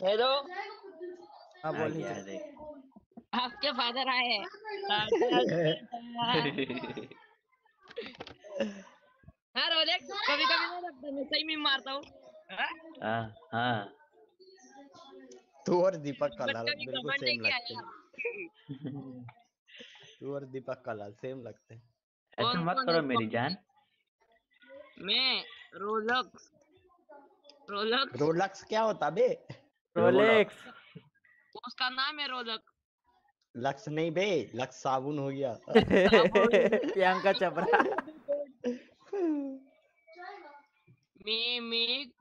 Hello? हाँ आ बोल गया ही आपके फादर आए हाँ। रोलेक्स कभी कभी नहीं लगता मैं सही में मारता हूँ। हाँ? हाँ हाँ। तू और दीपक कलाल कभी बिल्कुल सेम लगते हैं। तू और दीपक कलाल सेम लगते हैं। ऐसा मत करो मेरी जान। मैं रोलक्स। रोलक्स। रोलक्स क्या होता बे? रोलेक्स उसका नाम है रोलक लक्स नहीं बे लक्स साबुन हो गया प्रियंका चपरा मिमिक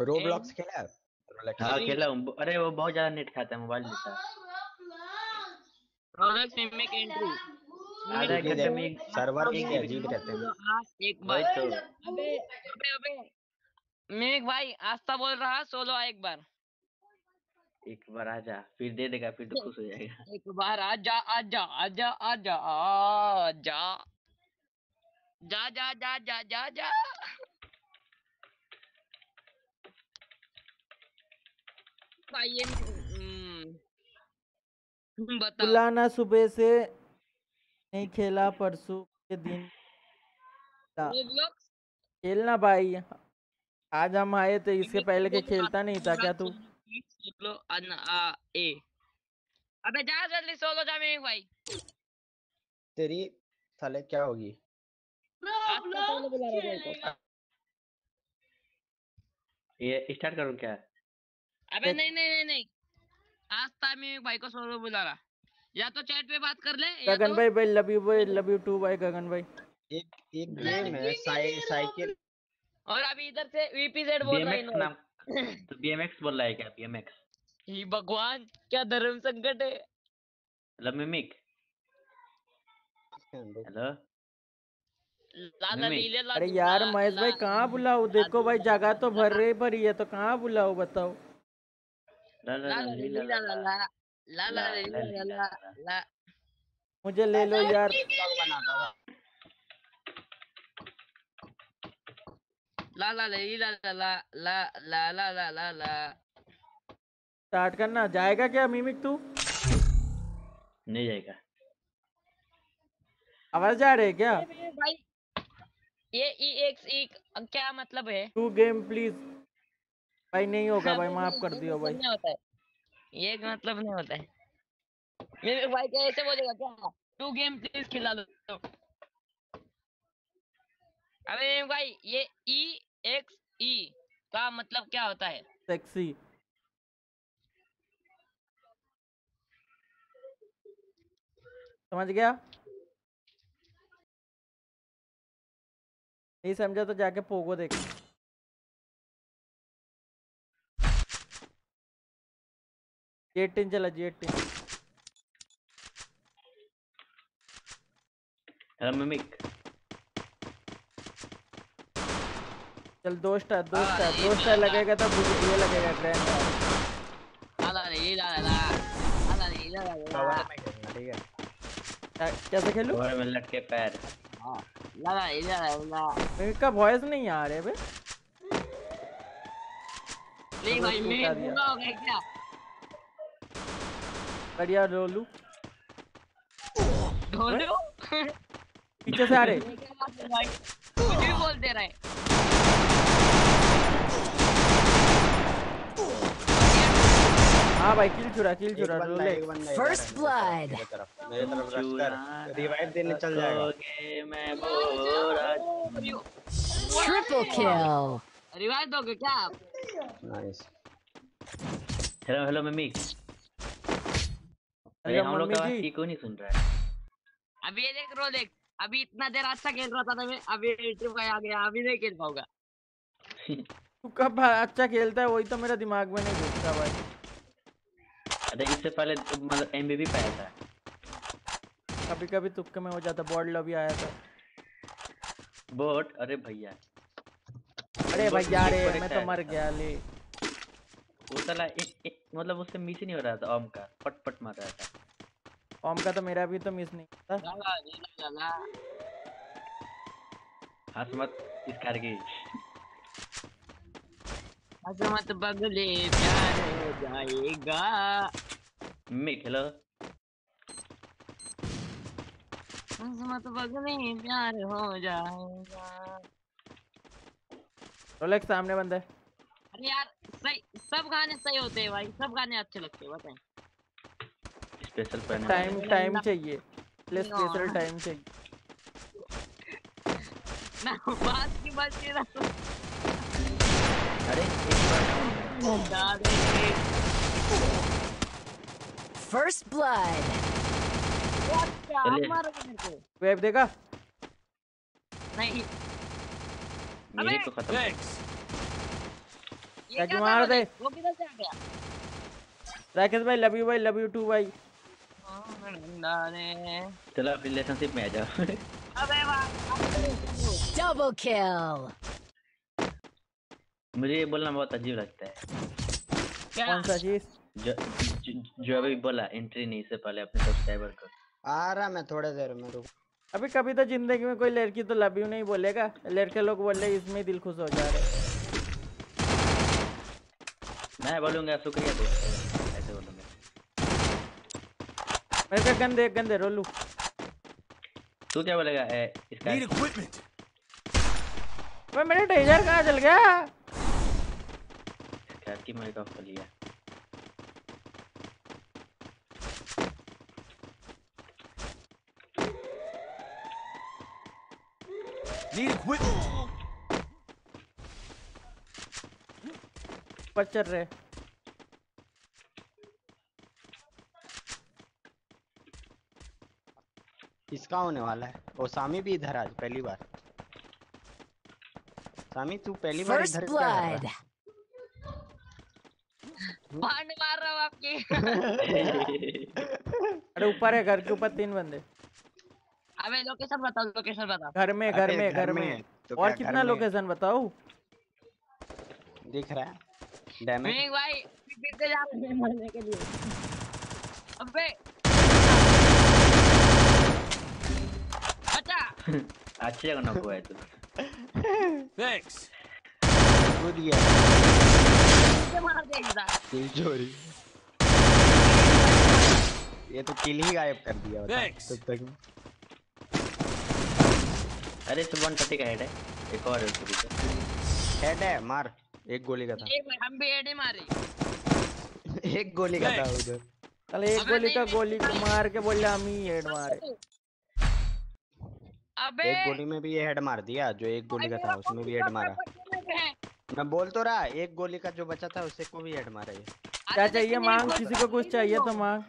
रोब्लॉक्स खेला है रोलेक्स हाँ खेला हूँ अरे वो बहुत ज़्यादा नेट खाता है मोबाइल लेता रोलक्स मिमिक एंट्री आधा घंटे में सर्वर के अजीब रहते हैं एक तो अबे अबे अबे मिमिक भाई आस्था बोल रहा सोलो एक बार एक बार आजा फिर दे देगा फिर तो खुश हो जाएगा। एक बार आजा आजा आजा आजा आजा जा जा जा। जा जा जा भाई ये हम्म, बताओ। बुलाना सुबह से नहीं खेला परसों के दिन खेलना भाई आज हम आए तो इसके पहले के खेलता नहीं था क्या तू? सोलो अन आ ए अबे जा जल्दी सोलो जा मिमिक भाई तेरी साले क्या होगी है ये स्टार्ट करूँ क्या अबे नहीं नहीं नहीं नहीं आस्था मिमिक भाई को सोलो बुला रहा या तो चैट पे बात कर ले या गगन तो भाई भाई लव यू भाई लव यू टू भाई गगन भाई एक एक गेम है साइकिल और अभी इधर से वीपीजेड बोल रहा है नाम तो बीएमएक्स बोल रहा है क्या? बीएमएक्स ये भगवान क्या धर्म संकट है? हेलो मिमिक हेलो अरे यार महेश भाई कहाँ बुलाओ? देखो भाई जगह तो भर रही भरी है तो कहाँ बुलाओ बताओ। मुझे ले लो यार। ला ला ला ला ला ला ला ला ला ला ला ला स्टार्ट करना। जाएगा क्या मिमिक तू? नहीं जाएगा। आवाज़ जा रही है क्या? अरे भाई ये ई एक्स ई क्या मतलब है? Two game please. भाई नहीं होगा भाई माफ़ कर दियो भाई। नहीं होता है। ये मतलब नहीं होता है। मेरे भाई क्या ऐसे बोलेगा क्या? टू गेम प्लीज़ खिला दो। अबे भाई ये ई एक्स ई का मतलब क्या होता है? सेक्सी समझ गया? नहीं समझा तो जाके पोगो देख। जी एटीन चला जी एटीन हेलो मिमिक चल दो स्टार हाँ, दो स्टार दो स्टार लगेगा तो बुरी ये लगेगा ग्रैंड ठीक है। कैसे खेलूं? और मैं लटके पैर। हाँ, लगा इधर मेरे का वॉइस नहीं आ रहे बे नहीं भाई मैं पूरा हो गया क्या? बढ़िया रोलू। रोलू? पीछे से आ रहे। मुझे बोल दे रहा। है हाँ भाई किल चुरा किल चुरा रोले First blood. मेरे तरफ़ चुरा कर। रिवाइव देने चल जाएगा। मैं बोरा Triple kill. रिवाइज दोगे क्या आप? नाइस हेलो हेलो मिमिक अरे हम लोग का बात जी। की क्यों नहीं सुन रहा है। अभी ये देख रो देख अभी इतना देर अच्छा खेल रहा था मैं अभी एंट्री पे आ गया अभी नहीं खेल पाऊँगा। तू कब अच्छा खेलता है वही तो मेरा दिमाग में नहीं घुसता भाई। अरे इससे पहले तो मतलब एमबीबी पाया था। कभी कभी तुक्के में हो जाता बॉड लॉबी आया था। बोट अरे भैया। अरे भाई यार मैं तो मर गया ले। वो साला एक, एक मतलब उससे मिस ही नहीं हो रहा था ओम का। पट पट मार रहा था। ओम का तो मेरा भी तो मिस नहीं था। हंस मत इस कार की। मत बगले प्यार हो जाएगा। मम्मी खेलो मत बगले प्यार हो जाएगा। रोलेक्स सामने बंदा है। अरे यार सही सब गाने सही होते हैं भाई सब गाने अच्छे लगते हैं बताएँ। स्पेशल पहने टाइम टाइम चाहिए। ले स्पेशल। टाइम चाहिए। ना बात की बात की ना। अरे मेरे को वेव देखा नहीं मेरे! को खत्म। ये क्या मार दे। वो किधर से आ गया राकेश भाई लव यू भाई लव यू टू भाई चलो आप रिलेशनशिप में आ जाओ अबे वाह Double kill. मुझे ये बोलना बहुत अजीब लगता है। क्या? कौन सा चीज़? जो जो, जो अभी बोला एंट्री नहीं से पहले अपने सब्सक्राइबर को। आ रहा मैं थोड़े देर में रुक। अभी कभी तो ज़िंदगी में कोई लड़की तो लव यू नहीं बोलेगा। लड़के लोग बोल रहे इसमें दिल खुश हो जा रहे मैं बोलूँगा शुक्रिया दोस्त। ऐसे बोलूँगा। मेरे का गंदे गंदे रोलू। तू क्या बोलेगा? ए, इसका equipment. भाई मेरा टेजर कहाँ चल गया? इसका की माइक ऑफ़ कर लिया। Need equipment. ऊपर चल रहे। इसका होने वाला है। ओ सामी भी इधर आज पहली बार। सामी तू पहली बार First इधर क्या कर रहा blood. है? भांड मार रहा हूँ आपकी। अरे ऊपर है घर के ऊपर तीन बंदे। अबे लोकेशन बताओ लोकेशन बताओ। घर में घर में घर में। तो और कितना लोकेशन बताओ दिख रहा है। डैमेज विंग भाई फिर से जा रहे हैं मरने के लिए। अबे। अच्छा। अच्छी जगह नॉक हुआ है तू। Thanks. कूद गया मुझे मार दे इधर किल चोरी ये तो किल ही गायब कर दिया बता। तब तक। अरे तो वन का हेड है। एक और है उसके हेड है मार। एक गोली का था। हम भी एडे मारे। एक गोली का था उधर। चल एक गोली का गोली को मार के बोले हम ही हेड मारे। अबे। एक गोली में भी ये हेड मार दिया जो एक गोली का था उसमें भी हेड मारा। मैं बोल तो रहा एक गोली का जो बचा था उसे को भी हेड मारा ये। क्या चाहिए मांग? किसी को कुछ चाहिए तो मांग।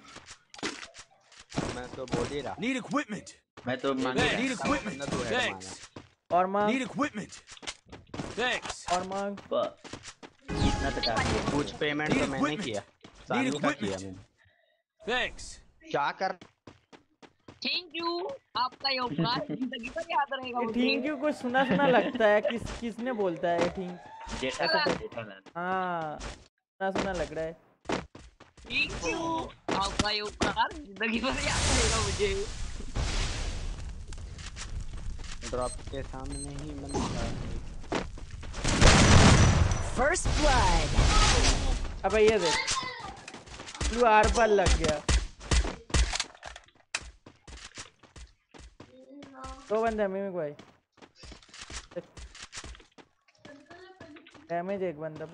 मैं तो बोल ही रहा। Need equipment. मैं तो मांगे. तू हेड Thanks. मारा। और मांग? Need equipment. Thanks. और मांग? इतना तो काफ़ी कुछ पेमेंट तो मैंने किया। सामी का किया मैंने। Thanks. क्या कर थैंक यू आपका योगदान ज़िंदगी भर याद रहेगा ये मुझे। ठीक क्यों कुछ सुना सुना लगता है किस किसने बोलता है ये ठीक जेठा जेठा लाल हाँ सुना सुना लग रहा है। थैंक यू आपका योगदान ज़िंदगी भर याद रहेगा मुझे। ड्रॉप के सामने ही है First blood. अबे ये देख तू आर पर लग गया। दो बंदे हैं मिमिक भाई डैमेज एक बंदा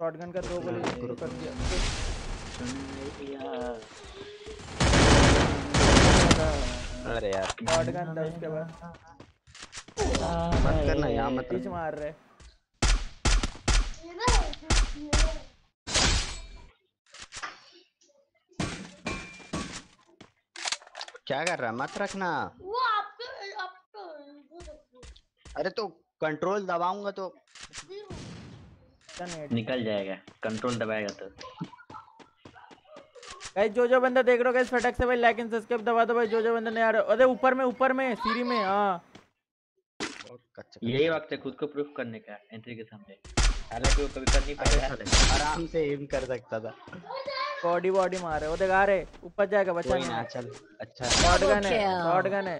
शॉटगन का दो गोली कर दिया अरे यार शॉटगन था उसके बाद मत करना यहाँ मत बीच मार रहे क्या कर रहा है मत रखना वो आपके आपका वो देखो अरे तो कंट्रोल दबाऊँगा तो। निकल जाएगा कंट्रोल दबाएगा तो। गाइस जो जो बंदा देख रहे हो गाइस फटक से भाई लाइक एंड सब्सक्राइब दबा दो भाई जो जो बंदा नहीं आ रहे अरे ऊपर में ऊपर में सीढ़ी में हाँ। यही वक्त है खुद को प्रूफ करने का एंट्री के सामने। हालाँकि वो कभी कर नहीं पाएगा। आराम से एम कर सकता था। बॉडी बॉडी मारे वो दिखा रहे ऊपर जाएगा बचा नहीं। चल। अच्छा। शॉटगन है शॉटगन है।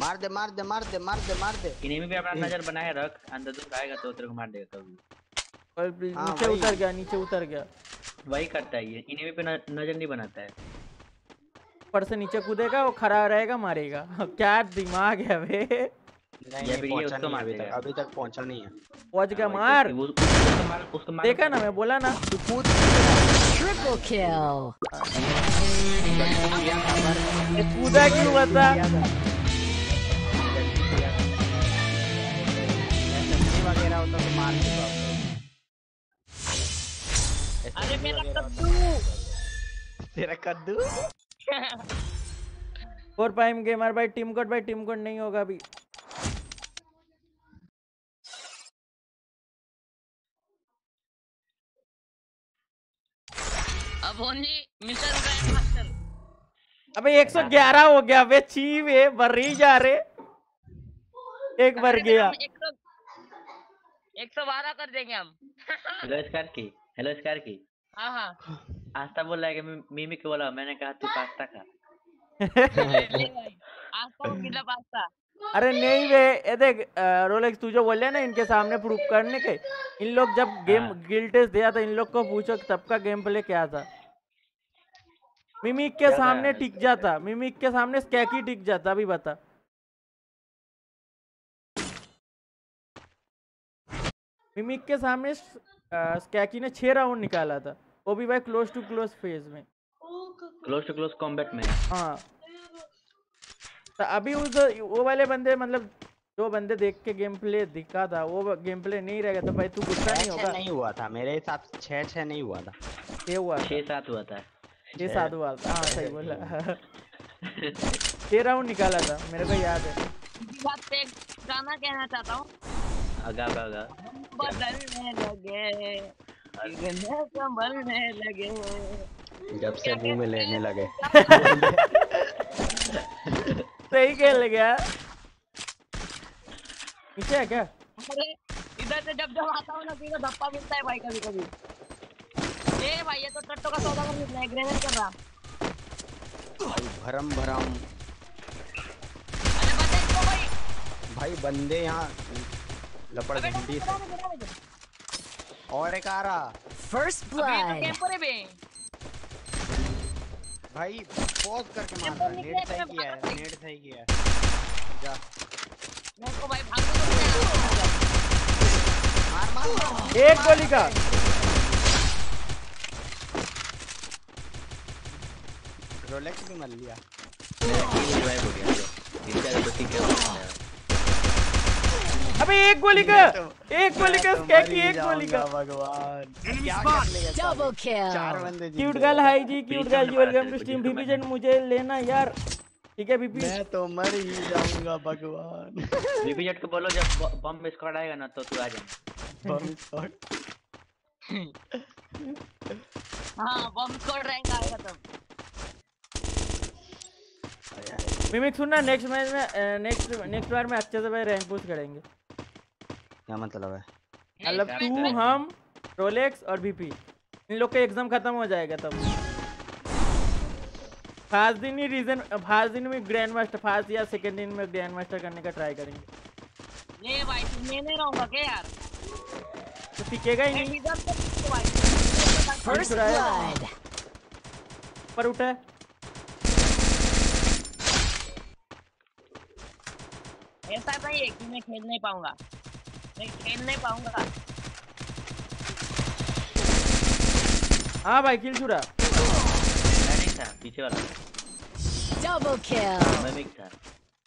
मार दे मार दे मार दे मार दे मार दे। इन्हीं पे अपना नज़र बनाए रख अंदर आएगा तो तेरे को मार देगा कभी। और प्लीज़ हाँ, नीचे उतर गया नीचे उतर गया। वही करता है ये इन्हीं पे नज़र नहीं बनाता है। ऊपर से नीचे कूदेगा वो खड़ा रहेगा मारेगा। क्या दिमाग है मार अभी तक देगा। अभी तक पहुँचा नहीं है। पहुँच गया हाँ, मार। तो, उसको मार देखा ना मैं बोला ना। तू कूद। Kill. ये कूदा क्यों बता मार चुका। अरे मेरा कद्दू। तेरा कद्दू? फोर पाइम गेमर भाई टीम कोड भाई टीम कोड नहीं होगा अभी। अब ओनली मिस्टर ग्रैंड मास्टर अबे 111 हो गया वे छी वे ही जा रहे। एक बार गया। एक सौ बारह कर देंगे हम। हेलो स्कार की हेलो स्कार की हाँ हाँ। आस्था बोल रहा है कि मिमी को बोला मैंने कहा तू पास्ता खा। किला पास्ता। अरे नहीं वे ये देख रोलेक्स तू जो बोले ना इनके सामने प्रूफ करने के इन लोग जब गेम हाँ। गिल टेस्ट दिया था इन लोग को पूछो तब का गेम प्ले क्या था। मिमिक के सामने टिक जाता मिमिक के सामने स्कैकी टिक जाता अभी बता। मिमिक के सामने स्कैकी ने छह राउंड निकाला था। वो भी भाई क्लोज टू क्लोज फ़ेज़ में। क्लोज टू क्लोज कॉम्बैट में। हाँ। तो अभी उस वो वाले बंदे मतलब जो बंदे देख के गेम प्ले दिखा था वो गेम प्ले नहीं रहेगा तो भाई तू गुस्सा नहीं होगा। नहीं हुआ था मेरे हिसाब से छह छह नहीं हुआ था। ये हुआ छह सात हुआ था। ये साधु हुआ था। हाँ सही बोला। छह राउंड निकाला था मेरे को याद है। बात पे गाना कहना चाहता हूँ। आगा आगा आगा। बदलने लगे। संभलने लगे। जब से मुँह में लेने लगे। सही खेल गया नीचे है क्या? अरे इधर से जब जब आता हूँ ना सीधा धप्पा मिलता है भाई कभी कभी ए भाई ये तो टट्टो का सौदा कर निकला है ग्रेनेड कर रहा। भाई भरम भरम। अरे इसको भाई। भाई बंदे यहाँ लपड़ घंटी से। दे, दे। और एक आ रहा। ये तो कैंपर है बे भाई। पॉज करके मार रहा नेट सही किया है नेट सही किया है। जा। मेरे को भाई को नहीं मार मार एक गोली का। रोलेक्स भी मर लिया। रिवाइव हो गया तो इनका तो ठीक है। अबे एक गोली का एक गोली का स्कैकी ही एक गोली का? भगवान. कर लेगा Double साले? चार बंदे cute girl hi ji cute girl ji welcome to stream BP जन मुझे लेना यार। ठीक है बीपी? मैं तो मर ही जाऊँगा भगवान। बीपी जेट को बोलो जब बम स्क्वाड आएगा ना तो तू आ जाना। बम स्पॉट हाँ बम स्क्वाड रैंक आएगा तब। मिमिक सुनना नेक्स्ट मैच में नेक्स्ट नेक्स्ट बार में अच्छे से भाई रैंक पुश करेंगे। क्या मतलब है? मतलब तू हम रोलेक्स और बीपी इन लोग का एग्ज़ाम खत्म हो जाएगा तब। फास्ट दिन ही रीजन फास्ट दिन में ग्रैंड मास्टर फास्ट या सेकंड दिन में ग्रैंड मास्टर करने का ट्राई करेंगे। ले भाई तुम लेने रहूँगा क्या यार? तो टिकेगा ही नहीं। इधर से तो भाई। First Right. पर उठा। है ऐसा नहीं है कि मैं खेल नहीं पाऊँगा। मैं खेल नहीं पाऊँगा। हाँ भाई किल छुड़ा मैं नहीं था पीछे वाला। Double kill. मैं मिक था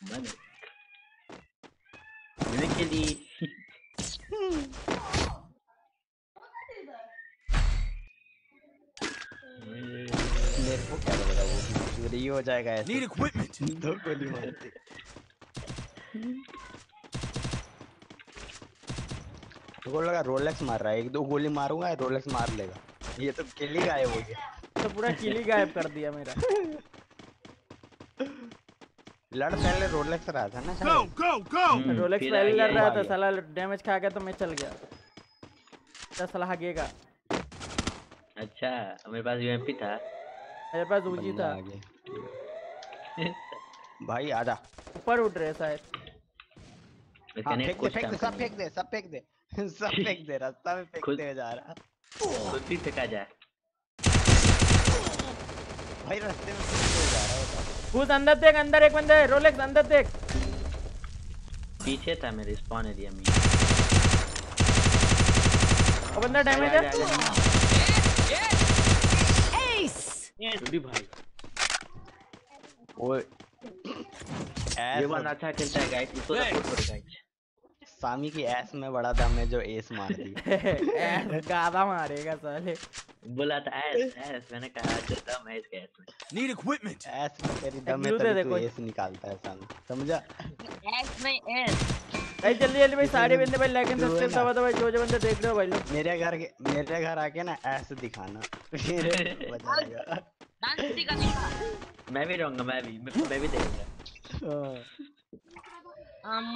मैं मिक मैं के लिए मेरे को क्या लग रहा है वो? चोरी हो जाएगा ऐसे। Need equipment. दो गोली मारती को लगा रोलेक्स मार रहा है। एक दो गोली मारूँगा रोलेक्स मार लेगा। ये तो किल ही गायब हो गया। तो पूरा किल ही गायब कर दिया मेरा। लड़ पहले रोलेक्स रहा था ना go, go. हम्म, रोलेक्स पहले लड़ रहा था साला डैमेज खा गया तो मैं चल गया। क्या साला भागेगा अच्छा मेरे पास यूएमपी था। मेरे पास उजी था। भाई आजा। ऊपर उठ रहे शायद। हाँ फेंक दे फेंक दे सब फेंक दे सब फेंक दे। सब फेंक दे रास्ता में खुद- फेंकते हुए जा रहा। खुद भी फेंका जाए। भाई रास्ते में फेंकते हुए जा रहा घुस अंदर देख अंदर एक बंदा है रोलेक्स अंदर देख। पीछे था मेरे स्पॉन एरिया में। वो बंदा डैमेज है? आजा। जल्दी भाई। वो ये बंदा अच्छा खेलता है गाइस इसको सपोर्ट करो गाइस सामी की ऐस में बड़ा दम है जो एस मार दी गादा मारेगा साले। बोला था ऐस ऐस मैंने कहा अच्छा दम है इसके ऐस में. Need equipment. ऐस में तेरी दम है तभी तू एस निकालता है सामी समझा? एस नहीं एस भाई जल्दी जल्दी भाई सारे बंदे भाई लाइक एंड है सब्सक्राइब दबा दो भाई जो जो बंदे देख रहे हो भाई लोग मेरे घर के मेरे घर आके ना ऐस दिखाना। फिर डांस मैं भी रहूँगा मैं भी मैं, मैं भी देखूँगा। I'm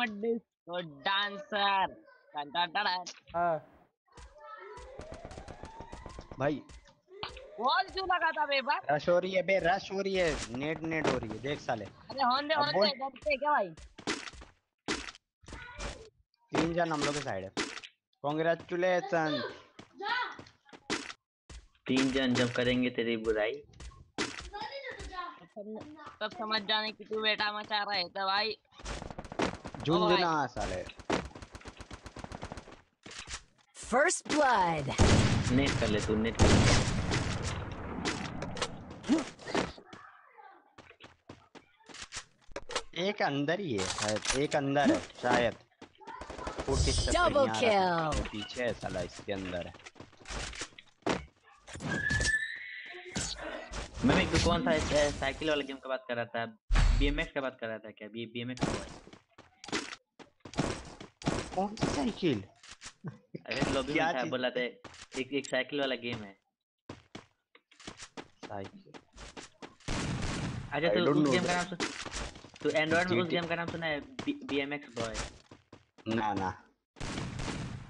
dun, dun. हाँ। भाई। वॉल क्यों लगा था बे बार रश हो रही है बे रश हो रही है। नेट नेट हो रही है देख साले। अरे होने दे होने। दे डरते क्या भाई? तीन जन हम लोग के साइड है। कॉन्ग्रेचुलेशन तीन जन जब करेंगे तेरी बुराई। तब समझ जाने की तू बेटा मचा रहे तो भाई। झुंझुना साले First blood. नेट कर ले तू नेट कर ले एक अंदर ही है शायद एक अंदर है शायद था, kill. पीछे है साला इसके अंदर है मैं भी कौन सा साइकिल वाला गेम का बात कर रहा था? बीएमएक्स का बात कर रहा था क्या? बी बीएमएक्स कौन सी साइकिल अरे लॉबी में था बोला था एक एक साइकिल वाला गेम है। साइकिल। अच्छा तो उस गेम का नाम सुन तो एंड्रॉइड में उस गेम का नाम सुना है बीएमएक्स बॉय ना ना।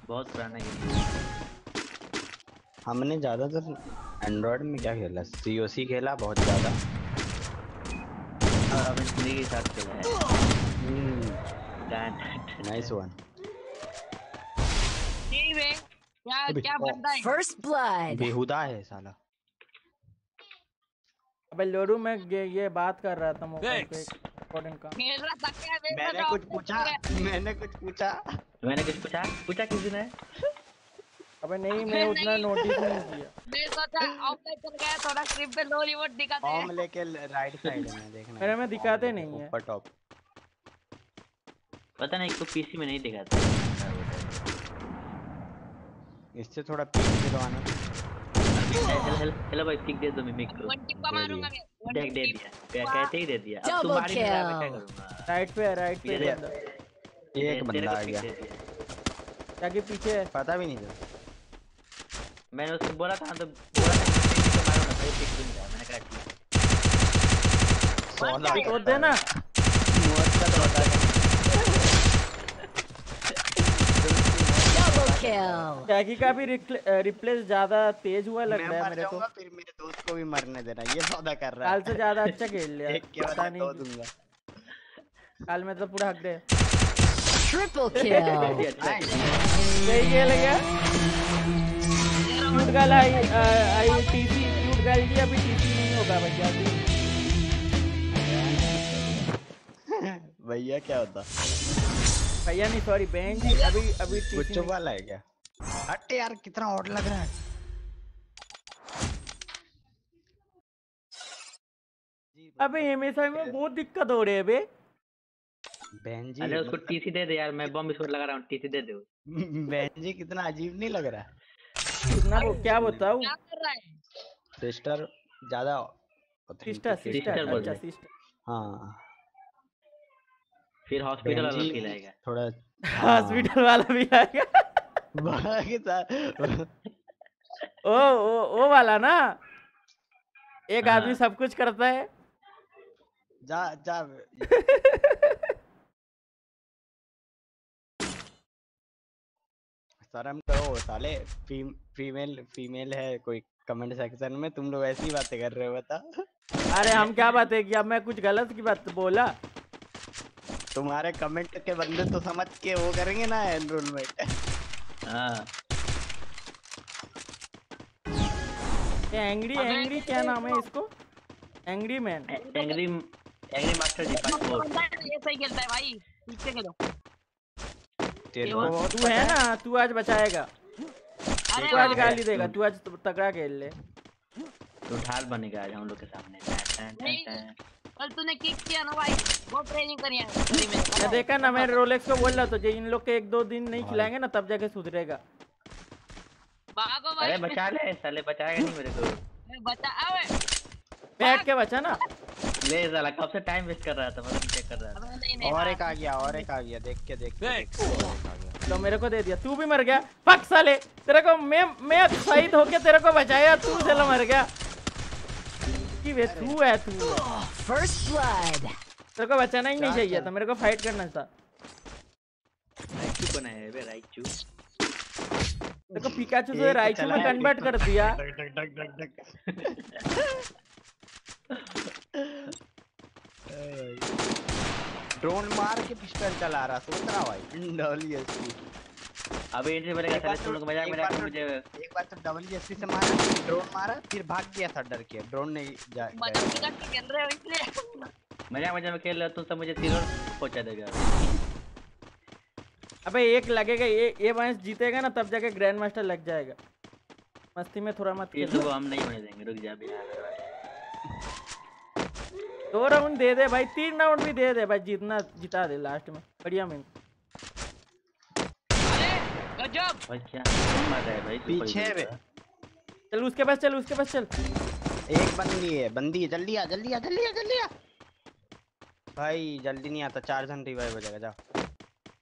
बहुत पुराना गेम। हमने ज़्यादातर एंड्रॉइड में क्या खेला? सीओसी खेला बहुत ज़्यादा। और ज़िंदगी के साथ खेला है। डैन- नाइस वन ठीक है क्या अबे, क्या बंदा है? First blood. बेहुदा है साला। अबे लोरू मैं ये, ये बात कर रहा था मोबाइल पे. इम्पोर्टेंट का। खेल रहा था क्या बे मैंने तो कुछ पूछा है। मैंने कुछ पूछा। मैंने कुछ पूछा? पूछा किसी ने? अबे नहीं मैं उतना नोटिस नहीं किया। मैं सोचा ऑफलाइन चल गया थोड़ा स्क्रिप्ट पे लो रिमोट दिखाते हैं। फॉर्म लेके राइट साइड में देखना मेरे में दिखाते नहीं है। ऊपर टॉप पता नहीं इसको पीसी में नहीं दिखा था इससे थोड़ा पीछे गिरवाना हेलो हेलो हेलो भाई दे दो मिमिक को। वन टिप का मारूँगा मैं। देख दे। दिया। क्या कहते ही दे दिया। अब मैं क्या करूँगा राइट पे है राइट पे है। बंदा एक बंदा आ गया। दिया। जाके पीछे। है पता भी नहीं था। मैंने उसको बोला था तो बोला था कि तो मारो ना भाई पिक दूँगा मैंने कहा ठीक है। सौदा तो दे ना मुअक्कद होता है Double kill. टैगी का भी रिप्लेस ज़्यादा तेज हुआ लग रहा है मेरे को। फिर मेरे दोस्त को भी मरने देना ये सौदा कर रहा काल है से ज़्यादा अच्छा खेल लिया एक के पता बाद दो नहीं दूँगा। काल में तो पूरा हक दे। Triple ये kill. अच्छा है। सही खेल गया cute girl I I TC cute girl ji अभी टीसी नहीं होगा भैया। जी भैया क्या होता? भैया नहीं सॉरी जी अभी अभी टीसी गुच्चो वाला है क्या? हट यार कितना हॉट लग रहा है। अबे एमएसआई में बहुत दिक्कत हो रही है बे। बहन जी अरे उसको टीसी दे दे यार मैं बम विस्फोट लगा रहा हूँ टीसी दे दे बहन जी कितना अजीब नहीं लग रहा कितना वो क्या बताऊँ? क्या कर रहा है? सिस्टर ज़्यादा सिस्टर सिस्टर अच्छा सिस्टर हाँ। फिर हॉस्पिटल वाला जी फील आएगा थोड़ा हॉस्पिटल वाला भी सार- ओ ओ ओ वाला ना? एक हाँ। आदमी सब कुछ करता है। जा जा। शर्म करो साले फ़ी, फीमेल फीमेल है कोई कमेंट सेक्शन में तुम लोग ऐसी बातें कर रहे हो बता अरे हम क्या बातें है कि अब मैं कुछ गलत की बात बोला? तुम्हारे कमेंट के बंदे तो समझ के वो करेंगे ना एनरोलमेंट हाँ। ये एंग्री एंग्री क्या नाम है इसको? Angry man angry angry master ji पाँच फोर ये सही खेलता है भाई पीछे खेलो। तेरे को तू है ना तू आज बचाएगा। अरे तू आज गाली देगा तू आज तगड़ा खेल ले। तो ढाल बनेगा आज हम लोग के सामने। कल तूने किक किया ना भाई बहुत ट्रेनिंग करी है। है। देखा ना मैं रोलेक्स को बोल रहा था जो इन लोग के एक दो दिन नहीं खिलाएँगे ना तब जाके सुधरेगा। भागो भाई। अरे बचा ले साले बचाएगा नहीं मेरे को। अरे बचा अबे बैठ के बचा ना। ले साला कब से टाइम वेस्ट कर रहा था मतलब चेक कर रहा था। नहीं नहीं और एक आ गया और एक आ गया देख के देख के तो मेरे को दे दिया तू भी मर गया। पक साले तेरे को मैं मैं शहीद होके तेरे को बचाया तू चलो मर गया। की वे तू है तू। First blood. तेरे को बचाना ही नहीं चाहिए था मेरे को फाइट करना था। राइचू बनाया है बे राइचू तेरे को पिकाचू से राइचू में कन्वर्ट कर दिया। ड्रोन मार के पिस्टल चला रहा सोच रहा भाई। डबल एसपी अबे इनसे बोलेगा एक बार साले तुम लोग तो- मज़ाक मज़ाक में तो- मुझे। एक बार तो डबल एसपी से मारा ड्रोन मारा फिर भाग गया था डर के। ड्रोन नहीं जा मज़ा गया। मज़ा के खेल रहे हो इसलिए। मज़ाक मज़ाक में खेल रहा तुम सब मुझे तीनों पहुँचा देगा। अबे एक लगेगा ये ये मैच जीतेगा ना तब जाके ग्रैंड मास्टर लग जाएगा। मस्ती में थोड़ा मत खेल। तो हम नहीं होने देंगे रुक जा बिहार दो राउंड दे दे भाई तीन राउंड भी दे दे भाई जीतना जिता दे लास्ट में। बढ़िया में गजब। भाई क्या मार रहा है भाई पीछे कोई चल उसके पास चल उसके पास चल। एक बंदी है बंदी है जल्दी आ जल्दी आ जल्दी आ जल्दी आ। भाई जल्दी नहीं आता चार जन रिवाइव हो जाएगा जाओ।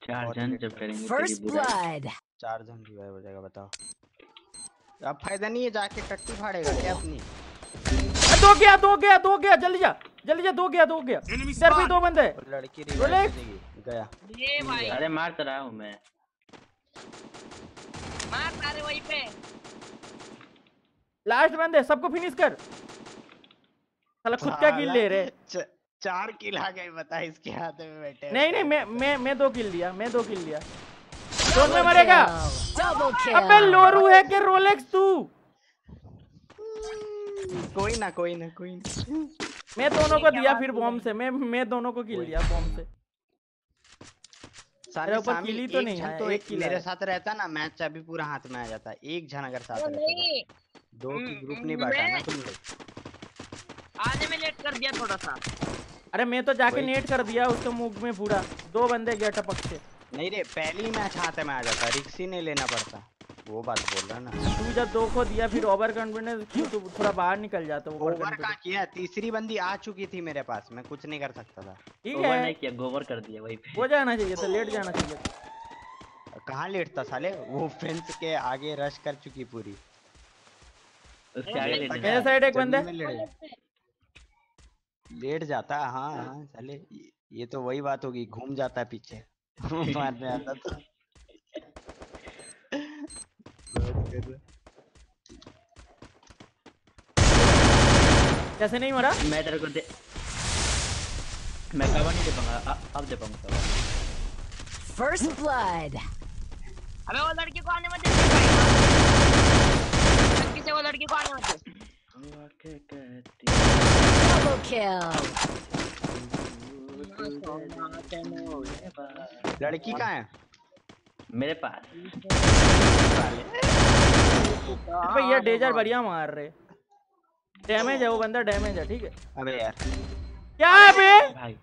चार जन जब करेंगे बुराई। blood. चार जन रिवाइव हो जाएगा बताओ। अब फ़ायदा नहीं है जाके टट्टी फाड़ेगा क्या अपनी? दो गया दो गया दो गया जल्दी जा जल्दी जा दो गया दो गया। इधर भी दो बंदे। लड़की रिवाइव हो जाएगी गया। ये भाई। अरे मार तो रहा हूँ मैं। मार सारे वहीं पे। लास्ट बंदे सबको फिनिश कर। साला खुद क्या किल ले रहे? च- चार किल आ गए बता इसके हाथ में बैठे नहीं नहीं मैं मैं मैं दो किल दिया मैं दो किल दिया। कौन में मरेगा। अबे लोरू है कि रोलेक्स तू? कोई ना कोई ना कोई ना। मैं दोनों को दिया फिर बॉम्ब से मैं मैं दोनों को किल दिया बॉम्ब से। साले मेरे ऊपर किली तो एक नहीं है। तो एक किल मेरे साथ रहता ना मैच अभी पूरा हाथ में आ जाता। एक जन अगर साथ रहता नहीं। तो। दो की ग्रुप नहीं बांटा ना तुम लोग आने में लेट कर दिया थोड़ा सा। अरे मैं तो जाके। नेट कर दिया उसके मुँह में पूरा। दो बंदे गया टपक से नहीं रे पहली मैच हाथ में आ जाता रिक्स ही नहीं लेना पड़ता। वो बात बोल रहा ना। तू जब दो को दिया फिर ओवर कॉन्फिडेंस क्यों? तू थोड़ा बाहर निकल जाता ओवर ओवर का किया तीसरी बंदी आ चुकी थी मेरे पास मैं कुछ नहीं कर सकता था। ठीक ओवर है। नहीं किया गोबर कर दिया वही पे। हो जाना चाहिए था लेट जाना चाहिए था। कहाँ लेटता साले? वो फेंस के आगे रश कर चुकी पूरी। उसके आगे मेरे साइड एक बंदे लेट जाता हाँ हाँ साले ये- तो वही बात होगी घूम जाता है पीछे। मारने आता तो। कर रहा। कैसे नहीं मरा? मैं तेरे को दे मैं कवर नहीं दे पाऊँगा अब दे पाऊँगा कवर। First blood. अबे वो लड़की को आने मत दे लड़की से वो लड़की को आने मत दे। Double kill. लड़की कहाँ है? मेरे पास। अबे ये डेजर बढ़िया मार रहे। डैमेज है वो बंदा डैमेज है ठीक है। अबे यार। क्या है बे भाई।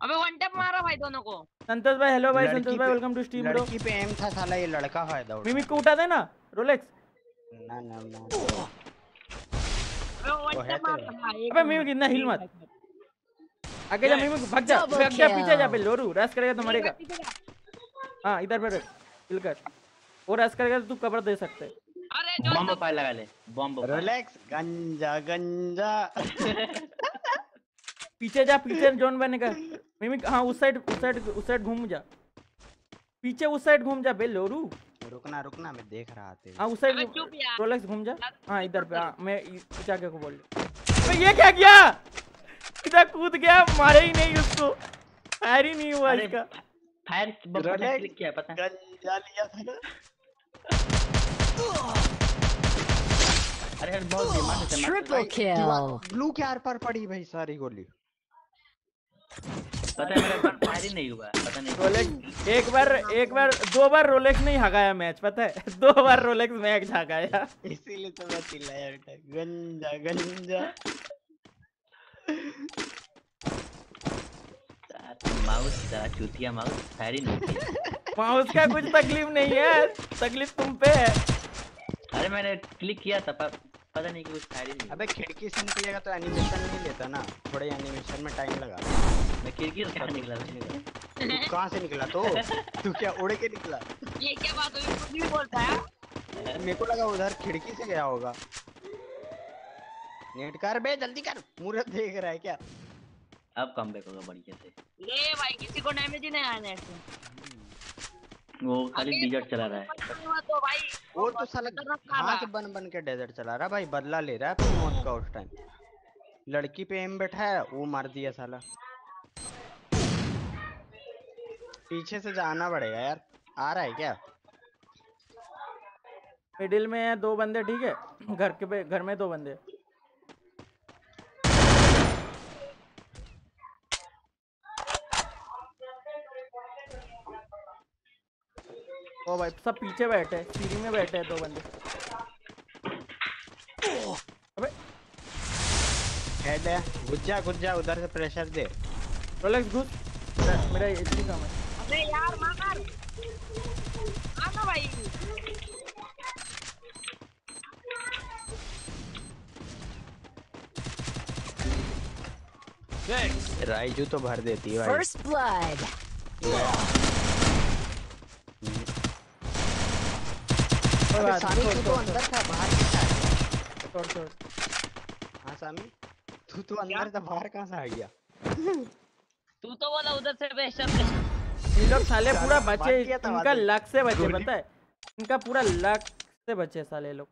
अबे वन टैप मारा भाई दोनों को। संतोष भाई हेलो भाई संतोष भाई वेलकम टू स्ट्रीम ब्रो लड़की पे एम था साला ये लड़का फ़ायदा उठा। मिमिक को उठा दे ना रोलेक्स ना ना ना। अबे वन टैप मारा हाँ, अबे मिमिक इतना हिल मत। आगे जा मिमिक भाग जा भाग जा पीछे जा. पे लोरू रश करेगा तो मरेगा पीछे जा। हाँ इधर पे किल कर वो रश करेगा तो तू कवर दे सकते। है। अरे जो बॉम्ब पाए लगा ले बॉम्ब पाए। रिलैक्स गंजा गंजा। पीछे जा पीछे जोन बनेगा मिमिक हाँ उस साइड उस साइड उस साइड घूम जा। पीछे उस साइड घूम जा बे लोरू। रुकना रुकना मैं देख रहा था हाँ उस साइड रोलेक्स घूम जा। हाँ इधर पे हाँ मैं इस आगे को बोल। अबे ये क्या किया? इधर कूद गया मारे ही नहीं उसको। फायर ही नहीं हुआ इसका। फायर बटन रोलेक्स क्लिक किया पता है। गंजा लिया था। ना अरे यार बहुत दिमाग से मार Triple kill. ब्लू के आर पार पड़ी भाई सारी गोली। पता है मेरा फायर ही नहीं हुआ पता नहीं। रोलेक्स एक बार एक बार दो बार रोलेक्स नहीं हगाया मैच पता है? दो बार रोलेक्स मैच हगाया। इसीलिए तो मैं चिल्लाया बेटा। गंजा गंजा। माउस का चूतिया माउस फायर ही नहीं माउस का कुछ तकलीफ़ नहीं है तकलीफ़ तुम पे है। अरे मैंने क्लिक किया था पर पता नहीं कि कुछ फायर ही नहीं अबे खिड़की से निकलेगा तो एनिमेशन नहीं लेता ना थोड़े एनिमेशन में टाइम लगा मैं खिड़की से कहाँ निकला था? तू कहाँ से निकला तो? तू क्या उड़ के निकला? ये क्या बात हुई? कुछ भी बोलता है। मेरे को लगा उधर खिड़की से गया होगा। नेट कर बे जल्दी कर। मुहूर्त देख रहा है क्या? अब कम बैक होगा बढ़िया से। ले भाई किसी को डैमेज ही नहीं आया नेट से वो खाली डिजर्ट चला रहा है। तो भाई वो तो साला घास था। बन बन के डेजर्ट चला रहा भाई बदला ले रहा है अपनी मौत का उस टाइम लड़की पे एम बैठा है वो मार दिया साला। पीछे से जाना पड़ेगा यार। आ रहा है क्या? मिडिल में है दो बंदे ठीक है? घर के पे घर में दो बंदे। ओ भाई सब पीछे बैठे हैं सीढ़ी में बैठे हैं दो बंदे। अबे। हेड है घुस जा घुस जा उधर से प्रेशर दे। रोलेक्स घुस। मेरा- मेरा इतनी कम है। अबे यार मार। आना भाई। राइजू तो भर देती है भाई First blood. अबे सामी तू तो अंदर था बाहर कैसे आ गया छोड़, छोड़। हाँ सामी? तू तो अंदर था बाहर कहाँ से आ गया? तू तो बोला उधर से ये लोग साले पूरा बचे इनका लक से बचे पता है? इनका पूरा लक से बचे साले लोग।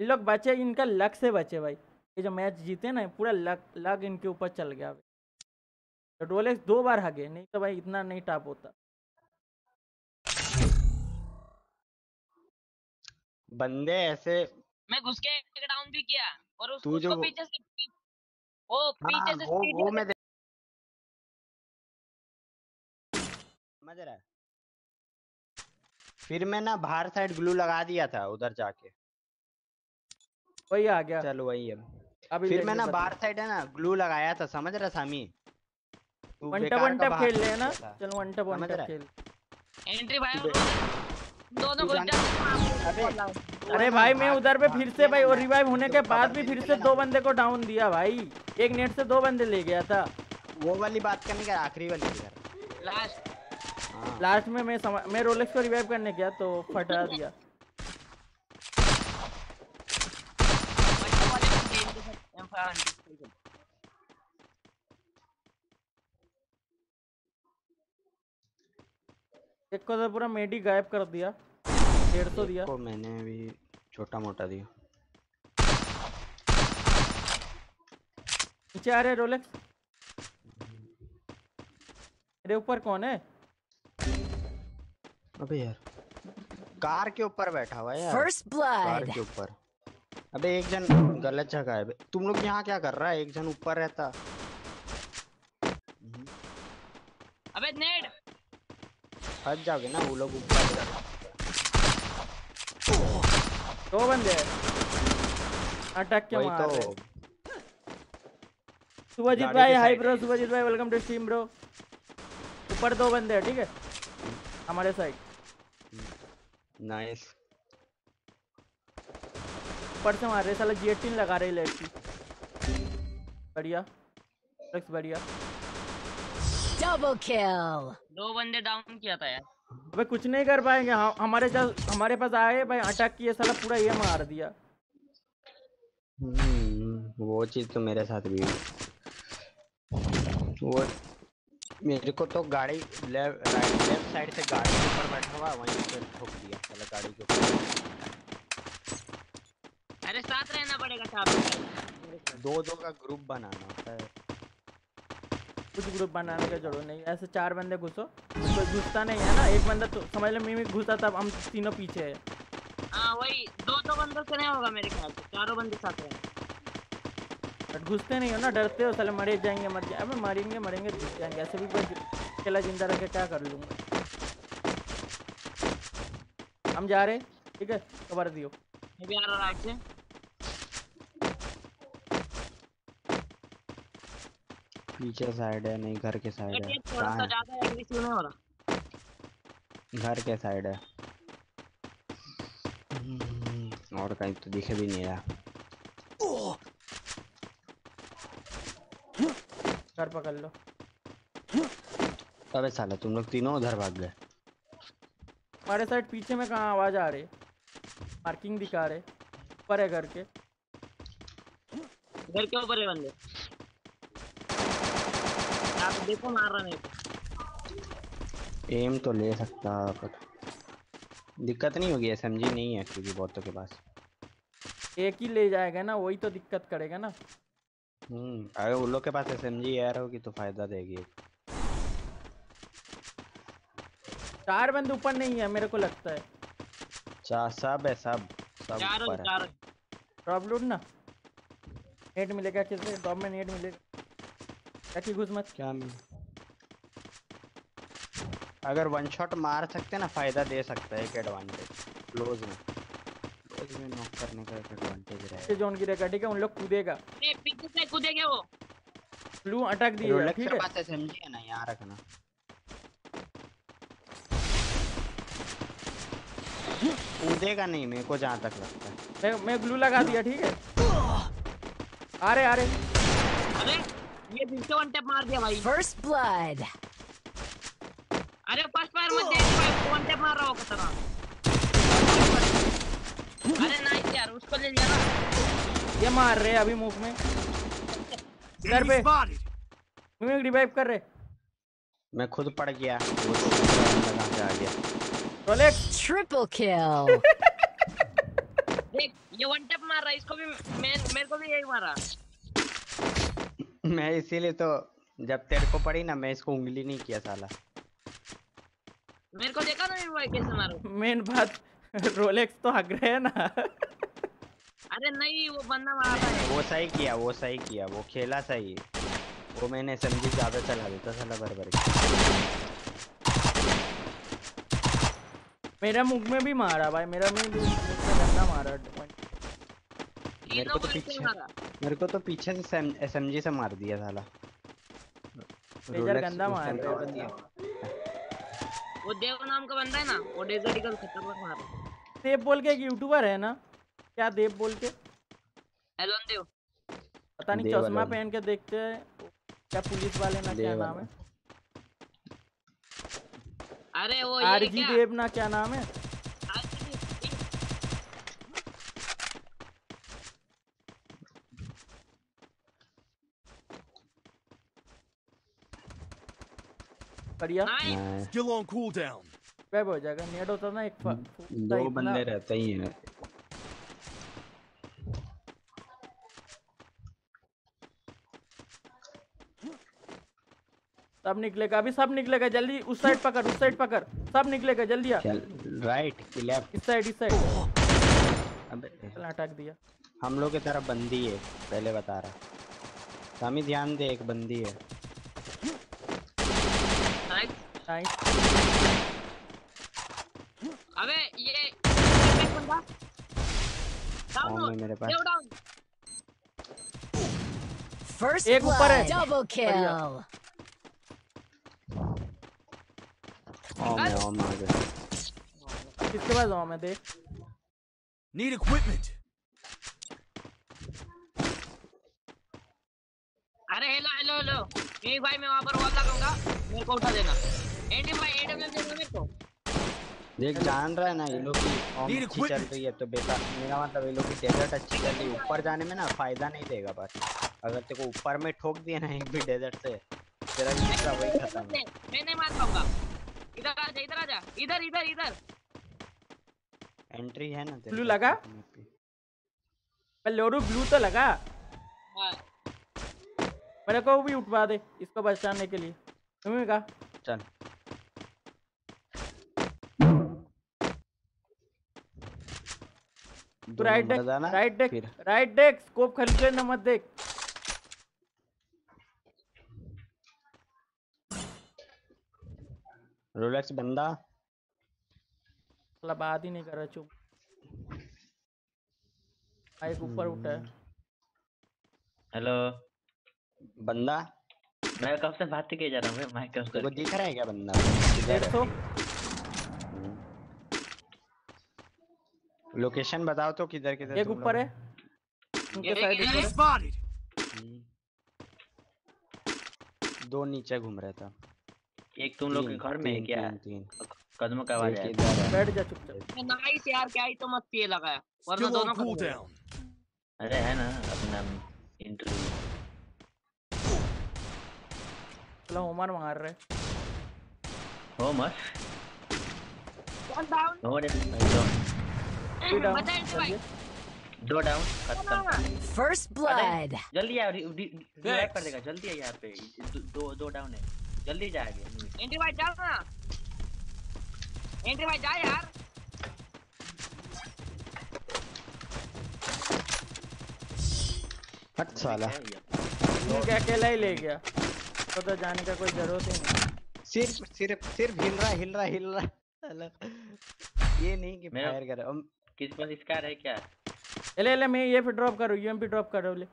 ये लोग बचे इनका लक से बचे भाई। ये जो मैच जीते ना पूरा लक लक इनके ऊपर चल गया। तो रोलेक्स दो बार हागे नहीं तो भाई इतना नहीं टाप होता। बंदे ऐसे मैं घुस के डाउन भी किया और उस, तू उसको जो- पीछे से वो पीछे हाँ से वो वो मैं समझ रहा है? फिर मैं ना बाहर साइड ग्लू लगा दिया था उधर जाके। वही आ गया। चलो वही है अभी फिर मैं ना बाहर साइड है ना ग्लू लगाया था समझ रहा Sami? One tap one tap खेल ले ना? चल वन टप वन टप खेल। एंट्री भाई दोनों अरे भाई मैं उधर पे फिर से भाई और रिवाइव होने के बाद भी फिर से दो बंदे को डाउन दिया भाई। एक नेट से दो बंदे ले गया था। वो वाली बात करने का आखिरी वाली कर लास्ट हाँ। लास्ट में मैं सम... मैं रोलेक्स को रिवाइव करने गया तो फटा दिया। वाले बंदे इनके साथ M5 एक को तो पूरा मेडी गायब कर दिया। डेढ़ सौ दिया। मैंने भी छोटा मोटा दिया। नीचे आ रहे रोलेक्स मेरे ऊपर कौन है? अबे यार कार के ऊपर बैठा हुआ है यार। First कार के ऊपर। अबे एक जन गलत जगह है। तुम लोग यहाँ क्या कर रहा है? एक जन ऊपर रहता। अबे नेड। फंस जाओगे ना वो लोग ऊपर। दो बंदे अटक के मार रहे तो सुभजीत भाई हाय ब्रो। सुभजीत भाई वेलकम टू स्ट्रीम ब्रो ऊपर दो बंदे हैं ठीक है? हमारे साइड नाइस ऊपर से मार रहे साला जी लगा रहे लेफ़्ट की बढ़िया। बढ़िया। Double kill. दो बंदे डाउन किया था यार। अबे कुछ नहीं कर पाएँगे। हम हमारे जल हमारे पास आए भाई अटैक किए साला पूरा ये मार दिया। हम्म, वो चीज़ तो मेरे साथ भी वो मेरे को तो गाड़ी लेफ़्ट राइट लेफ़्ट साइड से गाड़ी के ऊपर बैठा हुआ वहीं पे ठोक दिया पहले गाड़ी के ऊपर। अरे साथ रहना पड़ेगा साहब दो दो का ग्रुप बनाना है। कुछ ग्रुप बनाने का ज़रूरत नहीं ऐसे चार बंदे घुसो। कोई घुसता नहीं है ना। एक बंदा तो समझ लो मिमी घुसा तब हम तीनों पीछे है। हाँ वही दो दो बंदों से नहीं होगा मेरे ख्याल से। चारों बंदे साथ हैं। बट घुसते नहीं हो ना डरते हो साले मरे जाएँगे मर जाए अबे मरेंगे मरेंगे घुस जाएँगे। ऐसे भी कोई अकेला ज़िंदा रह के क्या कर लूँगा? हम जा रहे ठीक है खबर दियो। मैं भी आ रहा राइट से पीछे साइड है नहीं घर के साइड है। थोड़ा सा है? ज़्यादा एग्रेसिव नहीं हो रहा। घर के साइड है। हम्म, और कहीं तो दिखे भी नहीं रहा घर पकड़ लो। अबे साला तुम लोग तीनों उधर भाग गए। हमारे साइड पीछे में कहाँ आवाज़ आ रही है? पार्किंग दिखा रहे ऊपर है घर के। घर के ऊपर है बंदे। देखो मार रहा मेरे को एम तो ले सकता पर दिक्कत नहीं होगी एसएमजी नहीं है क्योंकि बहुतों के पास एक ही ले जाएगा ना वही तो दिक्कत करेगा ना हम्म अगर उन लोग के पास एसएमजी एयर होगी तो फ़ायदा देगी चार बंदे ऊपर नहीं है मेरे को लगता है चा सब है सब सब चारों ऊपर है चारों ड्रॉप लूट ना नेट मिलेगा किससे ड्रॉप में नेट मिलेगा क्या की घुस मत। क्या मिल अगर वन शॉट मार सकते ना फ़ायदा दे सकता है एक एडवांटेज क्लोज में। क्लोज में नॉक करने का एक एडवांटेज रहेगा जोन गिरेगा ठीक है उन लोग कूदेगा। ए पीछे से कूदेंगे वो। ब्लू अटक दिए ठीक है। पास एसएमजी है ना यहाँ रखना। कूदेगा नहीं मेरे को जहाँ तक लगता है। मैं मैं ग्लू लगा दिया ठीक है। आ रहे आ रहे। अरे ये फिर से वन टैप मार दिया भाई। First blood. अरे फ़र्स्ट फायर मत दे भाई वन टैप मार रहा हो कतरा अरे नाइस यार उसको ले लिया ना। ये मार रहे अभी मुँह में। इधर Enemy पे. मिमिक रिवाइव कर रहे। मैं खुद पड़ गया। वो तो लगा के आ गया रोलेक्स Triple kill. देख ये वन टैप मार रहा है इसको भी मैं मेरे को भी यही मारा। मैं इसीलिए तो जब तेरे को पड़ी ना मैं इसको उंगली नहीं किया साला। मेरे को देखा ना मेरे भाई कैसे मारो। मेन बात रोलेक्स तो हग रहे हैं ना। अरे नहीं वो बंदा मारा था। वो सही किया वो सही किया वो खेला सही। वो मैंने समझी ज़्यादा चला देता साला भर भर के। मेरा मुँह में भी मारा भाई मेरा मुँह भी में गंदा मारा मेरे को तो पीछे मेरे को तो पीछे से एसएमजी से मार दिया साला। रोलेक्स गंदा मार रहे वो देव नाम का बंदा है ना वो डेजर्ट ईगल खतरनाक मार रहा है। देव बोल के एक यूट्यूबर है ना? क्या देव बोल के? एलोन देव पता नहीं चश्मा पहन के देखते हैं क्या पुलिस वाले ना क्या नाम है? अरे वो ये आरजी देव ना क्या नाम है? बढ़िया। Still on cooldown. वेब हो जाएगा नेट होता ना एक दो बंदे रहते ही हैं। सब निकलेगा अभी सब निकलेगा जल्दी उस साइड पकड़ उस साइड पकड़। सब निकलेगा जल्दी आ। चल राइट लेफ़्ट इस साइड इस साइड अबे चल अटक दिया। हम लोग की तरफ़ बंदी है पहले बता रहा। सामी ध्यान दे एक बंदी है। अबे ये डाउन कौन है मेरे पास डाउन First एक ऊपर है। blood. Double बढ़िया। kill. ओम है ओम आ गया किसके पास जाऊँ मैं देख Need equipment. अरे हेलो हेलो हेलो एक भाई मैं वहाँ पर वॉल लगाऊँगा मेरे को उठा देना एडी भाई एडब्ल्यू देना मेरे को देख जान रहा है ना ये लोग की अच्छी चल रही है तो बेटा मेरा मतलब ये लोग की डेजर्ट अच्छी चल रही है। ऊपर जाने में ना फ़ायदा नहीं देगा बस। अगर तेरे को ऊपर में ठोक दिया ना एक भी डेजर्ट से तेरा हिस्सा वही खत्म है। मैं नहीं मार पाऊँगा इधर आ जा इधर आ जा इधर इधर इधर एंट्री है ना तेरे Blue लगा? लोरू ब्लू तो लगा। मेरे को भी उठवा दे इसको बचाने के लिए। तुम्हें कहा? चल। तू राइट जाना, राइट फिर। राइट देख स्कोप खरीद न मत देख। रोलेक्स बंदा। साला बात ही नहीं कर रहा चुप। एक ऊपर उठा। है हेलो बंदा। मैं कब से बात ही किए जा रहा हूँ? माइक कब को दिख रहा है क्या बंदा डेढ़ सौ लोकेशन बताओ तो किधर किधर एक ऊपर है। उनके साइड है. हम्म। दो नीचे घूम रहा था। एक तुम लोग के घर में है क्या? तीन, तीन। कदमों का आवाज़ है। बैठ जा चुपचाप। नाइस यार क्या ही तो मस्ती है। लगाया वरना दोनों cooldown. अरे है ना अपना इंटरव्यू चलो होमर मार रहे। हो मत One down, हो रे दो टू डाउन दो डाउन खत्म First blood. जल्दी आ रिवाइव कर देगा जल्दी है यहाँ पे। दो दो, डाउन है। जल्दी जाएगा एंट्री भाई जाओ ना। एंट्री भाई जा यार। हट साला। ठीक है अकेला ही ले गया। तो तो जाने का कोई ज़रूरत ही नहीं। सिर्फ़ सिर्फ़ सिर्फ़ हिल रहा हिल रहा हिल रहा ये नहीं कि फायर कर। रहा किस पास स्कार है क्या? ले ले ले मैं ये पे ड्रॉप करूँ यूएमपी ड्रॉप करो ले।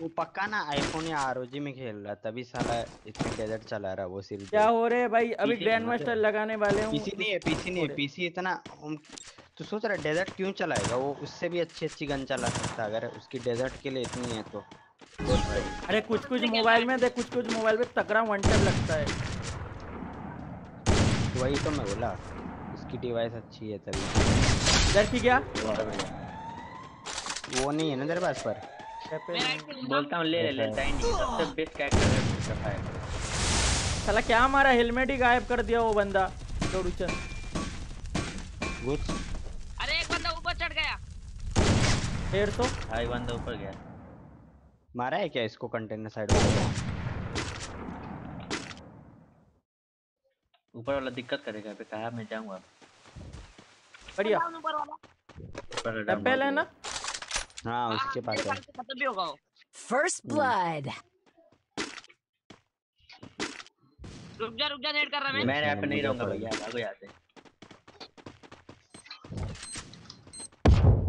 वो पक्का ना आईफोन या आरओजी में खेल रहा तभी साला इतने डेजर्ट चला रहा वो सिर्फ़ क्या हो रहे है भाई? अभी ग्रैंड मास्टर लगाने वाले हूँ। पीसी नहीं है पीसी नहीं है पीसी इतना तो सोच रहा डेजर्ट क्यों चलाएगा? वो उससे भी अच्छी अच्छी गन चला सकता अगर उसकी डेजर्ट के लिए इतनी है तो। अरे कुछ कुछ मोबाइल में देख कुछ कुछ मोबाइल में तगड़ा वन टैप लगता है। वही तो मैं बोला उसकी डिवाइस अच्छी है तभी। इधर की क्या? वो नहीं है ना तेरे पास पर। हूँ। बोलता हूँ ले ले ही नहीं सबसे बेस्ट कैरेक्टर है उसका फायर साला क्या हमारा हेलमेट ही गायब कर दिया वो बंदा? जोड़ूचन गुड अरे एक बंदा ऊपर चढ़ गया। डेढ़ सौ हाई बंदा ऊपर गया। मारा है क्या इसको कंटेनर साइड वाले? ऊपर वाला दिक्कत करेगा पे कहा मैं जाऊँगा? बढ़िया। पहले है ना? हाँ उसके हाँ, पास है। भी होगा वो। First रुक जा रुक जा नेट कर रहा मैं। मैं यहाँ पे मुझे नहीं रहूँगा। भैया भागो यहाँ से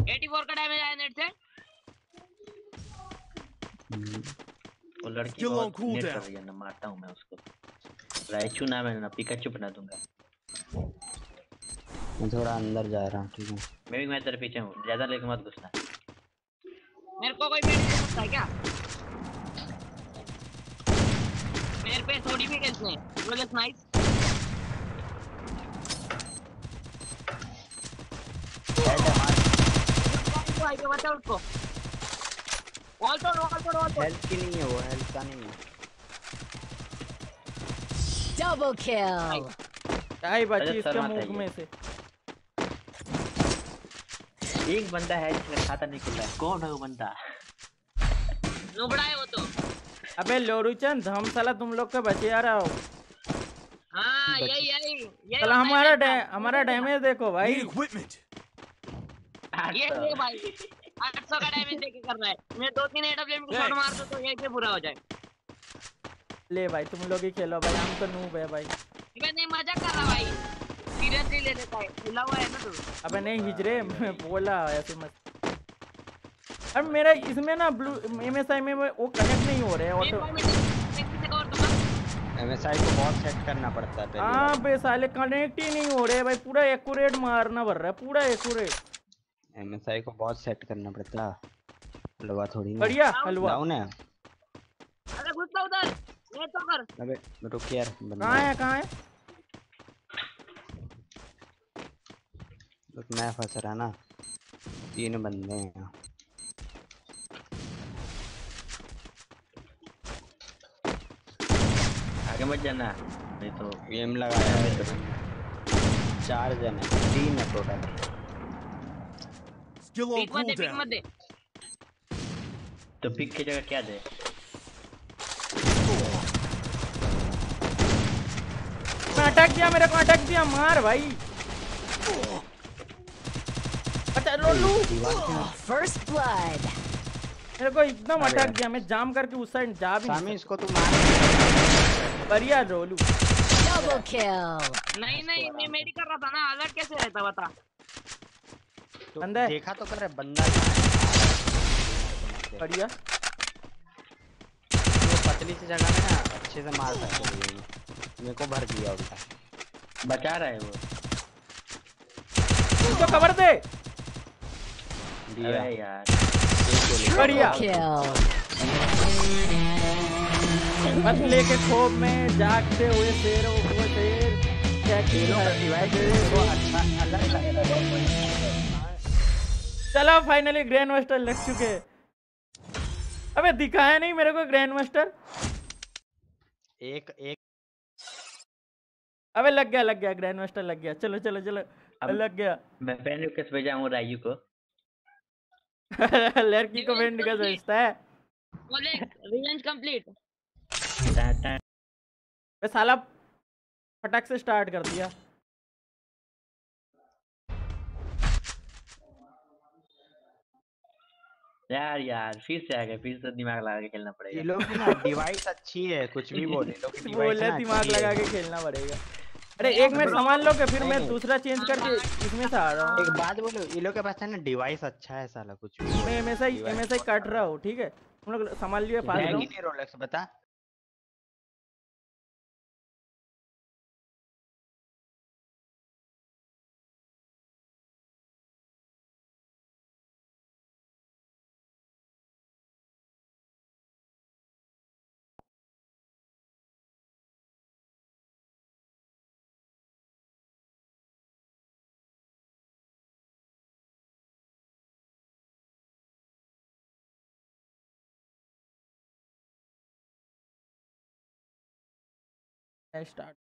84 का डैमेज आया नेट से। हम्म, वो लड़की बहुत नेट कर. रही है ना मारता हूँ मैं उसको। राइचू नाम है ना पिकाचू बना दूँगा। मैं थोड़ा अंदर जा रहा हूँ ठीक है? मैं भी मैं तेरे पीछे हूँ। ज़्यादा लेके मत घुसना। मेरे को कोई दे सकता है क्या? मेरे पे थोड़ी भी हेल्थ नहीं वो जस्ट नाइस भाई को बचा उसको वॉल तोड़ वॉल हेल्थ की नहीं है वो हेल्थ का नहीं है। Kill. क्या ही बची इसके मुँह में से। एक बंदा है जिसका खाता नहीं खुला है। कौन है वो बंदा? नुबड़ा है वो तो। अबे लोरूचंद हम साला तुम लोग के बचे आ रहा हो। हाँ यही यही हमारा डै। हमारा डैमेज देखो भाई. ये ये भाई 800 का डैमेज देके कर रहा है। मैं दो तीन एडब्ल्यूएम को शॉट मार दूँ तो यही पे पूरा हो जाए। ले भाई तुम लोग ही खेलो भाई हम तो नूब है भाई। मैं नहीं मज़ाक कर रहा भाई। सीरियसली ले लेता है। खुला हुआ है ना तू? अबे नहीं हिजरे मैं बोला ऐसे मत अब मेरा इसमें ना ब्लू एमएसआई में वो कनेक्ट नहीं हो रहे हैं ऑटो एमएसआई को बहुत सेट करना पड़ता है पहले हाँ बे साले कनेक्ट ही नहीं हो रहे भाई पूरा एक्यूरेट मारना पड़ रहा है पूरा एक्यूरेट एमएसआई को बहुत सेट करना पड़ता है। हलवा थोड़ी बढ़िया हलवा। डाउन है? अरे घुसता उधर ये तो कर। अबे रुक यार कहाँ है कहाँ है? बट मैं फंस रहा ना। तीन बंदे हैं यहाँ। आगे मत जाना। नहीं तो गेम लगाया मैं तो चार जने तीन है टोटल स्किल ऑन कूल मत दे तो पिक की जगह क्या दे? अटैक किया मेरे को अटैक दिया मार भाई। अच्छा First blood. मेरे को एकदम अटैक दिया मैं जाम करके उस साइड जा भी सामी नहीं इसको तू मार। बढ़िया रोलू। Double kill. नहीं नहीं मैं मेरी कर। रहा था ना अलर्ट कैसे रहता बता? तो बंदा देखा तो कर रहा है, बंदा बढ़िया। पतली सी जगह में ना अच्छे से मार सकते हैं मेरे को भर दिया उल्टा। बचा रहा है वो। उसको कवर दे। दिया यार बढ़िया लेके खोप में जागते हुए शेर वो शेर क्या अलग लग रहा चलो फाइनली ग्रैंड मास्टर लग चुके अबे दिखाया नहीं मेरे को ग्रैंड मास्टर एक एक अबे लग गया लग गया ग्रैंड मास्टर लग गया चलो चलो चलो अब- लग गया मैं फ्रेंड रिक्वेस्ट भेजा हूँ रायू को लड़की को फ्रेंड का सोचता है। बोले रिवेंज कंप्लीट बे साला फटाक से स्टार्ट कर दिया। यार यार फिर से आ गए फिर से दिमाग लगा के खेलना ये पड़ेगा लोग की ना डिवाइस अच्छी है कुछ भी बोले लोग की device बोले दिमाग लगा के खेलना पड़ेगा। अरे एक मिनट संभाल लो के फिर मैं दूसरा चेंज करके इसमें से आ रहा हूँ। एक बात बोलो ये लोग के पास है ना डिवाइस अच्छा है साला कुछ मैं एमएसआई ही कट रहा हूँ ठीक है? तुम लोग संभाल लिए फास्ट रोलेक्स बता। स्टार्ट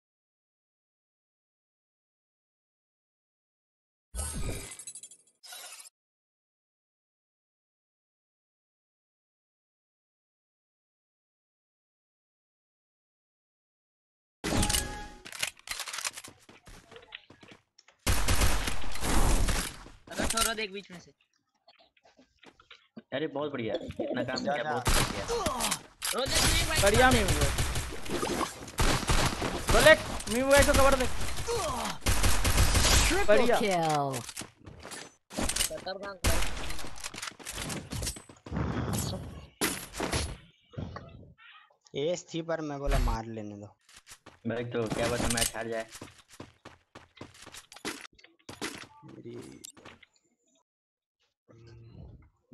छोरो देख बीच में से। अरे बहुत बढ़िया। इतना काम जा, किया। बहुत बढ़िया। रोज़े बढ़िया हुए बोले तो कवर दे बढ़िया। kill. खतरनाक एस थी पर मैं बोला मार लेने दो भाई तो क्या बता मैच हार जाए मेरी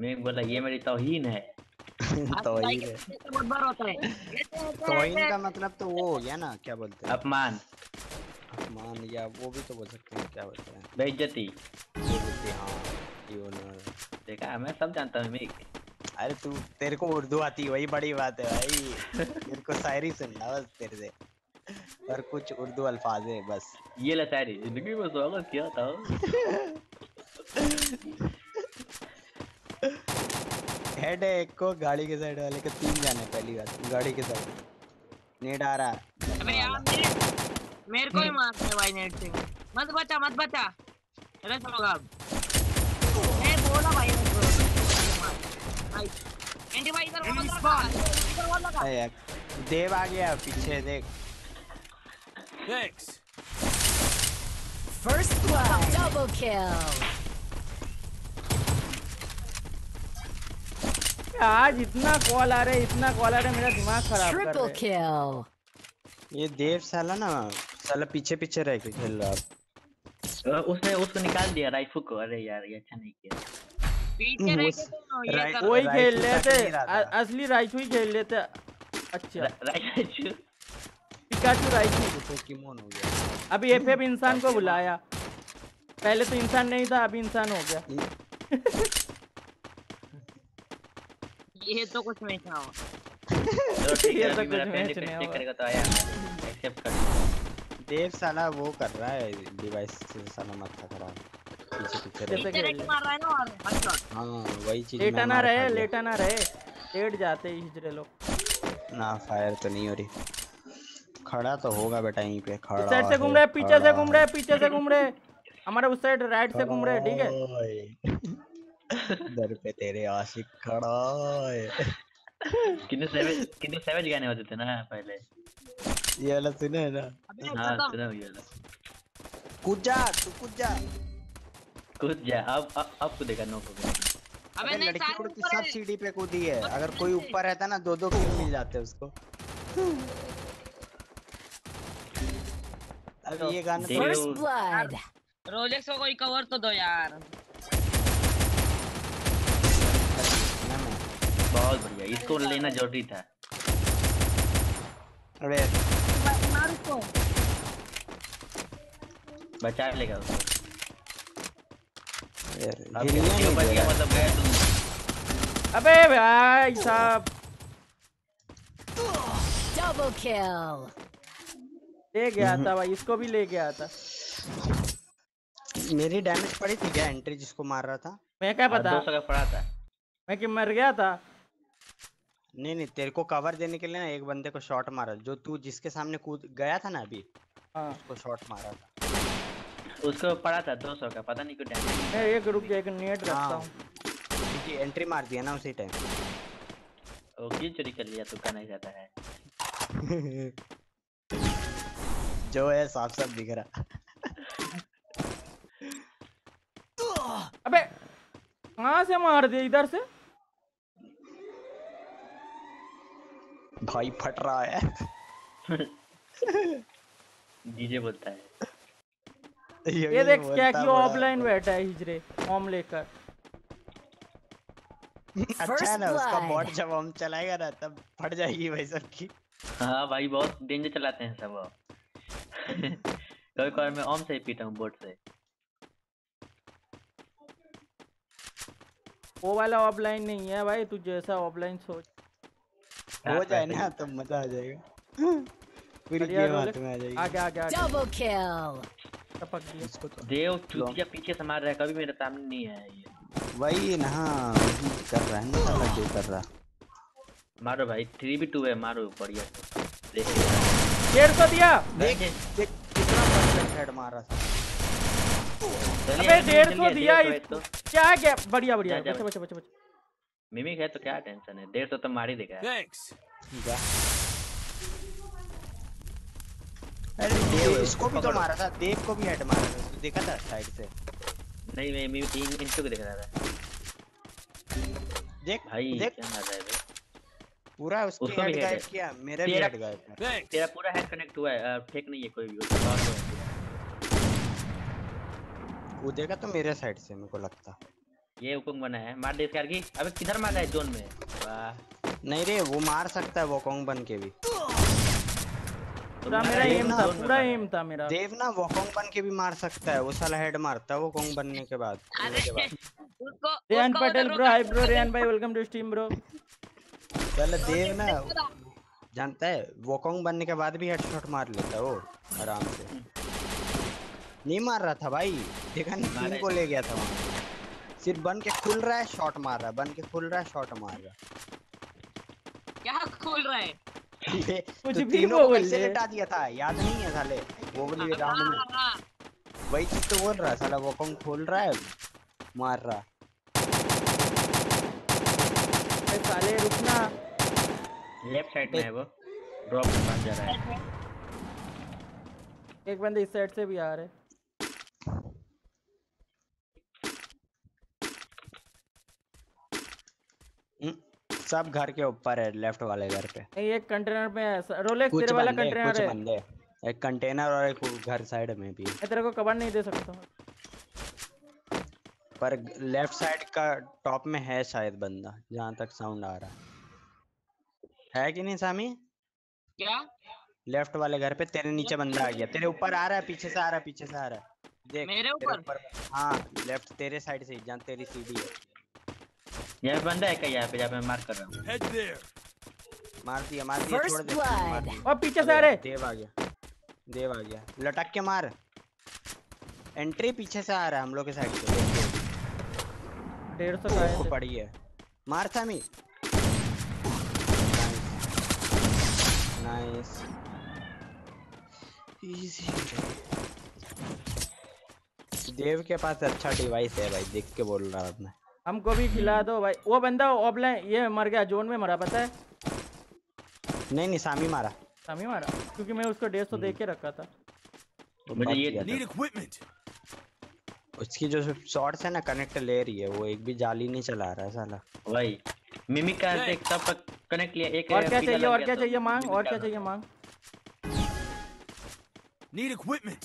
मैं बोला ये मेरी तौहीन है बहुत बार होता है तोहिन का मतलब तो वो हो गया ना क्या बोलते हैं? अपमान। अपमान या वो भी तो बोल सकते हैं क्या बोलते हैं? बेइज्जती। बोलते हैं, हाँ ये देखा मैं सब जानता हूँ मैं अरे तू तेरे को उर्दू आती है वही बड़ी बात है भाई। मेरे को शायरी सुनना बस तेरे से। और कुछ उर्दू अल्फाज है बस। ये ला शायरी ज़िंदगी में स्वागत किया था। हेड है एक को गाड़ी के साइड वाले के तीन जाने पहली बात। गाड़ी के साइड नेट आ रहा है। अबे यार मेरे मेरे को ही मारते भाई नेट से। मत बचा मत बचा। अरे चलो अब। ए बोला भाई मेरे को। भाई एंटी भाई इधर बोल लगा इधर बोल लगा। यार, देव आ गया पीछे देख। Thanks. First blood. Double kill. आज इतना कॉल आ रहा है इतना कॉल आ रहा है मेरा दिमाग खराब कर रहे हैं। ये देव साला ना साला पीछे पीछे रह के खेल रहा है। उसने उसको निकाल दिया राइफू को। अरे यार ये अच्छा नहीं किया पीछे रह वो के तो ये कर वही खेल लेते असली राइफू ही खेल लेते। अच्छा। राइफू। पिकाचू राइफू। पोकेमोन हो गया। अभी एफ़ इंसान को बुलाया। पहले तो इंसान नहीं था अभी इंसान हो गया। ये तो कुछ नहीं था चलो ठीक ये है तो अभी मेरा चेक करेगा तो आया एक्सेप्ट कर देव साला वो कर रहा है डिवाइस से साला माथा खराब पीछे पीछे के मार रहा है ना और हेडशॉट हाँ वही चीज़ लेटा ना रहे। लेटा ना रहे लेट जाते ही हिजरे लोग ना फायर तो नहीं हो रही खड़ा तो होगा बेटा यहीं पे खड़ा इस साइड से घूम रहे हैं पीछे से घूम रहे हैं पीछे से घूम रहे हैं हमारे उस साइड राइट से घूम रहे हैं ठीक है है दर पे तेरे आशिक खड़ा है। कितने सेवेज कितने सेवेज गाने होते थे ना पहले? ये वाला सुना है ना? हाँ सुना हुआ वाला कूद जा तू कूद जा कूद जा अब अब अब कूदेगा नो को अबे नहीं लड़की सारे कुड़ती ऊपर सब है। सीढ़ी पे कूदी है। अगर कोई ऊपर रहता ना दो दो किल मिल जाते उसको। अब ये गाना तो First blood. रोलेक्स को कोई कवर तो दो यार ना मैं बहुत बढ़िया इसको लेना ज़रूरी था। अबे मार उसको बचा लेगा उसको। मतलब अबे भाई साहब। Double kill. ले गया था भाई इसको भी ले गया था। मेरी डैमेज पड़ी थी क्या एंट्री जिसको मार रहा था? मैं क्या पता? दो सौ का पड़ा था। मैं कि मर गया था? नहीं नहीं तेरे को कवर देने के लिए ना एक बंदे को शॉट मारा। जो तू जिसके सामने कूद गया था ना अभी हाँ। उसको शॉट मारा था। उसको पड़ा था दो सौ का पता नहीं क्यों डैमेज मैं एक रुक जा एक नेट रखता हाँ। हूँ क्योंकि एंट्री मार दिया ना उसी टाइम वो क्यों चोरी कर लिया तू नहीं जाता है। जो है साफ़ साफ़ दिख रहा। अबे कहाँ से मार दिया इधर से? भाई फट रहा है। डीजे बोलता है। ये देख क्या क्यों ऑफलाइन बैठा है हिजरे होम लेकर। अच्छा ना उसका बॉट जब हम चलाएगा ना तब फट जाएगी भाई सबकी। हाँ भाई बहुत डेंजर चलाते हैं सब। कभी कभार मैं ओम से ही पीता हूँ बोट से। वो वाला ऑफलाइन नहीं है भाई तू जैसा ऑफलाइन सोच। हो हाँ, जाए ना तो मज़ा आ जाएगा। पूरी बढ़िया गेम हाथ में आ जाएगी। आगे आगे आगे। Double kill. टपक दिया। इसको तो देव चूतिया पीछे से मार रहा है। कभी मेरे सामने नहीं आया ये। वही ना वही कर रहा है ना जो कर रहा। मारो भाई थ्री भी टू है मारो बढ़िया। देखिए डेढ़ सौ दिया। देख देख। कितना परफेक्ट हेड मारा। था अबे डेढ़ चल सौ गया, दिया। क्या क्या? बढ़िया बढ़िया। जा, जा। बचे बचे बचे बचे मिमिक है तो क्या टेंशन है? सौ तो मार ही देगा. जा। अरे देव इसको भी तो मारा था देव को भी हेड मारा था देखा था साइड से। नहीं मैं मिमिक इन इनको को देख रहा था। देख भाई देख। क्या मार रहा है पूरा उसकी हेड गायब किया मेरे भी हेड गायब किया। तेरा पूरा हेड कनेक्ट हुआ है फेक नहीं है कोई भी तो कूदेगा तो मेरे साइड से मेरे को लगता। ये हुकुम बना है। मार दे इसका की अबे किधर मार रहा है जोन में? वाह। नहीं रे वो मार सकता है वोकोंग बन के भी। पूरा मेरा एम था पूरा। एम था मेरा। देव ना वोकोंग बन के भी मार सकता है। वो साला हेड मारता है वोकोंग बनने के बाद। उसको Rehan Patel bro hi bro Rehan भाई वेलकम टू स्ट्रीम ब्रो पहले देव ना। जानता है वोकोंग बनने के बाद भी हेडशॉट मार लेता है वो आराम से। नहीं मार रहा था भाई। देखा नहीं को ले गया था वहाँ। सिर्फ़ बन के खुल रहा है शॉट मार रहा है बन के खुल रहा है शॉट मार रहा क्या खोल रहा है? है कुछ तो भी बोल कैसे ले। लिटा दिया था याद नहीं है साले वो वाली राउंड में। हाँ, हाँ, वही चीज़ तो बोल रहा है साला वोकोंग खोल रहा है मार रहा अरे साले रुकना। लेफ़्ट साइड में है वो। ड्रॉप के पास जा रहा है। एक बंदे इस साइड से भी आ रहे हम्म, सब घर के ऊपर है लेफ़्ट वाले घर पे। नहीं एक कंटेनर में है रोलेक्स तेरे वाला कंटेनर कुछ है। बंदे। एक कंटेनर और एक घर साइड में भी। मैं तेरे को कवर नहीं दे सकता। हूँ पर लेफ़्ट साइड का टॉप में है शायद बंदा जहाँ तक साउंड आ रहा है। है कि नहीं सामी क्या? लेफ़्ट वाले घर पे तेरे नीचे बंदा आ गया। तेरे ऊपर आ रहा है पीछे से आ रहा है पीछे से आ रहा है। देख मेरे ऊपर? हाँ लेफ़्ट तेरे साइड से जहाँ तेरी सीढ़ी है। यहाँ बंदा है क्या यहाँ पे जहाँ पे मैं मार्क कर रहा हूँ? मार दिया मार दिया छोड़ दे दिया। और पीछे से आ रहे। देव आ गया देव आ गया। लटक के मार। एंट्री पीछे से आ रहा है हम लोग के साइड से। डेढ़ सौ का पड़ी है। मार सामी नाइस देव के पास अच्छा डिवाइस है भाई देख के बोल रहा हूँ मैं। हमको भी खिला दो भाई। वो बंदा ऑफलाइन ये मर गया जोन में मरा पता है? नहीं नहीं सामी मारा। सामी मारा? क्योंकि मैं उसको डेढ़ सौ दे के रखा था। मुझे ये था। उसकी जो शॉर्ट्स है ना कनेक्ट ले रही है वो एक भी जाली नहीं चला रहा है साला। भाई मिमिक का से सब कनेक्ट लिया एक और क्या चाहिए लग और क्या तो चाहिए मांग? और क्या चाहिए मांग? Need equipment.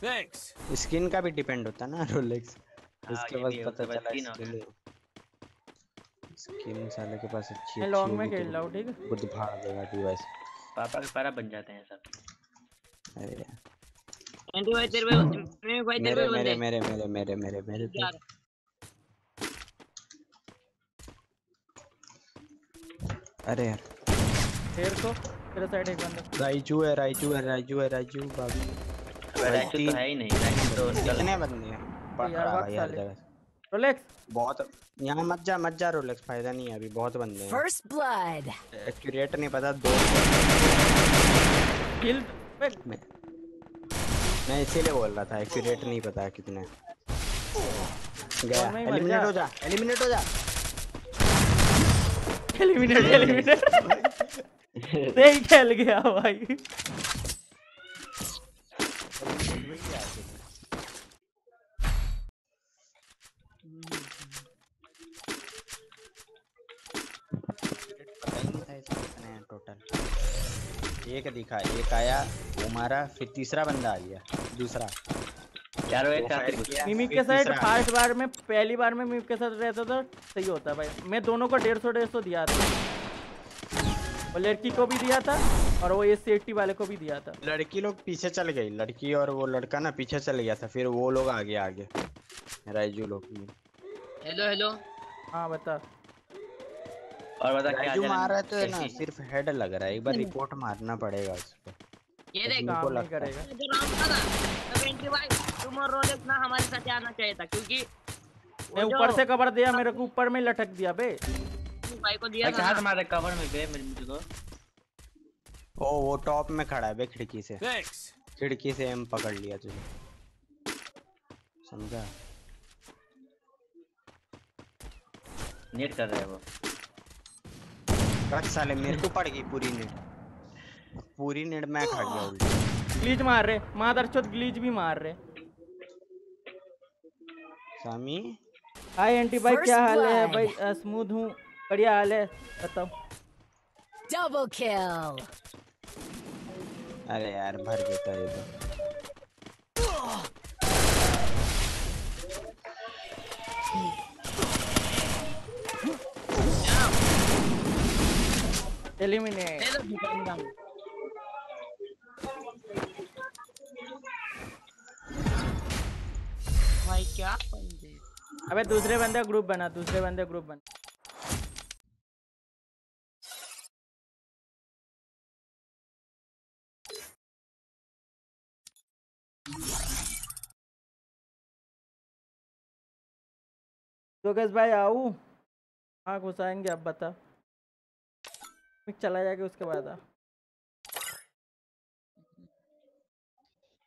Thanks. स्किन का भी डिपेंड होता है ना रोलेक्स। इसके ये पास पता चला स्किन स्किन साले के पास अच्छी मैं लॉन्ग में खेल तो रहा हूँ ठीक है? खुद भाग देगा डिवाइस पापा के पारा बन जाते हैं सब। अरे। यार। एंटी भाई तेरे पे मेरे भाई तेरे मेरे पे मेरे बंदे मेरे मेरे मेरे मेरे मेरे अरे यार। डेढ़ सौ तेरे साइड एक बंदा। राइजू है राइजू है राइजू है राइजू बाबू राइचू तो है ही नहीं राइचू तो कितने बंदे हैं। पड़ रहा भाई हर जगह रोलेक्स। बहुत यहाँ मत जा मत जा रोलेक्स फ़ायदा नहीं है अभी बहुत बंदे हैं। First blood. एक्यूरेट नहीं पता दो किल मैं मैं इसीलिए बोल रहा था एक्यूरेट नहीं पता कितने। गया। ही एलिमिनेट हो जा एलिमिनेट हो जा। एलिमिनेट एलिमिनेट नहीं खेल गया भाई। ही था इसमें कितने हैं टोटल एक दिखा एक आया वो मारा फिर तीसरा बंदा आ गया दूसरा। एक वो फायर मिमिक के साथ। फ़र्स्ट बार में पहली बार में मिमिक के साथ रहता था सही होता भाई। मैं दोनों को डेढ़ सौ डेढ़ सौ दिया था। और लड़की को भी दिया था और वो एस सी वाले को भी दिया था। लड़की लोग पीछे चल गई लड़की और वो लड़का ना पीछे चल गया था फिर वो लोग आगे आगे। राइजू लोग हेलो हेलो हाँ बता। और बता क्या जाने मार रहा है तो है ना सिर्फ़ हेड लग रहा है एक बार रिपोर्ट मारना पड़ेगा उसको ये देख काम नहीं करेगा। जो राउंड था ना तो भाई तुम और रोलेक्स ना हमारे साथ आना चाहिए था क्योंकि मैं ऊपर से कवर दिया मेरे को ऊपर में लटक दिया बे। भाई को दिया था तुम्हारे कवर में बे मेरे मुझे को ओ वो टॉप में खड़ा है बे खिड़की से। Thanks. खिड़की से एम पकड़ लिया तुझे। समझा? नेट कर रहा है वो। रख साले मेरे को पड़ गई पूरी नेट। पूरी नेट मैं खा गया उल्टी। ग्लीच मार रहे मादरचोद ग्लीच भी मार रहे सामी? हाय एंटी भाई क्या हाल है? भाई स्मूथ हूँ। बढ़िया हाल है बताओ। Double kill. अरे यार भर देता ये का भाई क्या बंदे अबे दूसरे बंदे ग्रुप बना दूसरे बंदे ग्रुप बना। योगेश भाई आऊ हाँ घुसाएँगे अब बता। चला जाएगा उसके बाद आ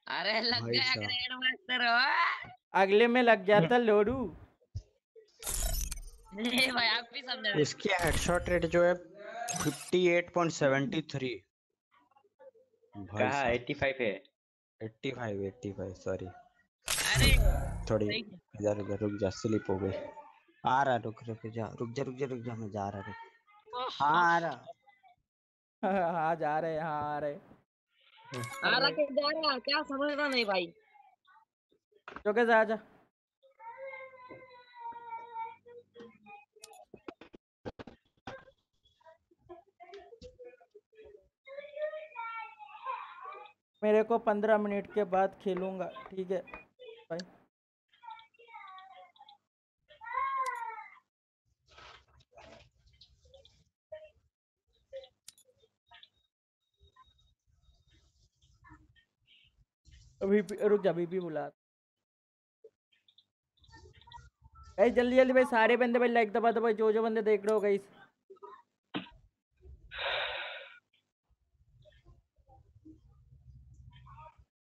अरे लग गया ग्रेड मास्टर हो। अगले में लग गया था लोडू। नहीं भाई आप भी समझ रहे इसकी हेडशॉट रेट जो है 58.73 भाई कहा? 85 है। 85 85 सॉरी अरे थोड़ी इधर उधर रुक जा स्लिप हो गई। आ रहा रुक रुक जा रुक जा रुक जा रुक जा मैं जा रहा रुक हाँ आ रहा। हाँ जा रहे हाँ आ रहे आ रहा के जा रहा क्या समझ रहा नहीं भाई? योगेश आ जा मेरे को पंद्रह मिनट के बाद खेलूँगा ठीक है? भाई। अभी रुक जा अभी बुला। भाई जल्दी जल्दी भाई सारे बंदे भाई लाइक दबा दो भाई जो जो बंदे देख रहे हो गाइस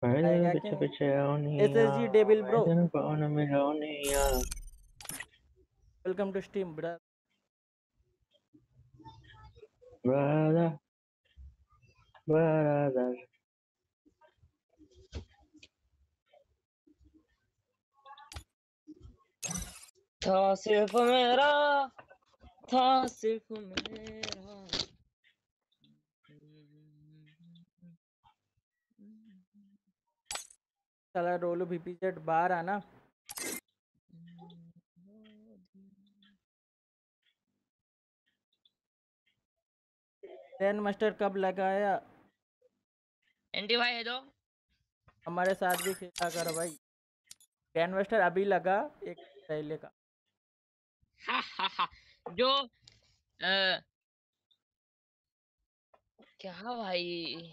पीछे पीछे bro. Welcome to stream brother brother brother था सिर्फ़ मेरा था सिर्फ़ मेरा। चला रोलो बीपीजेड बाहर आना। ग्रैंड मास्टर कब लगाया? एंटी भाई है जो। हमारे साथ भी खेला कर भाई। ग्रैंड मास्टर अभी लगा एक पहले का। हा हा हा जो अ, क्या भाई?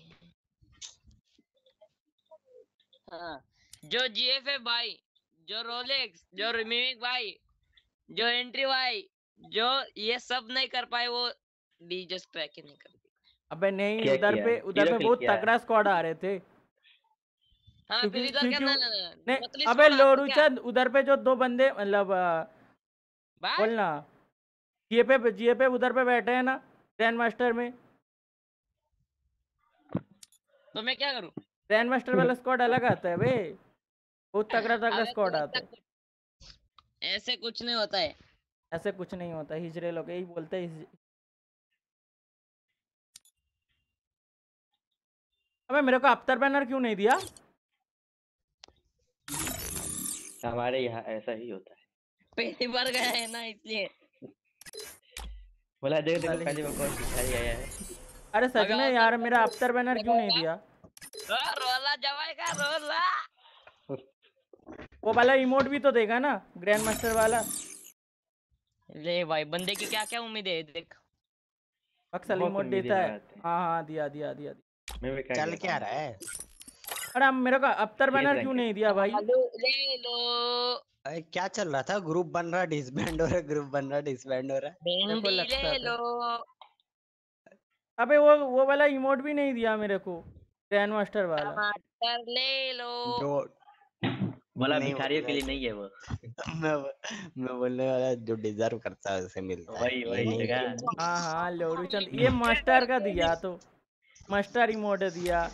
हाँ जो जीएफ है भाई जो रोलेक्स जो रिमिक भाई जो एंट्री भाई जो ये सब नहीं कर पाए वो डी जस्ट क्रैक नहीं कर अबे नहीं उधर पे उधर पे बहुत तगड़ा स्क्वाड आ रहे थे। हाँ नहीं मतली अबे लोरूचंद उधर पे जो दो बंदे मतलब भाई बोलना जीए पे जीए पे उधर पे बैठे हैं ना ग्रैंड मास्टर में। तो मैं क्या करूँ? ग्रैंड मास्टर वाला स्क्वाड अलग आता है बे बहुत तगड़ा तगड़ा स्क्वाड आता है। ऐसे कुछ नहीं होता है। ऐसे कुछ नहीं होता हिजरे लोग यही बोलते हैं अबे मेरे को अफ्तर बैनर क्यों नहीं दिया? हमारे यहाँ ऐसा ही होता है। पहली बार गया है ना इसलिए। बोला देख देखो। पहले में कौन भिखारी आया है। अरे सच में यार मेरा अफ्तर बैनर क्यों नहीं दिया? रोला जमाएगा रोला। वो वाला इमोट भी तो देगा ना ग्रैंड मास्टर वाला। ले भाई बंदे की क्या क्या उम्मीद है देख। अक्सर इमोट देता है। हाँ। हाँ दिया दिया दिया चल क्या रहा है? अरे मेरे को अफ्तर बैनर क्यों नहीं दिया भाई? ले लो। अरे क्या चल रहा था? ग्रुप बन रहा डिसबैंड हो रहा ग्रुप बन रहा डिसबैंड हो रहा। लो अबे वो वो वाला इमोट भी नहीं दिया मेरे को ग्रैंड मास्टर वाला। टमाटर ले लो। जो बोला नहीं भिखारियों के लिए नहीं है वो। मैं मैं बोलने वाला जो डिजर्व करता है उसे मिलता है। वही वही हाँ हाँ लोरू चंद ये मास्टर का दिया तो। मास्टर इमोट दिया।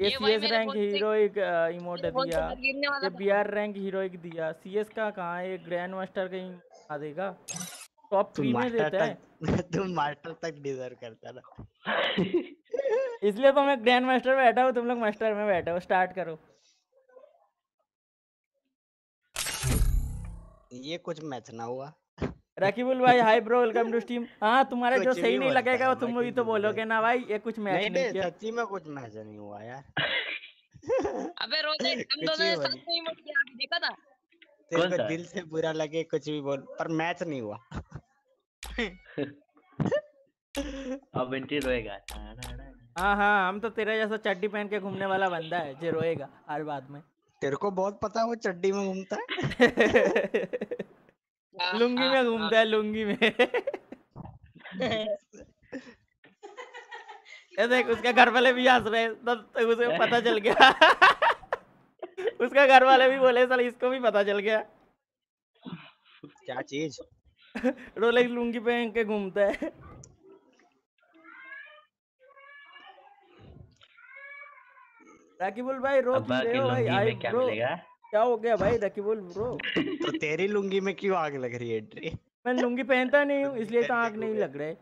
ये सीएस रैंक हीरोइक इमोट दिया। ये था। बी आर रैंक हीरोइक दिया। सीएस का कहाँ है? ग्रैंड मास्टर का ही आ देगा। टॉप तू थ्री में देता है। तक तू मास्टर तक डिजर्व करता ना इसलिए तो मैं ग्रैंड मास्टर में बैठा हूँ तुम लोग मास्टर में बैठे हो। स्टार्ट करो। ये कुछ मैच ना हुआ। रकीबुल भाई hi bro welcome to stream हाँ तुम्हारा जो सही नहीं लगेगा वो तुम भी तो बोलोगे ना भाई ये कुछ मैच नहीं नहीं नहीं किया। सच्ची में कुछ मैच नहीं हुआ यार। अबे रोले हम दोनों ने। साथ में इमोट किया अभी देखा था? तेरे को दिल से बुरा लगे कुछ भी बोल पर मैच नहीं हुआ। अब एंट्री रोएगा। हाँ हाँ हम तो तेरे जैसा चड्डी पहन के घूमने वाला बंदा है जो रोएगा हर बात में। तेरे को बहुत पता है वो चड्डी में घूमता है। लुंगी में घूमता है लुंगी में। ये देख उसके घर वाले भी हंस रहे हैं, तब उसे पता चल गया। उसका घर वाले भी बोले साले इसको भी पता चल गया। क्या चीज़? रोलेक्स लुंगी पहन के घूमता है। रकीबुल भाई रो क्यों रहे हो भाई आई में क्या ब्रो मिलेगा? क्या हो गया भाई? रकीबुल ब्रो तो तेरी लुंगी में क्यों आग लग रही है एंट्री मैं लुंगी पहनता नहीं हूँ इसलिए तो आँख नहीं लग रहे।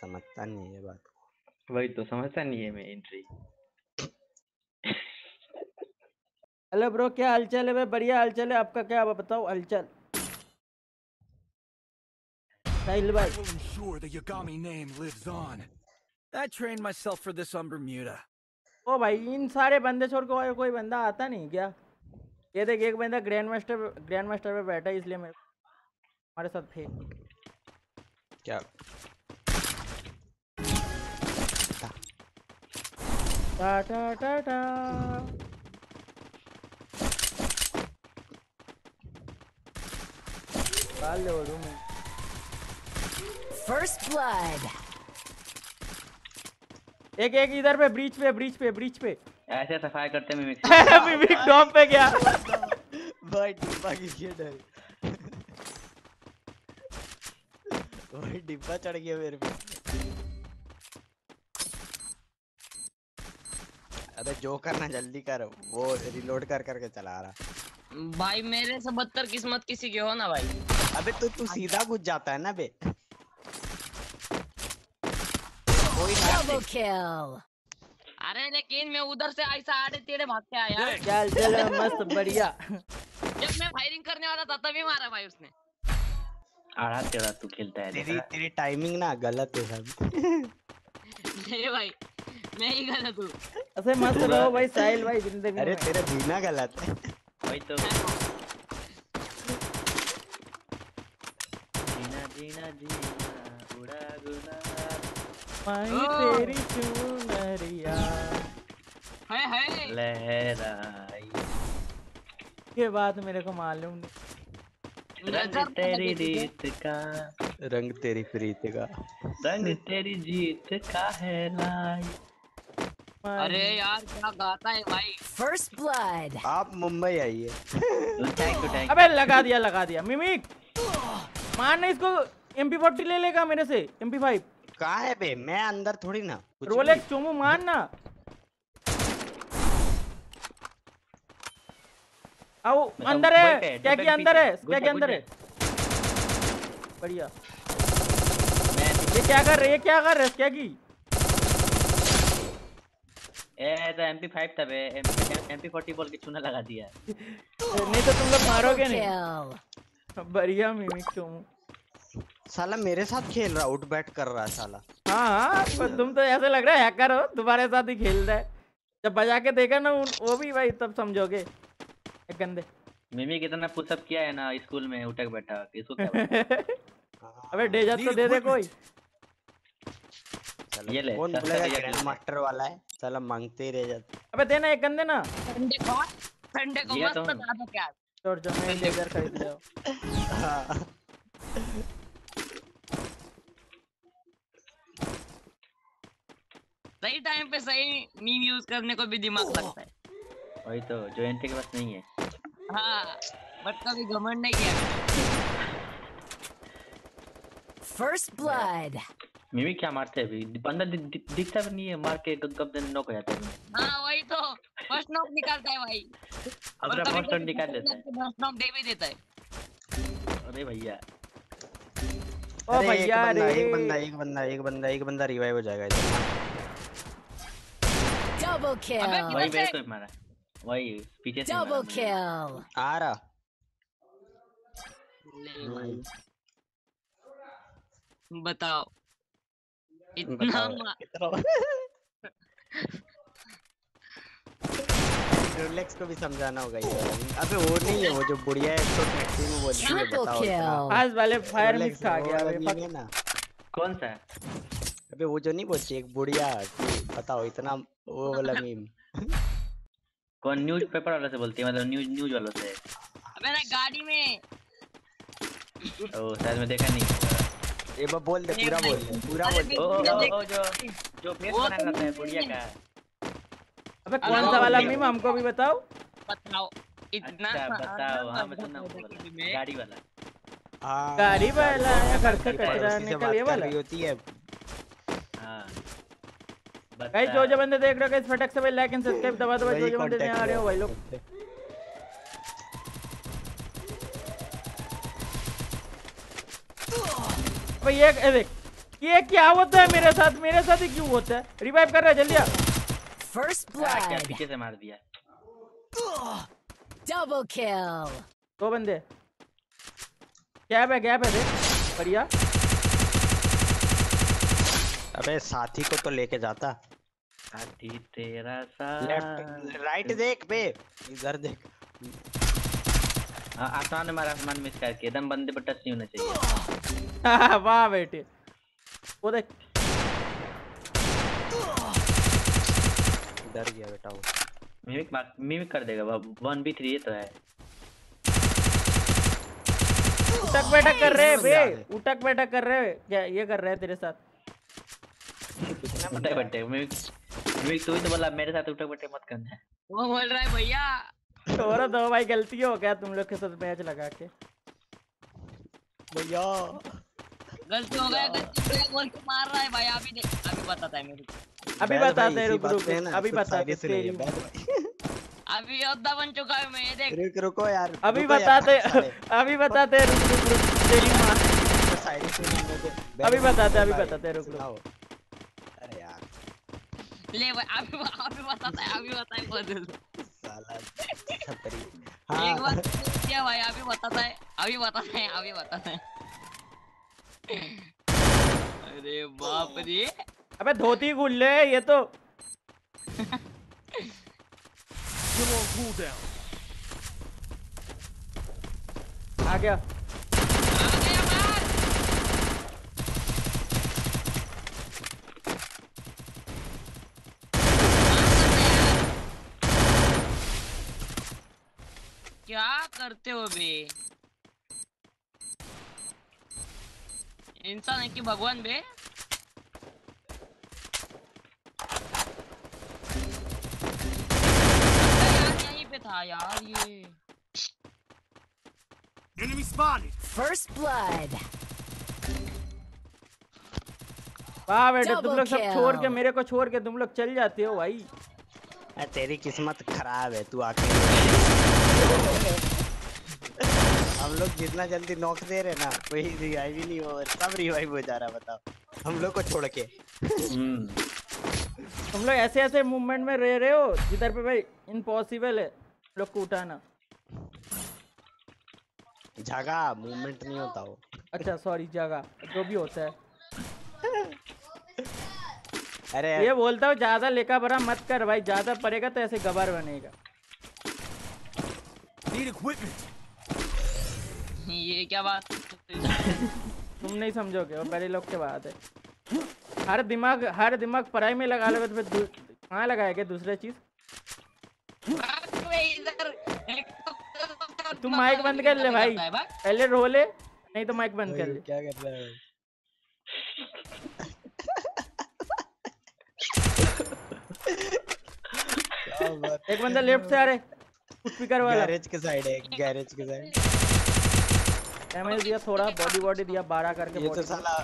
समझता नहीं है बात को। वही तो समझता नहीं है मैं एंट्री हेलो ब्रो क्या हालचाल है भाई? बढ़िया हालचाल है। आपका क्या बताओ हलचल? साहिल भाई। I will the Yagami name lives on. I trained myself for this on Bermuda. ओ भाई इन सारे बंदे छोड़ के और कोई बंदा आता नहीं क्या? ये देख एक बंदा ग्रैंड मास्टर ग्रैंड मास्टर पे बैठा है इसलिए मैं हमारे साथ थे क्या? टा टा टा टा। डाल ले रूम में। First blood. एक एक इधर पे ब्रीच पे ब्रीच पे ब्रीच पे। ऐसे सफ़ाई करते हैं मिमिक टॉप पे गया। भाई डिब्बा किसके डर? भाई डिब्बा चढ़ गया मेरे पे। अबे जो करना जल्दी कर वो रिलोड कर करके चला रहा। भाई मेरे से बदतर किस्मत किसी की हो ना भाई। अबे तो तू सीधा घुस जाता है ना बे कोई ना Double kill. अरे लेकिन मैं उधर से ऐसा आड़े टेढ़े भाग के आया चल चल मस्त बढ़िया। जब मैं फायरिंग करने वाला था तभी मारा भाई उसने। आड़ा तेरा तू खेलता है तेरी तेरी टाइमिंग ना गलत है सब। नहीं भाई मैं ही गलत हूँ। ऐसे मस्त रहो भाई साहिल भाई ज़िंदगी अरे तेरे बिना गलत है। वही तो जीना जीना जीना उड़ा गुलाब ओ। तेरी चुनरिया। है है लहराई। के बाद मेरे को मालूम नहीं। रंग तेरी रीत का। रंग तेरी प्रीत का। रंग तेरी जीत का है लाई अरे यार क्या गाता है भाई। First blood. आप मुंबई आइए थैंक यू थैंक अबे लगा दिया लगा दिया। मिमिक मारना इसको एमपी फोर्टी ले लेगा मेरे से। एमपी फाइव कहाँ है बे? मैं अंदर थोड़ी ना। रोलेक्स चोमू मारना आओ मतलब अंदर है। क्या गुड अंदर है? क्या पे, अंदर है? बढ़िया। मैं ये क्या कर रहे ये क्या कर रहे क्या की ए तो MP5 था बे। MP40 बोल के चूना लगा दिया नहीं तो तुम लोग मारोगे नहीं। बढ़िया मिमिक चोमू साला मेरे साथ खेल रहा आउट बैट कर रहा है साला। हाँ हाँ पर तुम तो ऐसे लग रहा है हैकर हो तुम्हारे साथ ही खेल रहा है। जब बजा के देखा ना वो भी भाई तब समझोगे। गंदे। मिमी कितना पुशअप किया है ना स्कूल में उठक बैठा इसको क्या पता? अबे डेजर्ट तो दे दे कोई। ये ले, कौन बोलेगा मास्टर वाला है? साला मांगते रह जाते। अबे देना एक गंदे ना। संडे को संडे को मस्त। दादा क्या? छोड़ जो मैं डेजर्ट खरीद लिया हाँ। सही टाइम पे सही मीम यूज़ करने को भी दिमाग लगता है। वही तो जो एंटी के पास नहीं है। हाँ बट कभी घमंड नहीं किया। First blood. मिमी क्या मारते हैं अभी? बंदा दिखता भी नहीं है मार के गब दिन नॉक हो जाता है। हाँ वही तो फ़र्स्ट नॉक निकालता है भाई। अपना फ़र्स्ट राउंड निकाल लेता है। फ़र्स्ट नॉक दे भी देता है। अरे भैया। ओ भैया एक बंदा एक बंदा एक बंदा एक बंदा रिवाइव हो जाएगा इधर। Double kill. वही मेरे को मारा वही पीछे से ही मुझे। kill. आ रहा बताओ इतना रोलेक्स को भी समझाना होगा ये। अबे वो नहीं है वो जो बुढ़िया है तो टैक्सी में बोलती है बताओ आज वाले फायर मिक्स खा गया अबे। है ना। कौन सा? अबे वो जो नहीं बोलती एक बुढ़िया बताओ इतना वो वाला मीम कौन न्यूज़ पेपर वाला से बोलती है? मतलब न्यूज़ न्यूज़ वालों से। अबे ना गाड़ी में। ओ शायद मैं देखा नहीं। ये बा बोल दे पूरा बोल दे पूरा बोल दे। ओ, ओ, ओ, जो जो फेस बना रहता है बुढ़िया का। अबे कौन सा वाला मीम हमको भी बताओ। बताओ इतना अच्छा सा- बताओ हाँ मैं बता सुना दो वो वाला, में। गाड़ी वाला। हाँ, गाड़ी वाला या घर से कचरा निकल ये वाला। होती है हाँ। गाइस जो जो बंदे देख रहे हो गाइस फटक से भाई लाइक एंड सब्सक्राइब दबा दबा जो जो बंदे आ रहे हो भाई लोग। भाई ये ए देख ये क्या होता है मेरे साथ? मेरे साथ ही क्यों होता है? रिवाइव कर रहा है जल्दी आ। हाँ, क्या पीछे से मार दिया। Double kill. दो बंदे। गैप है गैप है देख। बढ़िया। अबे साथी को तो लेके जाता। साथी तेरा साथ। राइट देख बे। इधर देख। हाँ आसमान में मारा आसमान मिस करके। एकदम बंदे पर टच नहीं होना चाहिए। वाह बेटे। वो देख। डर गया बेटा वो। मिमिक मार मिमिक कर देगा वन बी थ्री ये तो है। उठक बैठक कर रहे हैं बे। उठक बैठक कर रहे हैं। क्या ये कर रहे हैं तेरे साथ? कितना उठक बट्टे मिमिक तू ही तो बोला मेरे साथ उठक बट्टे मत करना। वो बोल रहा है भैया। छोड़ो दो भाई गलती हो गया तुम लोग के साथ मैच लगा के। भैया। गलती हो गया गलती हो गया बोल के मार रहा है भाई अभी दे अभी बताता है मेरे अभी बताते हैं रुक रुक अभी कुछ बताते तेरी अभी योद्धा बन चुका है मैं ये देख रुक रुको यार अभी यार, बताते अभी बताते रुक रुक रुक तेरी माँ। तो शायरी दे। अभी बताते, अभी भाई, बताते, रुक, रुक। ले भाई अभी अभी बताता है अभी बताता है बदल साला छपरी एक हाँ। बार क्या भाई अभी बताता है अभी बताता है अभी बताता है। अरे बाप रे। अबे धोती खुल ले ये तो. आ गया। क्या करते हो बे इंसान है कि भगवान बे यार यहीं पे था यार ये Enemy spotted. First blood. वाह बेटे तुम लोग सब छोड़ के. मेरे को छोड़ के तुम लोग चल जाते हो भाई अरे तेरी किस्मत खराब है तू आके हम लोग जितना जल्दी नॉक दे रहे ना कोई रिवाइव ही नहीं हो सब रिवाइव हो जा रहा बताओ। हम लोग को छोड़ के। हम्म। तुम लोग ऐसे ऐसे मूवमेंट में रह रहे हो जिधर पे भाई इम्पॉसिबल है लोग को उठाना। जगह मूवमेंट नहीं होता वो। अच्छा सॉरी जगह जो भी होता है। अरे ये बोलता हूँ ज़्यादा लेखा बड़ा मत कर भाई ज़्यादा पड़ेगा तो ऐसे गबर बनेगा। Need equipment. ये क्या बात तुम नहीं समझोगे वो बड़े लोग की बात है। हर दिमाग हर दिमाग पढ़ाई में लगा लोगे तो फिर कहाँ लगाएगा दूसरा चीज़? तुम माइक बंद कर ले भाई। पहले रो ले नहीं तो माइक बंद कर ले। क्या कर रहा है? एक बंदा लेफ़्ट से आ रहे स्पीकर वाला। गैरेज के साइड है गैरेज के साइड डैमेज दिया थोड़ा बॉडी बॉडी दिया बारह करके ये तो साला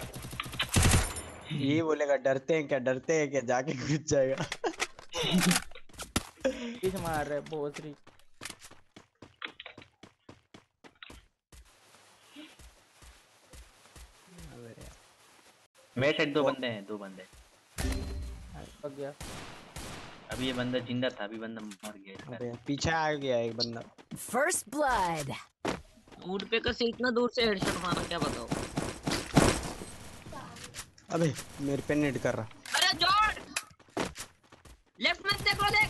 ये बोलेगा डरते हैं क्या डरते हैं क्या जाके घुस जाएगा। पीछ मार रहे भोसरी। मेरे साइड दो बंदे हैं दो बंदे। पक गया। अभी ये बंदा ज़िंदा था अभी बंदा मर गया इसका। अबे पीछे आ गया एक बंदा। First blood. वुड पे से इतना दूर से हेडशॉट मारा क्या बताओ अबे मेरे पे नेट कर रहा। अरे जॉर्ड लेफ़्ट में देखो देख।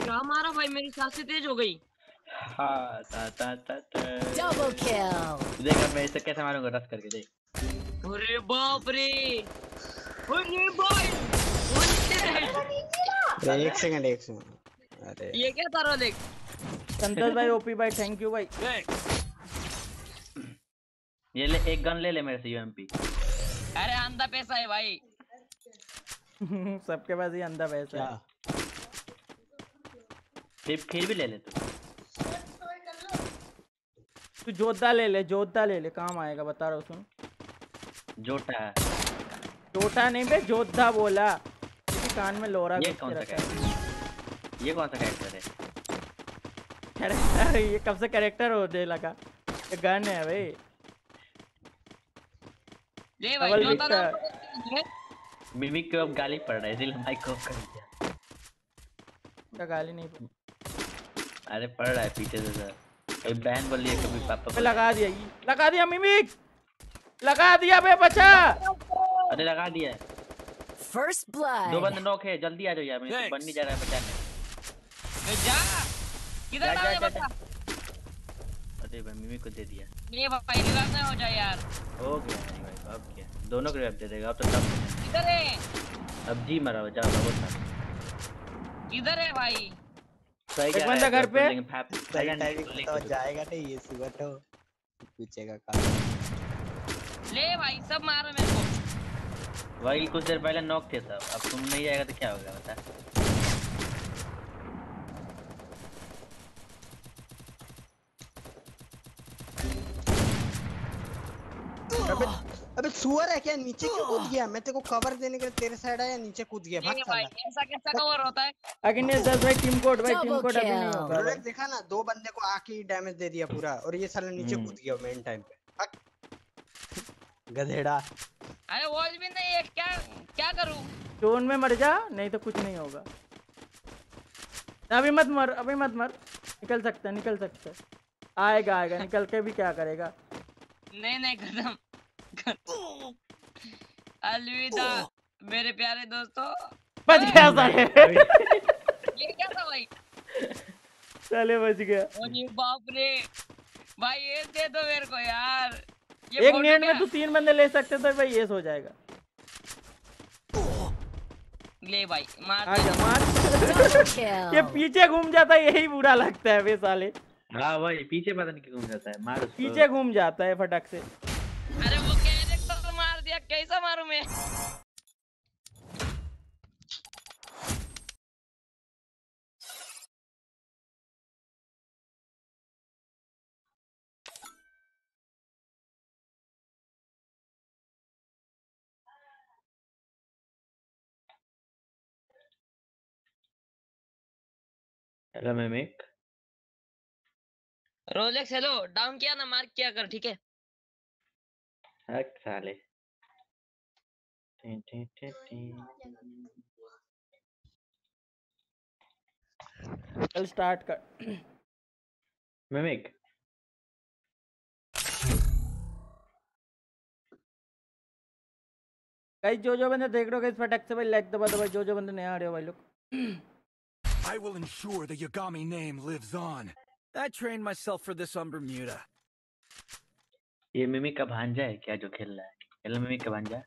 क्या मारा भाई मेरी साँसें तेज हो गई। हाँ ता ता ता ता। Double kill. देख मैं इसे कैसे मारूँगा रस करके देख। अरे बाप रे। अरे भाई अरे एक सेकंड एक सेकंड अरे। ये क्या तारा देख संतोष भाई ओपी भाई थैंक यू भाई। ये। ले एक गन ले ले मेरे से यूएमपी अरे अंधा पैसा है भाई। सबके पास ही अंधा पैसा है। फिर फिर भी ले ले तू। तू जोधा ले ले जोधा ले ले काम आएगा बता रहा हूँ सुन। जोटा। जोटा नहीं बे जोधा बोला। किसी कान में लोरा ये कौन सा कैरेक्टर ये कौन सा कैरेक्टर है? कैरेक्टर ये कब से कैरेक्टर होने लगा? ये गन है भाई। ले भाई नाम मिमिक को अब गाली पड़ रहा है इसलिए माइक ऑफ़ कर दिया। का गाली नहीं पड़ी। अरे पड़ रहा है पीछे से सर कभी बहन बोल रही है कभी पापा लगा दिया ये। लगा दिया मिमिक लगा दिया बे बचा अरे लगा दिया। है। First दो बंदे नॉक है जल्दी आ जाओ यार मेरे Thanks. बन नहीं जा रहा है बचाने जा। किधर जा, डाले जा, बता अरे भाई मिमिक को दे दिया। ये भाई रिवाइव नहीं हो जाए यार। हो गया नहीं भाई अब क्या? दोनों को रिवाइव दे देगा अब तो तब किधर है? अब जी मरा हो बहुत सारा किधर है भाई? सही एक बंदा घर पे? लेकिन फैप- तो जाएगा नहीं ये सुबह तो पूछेगा काम। ले भाई सब मारो मेरे को। वही कुछ देर पहले नॉक थे। सब अब तुम नहीं जाएगा तो क्या होगा बता। अबे अबे सुअर है क्या? नीचे क्यों कूद गया? मैं तेरे को कवर देने के लिए तेरे साइड आया नीचे कूद गया। भाग भाई ऐसा कैसा कवर होता है? अग्निश दस भाई टीम कोड भाई टीम कोड अभी नहीं. होगा देखा ना दो बंदे को आके ही डैमेज दे दिया पूरा और ये साला नीचे हम्म। कूद गया मेन टाइम पे। गधेड़ा। अरे वॉच भी नहीं है क्या क्या करूँ? जोन में मर जा नहीं तो कुछ नहीं होगा। अभी मत मर अभी मत मर। निकल सकता है निकल सकता है। आएगा आएगा निकल के भी क्या करेगा? नहीं नहीं खत्म। अलविदा मेरे प्यारे दोस्तों। बच गया साले। ये क्या था भाई? साले बच गया। बाप रे। भाई ये दे दो मेरे को यार। एक मिनट में तू तीन बंदे ले सकते तो भाई ये हो जाएगा ले भाई मार मार। ये पीछे घूम जाता है यही बुरा लगता है वे साले हाँ भाई पीछे पता नहीं क्यों घूम जाता है मार पीछे घूम जाता है फटक से। अरे वो कैरेक्टर मार दिया कैसा मारूं मैं? Hello mimic Rolex hello down किया ना मार्क किया कर ठीक है? हक साले टिन टिन टिन टिन। चल स्टार्ट कर। मिमिक गाइस जो जो बंदे देख रहे हो गाइस फटक से भाई लाइक दबा दो भाई जो जो बंदे नए आ रहे हो भाई लोग। I will ensure the Yagami name lives on. I trained myself for this on Bermuda. ये मिमिक का भांजा है क्या जो खेल रहा है? हेलो मिमिक का भांजा।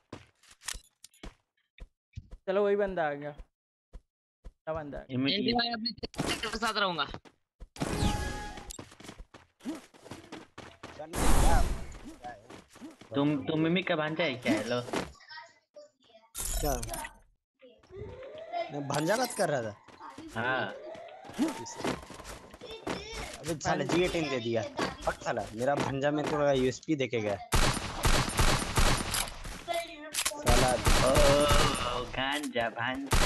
चलो वही बंदा आ गया। क्या बंदा आ गया? मिमिक एंटी भाई अपने character के साथ रहूँगा। तुम तुम मिमिक का भांजा है क्या? हेलो क्या? मैं भांजा बात कर रहा था। हाँ। अबे साला जी एटीन दे दिया। फक साला। मेरा भांजा में तो यूएसपी देखे गया। साला ओ, गांजा भांजा।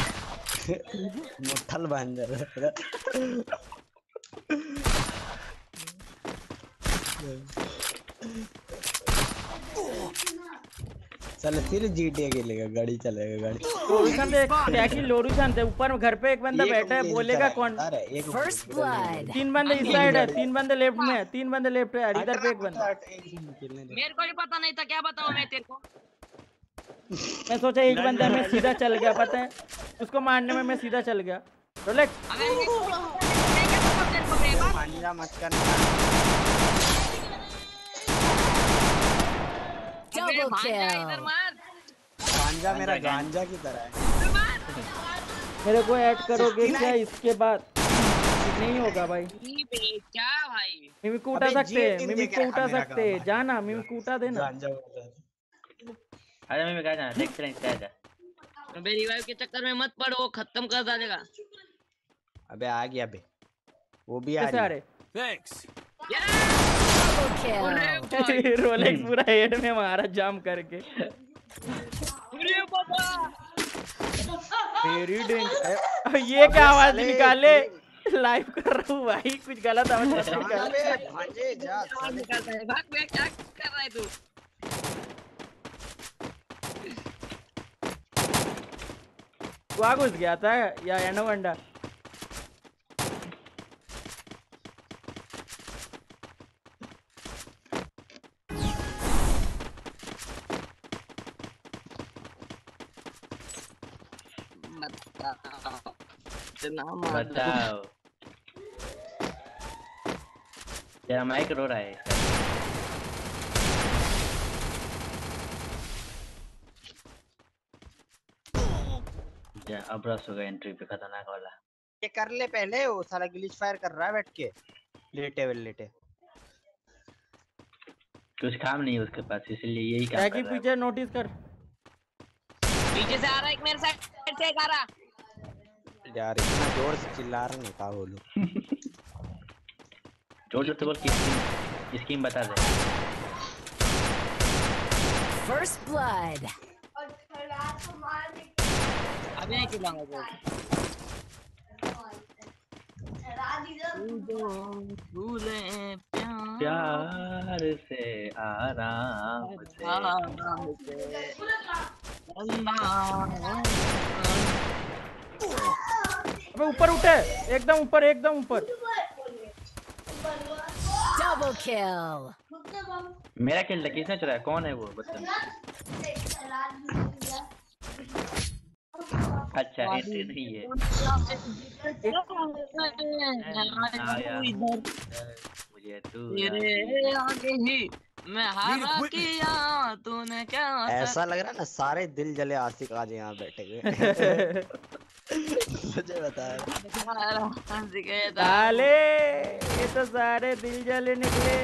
मुठल भांजा। साला फिर जीटीए खेलेगा गाड़ी चलाएगा गाड़ी लोरूशन देख कि लोरूशन ऊपर घर पे एक बंदा बैठा है बोलेगा कौन है. तीन बंदे इस साइड है तीन बंदे लेफ़्ट में है तीन बंदे लेफ़्ट है इधर पे एक बंदा मेरे को भी पता नहीं था क्या बताऊँ मैं तेरे को मैं सोचा एक बंदा मैं सीधा चल गया पता है उसको मारने में मैं सीधा चल गया रोलेक्स मत करना अबे भांजा kill. इधर मार गांजा, गांजा की तरह है। मेरे को ऐड करोगे क्या इसके बाद? नहीं होगा भाई। क्या भाई। मिमिक को उठा सकते हैं G18 मिमिक देख को उठा सकते हैं। जाना मिमिक को उठा देना। गांजा था। आजा मिमिक आजा देखते रहें इससे आजा अबे रिवाइव के चक्कर में मत पड़ वो खत्म कर डालेगा अबे आ गया बे वो भी आ रही रहे? Thanks. रोलेक्स पूरा हेड में मारा जाम करके। अरे बाबा। वेरी डेंजर ये क्या आवाज़ निकाले? लाइव कर रहा हूँ भाई कुछ गलत आवाज़ निकाल है। क्या कर रहा है तू? वहाँ घुस गया था या एनोवंडा बताओ इतना मार। बताओ। तेरा माइक रो रहा है। जा अब रस एंट्री पे खतरनाक वाला। ये कर ले पहले वो साला ग्लिच फायर कर रहा है बैठ के। लेटे हुए लेटे। कुछ काम नहीं है उसके पास इसलिए यही काम कर रहा है। पीछे नोटिस कर। पीछे से आ रहा है एक मेरे साइड से आ रहा। यार इतना ज़ोर से चिल्ला रहे हैं क्या बोलूँ? ज़ोर ज़ोर से बोल की स्कीम बता दे। First blood. और खड़ा तो मार दे अभी चिल्लाऊँगा बोल भूले प्यार प्यार से आराम से आराम से अबे ऊपर उठे। एकदम ऊपर एकदम ऊपर। डबल किल मेरा किल लगी किसने चलाया? कौन है वो बच्चा? अच्छा एंट्री नहीं है। तू तेरे आगे ही। मैं हारा किया तूने क्या ऐसा लग रहा है ना सारे दिल जले आशिक आज यहाँ बैठे हुए मुझे बता साले ये तो सारे दिल जले निकले।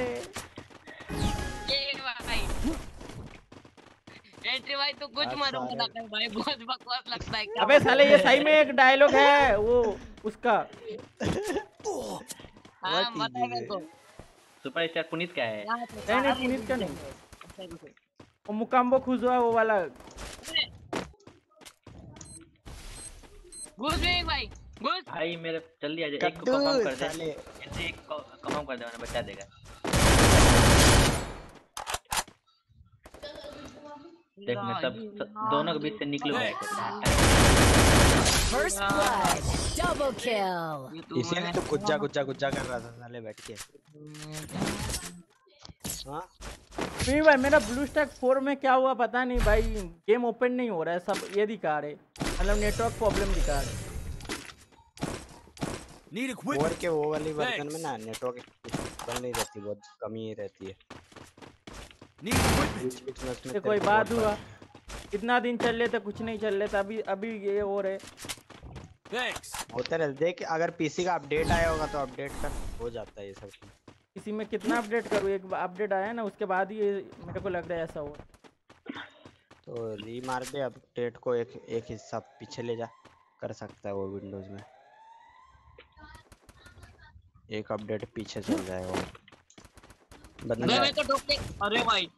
एंट्री भाई तो कुछ लगता है भाई बहुत बकवास लगता है अबे साले ये सही में एक डायलॉग है वो उसका। हाँ सुपर स्टार पुनीत क्या है नहीं नहीं पुनीत का नहीं. वो मुकाम्बो हुआ वो वाला. घुस गई भाई. घुस भाई मेरे जल्दी आ जा. एक को कंफर्म कर दे. ऐसे एक को कंफर्म कर दे वरना बचा देगा. देख मैं सब दोनों के बीच से निकलूँगा। एक First blood. Double kill. इसीलिए तो गुज्जा गुज्जा गुज्जा कर रहा था साले बैठ के हाँ भाई मेरा ब्लू स्टैक फोर में क्या हुआ पता नहीं भाई गेम ओपन नहीं हो रहा है सब ये दिखा रहे मतलब नेटवर्क प्रॉब्लम दिखा रहे equipment. के वो वाली वर्जन में ना नेटवर्क कम नहीं रहती बहुत कमी ही रहती है बीच बीच में ये कोई बात हुआ इतना दिन चल रहे थे कुछ नहीं चल रहे थे अभी अभी ये हो रहे Thanks. होते रहते देख अगर पीसी का अपडेट आया होगा तो अपडेट कर हो जाता है ये सब इसी में कितना अपडेट करूँ? एक अपडेट आया ना उसके बाद ही मेरे को लग रहा है ऐसा हुआ। तो री मार दे अपडेट को एक एक हिस्सा पीछे ले जा कर सकता है वो विंडोज़ में। एक अपडेट पीछे चल जाएगा। वो बदल मैं तो ठोक अरे भाई।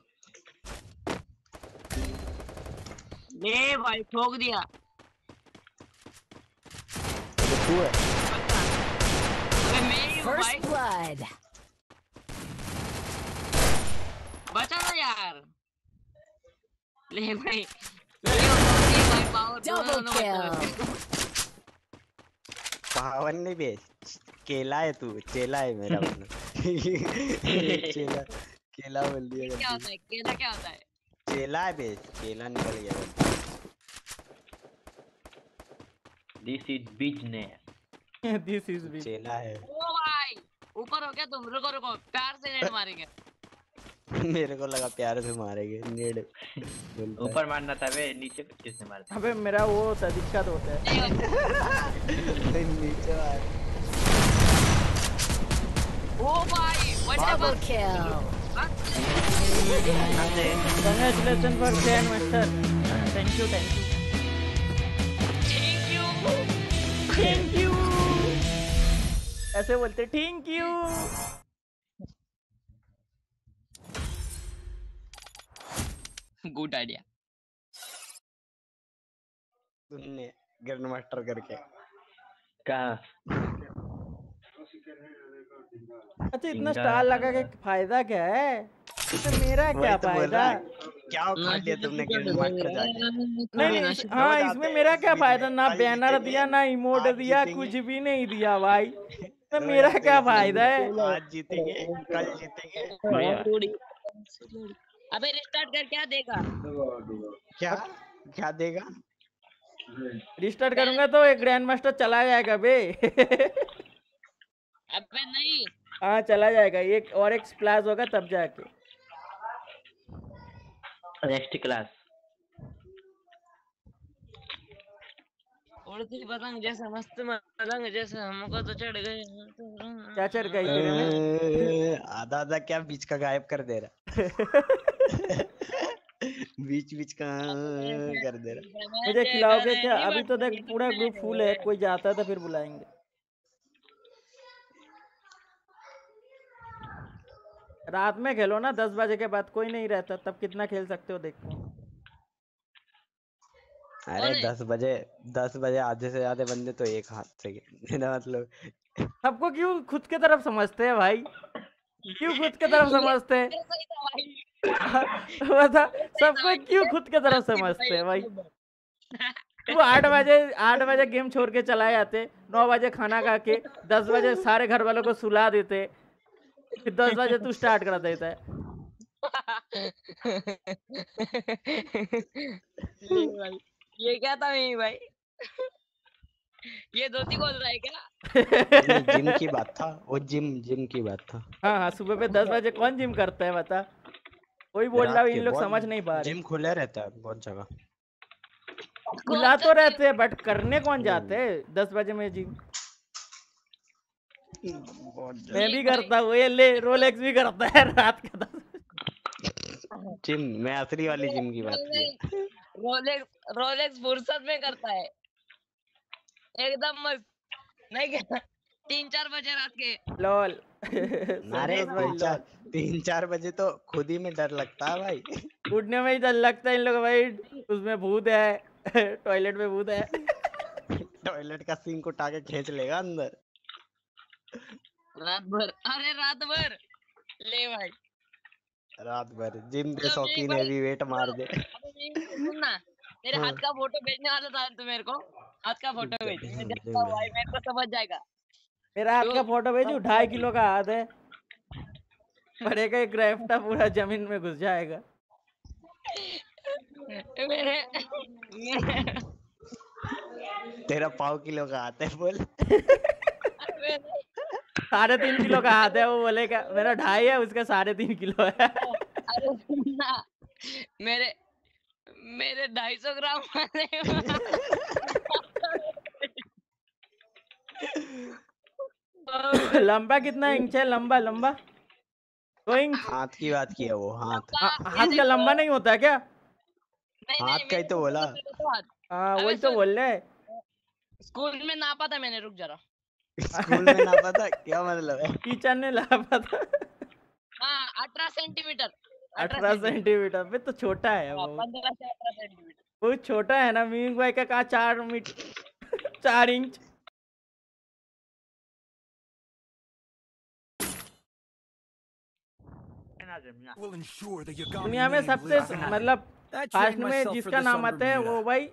ले भाई ठोक दिया। है. बचा ना यार। ले भाई. पावन नहीं बेच केला है तू चेला है मेरा चेला केला बोल दिया क्या होता है? केला क्या होता है? चेला है बेच केला निकल गया गलती this is business this is B चेला है। ओ भाई ऊपर हो गया तुम रुको रुको प्यार से नेट मारेंगे। मेरे को लगा प्यार से मारेंगे नेड। ऊपर मारना था बे नीचे किसने मारा अबे मेरा वो था दिक्कत होता है। नीचे मार। ओ भाई Double kill. Congratulation for grandmaster thank you thank you thank you ऐसे बोलते थैंक यू गुड आइडिया तुमने ग्रैंड मास्टर करके। कहा? अच्छा इतना स्टार लगा के फ़ायदा क्या है? इससे मेरा क्या तो फ़ायदा? क्या उखाड़ लिया तुमने ग्रैंड मास्टर जाके? नहीं हाँ इसमें मेरा क्या फ़ायदा? ना बैनर दिया ना इमोट दिया कुछ भी नहीं दिया भाई। तो मेरा क्या फ़ायदा है? आज जीतेंगे कल जीतेंगे। अबे रिस्टार्ट कर क्या देगा? क्या? क्या देगा? रिस्टार्ट करूँगा तो एक ग्रैंड मास्टर चला जाएगा बे। अबे नहीं। हाँ चला जाएगा एक और एक स्प्लैश होगा तब जाके। नेक्स्ट क्लास उड़ती पतंग जैसे मस्त पतंग जैसे हमको तो चढ़ गए क्या चढ़ गई? तेरे में? आधा आधा क्या बीच का गायब कर दे रहा? बीच बीच का कर दे रहा। मुझे खिलाओगे क्या? अभी तो देख पूरा ग्रुप फुल है कोई जाता है तो फिर बुलाएँगे। रात में खेलो ना दस बजे के बाद कोई नहीं रहता तब कितना खेल सकते हो देखो। अरे दस बजे दस बजे आधे से ज़्यादा बंदे तो एक हाथ से मतलब सबको क्यों खुद के तरफ़ समझते हैं भाई? क्यों खुद के तरफ़ समझते हैं? बता सबको क्यों खुद के तरफ़ समझते हैं भाई? तू आठ बजे आठ बजे गेम छोड़ के चला जाते नौ बजे खाना खा के दस बजे सारे घर वालों को सुला देते दस बजे तू स्टार्ट कर देता है। ये क्या था मेरी भाई? ये धोती खोल रहा है क्या? जिम की बात था वो जिम जिम की बात था। हाँ हाँ सुबह पे दस बजे कौन जिम करता है बता? कोई बोल रहा इन लोग समझ नहीं पा रहे। जिम खुला रहता है बहुत जगह। खुला तो रहते हैं बट करने कौन जाते हैं? दस बजे में जिम मैं भी करता हूँ ये ले रोलेक्स भी करता है रात के दस जिम मैं असली वाली जिम की बात रोलेक्स रोलेक्स फुर्सत में करता है। एकदम मस्त। नहीं क्या? तीन चार बजे रात के। लॉल। अरे तीन चार तीन चार बजे तो खुद ही में डर लगता है भाई। उठने में ही डर लगता है इन लोग भाई। उसमें भूत है टॉयलेट में भूत है। टॉयलेट का सिंक उठा के खींच लेगा अंदर। रात भर अरे रात भर ले भाई. रात भर जिम के शौकीन हैवी वेट मार दे. अबे मेरी तेरे हाँ। हाथ का फ़ोटो भेजने वाला था तू मेरे को. हाथ का फ़ोटो भेज। भाई मेरे को समझ जाएगा. मेरा हाथ का तो- फ़ोटो भेजू? ढाई किलो का हाथ है. पड़ेगा एक ग्रेफ्टा पूरा ज़मीन में घुस जाएगा. मेरे मेरे तेरा पाव किलो का हाथ है बोल. साढ़े तीन किलो का हाथ है वो बोलेगा मेरा ढाई है उसका साढ़े तीन किलो है। अरे ना मेरे मेरे ढाई सौ ग्राम वाले लंबा कितना इंच है? लंबा लंबा। दो इंच। हाथ की बात की है वो हाथ। हाथ का लंबा नहीं होता है क्या हाथ का ही तो बोला। हाँ वही तो बोल रहे स्कूल में नापा था मैंने रुक जरा। स्कूल में ना पता क्या मतलब है। टीचर ने लापा था हाँ अठारह सेंटीमीटर। अठारह सेंटीमीटर। फिर तो छोटा है वो। पंद्रह से अठारह सेंटीमीटर। बहुत छोटा है ना मीमिंग भाई का कहा चार मीट चार इंच। दुनिया में सबसे मतलब फास्ट में जिसका नाम आता है वो भाई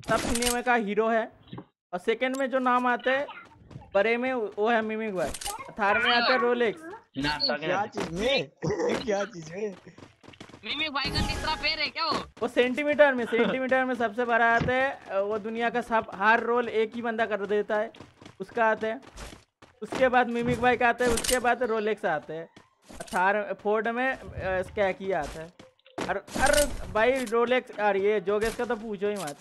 सब सिनेमा का हीरो है। और सेकंड में जो नाम आता है बड़े में वो है मिमिक भाई थर्ड में आता है रोलेक्स ना क्या चीज़ में? क्या चीज़ में? मिमी भाई का तीसरा पैर है क्या वो? वो सेंटीमीटर में सेंटीमीटर में सबसे बड़ा आता है वो दुनिया का सब हर रोल एक ही बंदा कर देता है। उसका आता है। उसके बाद मिमिक भाई का आता है उसके बाद रोलेक्स आते है। थार फोर्ड में स्कैकी आता है। और अरे भाई रोलेक्स और ये जोगेश का तो पूछो ही मत।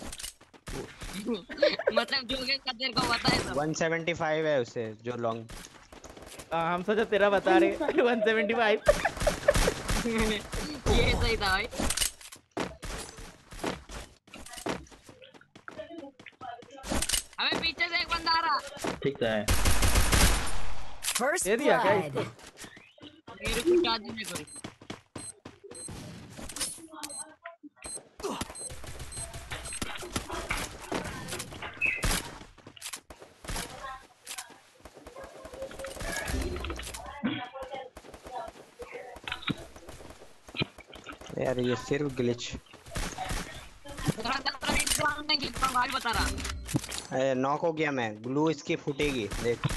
मतलब जो के का तेरे को पता है सब 175 है उसे जो लॉन्ग हाँ, हम सोचा तेरा बता रहे वन सेवेंटी फाइव। ये सही था भाई। अबे पीछे से एक बंदा आ रहा। ठीक है। First दे दिया क्या इसको मेरे को शादी में कोई यार ये सिर्फ़ ग्लिच अरे नॉक हो गया मैं। ग्लू इसकी फूटेगी, देख।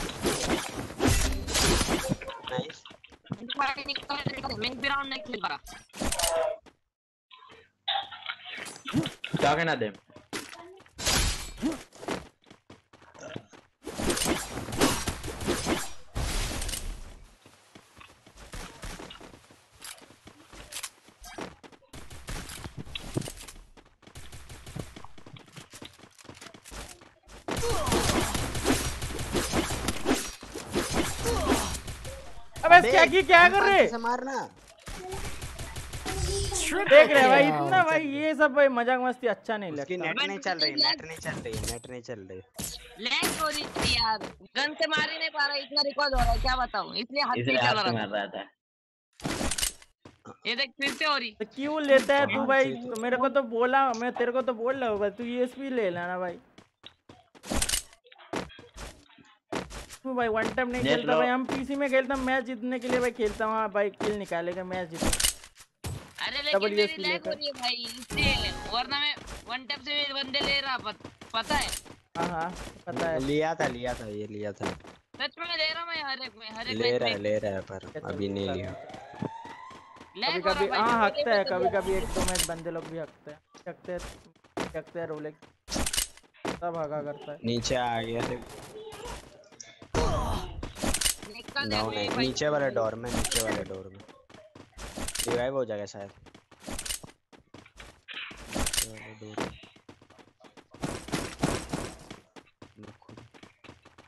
नाइस क्या कहना दे बस क्या की क्या कर रहे? मारना। देख रहे भाई इतना भाई ये सब भाई मज़ाक मस्ती अच्छा नहीं लगता। नेट नहीं चल रही नेट नहीं चल रही नेट नहीं चल रही। लैग हो रही थी यार। गन से मार ही नहीं पा रहा इतना रिकॉर्ड हो रहा है क्या बताऊँ? इसलिए हाथ इसलिए चल से रहा था। ये देख फिर से हो। रही तो क्यों लेता है तू हाँ, भाई? मेरे को तो बोला मैं तेरे को तो बोल रहा हूँ तू यूएसपी ले लेना भाई। तू भाई वन टाइम नहीं खेलता भाई हम पीसी में खेलता हूँ मैच जीतने के लिए भाई खेलता हूँ। हाँ भाई किल निकालेगा मैच जीते। अरे लेकिन मेरी लैग हो रही है भाई इसलिए वरना मैं वन टैप से बंदे ले रहा पत, पता है? हाँ हाँ पता है। लिया था लिया था ये लिया था। सच में ले रहा मैं हर एक में हर एक ले रहा है ले रहा है पर अभी नहीं लिया। लैग कभी हो रहा कभी हाँ हकता है कभी तो कभी एक दो मैच बंदे लोग भी हकते हैं। हकते हैं हकते हैं रोलेक्स सब हगा करता है। नीचे आ गया। डाउन देखो ये भाई नीचे वाले डोर में नीचे वाले डोर में। रिवाइव हो जाएगा शायद।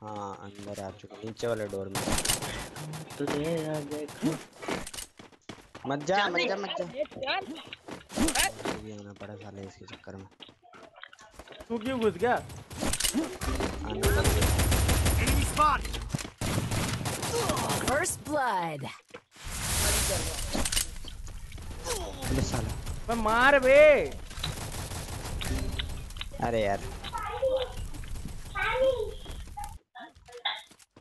हाँ अंदर आ चुका नीचे वाले डोर में। मत जा मत जा मत जा। भी आना पड़ा साले इसके चक्कर में। तू क्यों घुस गया आना पड़ गया Enemy spotted! First blood. साला मैं मार बे। अरे यार।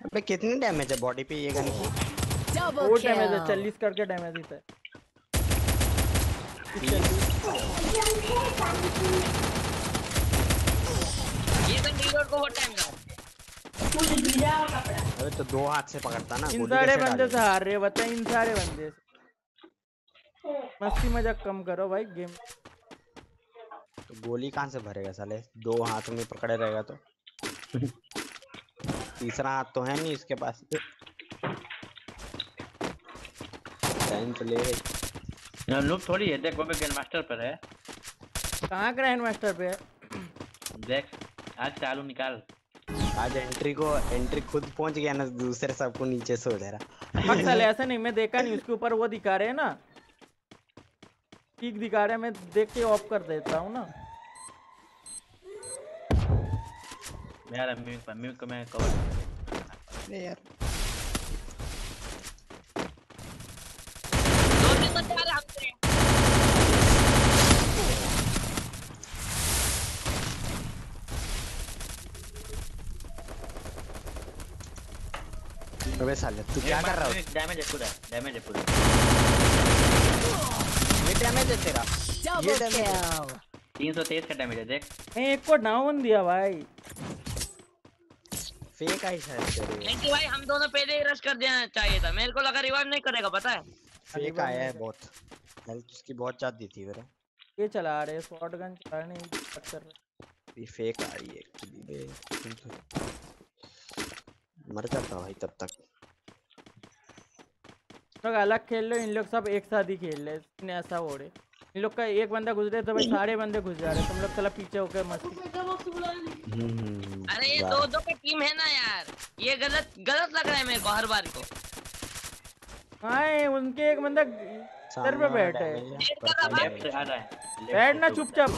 अबे कितनी डैमेज है बॉडी पे ये गन की? वो डैमेज है. चालीस करके डैमेज देता है ये गन रीलोड को बहुत टाइम अबे तो दो हाथ से पकड़ता ना इन सारे बंदे से हार रहे बता इन सारे बंदे से। मस्ती मज़ाक कम करो भाई गेम। तो गोली कहाँ से भरेगा साले? दो हाथ में पकड़े रहेगा तो। तीसरा हाथ तो है नहीं इसके पास। टाइम तो ले ना लुक थोड़ी है देख वो भी ग्रैंड मास्टर पर है। कहाँ ग्रैंड मास्टर पे है? देख आज चालू निकाल। आज एंट्री को एंट्री खुद पहुँच गया ना दूसरे सबको नीचे सो दे रहा साले ऐसा नहीं मैं देखा नहीं उसके ऊपर वो दिखा रहे हैं ना। ठीक दिखा रहे हैं मैं देख के ऑफ़ कर देता हूँ ना। यार म्यूट पर म्यूट को मैं कवर नहीं यार दो दिन बचा रहे हमसे अबे साले तू क्या कर रहा है डैमेज है पूरा डैमेज है पूरा ये डैमेज है तेरा है। kill. 323 का डैमेज है देख मैं एक को डाउन दिया भाई फेक आई शायद तेरे क्योंकि भाई हम दोनों पहले ही रश कर देना चाहिए था मेरे को लगा रिवाइव नहीं करेगा पता है फेक आया है बहुत हेल्थ उसकी बहुत ज़्यादा थी मेरे ये चला रहे शॉर्ट गन चला रहे हैं कर रहे ये फेक आ रही है actually बे मर जाता भाई तब तक लोग अलग खेल लो इन लोग सब एक साथ ही खेल रहे हैं ऐसा हो रहे। इन लोग का एक बंदा घुस रहे तो भाई सारे बंदे घुस जा रहे तुम लोग चला पीछे होकर मस्ती हम्म अरे ये दो दो की टीम है ना यार ये गलत गलत लग रहा है मेरे को हर बार को। हाँ उनके एक बंदा सामने पे बैठे हैं। damage डेढ़ पर का कोई लेफ़्ट damage से आ रहा left बैठ से ना तो- चुपचाप।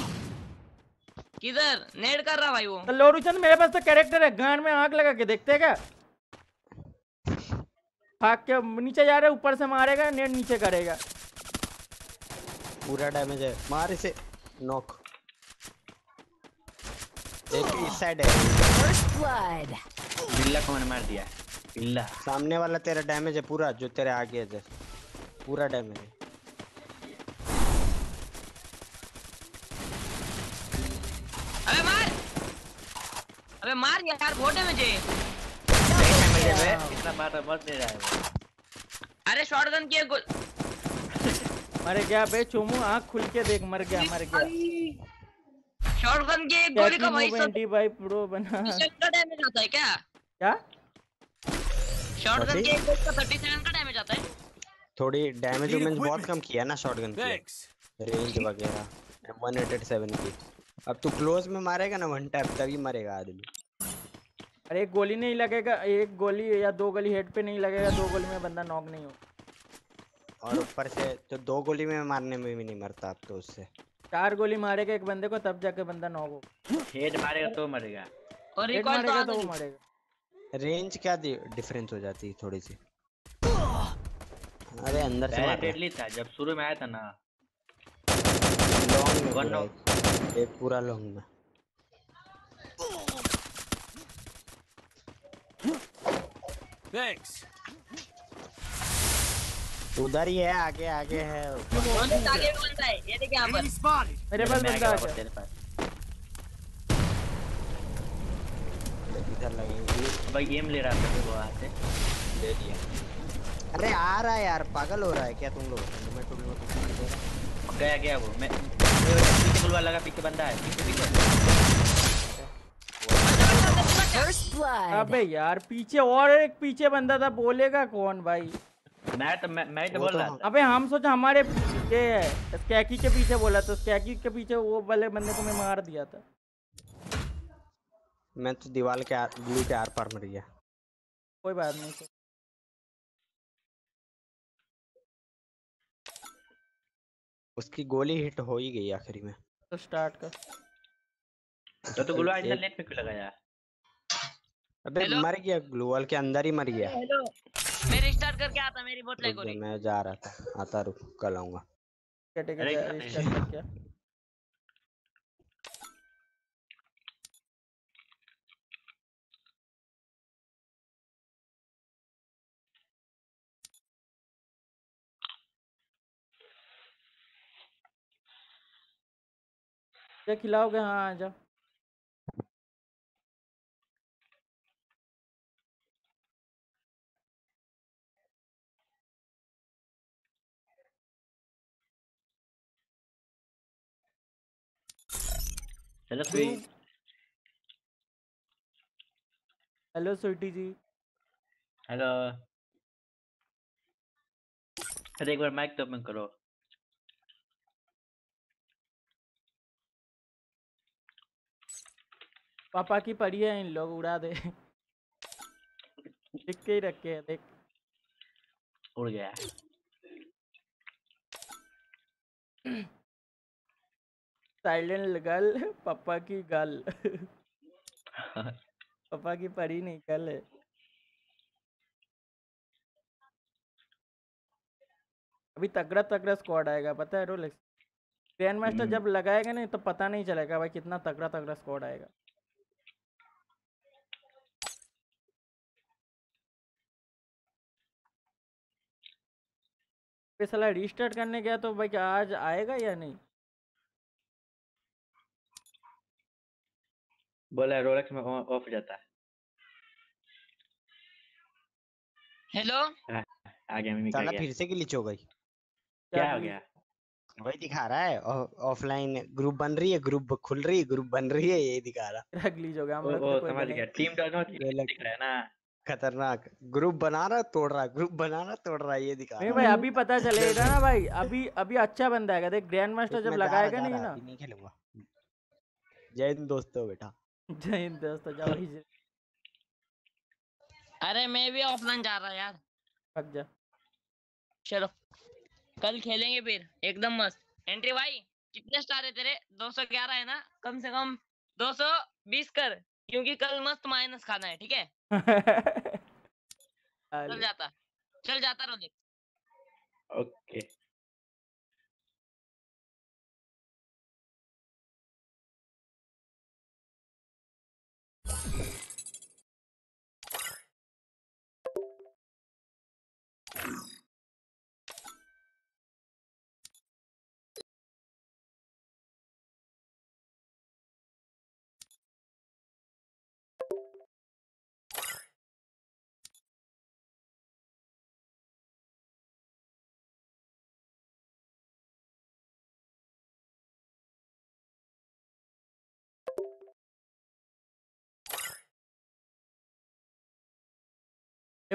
किधर? नेड कर रहा भाई वो। तो लोरूचंद मेरे पास तो कैरेक्टर है गान में आग लगा के देखते हैं क्या? भाग के नीचे जा रहे ऊपर से मारेगा नेट नीचे करेगा। पूरा डैमेज है। मार इसे। नॉक एक इस साइड है। First blood. बिल्ला को मैंने मार दिया। बिल्ला सामने वाला तेरा डैमेज है पूरा जो तेरे आगे है पूरा डैमेज है। अबे मार! अबे मार यार बहुत डैमेज है। डैमेज बे, इतना मार मर नहीं रहा है अरे शॉटगन की एक गोल मर गया बे चोमू आँख खुल के देख मर गया मर गया। शॉटगन की एक गोली का वही सब बाई प्रो बना। का डैमेज आता है क्या? क्या? शॉटगन कथी? की गोली का 37 का डैमेज आता है। थोड़ी डैमेज बहुत कम किया ना शॉटगन की रेंज वगैरह। 187 की। अब तू क्लोज में मारेगा ना वन टैप तभी मरेगा आदमी। अरे एक गोली नहीं लगेगा एक गोली या दो गोली हेड पे नहीं लगेगा दो गोली में बंदा नॉक नहीं हो। और ऊपर से तो दो गोली में मारने में भी नहीं मरता अब तो उससे। चार गोली मारेगा एक बंदे को तब जाके बंदा नॉक हो। हेड मारेगा तो मरेगा। और हेड रिकॉल तो मारेगा आ तो वो गई। रेंज क्या डिफरेंस हो जाती है थोड़ी सी। अरे अंदर से मार डेडली था जब शुरू में आया था ना। लॉन्ग में knock. एक, एक पूरा लॉन्ग में। Thanks. उधर ही है आगे आगे है आगे बनता है ये देखिए यहाँ पर Enemy मेरे पास मैं बंदा गया तेरे पास? इधर लगेंगे भाई एम ले रहा था वो वहाँ से ले लिया अरे आ रहा है यार पागल हो रहा है क्या तुम लोग? मैं को मार रहा गया गया वो। मैं पीछे गुलवा लगा पीछे बंदा है पीछे पीछे. अबे यार पीछे और एक पीछे बंदा था बोलेगा कौन भाई? मैं तो मैं मैं तो बोल रहा था अबे हम सोचा हमारे पीछे है स्कैकी के पीछे बोला तो स्कैकी के पीछे वो वाले बंदे को मैं मार दिया था। मैं तो दीवार के आर ब्लू के आर पार मर गया कोई बात नहीं उसकी गोली हिट हो ही गई आखिरी में। तो स्टार्ट कर। तो तो गुलवा इतना लेट में क्यों लगाया? अबे हेलो? मर गया ग्लूवल के अंदर ही मर गया। हेलो मैं रिस्टार्ट करके आता मेरी जा, रही मैं जा रहा था। आता रुक कल आऊँगा। क्या खिलाओगे? हाँ आ जाओ। चलो कोई हेलो स्वीटी जी। हेलो। अरे एक बार माइक तो ओपन करो। पापा की पड़ी है इन लोग उड़ा दे। लिख के ही रखे हैं देख। उड़ गया। साइलेंट गर्ल पापा की गल। पापा की परी नहीं कल है। अभी तगड़ा तगड़ा स्क्वाड आएगा पता है रोलेक्स ग्रैंड मास्टर हम्म। जब लगाएगा नहीं तो पता नहीं चलेगा भाई कितना तगड़ा तगड़ा स्क्वाड आएगा। साला रीस्टार्ट करने गया तो भाई आज आएगा या नहीं? बोला रोलेक्स में ऑफ़ हो जाता है। हेलो आ गया मिमी साला फिर से ग्लिच हो गई। क्या हो गया? वही दिखा रहा है ऑफलाइन ग्रुप बन रही है ग्रुप खुल रही है ग्रुप बन रही है यही दिखा रहा। तेरा glitch हो गया हम लोग तो समझ गया। टीम डॉट ये दिख रहा है ना। खतरनाक। ग्रुप बना रहा तोड़ रहा ग्रुप बना रहा तोड़ रहा ये दिखा नहीं रहा। भाई अभी पता चलेगा ना भाई अभी अभी अच्छा बंदा आएगा देख ग्रैंड मास्टर जब लगाएगा नहीं ना। नहीं खेलूँगा। जय हिंद दोस्तों बेटा। जय हिंद दोस्तों जाओ ही अरे मैं भी ऑफलाइन जा रहा यार। भाग जा। चलो कल खेलेंगे फिर एकदम मस्त। एंट्री भाई कितने स्टार है तेरे? 211 है ना? कम से कम 220 कर क्योंकि कल मस्त माइनस खाना है ठीक है? चल जाता चल जाता रोले ओके। you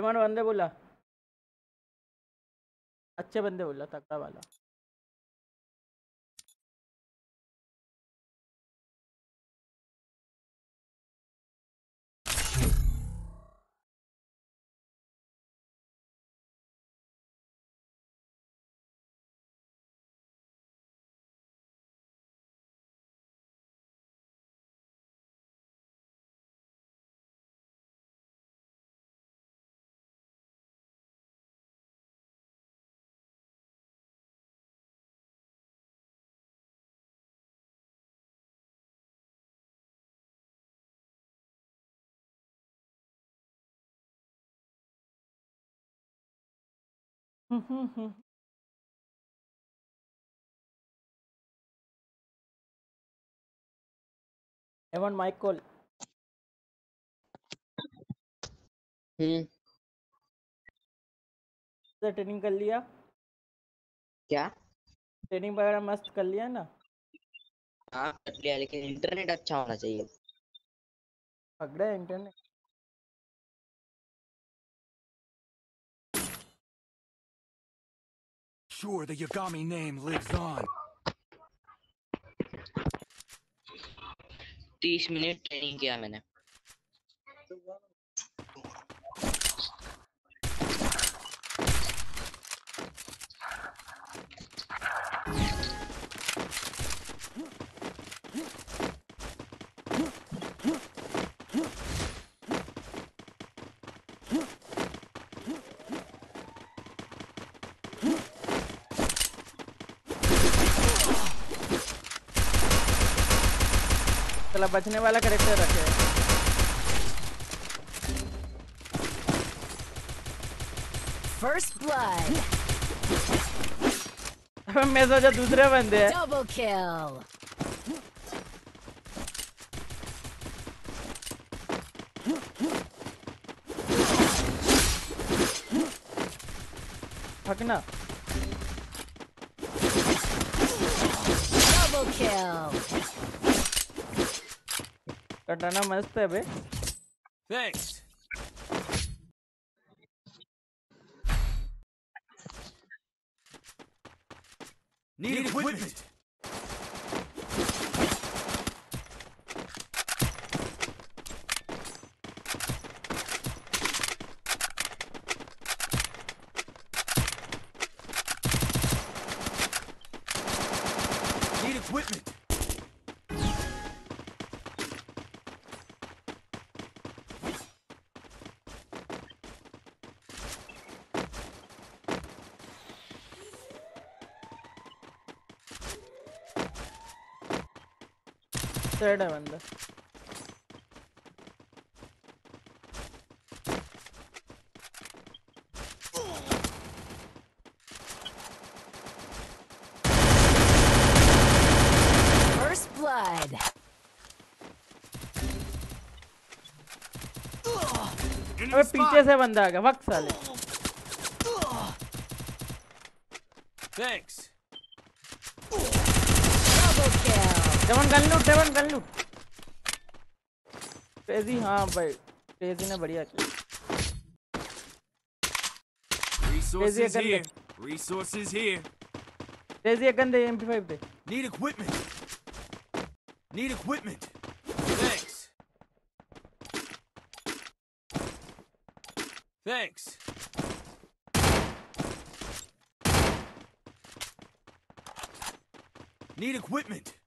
ईमान बंदे बोला। अच्छे बंदे बोला तगड़ा वाला। एवन माइक कॉल हम्म से ट्रेनिंग कर लिया क्या? ट्रेनिंग वगैरह मस्त कर लिया ना? हाँ कर लिया लेकिन इंटरनेट अच्छा होना चाहिए। पकड़ा है internet Sure, the Yagami name lives on. तीस मिनट ट्रेनिंग किया मैंने चला बचने वाला करेक्टर रखे blood. अबे मैं सोचा दूसरे बंदे हैं Double kill. कटाना मस्त है बे Thanks. Need, equipment. Need equipment. Third है बंदा First blood. अबे पीछे से बंदा आ गया वक्त साले Thanks. Double kill. डेवन गन लूट डेवन गन लूट क्रेजी हाँ भाई क्रेजी ने बढ़िया किया Resources gun here. ले। Resources here. क्रेजी एक गन दे MP5 दे Need equipment. Need equipment. Thanks. Thanks. Need equipment.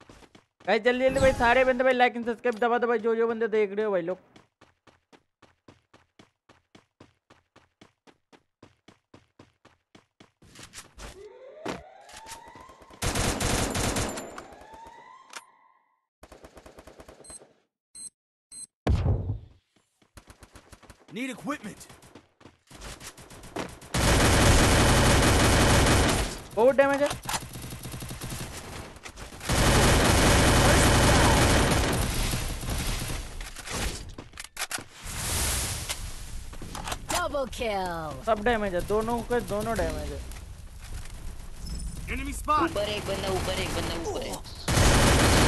भाई जल्दी जल्दी भाई, सारे बंदे भाई लाइक एंड सब्सक्राइब दबा दबा, जो जो बंदे देख रहे हो भाई लोग Need equipment. बहुत डैमेज है Double kill. सब डैमेज है दोनों के दोनों डैमेज है Enemy spot. ऊपर एक बंदा ऊपर एक बंदा ऊपर है.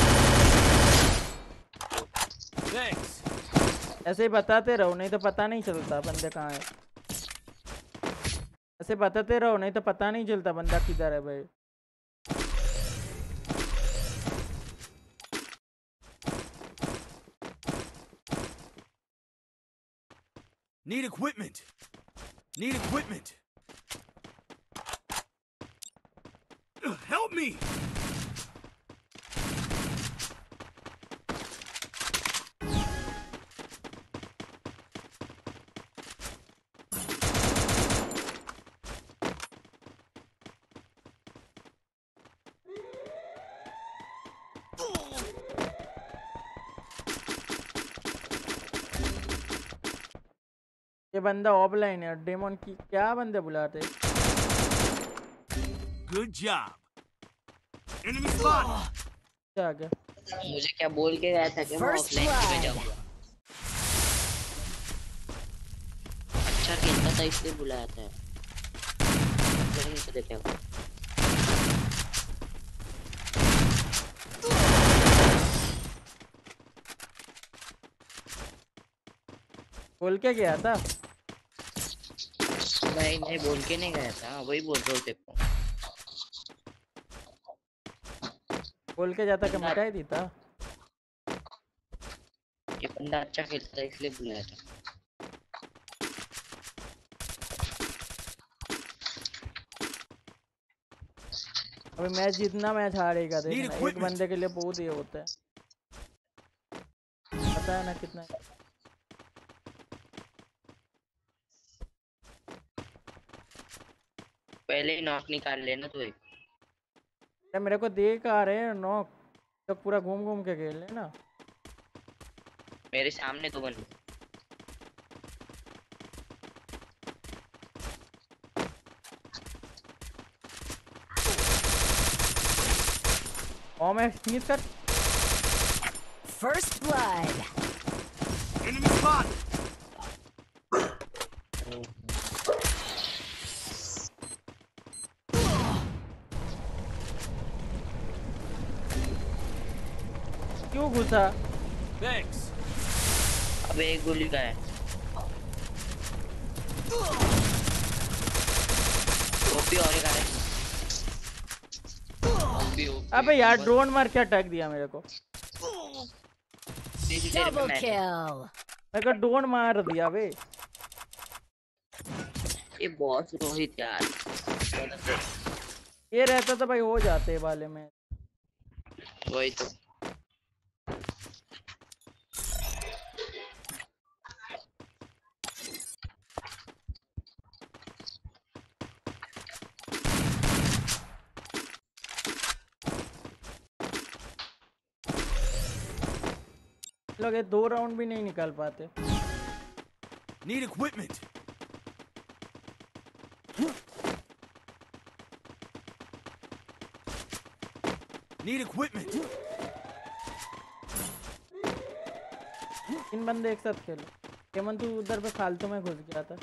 ऐसे ही बताते रहो नहीं तो पता नहीं चलता बंदे कहाँ है ऐसे बताते रहो नहीं तो पता नहीं चलता बंदा किधर है भाई Need equipment. Need equipment. बंदा ऑफलाइन है डेमोन की क्या बंदे बुलाते Good job. Enemy spotted. क्या आ गया मुझे क्या बोल के गया था कि मैं ऑफलाइन में blood. जाऊँगा अच्छा खेलता था इसलिए बुलाया था नहीं देते हो बोल के गया था नहीं नहीं बोल के नहीं गया था। वही बोल रहा हूँ तेरे बोल के जाता कि मिटा ही देता ये बंदा अच्छा खेलता था इसलिए बुलाया था। अभी मैच जीतना मैच हारेगा देखना एक बंदे के लिए बहुत ये होता है। पता है ना कितना? पहले ही नॉक निकाल लेना तो एक अरे मेरे को देख आ रहे हैं नॉक तो पूरा घूम घूम के खेल लेना मेरे सामने तो बंदे और मैं स्नीज कर First blood. Enemy spotted. क्यों घुसा Thanks. अब एक गोली का है ओपी और एक आ रहा है अबे यार ड्रोन मार के अटैक दिया मेरे को। है। kill. मेरे को ड्रोन मार दिया बे। ये बहुत रोहित यार। ये रहता तो भाई हो जाते वाले में। वही तो। मतलब दो राउंड भी नहीं निकाल पाते। नीड इक्विपमेंट नीड इक्विपमेंट इन बंदे एक साथ खेलो। केमन तू उधर पे फालतू में घुस गया था।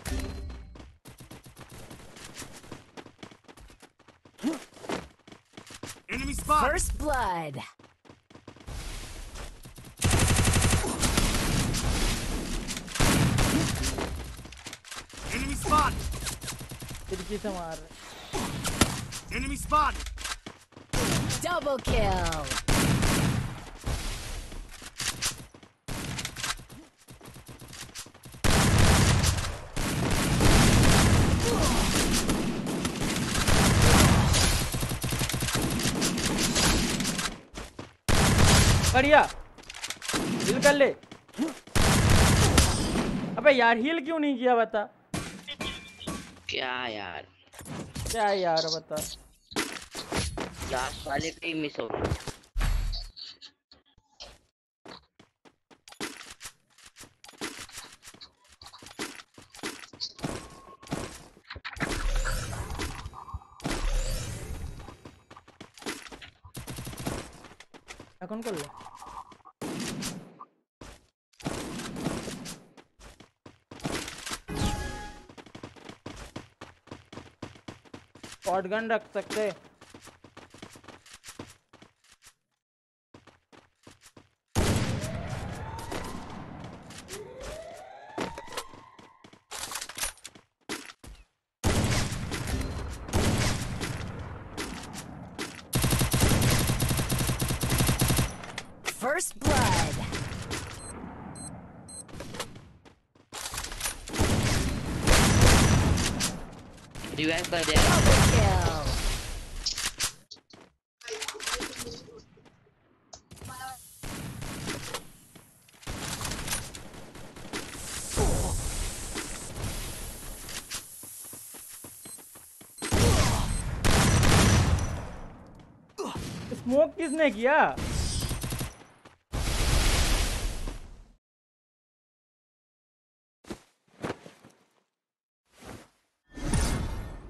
First blood. खिड़की से मार रहे Enemy spotted. Double kill. बढ़िया हिल कर ले अबे यार हिल क्यों नहीं किया बता क्या यार क्या है यार बता लास्ट वाले पे ही मिस हो गया এখন করলে शॉटगन रख सकते First blood. रिवाइव कर दे Double kill. किसने किया?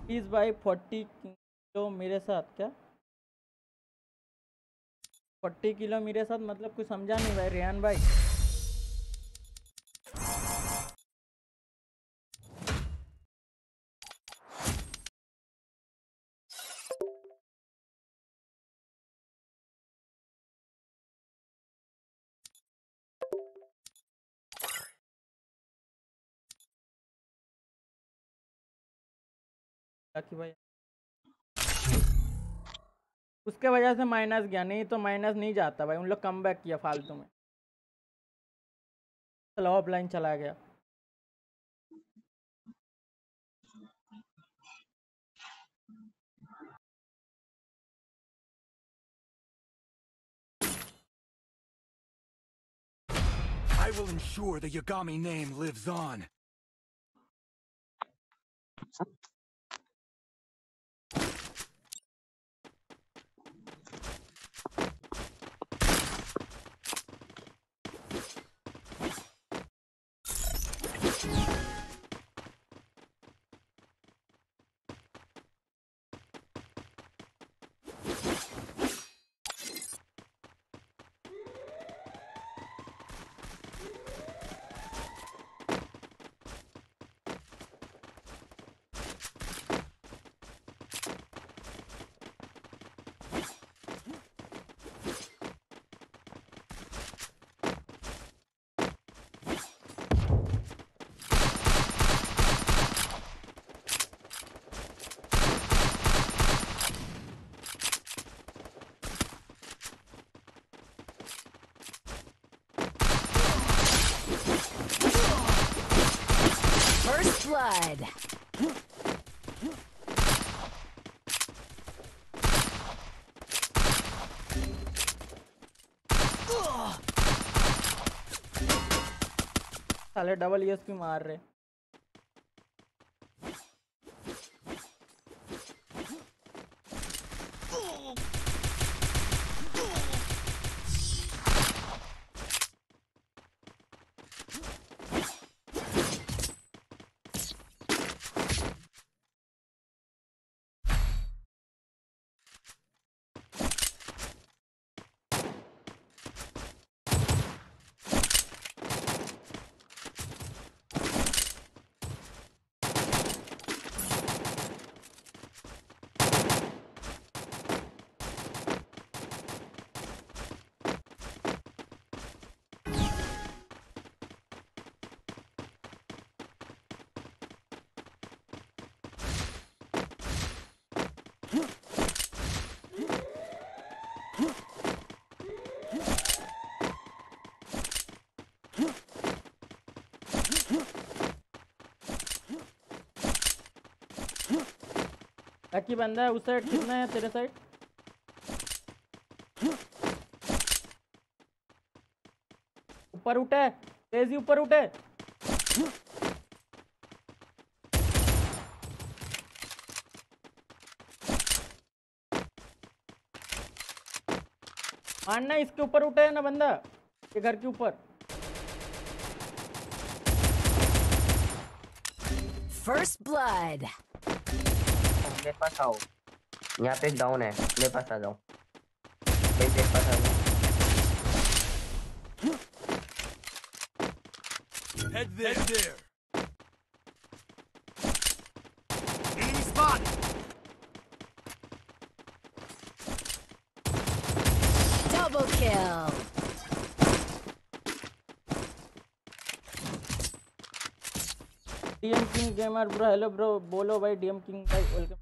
प्लीज़ भाई फोर्टी किलो मेरे साथ, क्या? फोर्टी किलो मेरे साथ मतलब कुछ समझा नहीं भाई, रेहान भाई। बाकी भाई उसके वजह से माइनस गया, नहीं तो माइनस नहीं जाता भाई, उन लोग कम बैक किया फालतू में चलो ऑफलाइन चला गया I will ensure the Yagami name lives on. First blood. साले डबल ईएसपी मार रहे बाकी बंदा है, उस साइड कितना है, तेरे साइड ऊपर उठे, तेज़ी ऊपर उठे। मारना इसके ऊपर उठे है ना बंदा, ये घर के ऊपर। First blood. मेरे पास आओ यहाँ पे डाउन है मेरे पास आ जाओ मेरे पास आ जाओ Head there. Head there. Enemy spotted. Double kill. DM king gamer bro hello bro बोलो भाई डीएम किंग भाई वेलकम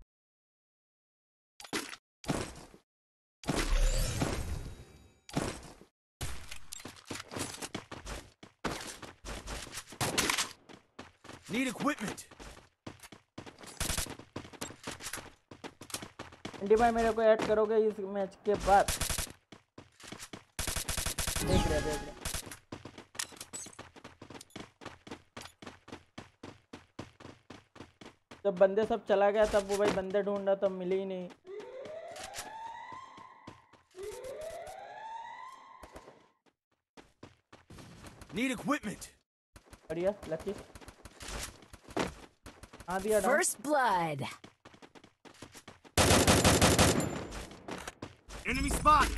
Need equipment. एंडी भाई मेरे को ऐड करोगे इस मैच के बाद? देख रहे देख रहे। जब बंदे सब चला गया तब वो भाई बंदे ढूंढा तब मिले ही नहीं। Need equipment. बढ़िया लकी हाँ दिया First blood. Enemy spotted!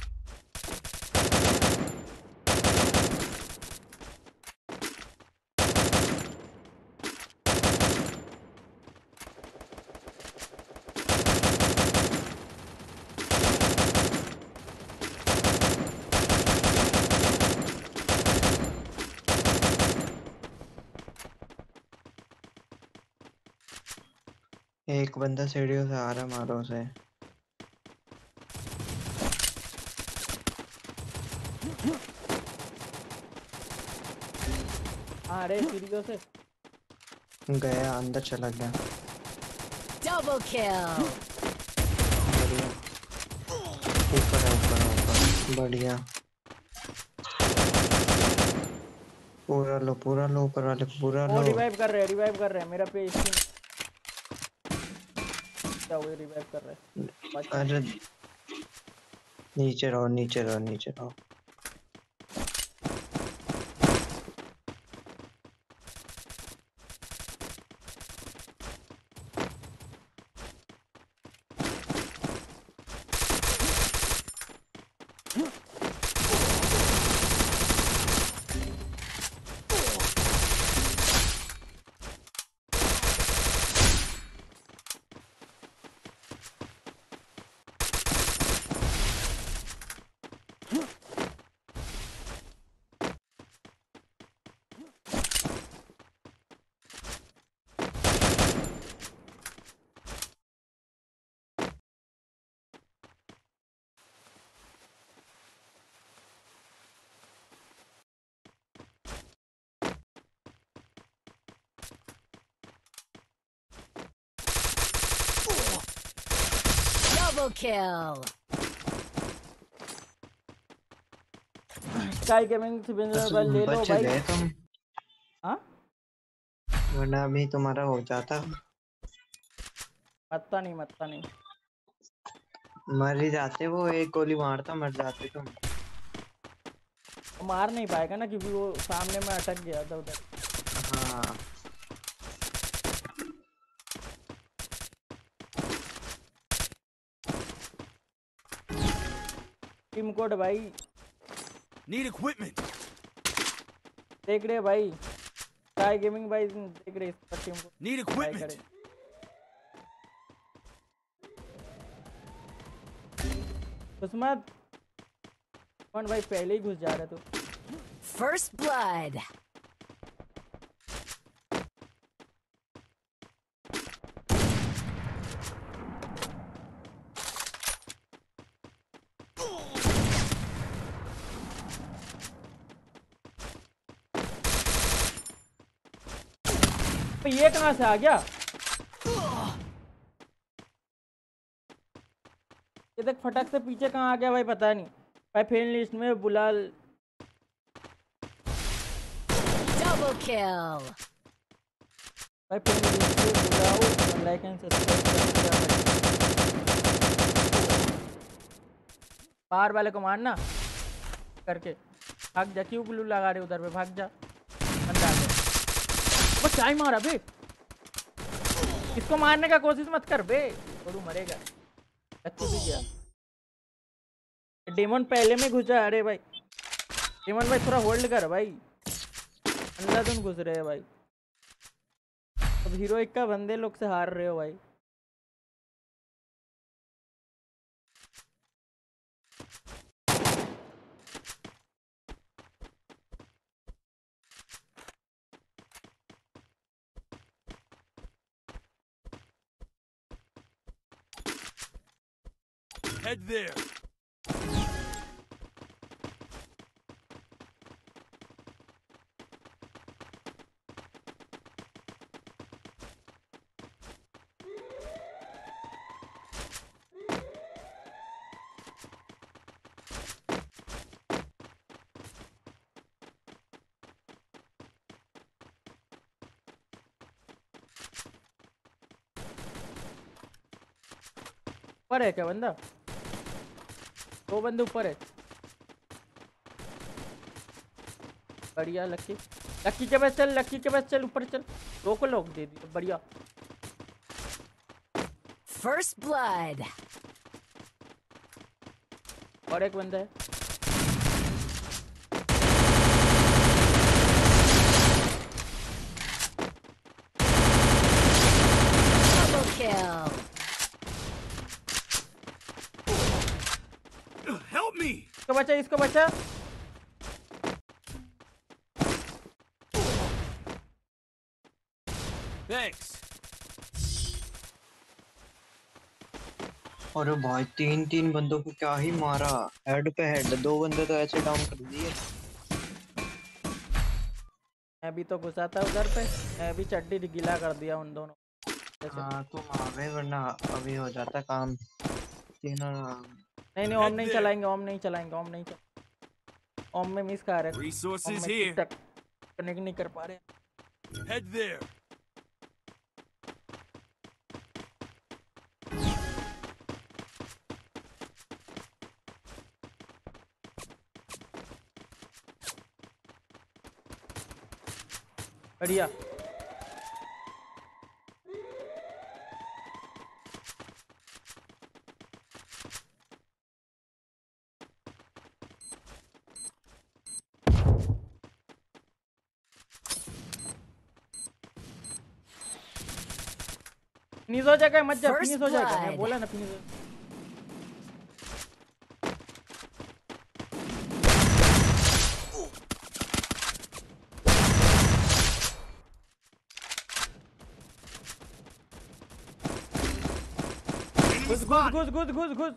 एक बंदा सीढ़ियों से आ रहा है मारो उसे अरे सीढ़ियों से। गया अंदर चला गया। Double kill. बढ़िया। ऊपर है ऊपर है ऊपर बढ़िया। पूरा लो पूरा लो ऊपर वाले पूरा लो। रिवाइव कर रहे हैं रिवाइव कर रहे हैं मेरा पे स्किन क्या वो रिवाइव कर रहे? हैं अरे नीचे रहो नीचे रहो नीचे रहो Double kill. स्काई गेमिंग बस बल ले लो भाई। तुम हाँ? वरना अभी तुम्हारा हो जाता। मत्ता नहीं मत्ता नहीं। मर ही जाते वो एक गोली मारता मर जाते तुम। मार नहीं पाएगा ना क्योंकि वो सामने में अटक गया था उधर हाँ। टीम कोड भाई। नीड इक्विपमेंट देख रहे भाई। स्काई गेमिंग भाई देख रहे इसका टीम को नीड इक्विपमेंट उसमें कौन भाई पहले ही घुस जा रहा तू। First blood. ये कहाँ से आ गया? ये देख फटक से पीछे कहाँ आ गया भाई पता नहीं। भाई फेल लिस्ट में बुला Double kill. भाई फेल लिस्ट में बुलाओ लाइक एंड सब्सक्राइब कर दिया भाई। बाहर वाले को मारना। करके। भाग जा क्यों ग्लू लगा रहे उधर पे? भाग जा। वो चाय मारा बे इसको मारने का कोशिश मत कर बे। और मरेगा। अच्छे भी गया। डेमन पहले में घुसा, अरे भाई। डेमन भाई, थोड़ा होल्ड कर भाई। अंधाधुन घुस रहे हैं भाई। अब हीरोइक का बंदे लोग से हार रहे हो भाई। Head there! ऊपर है क्या बंदा दो बंदे ऊपर है। बढ़िया लक्की लक्की के पास चल लक्की के पास चल ऊपर चल। दो को लोग दे दी बढ़िया। फ़र्स्ट ब्लड और एक बंदा है Double kill. Help me! इसको बचा इसको बचा। Thanks. अरे भाई तीन तीन बंदों को क्या ही मारा। हेड पे हेड दो बंदे तो ऐसे डाउन कर दिए। मैं भी तो घुसा था उधर पे। मैं भी चड्डी गीला कर दिया उन दोनों हाँ तुम आ गए वरना अभी हो जाता काम। तीनों नहीं नहीं ओम नहीं चलाएँगे ओम नहीं चलाएँगे ओम नहीं चला ओम में मिस खा रहे में here. कनेक्ट नहीं कर पा रहे। Head there. बढ़िया। हो जाएगा मत जा फिनिश हो जाएगा। मैं बोला ना फिनिश घुस घुस घुस घुस घुस।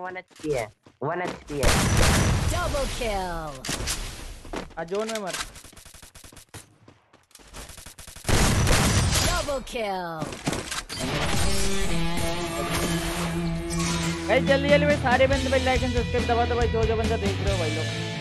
वन एचपी है वन एचपी है। Double kill. आ जोन में मर। Double kill. भाई जल्दी जल्दी भाई सारे बंदे भाई लाइक एंड सब्सक्राइब दबा दो भाई जो जो बंदा देख रहे हो भाई लोग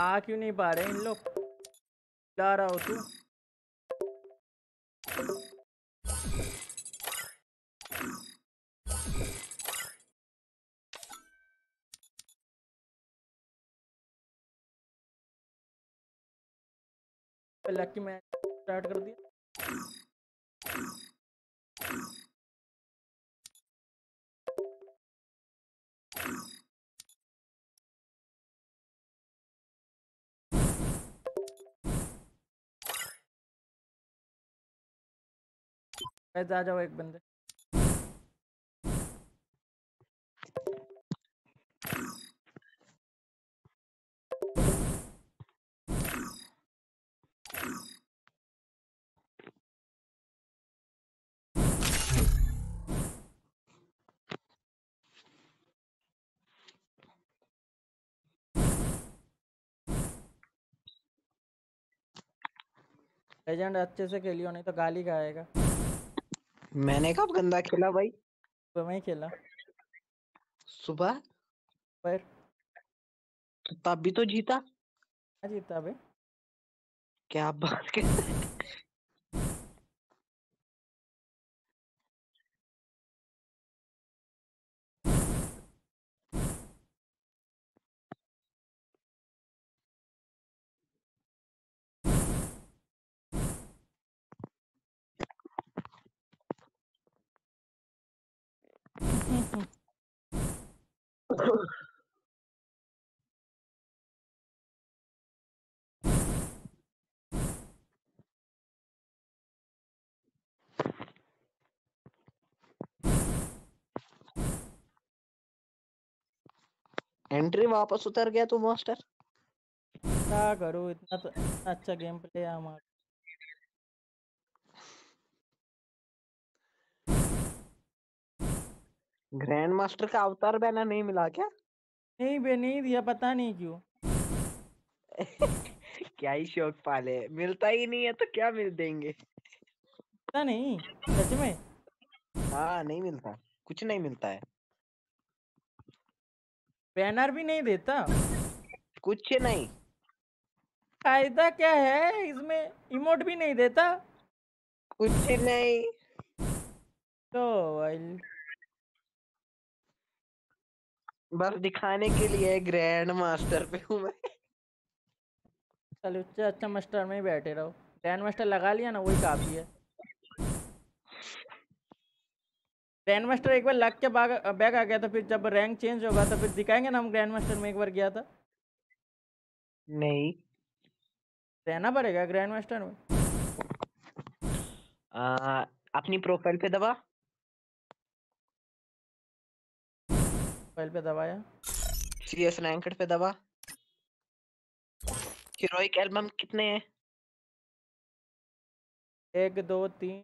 आ क्यों नहीं पा रहे इन लोग। ला रहा हो तू। लकी मैच स्टार्ट कर दिया। आ जाओ एक बंदे लेजेंड अच्छे से खेलियो नहीं तो गाली खाएगा मैंने कब गंदा खेला भाई? सुबह मैं खेला। सुबह? पर तब भी तो जीता। जीता भाई। क्या बात कर एंट्री वापस उतर गया तू मास्टर? क्या करूँ? इतना तो इतना अच्छा गेम प्ले है हमारा। ग्रैंड मास्टर का अवतार बैनर नहीं मिला क्या? नहीं बे नहीं दिया पता नहीं क्यों। क्या ही शौक पाले। मिलता ही नहीं है तो क्या मिल देंगे? पता नहीं सच में? हाँ नहीं मिलता। कुछ नहीं मिलता है। बैनर भी नहीं देता। कुछ नहीं। फ़ायदा क्या है? इसमें इमोट भी नहीं देता। कुछ नहीं। तो बस दिखाने के लिए ग्रैंड मास्टर पे हूँ मैं। चलो उससे अच्छा मास्टर में ही बैठे रहो। ग्रैंड मास्टर लगा लिया ना वही काफ़ी है। ग्रैंड मास्टर एक बार लग के बाग बैग आ गया तो फिर जब रैंक चेंज होगा तो फिर दिखाएँगे ना हम ग्रैंड मास्टर में एक बार गया था? नहीं। रहना पड़ेगा ग्रैंड मास्टर में। आ, अपनी प्रोफ़ाइल पे दबा। फ़ाइल पे दबाया। सी एस रैंकेड पे दबा। हीरोइक एल्बम कितने हैं? एक दो तीन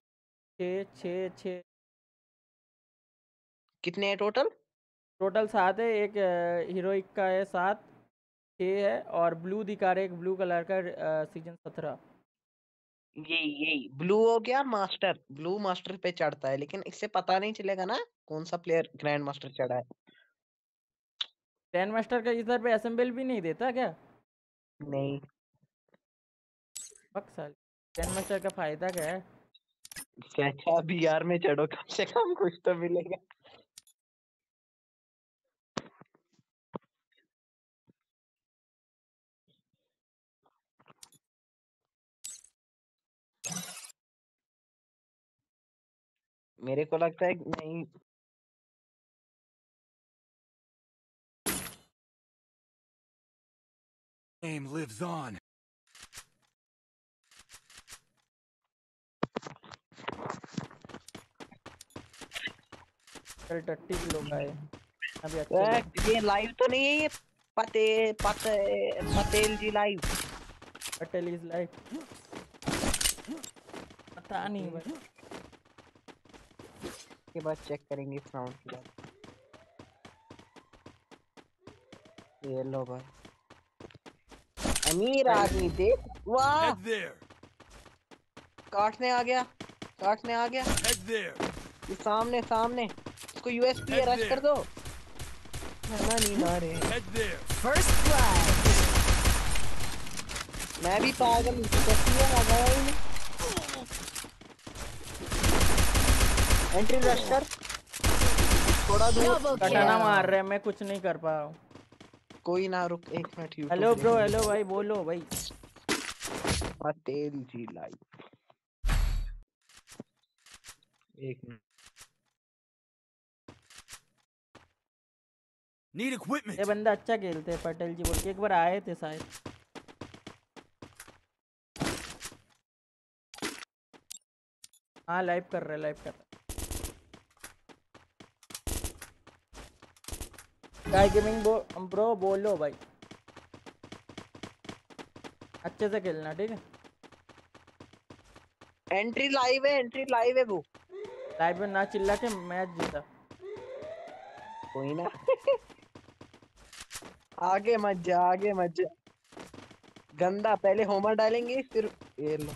छ छ छ। कितने हैं टोटल? टोटल सात है एक हीरोइक का है सात छः है और ब्लू दिखा रहे एक ब्लू कलर का सीज़न सत्रह। यही यही ब्लू हो गया मास्टर ब्लू मास्टर पे चढ़ता है लेकिन इससे पता नहीं चलेगा ना कौन सा प्लेयर ग्रैंड मास्टर चढ़ा है। ग्रैंड मास्टर का इधर पे असेंबल भी नहीं देता क्या? नहीं। बक साल ग्रैंड मास्टर का फ़ायदा क्या है? अच्छा बिहार में चढ़ो कम से कम कुछ तो मिलेगा। मेरे को लगता है कि नहीं। Name lives on. चल टट्टी किलो का है अभी अच्छे ये लाइव तो नहीं है ये पते पते Patel ji live Patel is like पता नहीं भाई। के बाद चेक करेंगे साउंड के बाद ये लो भाई। अमीर आदमी देख वाह! काटने आ गया काटने आ गया। ये सामने सामने। इसको यूएसपी रश कर दो। ना नहीं मारे Head there. First मैं भी पागल हूँ कैसी है लगाया ही एंट्री रश कर। थोड़ा दूर। कटाना मार रहे हैं मैं कुछ नहीं कर पा रहा हूँ। कोई ना रुक एक minute YouTube hello bro hello भाई बोलो भाई। पटेल जी लाइव एक मिनट। Need equipment. ये बंदा अच्छा खेलते हैं पटेल जी बोल के। एक बार आए थे शायद। हाँ लाइव कर रहे लाइव कर रहे गाय गेमिंग बो ब्रो बोलो भाई अच्छे से खेलना ठीक है? एंट्री लाइव है एंट्री लाइव है वो लाइव में ना चिल्ला के मैच जीता। कोई ना। आगे मत जा आगे मत जा। गंदा पहले होमर डालेंगे फिर ये लो।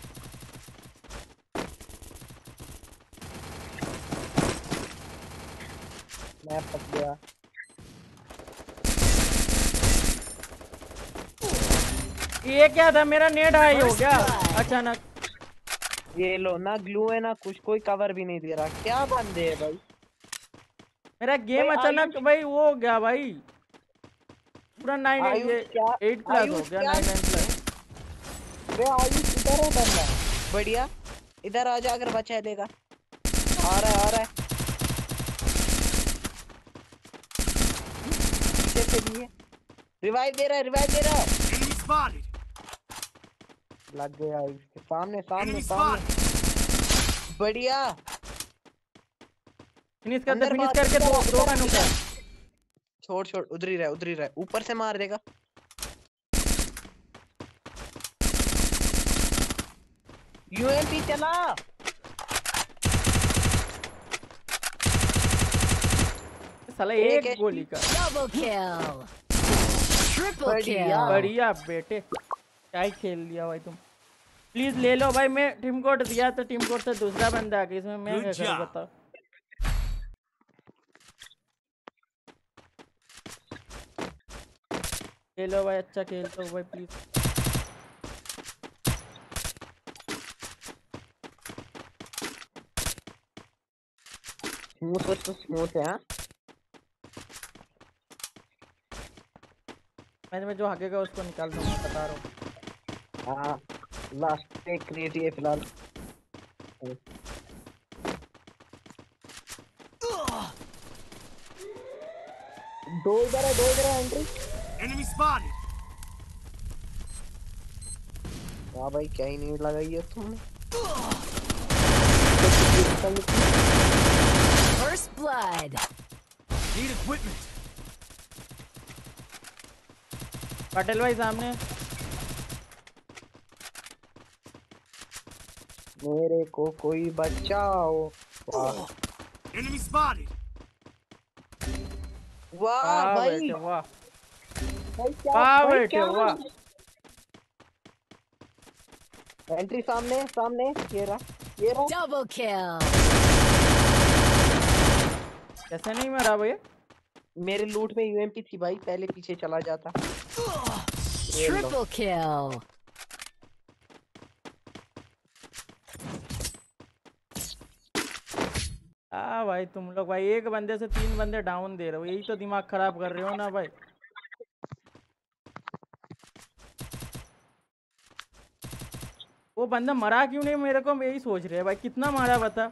मैं फंस गया। ये क्या था? मेरा नेट हाई हो गया। अचानक। ये लो ना ग्लू है ना कुछ कोई कवर भी नहीं दे रहा। क्या बंदे है भाई? मेरा गेम भाई, अचानक भाई वो हो गया भाई। पूरा नाइन आयुष ये क्या- एट प्लस हो गया नाइन नाइन प्लस वे आयुष इधर है बंदा। बढ़िया। इधर आ जा अगर बचा देगा। आ रहा है आ रहा है। पीछे से भी है रिवाइव दे रहा है रिवाइव दे रहा है. लग गया आयुष के सामने सामने। सामने बढ़िया। फिनिश कर दे फिनिश करके दो दो का। मार, छोड़ छोड़ उधर ही रहा उधर ही रहा। ऊपर से मार देगा। यूएमपी चला। साला एक एक गोली का। Kill. Triple बढ़िया। kill. बढ़िया बेटे। क्या ही खेल लिया भाई तुम। प्लीज़ ले लो भाई मैं टीम कोड दिया तो टीम कोड से दूसरा बंदा आ गया इसमें मैं क्या करूँ. बताओ। खेलो भाई अच्छा खेलते हो भाई प्लीज़ स्मूथ वर्सेस स्मूथ है मैच में जो हागेगा उसको निकाल दूँगा बता रहा हूँ। हाँ लास्ट पे क्रिएटिव है फ़िलहाल दो इधर है दो इधर है एंट्री Enemy spotted. वाह भाई क्या ही नहीं लगाई है तुमने First blood. Need equipment. Patel भाई सामने मेरे को कोई बचाओ। वाह। Enemy spotted. वाह भाई। वाह। भाई क्या वाह बेटे वाह। एंट्री सामने सामने। ये रहा ये रहा। Double kill. कैसे नहीं मरा भैया? मेरे लूट में यूएमपी थी भाई पहले पीछे चला जाता। ये लो। हाँ भाई तुम लोग भाई एक बंदे से तीन बंदे डाउन दे रहे हो यही तो दिमाग खराब कर रहे हो ना भाई। वो बंदा मरा क्यों नहीं मेरे को यही सोच रहे हैं भाई कितना मारा बता।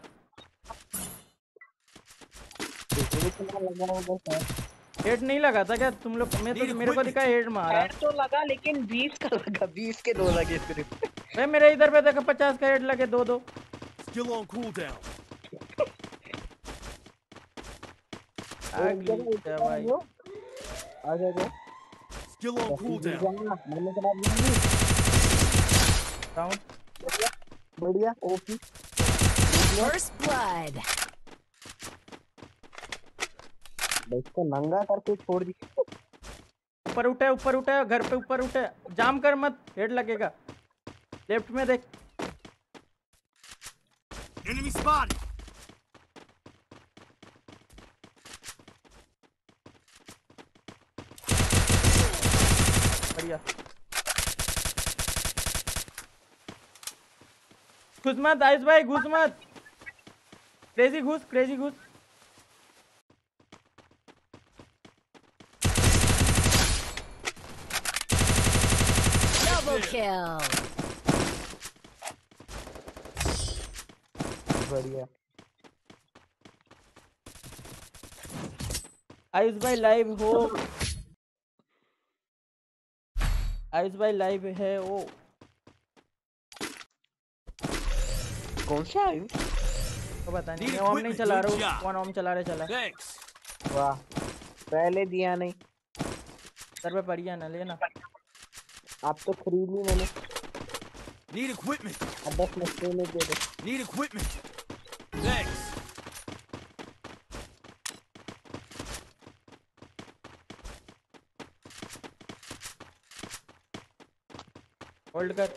हेड नहीं लगा था क्या? तुम लोग मैं तो मेरे को दिखा हेड मारा। हेड तो लगा लेकिन 20 का लगा 20 के दो लगे सिर्फ़। भाई मेरे इधर पे देखा पचास का हेड लगे दो दो। Still on cooldown. आग लीक है भाई? आ जा जा। Still on cooldown. मैंने कहा नहीं डाउन बढ़िया ओपी First blood. इसको नंगा करके छोड़ दी ऊपर उठे ऊपर उठे घर पे ऊपर उठे। जाम कर मत हेड लगेगा। लेफ़्ट में देख। Enemy spotted. बढ़िया घुस मत आयुष भाई घुस मत। क्रेजी घुस क्रेजी घुस। बढ़िया। आयुष भाई लाइव हो। आयुष भाई लाइव है ओ। कौन सा आयु तो पता नहीं मैं ओम नहीं चला रहा हूँ कौन ओम चला रहे चला। वाह पहले दिया नहीं। सर पे पड़िया ना लेना। अब तो खरीद ली मैंने। Need equipment. अब दस महीने में दे दो। Need equipment. Thanks. होल्ड कर।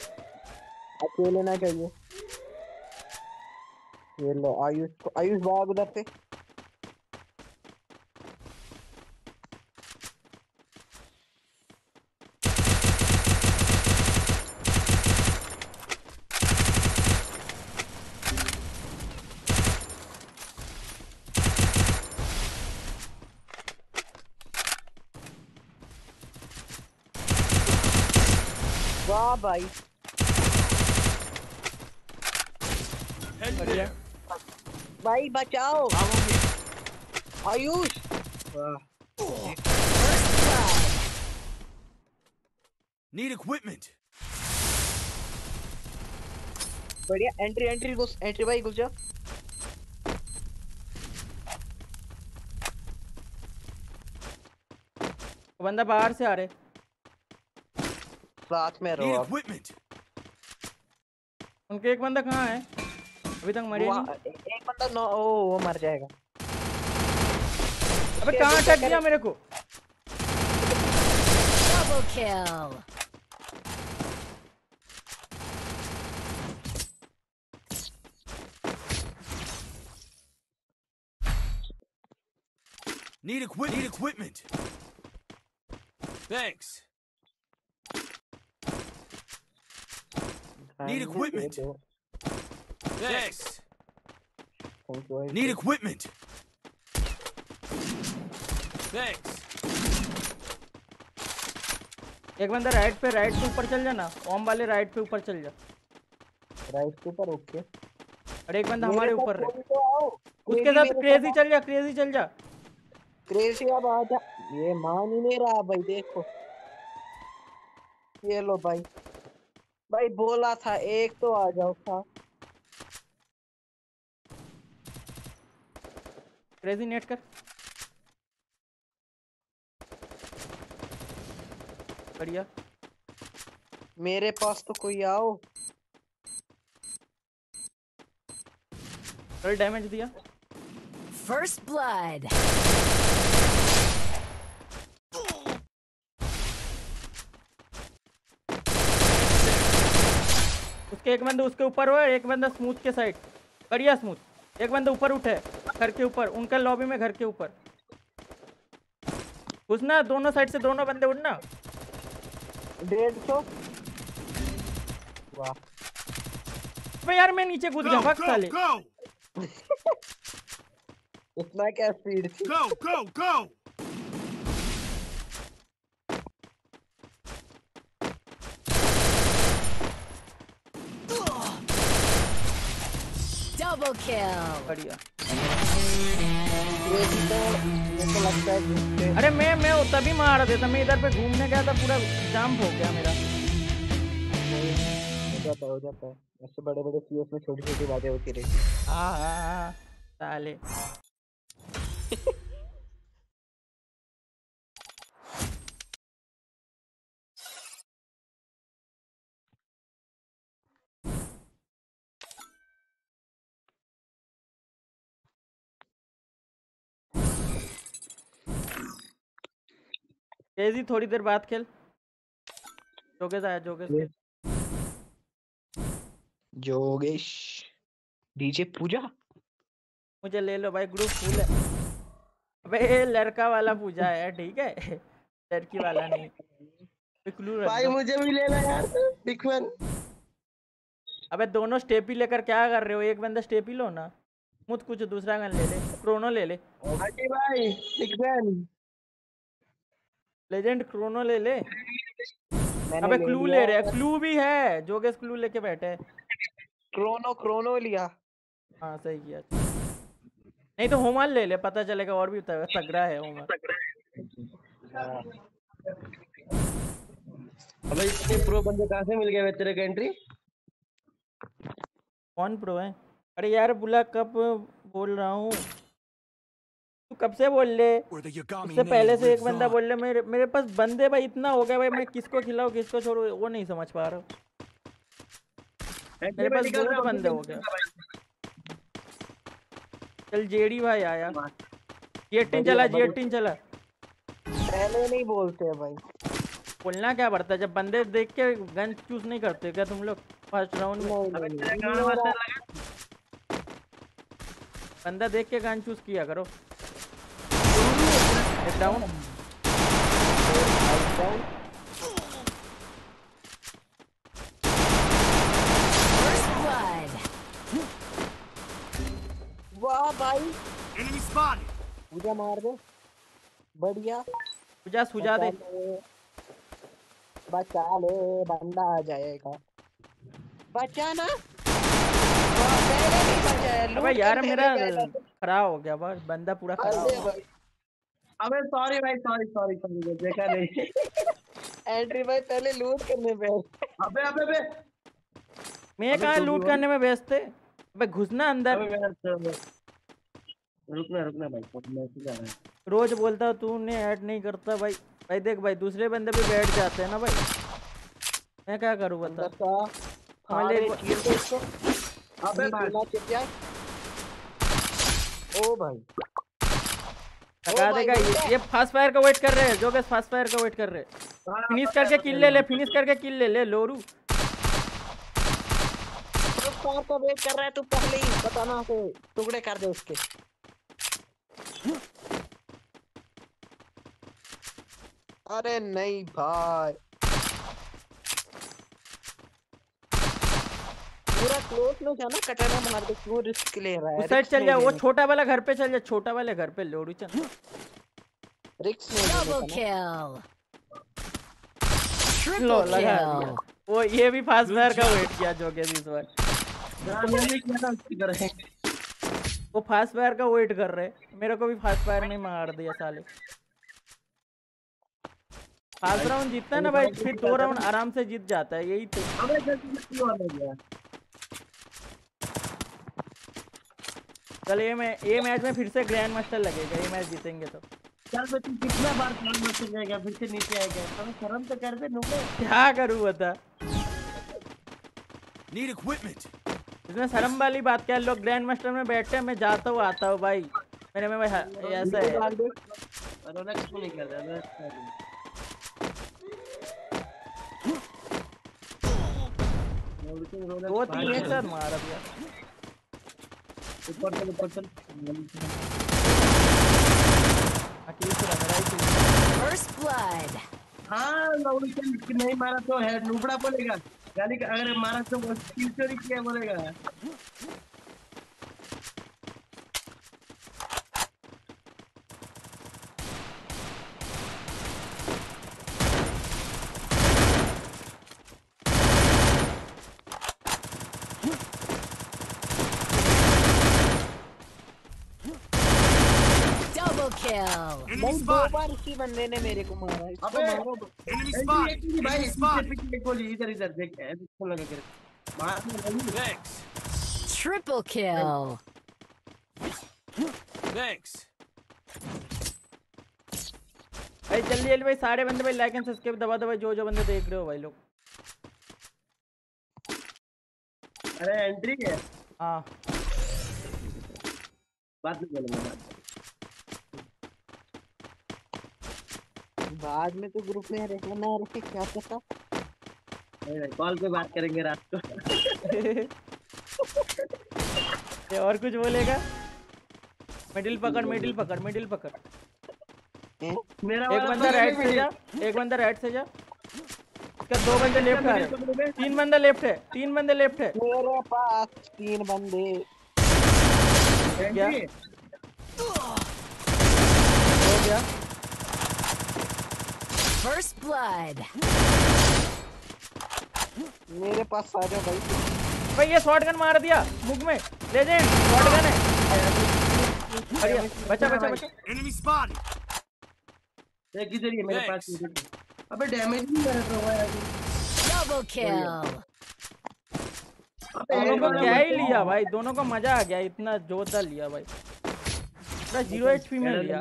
अब ये लेना चाहिए ये लो आयुष आयुष भाग उधर से। वाह भाई Head बढ़िया there. भाई बचाओ आयुष. Need equipment. बढ़िया एंट्री एंट्री घुस एंट्री भाई घुस जा बंदा बाहर से आ रहे साथ में रहो Need अब equipment. उनके एक बंदा कहाँ है अभी तक मरे नहीं एक बंदा नो ओ वो मर जाएगा अबे कहाँ अटक गया मेरे को Double kill. Need equip need equipment. Thanks. Need equipment. Thanks. Need equipment. Thanks. एक बंदा राइट पे राइट पे ऊपर चल जा ना ओम वाले राइट पे ऊपर चल जा। राइट के ऊपर ओके और एक बंदा हमारे ऊपर रहे उसके साथ क्रेजी चल जा क्रेजी चल जा। क्रेजी अब आ जा। ये मान ही नहीं रहा भाई देखो। ये लो भाई। भाई बोला था एक तो आ जाओ था क्रेजी नेट कर। बढ़िया। मेरे पास तो कोई आओ। थोड़ा डैमेज दिया। First blood. उसके एक बंदा उसके ऊपर हुआ एक बंदा स्मूथ के साइड बढ़िया स्मूथ एक बंदा ऊपर उठे। घर के ऊपर उनका लॉबी में घर के ऊपर। घुसना दोनों साइड से दोनों बंदे उठना डेढ़ सौ। वाह। अबे यार मैं नीचे कूद गया Go, साले। इतना क्या स्पीड थी? Go, go, go. Double kill. बढ़िया। तो अरे मैं मैं तभी मार देता मैं इधर पे घूमने गया था पूरा जाम हो गया मेरा। हो जाता हो जाता। है ऐसे बड़े बड़े सीएस में छोटी छोटी बातें होती रही। हाँ हाँ हाँ साले। तेज़ी थोड़ी देर बाद खेल। जोगेश आया जोगेश जोगेश। डीजे पूजा? मुझे ले लो भाई ग्रुप फुल है। अबे लड़का वाला पूजा है ठीक है? लड़की वाला नहीं। भाई मुझे भी ले लेना यार बिगमैन अबे दोनों स्टेप ही लेकर क्या कर रहे हो? एक बंदा स्टेप ही लो ना। मुझ कुछ दूसरा गन ले ले क्रोनो ले ले। हाजी भाई बिगमैन लेजेंड क्रोनो ले ले। अबे क्लू ले रहे हैं। क्लू भी है जोगेश क्लू लेके बैठे हैं। क्रोनो क्रोनो लिया। हाँ सही किया। नहीं तो होमल ले ले पता चलेगा और भी तगड़ा है होमल अबे इतने प्रो बंदे कहाँ से मिल गए तेरे एंट्री कौन प्रो है? अरे यार बुला कब बोल रहा हूँ। कब से बोल ले? उससे पहले से एक बंदा बोल ले मेरे मेरे पास बंदे भाई इतना हो गया भाई मैं किसको खिलाऊं किसको छोड़ू वो नहीं समझ पा रहा मेरे पास बहुत बंदे हो गए। चल जेडी भाई आया जेटिन चला जेटिन चला। पहले नहीं बोलते हैं भाई। बोलना क्या पड़ता है जब बंदे देख के गन चूज़ नहीं करते क्या तुम लोग फ़र्स्ट राउंड में? बंदा देख के गन चूज़ किया करो। Down First blood. वाह भाई. पूजा मार दे बढ़िया सुजा सुजा दे बचा ले, बंदा आ जाएगा बचाना अबे यार मेरा। खराब हो गया बस बंदा पूरा खराब हो गया। अबे सॉरी भाई सॉरी सॉरी सॉरी देखा नहीं। एंट्री भाई पहले लूट करने पे। अबे अबे अबे। मैं कहाँ तो लूट करने में व्यस्त थे अबे घुसना अंदर। तो- रुकना रुकना भाई कुछ मैसेज आ रहा है। रोज बोलता हूँ, तूने ऐड नहीं करता भाई। भाई देख भाई दूसरे बंदे भी बैठ जाते हैं ना भाई। मैं क्या करूँ बता। तो इसको अबे भाई ओ भाई। लगा देगा ये ये फास्ट फायर का वेट कर रहे हैं जो फास्ट फायर का वेट कर रहे हैं। फिनिश करके किल ले ले फिनिश करके किल ले ले लोरू। कार का वेट कर रहा है तू पहले ही बताना को टुकड़े कर दे उसके। अरे नहीं भाई। पूरा क्लोज में जाना कटरा मार दे क्यों रिस्क ले रहा है उस साइड चल जा वो छोटा वाला घर पे चल जा छोटा वाले घर पे लोरू चल। रिस्क नहीं Double लेना kill. लो लगा वो ये भी फास्ट फायर का वेट किया जो के इस बार। वो फास्ट फायर का वेट कर रहे मेरे को भी फास्ट फायर में मार दिया साले। फास्ट राउंड जीतता है ना भाई फिर दो राउंड आराम से जीत जाता है यही तो। चल ये मैं ये मैच में फिर से ग्रैंड मास्टर लगेगा ये मैच जीतेंगे तो। चल बे तू कितना बार ग्राउंड मास्टर जाएगा फिर से नीचे आएगा हमें शर्म तो कर दे नुके क्या करूँ बता? Need equipment. इसमें शर्म वाली बात क्या है, लोग ग्रैंड मास्टर में बैठते हैं मैं जाता हूँ आता हूँ भाई। मेरे में भाई ऐसा है। रोलेक्स को नहीं कर रहा दो तीन एक साथ मारा दिया ऊपर चल ऊपर चल। अकेले से रहा है। फ़र्स्ट ब्लड हाँ के नहीं मारा तो है नुबड़ा बोलेगा गाली का अगर मारा तो वो किल चोरी किया बोलेगा Double kill. इसी बंदे ने मेरे को मारा। अबे एक ही भाई spotted. पीछे गोली इधर इधर देख इसको लगा कर मार Thanks. Triple kill. Thanks. भाई जल्दी जल्दी भाई सारे बंदे भाई लाइक एंड सब्सक्राइब दबा दबा जो जो बंदे देख रहे हो भाई लोग। अरे एंट्री है। हाँ। बात नहीं बोलूँगा। बाद में तो ग्रुप में रहना ना रखे क्या पता कॉल पे बात करेंगे रात को। ये और कुछ बोलेगा? मिडिल पकड़ मिडिल पकड़ मिडिल पकड़। मेरा एक बंदा राइट से जा एक बंदा राइट से जा। इसका दो बंदे लेफ़्ट आ रहे तीन बंदे लेफ़्ट है तीन बंदे लेफ़्ट है। मेरे पास तीन बंदे। क्या हो गया। First blood. मेरे पास आ जाओ भाई। भाई ये शॉटगन मार दिया मुख में। लेजेंड शॉटगन है। बचा बचा बचा। Spotted. एक इधर ही है मेरे पास अबे डैमेज नहीं कर रहा हुआ है अभी। Double kill. दोनों को क्या ही लिया भाई? दोनों को मज़ा आ गया इतना जोरदार लिया भाई। पूरा ज़ीरो एचपी में लिया।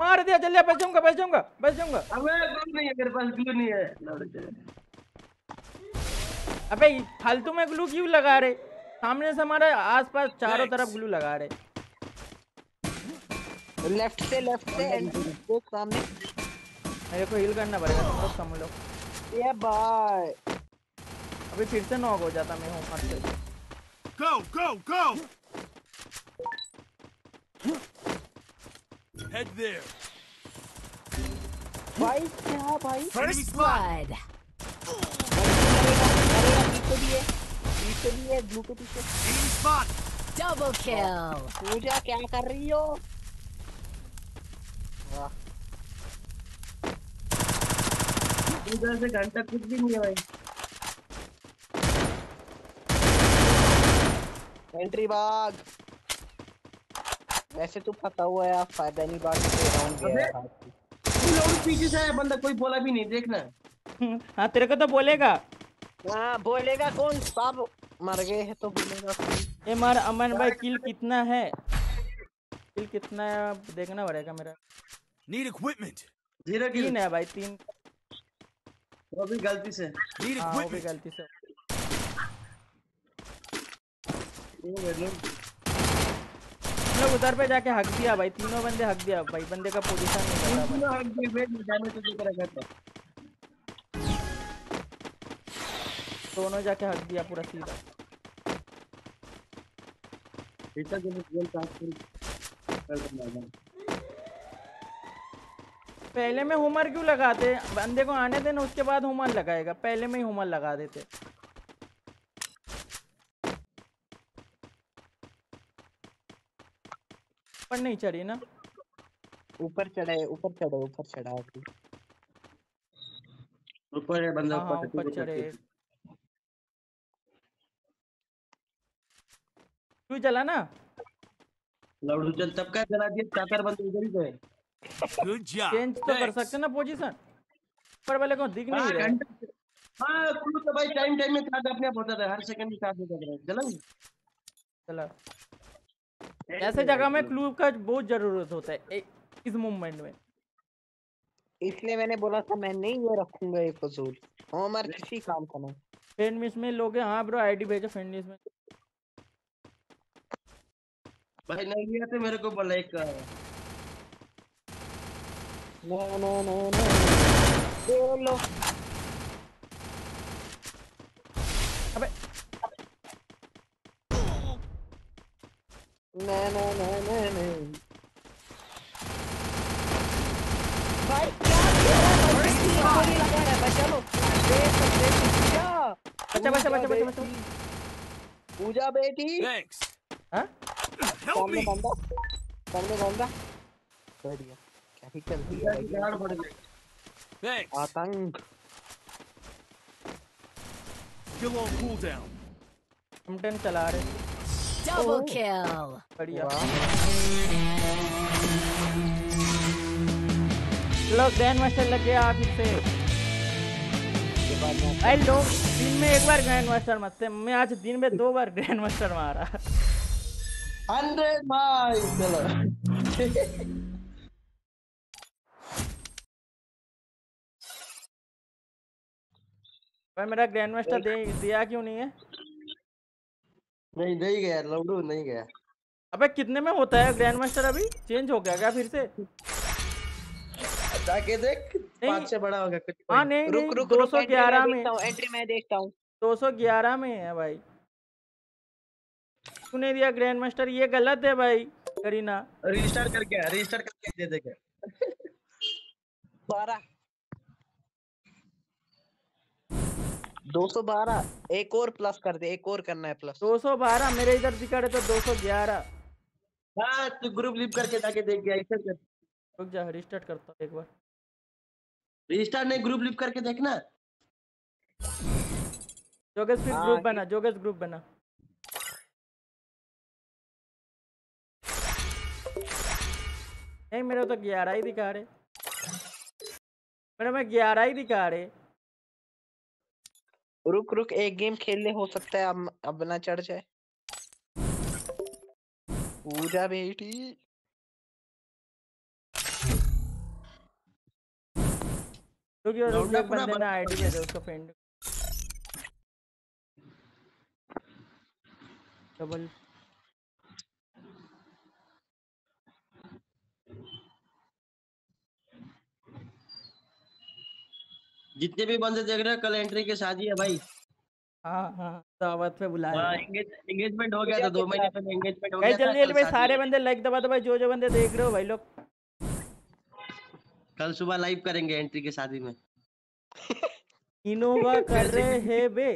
मार दिया जल्दी बच जाऊँगा बच जाऊँगा बच जाऊँगा अबे ग्लू नहीं है मेरे पास ग्लू नहीं है। अबे फालतू में ग्लू क्यों लगा रहे? सामने से हमारे आसपास चारों तरफ़ ग्लू लगा रहे। लेफ़्ट से लेफ़्ट से देख सामने। मेरे को हील करना पड़ेगा तुम लोग समझ लो ये भाई अभी फिर से नॉक हो जाता मैं हूँ मत से Go, go, go. Head there. भाई क्या भाई First blood. है है. Double kill. पूजा क्या कर रही हो इधर से घंटा कुछ भी नहीं है भाई एंट्री बाग वैसे तो पता हुआ है आप फ़ायदा नहीं बाग से राउंड अबे। तू लोग पीछे से आया बंदा कोई बोला भी नहीं देखना। हाँ तेरे को तो बोलेगा। हाँ बोलेगा कौन? सब मर गए हैं तो बोलेगा ये मार अमन भाई किल कितना है? किल कितना है देखना पड़ेगा मेरा। Need equipment. Zero kill. तीन है भाई तीन। वो भी गलती से। Need हाँ वो भी गलती से। लो। हम लोग उधर पे जाके हक दिया भाई तीनों बंदे हक दिया। भाई बंदे का पोजीशन नहीं पता भाई। दोनों जाके हक दिया पूरा सीधा। इतना जब गोल पास कर पहले में हुमर क्यों लगाते? बंदे को आने देना उसके बाद हुमर लगाएगा। पहले में ही हुमर लगा देते। पर नहीं चढ़ी ना। ऊपर चढ़े ऊपर चढ़े ऊपर चढ़ा। ऊपर है बंदा हाँ हाँ ऊपर ऊपर चढ़े तू चला ना। लौड़ू चल तब का चला दिया चार चार बंदे उधर ही है Good चेंज तो कर सकते ना पोजीशन ऊपर वाले को दिख नहीं हाँ रहा। हाँ कुल्लू तो भाई टाइम टाइम में चार्ज अपने आप होता था हर सेकंड में चार्ज होता था। चला चला ऐसे जगह में क्लू का बहुत ज़रूरत होता है इस मूवमेंट में। इसलिए मैंने बोला था मैं नहीं ये रखूँगा ये फजूल। होमर किसी काम का नहीं। फ्रेंड मिस में लोगे हाँ। ब्रो आईडी भेजो फ्रेंड मिस में। भाई नहीं लिया तो मेरे को बोला एक नो नो नो नो बोलो। ना ना ना ना ना भाई क्या किया है भाई तीन गोली लगा रहा है बचा लो देख देख पूजा बचा बचा बचा बचा बचा पूजा बेटी Thanks. हाँ Help सामने me. बंदा सामने बंदा कर दिया क्या ही कर दिया की गाड़ पड़ गई Thanks. आतंक Still on cooldown. हम टेन चला रहे Double kill. बढ़िया। चलो ग्रैंड मास्टर लग गया आप इससे के भाई लोग दिन में एक बार ग्रैंड मास्टर मारते मैं आज दिन में दो बार ग्रैंड मास्टर मारा। हंड्रेड भाई चलो। भाई मेरा ग्रैंड मास्टर दे दिया क्यों नहीं है? नहीं नहीं गया लौड़ू नहीं गया। अबे कितने में होता है ग्रैंड मास्टर अभी? चेंज हो गया क्या फिर से? जाके देख। पाँच से बड़ा होगा कुछ हाँ नहीं रुक रुक दो सौ ग्यारह में एंट्री मैं देखता हूँ। दो सौ ग्यारह में है भाई। तूने दिया ग्रैंड मास्टर ये गलत है भाई करीना। रजिस्टर करके रजिस्टर करके दे देगा बारह। दो सौ बारह एक और प्लस कर दे एक और करना है प्लस दो सौ बारह मेरे इधर दिखा तो दो सौ ग्यारह। हाँ तू ग्रुप लिप करके जाके देख गया ऐसा कर। रुक जा रिस्टार्ट करता हूँ एक बार। रजिस्टर नहीं ग्रुप लिप करके देखना। जोगेश फिर हाँ, ग्रुप बना जोगेश ग्रुप बना। नहीं मेरे तो ग्यारह ही दिखा रहे। मेरे में ग्यारह ही दिखा रहे। रुक रुक एक गेम खेल ले हो सकता है अब अब ना चढ़ जाए। पूजा बेटी। रुक रुक एक बंदे ने आईडी दे दे उसको फ्रेंड डबल जितने भी बंदे देख रहे हो कल एंट्री के शादी है भाई। हाँ हाँ दावत पे बुलाया हाँ एंगेजमेंट हो। गया था दो महीने पहले एंगेजमेंट हो गया था जल्दी जल्दी भाई सारे बंदे लाइक दबा दो भाई जो जो बंदे देख रहे हो भाई लोग। कल सुबह लाइव करेंगे एंट्री के शादी में। इनोवा कर रहे हैं बे।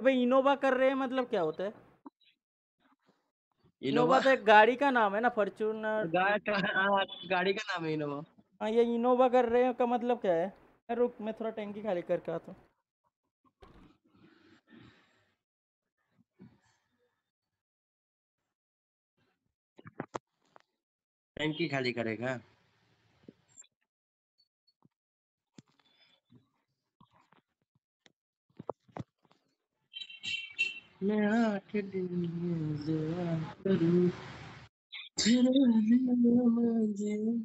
अबे इनोवा कर रहे हैं मतलब क्या होता है? इनोवा? तो एक गाड़ी का नाम है ना गा, हाँ, गाड़ी का नाम है इनोवा। हाँ ये इनोवा कर रहे हैं का मतलब क्या है? रुक, मैं थोड़ा टैंकी खाली करके आता हूँ। टैंकी खाली करेगा। मैं आके करूँ तेरे बिना मैं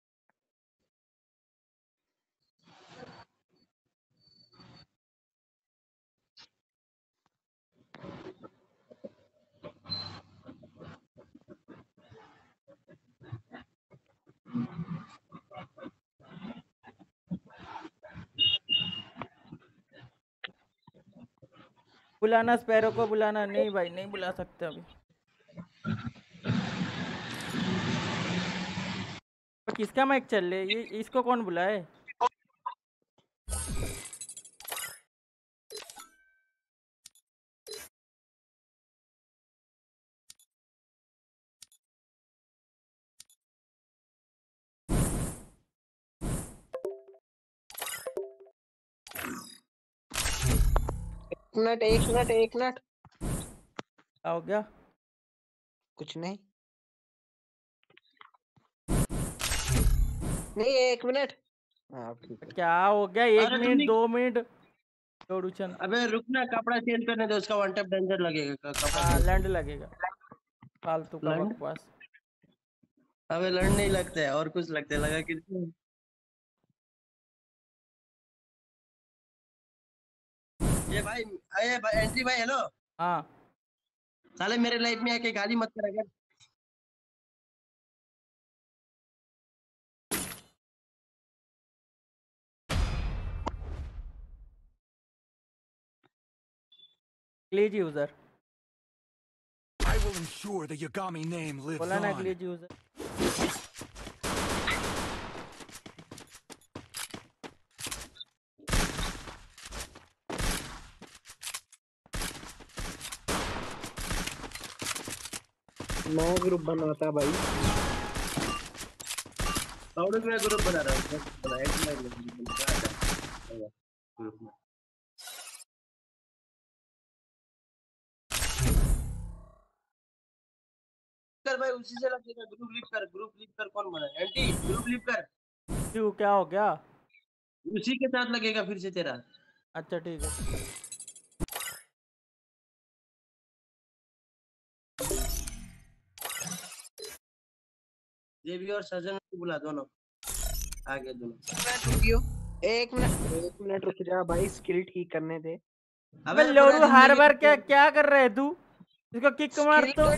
बुलाना स्पैरो को, बुलाना नहीं भाई, नहीं बुला सकते अभी। किसका माइक चल रहा है? इसको कौन बुलाए? मिनट एक मिनट एक मिनट। क्या? हो गया कुछ नहीं। नहीं एक मिनट। हाँ क्या हो गया? एक मिनट दो मिनट। अबे रुकना कपड़ा चेंज करने दो उसका वन टैप डेंजर लगेगा क- कपड़ा हाँ लैंड लगेगा। फालतू का बकवास। अबे लड़ नहीं लगता है और कुछ लगता है लगा कि भाई अरे भाई एंट्री भाई हेलो हाँ। साले मेरे लाइफ में आके गाली मत कर अगर। Glitch user I will ensure the Yagami name lives बोला ना on. मैं ग्रुप बनाता भाई। साउंड में ग्रुप बना रहा हूँ। बना एक मिनट ग्रुप में। कर भाई उसी से लगेगा ग्रुप लिप कर ग्रुप लिप कर कौन बना एंटी ग्रुप लिप कर। क्यों क्या हो गया? उसी के साथ लगेगा फिर से तेरा। अच्छा ठीक है। देवी और सजन को बुला दोनों। आगे दोनों। एक मिनट एक मिनट रुक जा भाई स्किल ठीक करने दे। अबे लोरू हर बार क्या क्या कर रहे है तू? इसको किक मार तो। तो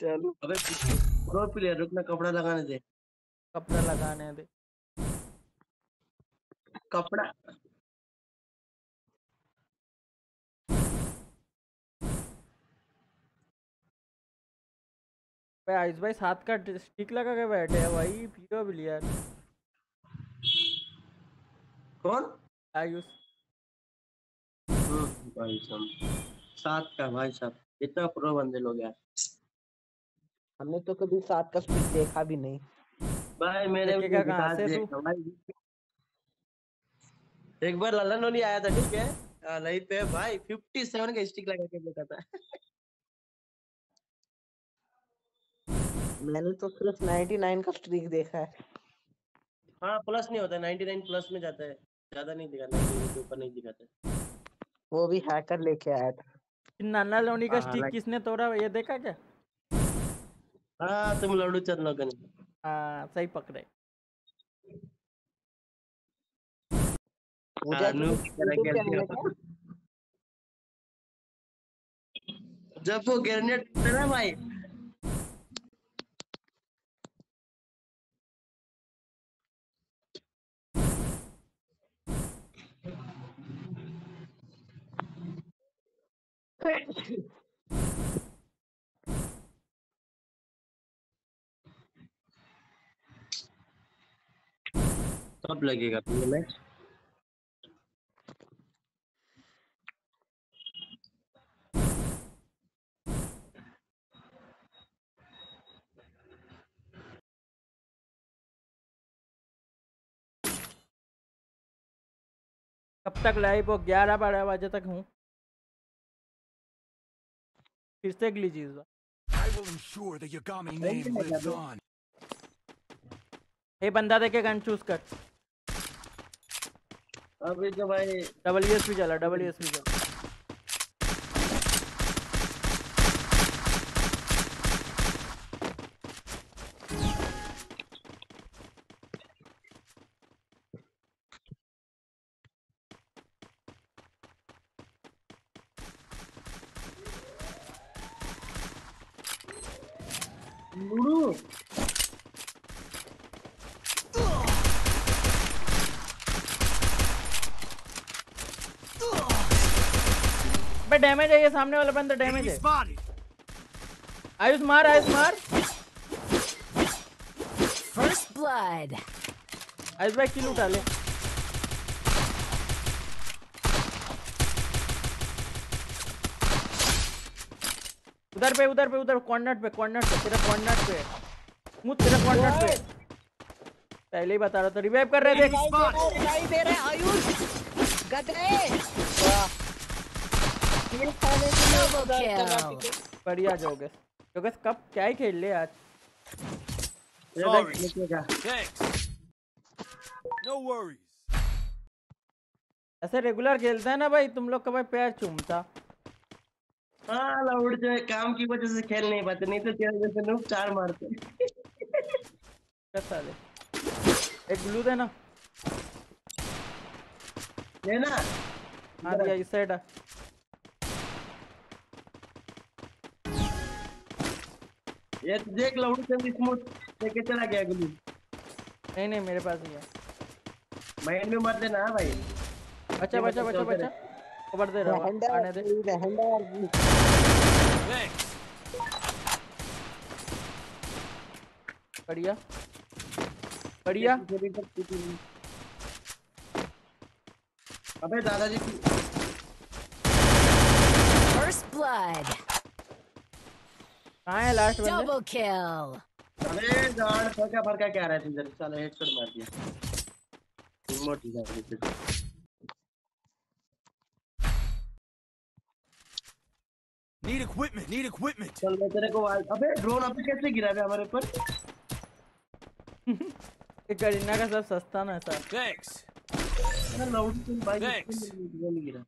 चलो। अबे प्रो प्लेयर रुकना कपड़ा लगाने दे। कपड़ा लगाने दे। कपड़ा भाई आयुष भाई साथ का स्टिक लगा के बैठे हैं भाई पीरो बिलियर कौन? आयुष। हम्म, भाई साहब। सात का भाई साहब। इतना प्रो बंदे लोग यार। हमने तो कभी सात का स्पीड देखा भी नहीं। भाई मैंने भी देखेगा कहाँ से तू? एक बार ललन ओली आया था ठीक है? हाँ, लाइव पे भाई 57 का स्टिक लगा के देखा था। मैंने तो सिर्फ़ 99 का स्ट्रीक देखा है। हाँ प्लस नहीं होता 99 प्लस में जाता है। ज़्यादा नहीं दिखाता 99 के ऊपर नहीं दिखाता। वो भी हैकर लेके आया था। नाना लोनी का हाँ, स्टिक किसने तोड़ा ये देखा क्या? हाँ तुम लड़ू चंद लोगों ने। हाँ सही पकड़े। हाँ, हो। है? जब वो ग्रेनेड था ना भाई कब लगेगा तुम्हें मैच कब तक लाइव हो? ग्यारह बारह बजे तक हूँ। Yagami name lives on. ये बंदा देखे गन चूज़ कर। अभी तो भाई डबल एस भी चला डबल एस भी चला लूडू बे डैमेज है ये सामने वाला बंदा डैमेज है। आयुष मार आयुष मार। First blood. आयुष भाई किल उठा ले। उधर पे उधर पे उधर कॉर्नर पे कॉर्नर पे तेरा कॉर्नर पे। स्मूथ तेरा कॉर्नर पे। पहले ही बता रहा था रिवाइव कर रहे थे। दे रहा है आयुष गधे ये खाने के लिए Double उधर कर रहा kill. था। बढ़िया जोगस जोगस कब क्या ही खेल ले आज? Sorry. निकलेगा No worries. ऐसे रेगुलर खेलता है ना भाई तुम लोग का भाई पैर चूमता। हाँ लाउड जो है काम की वजह से खेल नहीं पाते नहीं तो तेरे जैसे लोग चार मारते। क्या साले। एक ब्लू देना। ये ना हाँ दिया इस साइड ये तो देख लाउड चंद स्मूथ लेके चला गया गुल्लू नहीं नहीं मेरे पास ही है। माइंड में मत देना हाँ भाई। ये बचा बच्चा बचा बचा। कवर दे रहा हूँ आने दे. बढ़िया। बढ़िया। अबे दादाजी। First blood. कहाँ है लास्ट बंदे Double kill. अरे गाड़ फरका फरका क्या रहा है तुझे साला हेडशॉट मार दिया रिमोट ही जा रही थी। Need equipment. Need equipment. चल मैं तेरे को अबे ड्रोन अभी कैसे गिरा बे हमारे ऊपर ये करीना का सब सस्ता ना सर Thanks. अरे लाउड से भाई Thanks. ड्रोन गिरा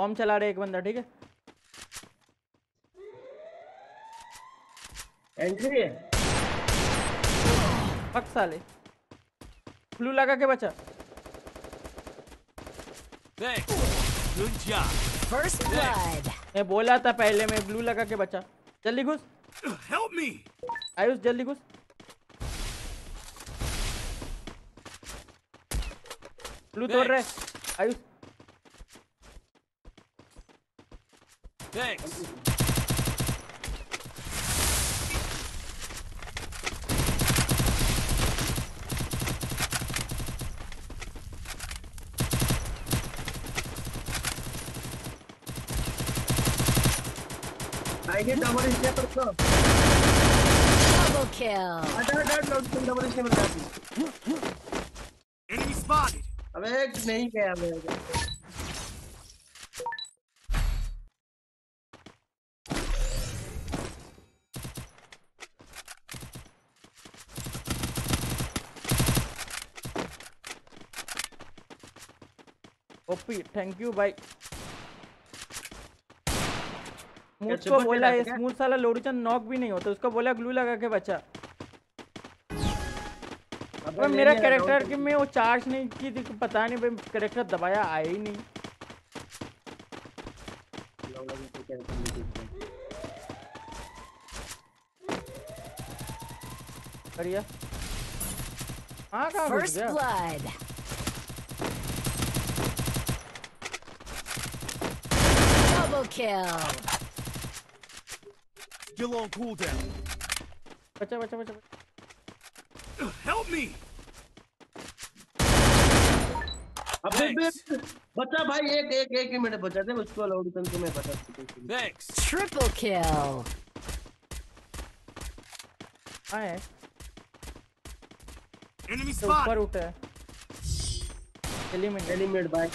ओम चला रहे एक बंदा ठीक है? एंट्री है। साले ब्लू लगा के बचा. First blood. मैं बोला था पहले मैं ब्लू लगा के बचा। जल्दी घुस। Help me. आयुष जल्दी घुस। ब्लू तोड़ रहे। आयुष। Thanks. आइए डबल स्टेपर को Double kill. हट हट हट लाउड से डबल स्टेपर काटी Enemy spotted. अबे नहीं गया मैं ओपी थैंक यू भाई स्मूथ को बोला ये स्मूथ साला लोडीचन नॉक भी नहीं होता उसको बोला ग्लू लगा के बचा। अबे मेरा कैरेक्टर कि मैं वो चार्ज नहीं की थी तो पता नहीं भाई कैरेक्टर दबाया आया ही नहीं। बढ़िया। हाँ कहाँ घुस गया? Double kill. Still on cooldown. बचा बचा बचा बचा। Help me! अबे बे बचा भाई एक एक एक ही मिनट बचा दे उसको लाउड तन तुम्हें बता सकते Thanks. Triple kill. हाँ है Enemy तो ऊपर spotted. उठा है एलिमिनेट एलिमेंट भाई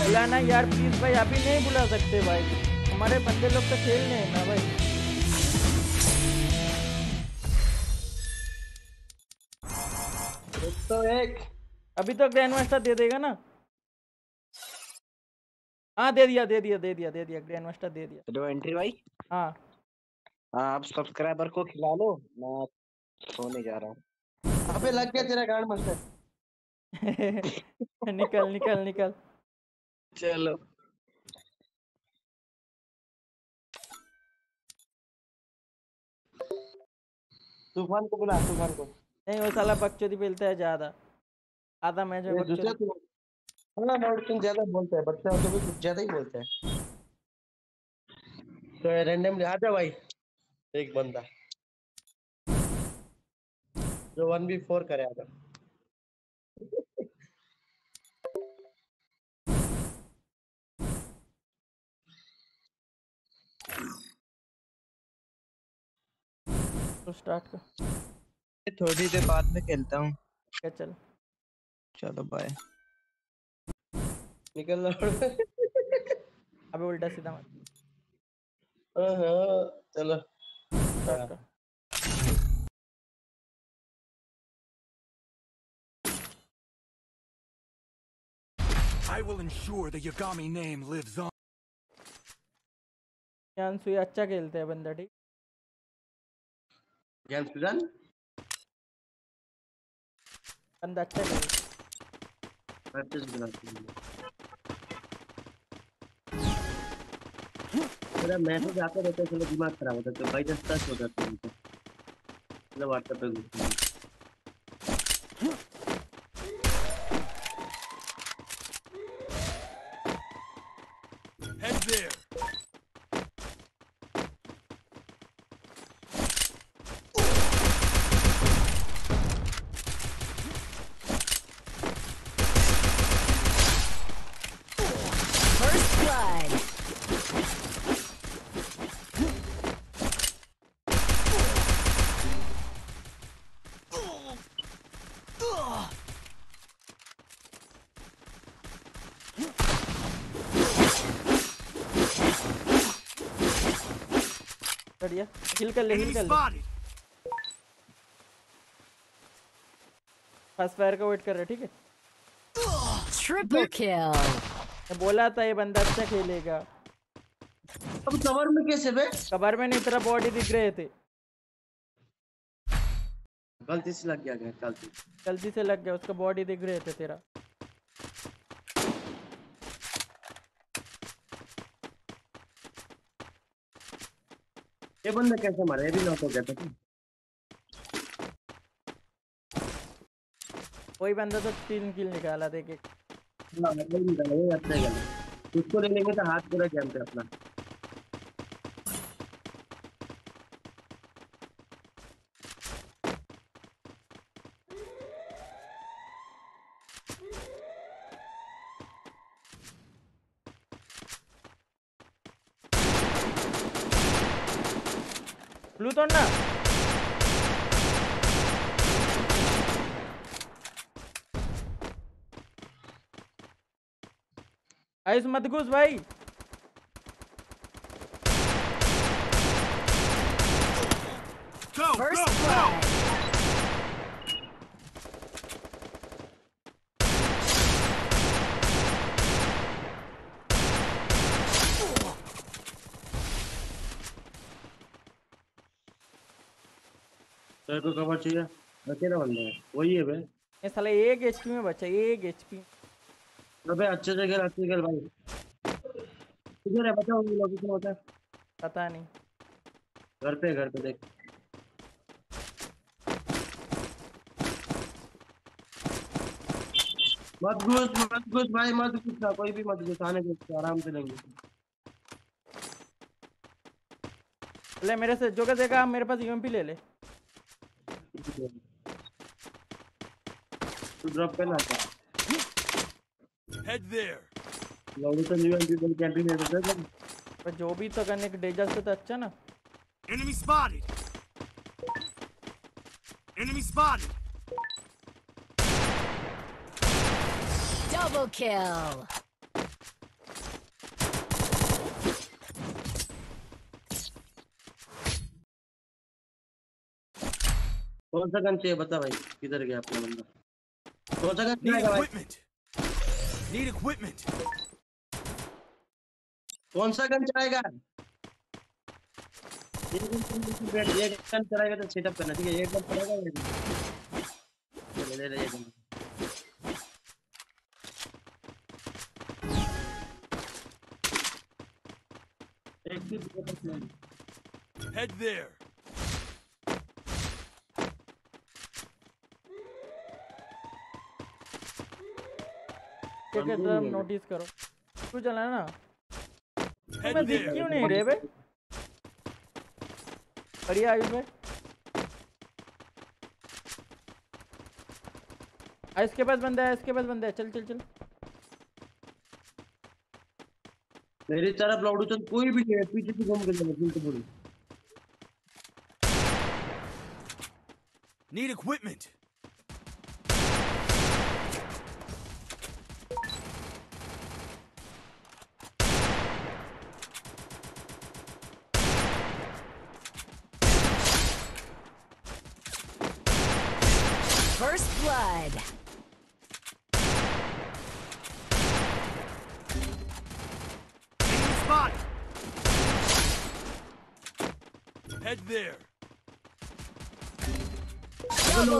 बुलाना यार प्लीज़ भाई अभी नहीं बुला सकते भाई। हमारे बंदे लोग तो खेल रहे हैं ना भाई। तो एक। अभी तो ग्रैंड मास्टर दे देगा ना। हाँ दे दिया दे दिया दे दिया दे दिया ग्रैंड मास्टर दे दिया। तो एंट्री भाई। हाँ। हाँ आप सब्सक्राइबर को खिला लो। मैं सोने जा रहा हूँ। अबे लग गया तेरा गांड मास्टर निकल निकल निकल। चलो। तूफ़ान को बुला तूफ़ान को। नहीं वो साला बकचोदी खेलता है ज़्यादा। आधा मैच में दूसरा बकचोदी तू हाँ लाउड ज़्यादा बोलता है बच्चा तो भी कुछ ज़्यादा ही बोलता है। तो रैंडमली आ जा भाई एक बंदा। जो वन बी फोर करे आ जा तो स्टार्ट कर। थोड़ी देर बाद में खेलता हूँ। क्या चल? चलो बाय निकल अबे उल्टा सीधा मत। हाँ हाँ चलो। स्टार्ट कर। I will ensure the Yagami name lives on. ज्ञान सुई अच्छा खेलते हैं बंदा ठीक ज्ञान सुजान बंदा अच्छा खेलता अच्छे से बनाते हैं मेरा मैसेज आते रहता है चलो दिमाग खराब होता है तो भाई दस दस हो जाते हैं। चलो व्हाट्सएप पे घुसते हैं Head there. First blood. बढ़िया हिल कर ले हिल कर ले। फ़र्स्ट फायर का वेट कर रहे ठीक है? Triple kill. मैं बोला था ये बंदा अच्छा खेलेगा। अब कवर में कैसे बे कबर में नहीं तेरा बॉडी दिख रहे थे। गलती से लग गया गया गलती। गलती से लग गया उसका बॉडी दिख रहे थे तेरा। ये बंदे कैसे मारा ये भी नॉक हो गया था कोई बंदा तो तीन किल निकाला देख एक नहीं निकाला, ये अच्छा गया उसको ले लेंगे तो हाथ पूरा जम पे अपना ब्लू तो ना आयुष मत घुस भाई। Go, go, go. तेरे को कवर चाहिए? अकेला बंदा है। वही है बे ये साला एक एचपी में बचा एक एचपी अबे अच्छे से खेल अच्छे खेल भाई। इधर है? बताओ ये लोकेशन होता है? पता नहीं। घर पे घर पे देख। मत घुस मत घुस भाई मत घुस ना। कोई भी मत घुस आने घुस आराम से लेंगे। ले मेरे से जो का देगा मेरे पास यूएमपी ले ले। तू ड्रॉप करना चाह Head there. लौड़ी तो न्यू एंट्री बन कैंपिंग ले रहे थे पर जो भी तो करने के डेजल से तो अच्छा ना Enemy spotted. Enemy spotted. Double kill. कौन सा गन चाहिए बता भाई किधर गया अपना बंदा कौन सा गन चाहिए भाई. Need equipment. कौन सा गन चलाएगा ये गन चलाएगा, बैठ, ये गन चलाएगा तो सेटअप करना ठीक है ये गन चलाएगा ये गन। चलो, ले ले ये गन एक ही सेटअप करना। Head there. ठीक है तो नोटिस करो। तू चला ना। मैं दिख क्यों नहीं रहे बे? बढ़िया आयुष भाई आ, इसके पास बंदा है इसके पास बंदा है। चल चल चल। मेरी तरफ़ लौड़ू चल कोई भी नहीं है। पीछे से घूम के चलो तो बोली। Need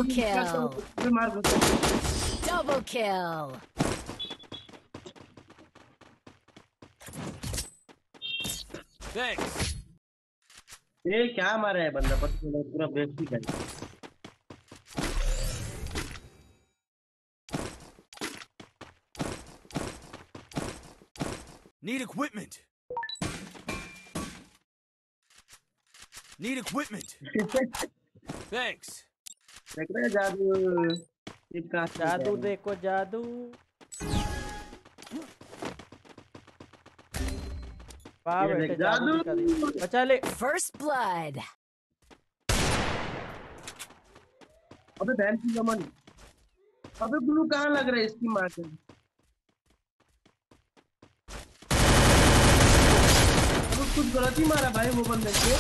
kill. भी मार घुस Double kill. Thanks. ये क्या मारा है बंदा पता चला पूरा बेइज्जती कर Need equipment. Need equipment. Thanks. देख रहे जादू। जादू देखो जादू। वाह बेटे जादू दे बचा ले। First blood. अबे बहन की कमन अबे ब्लू कहाँ लग रहा है इसकी माँ के कुछ गलत ही मारा भाई वो बंदे को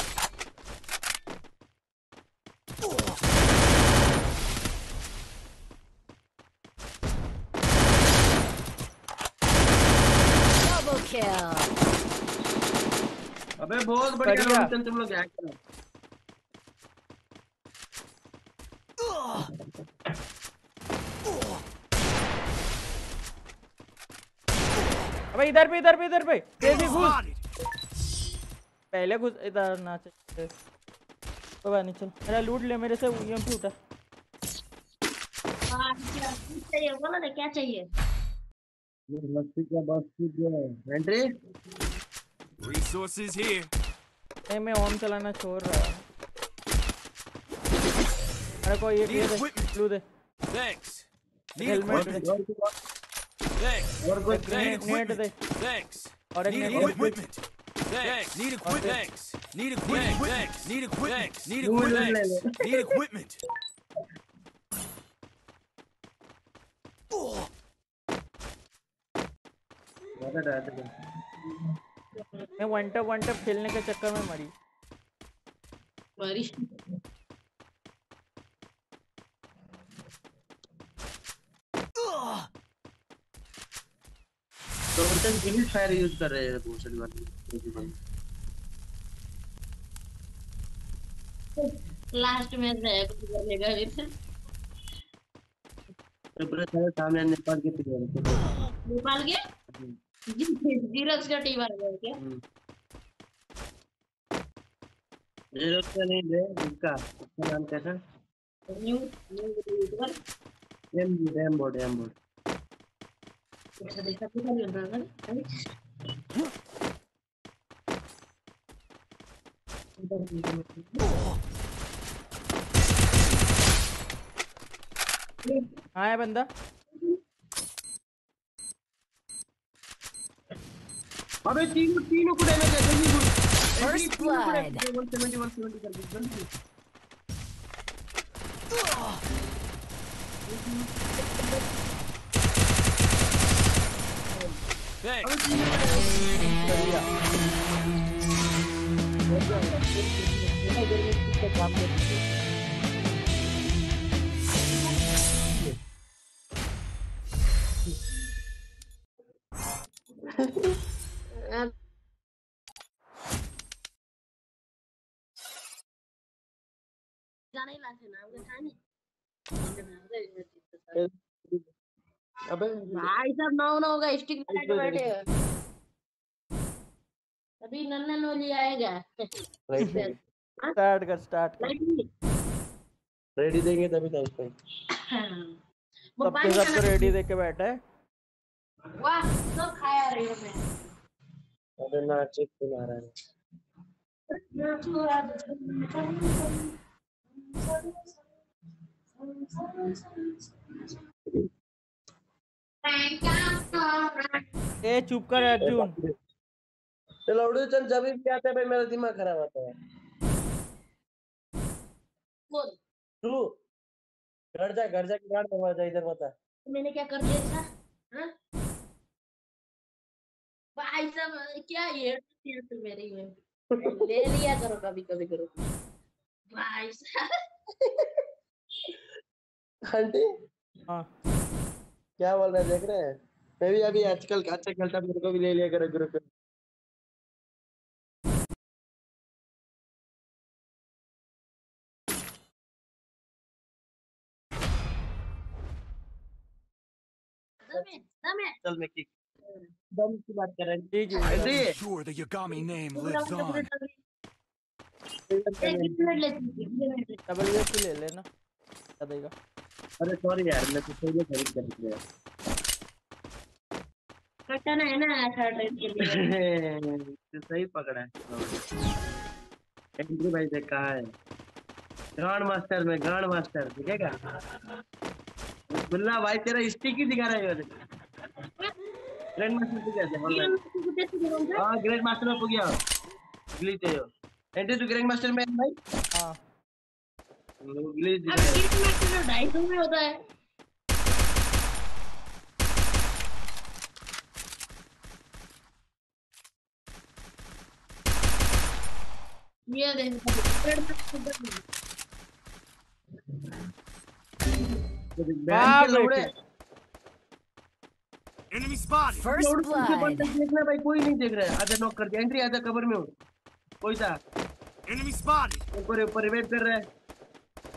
Double kill. अबे बहुत बढ़िया बढ़िया। तुम लोग हैक करो? अबे इधर पे इधर पे इधर पे तेज़ी घुस। पहले घुस इधर ना कोई बात नहीं चल मेरा लूट ले मेरे से यूएमपी उठा। हाँ, क्या चाहिए? बोलो ना क्या चाहिए? ये लस्सी का बस की है। Entry Resources here. नहीं मैं ओम चलाना छोड़ रहा हूँ मेरे को ये ये दे ब्लू दे Thanks. Need हेलमेट दे equipment. Thanks. और कोई Need नेट नेट दे equipment. Thanks. और एक Need नेट दे equipment. Thanks. Need equipment. Thanks. Need equipment. Thanks. Need equipment. Need Blue ले equipment. ले। Thanks. Need equipment. ज़्यादा डर है मैं वन टप वन टप खेलने के चक्कर में मरी। मरी। तो रोशन गिलिस फायर यूज़ कर रहे हैं रोशन वाले। लास्ट में है कुछ करेगा फिर तो पूरे सारे सामने नेपाल के प्लेयर नेपाल के? जीरोक्स का टीम आ गया क्या? ज़ीरो का नहीं दे इसका उसका नाम कैसा new new YouTuber M M board M board अच्छा देखा तो नहीं बन रहा है कहाँ है बंदा? अबे तीनों तीनों को डैमेज है जल्दी बोल First blood. 170 170 कर दे जल्दी गाना अबे भाई साहब नौ नौ का स्टिक लगा के बैठे हो। अभी नन्ना नोली आएगा। स्टार्ट कर स्टार्ट कर। रेडी देंगे तभी तो उसको। सबके सब तो रेडी देके बैठा है। वाह सब खाया रही हूँ मैं। अबे ना चेक क्यों आ रहा है ए चुप कर अर्जुन। चलो उड़ू चल जब भी आते हैं भाई मेरा दिमाग खराब होता है। बोल। तू घर जा घर जाके गाड़ दरवाज़ा जा इधर बता। मैंने क्या कर दिया था? हाँ? भाई साहब क्या ये? तो मेरी में ले लिया करो कभी कभी करो। भाई आंटी? हाँ। क्या बोल रहे देख रहे हैं? मैं भी अभी आजकल अच्छा खेलता मेरे को भी ले लिया करो ग्रुप में। दमे दमे चल मैं किक दम की बात कर रहे हैं। जी जी aunty! The Yagami name lives on. Double USP ले लेना। क्या देगा? अरे सॉरी यार मैं तो सही खरीद कर दिया। कटना है ना ऐसा के लिए। तो सही पकड़ा है एंट्री भाई से कहा है। ग्रांड मास्टर में ग्रांड मास्टर दिखेगा? बुल्ला भाई तेरा स्टिक ही दिखा रहा है ग्रैंड मास्टर है ग्रैंड मास्टर में हो गया ग्लिच है यो एंट्री तो ग्रैंड मास्टर में है भाई हाँ। ग्लिच अब किस मैच में ढाई सौ में होता है। ये देखो वाह के लौड़े बेटे Enemy spotted. First लौड़े पीछे blood. पलट भाई कोई नहीं देख रहा है। आजा नॉक कर दिया। एंट्री आजा कवर में हो। कोई था? Enemy spotted. ऊपर ऊपर रिवाइव कर रहा है।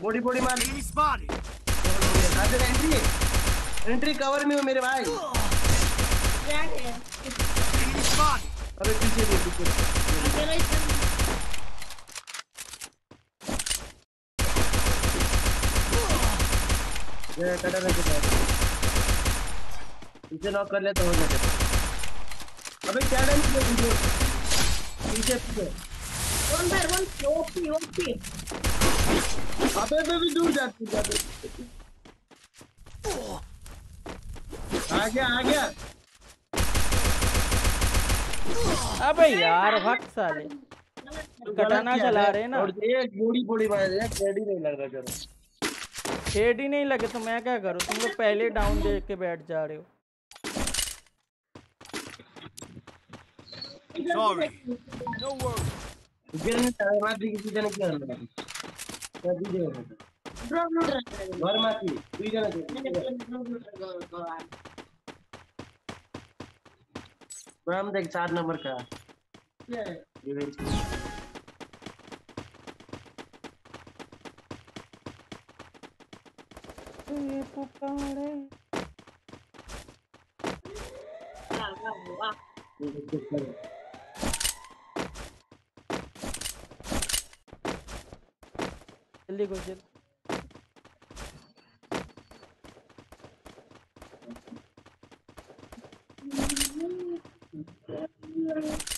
बॉडी बॉडी मार। Enemy spotted. आजा एंट्री एंट्री कवर में हो मेरे भाई। Enemy spotted. अबे पीछे दे पीछे ये कटा रहे थे। पीछे नॉक कर ले तो हो जाते अबे क्या डैमेज पीछे पीछे। One by one OP OP अबे अबे भी दूर जाती जाते आ गया आ गया। अबे यार भक्त साले। कटाना चला रहे ना। और एक बूढ़ी बूढ़ी मार रहे रेडी नहीं लग रहा करो हेड ही नहीं लगे तो मैं क्या करूँ? तुम लोग पहले डाउन दे के बैठ जा रहे हो। Sorry. No worries. गिरने चाहे मार दी किसी जने क्या करना क्या दी दे ड्रॉप लूट घर माती तू जने है नाम देख चार नंबर का। रिवेंज ये पुकारे जल्दी घुस जल्दी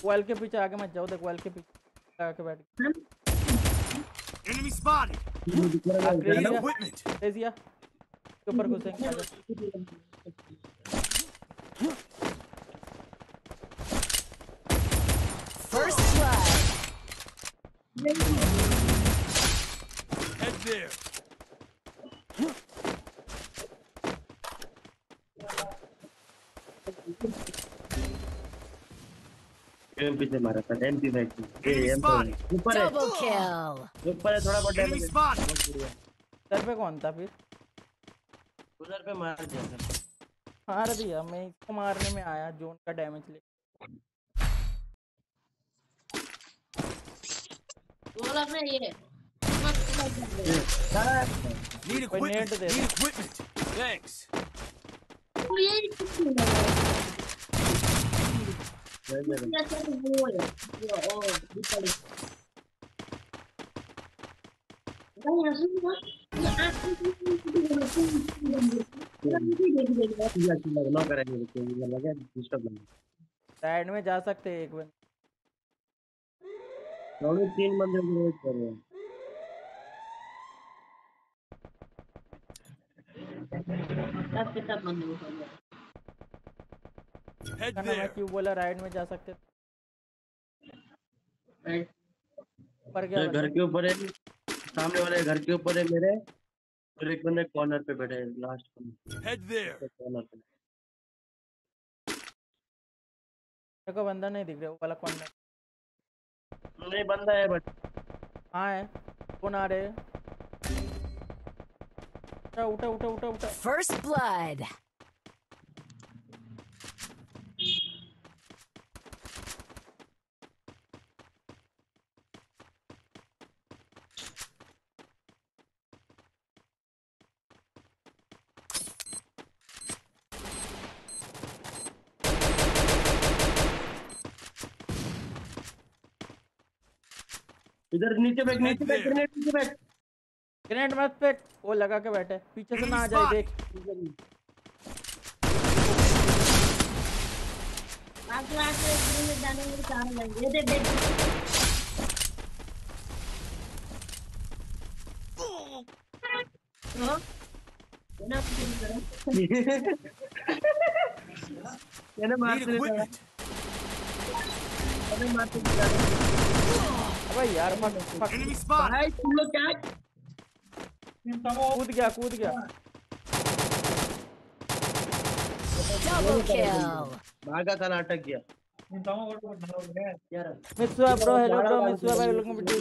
वाल के पीछे आगे मत जाओ देख वाल के पीछे के। बैठ. आ, Got क्रेजिया के ऊपर घुसेंगे First blood. Head there. M पीछे मारा था M P five A Enemy M spotted. ऊपर है. ऊपर है थोड़ा बहुत डैमेज सर पे कौन था फिर? उधर पे मार दिया था मार दिया मैं इसको मारने में आया जोन का डैमेज ले। बोला मैं ये Need equipment. Need equipment. Thanks. Side में जा सकते हैं एक बंद दोनों तीन बंदे वेट कर रहे हैं के बंद हो गया. क्यों बोला राइड में जा सकते थे? ऊपर क्या घर के ऊपर है सामने वाले घर के ऊपर है मेरे और एक बंदे कॉर्नर पे बैठे हैं लास्ट. कॉर्नर पे को बंदा नहीं दिख रहा वो वाला कौन नहीं बंदा है बट हाँ है कौन आ रहे हैं? उठा उठा उठा उठा उठा First blood. इधर नीचे बैठ नीचे बैठ ग्रेनेड नीचे बैठ। ग्रेनेड मत फेंक। वो लगा के बैठे। पीछे से ना आ जाए देख। आगे आगे ग्रीन में जाने में चार लगे। दे देख हाँ? ना कुछ करो। ये ना मार है equipment. अबे मार देता है अबे यार spotted. भाई तुम लोग क्या कूद गया कूद गया Double kill. भागा था नाटक किया मिसुआ ब्रो हेलो ब्रो मिसुआ भाई वेलकम टू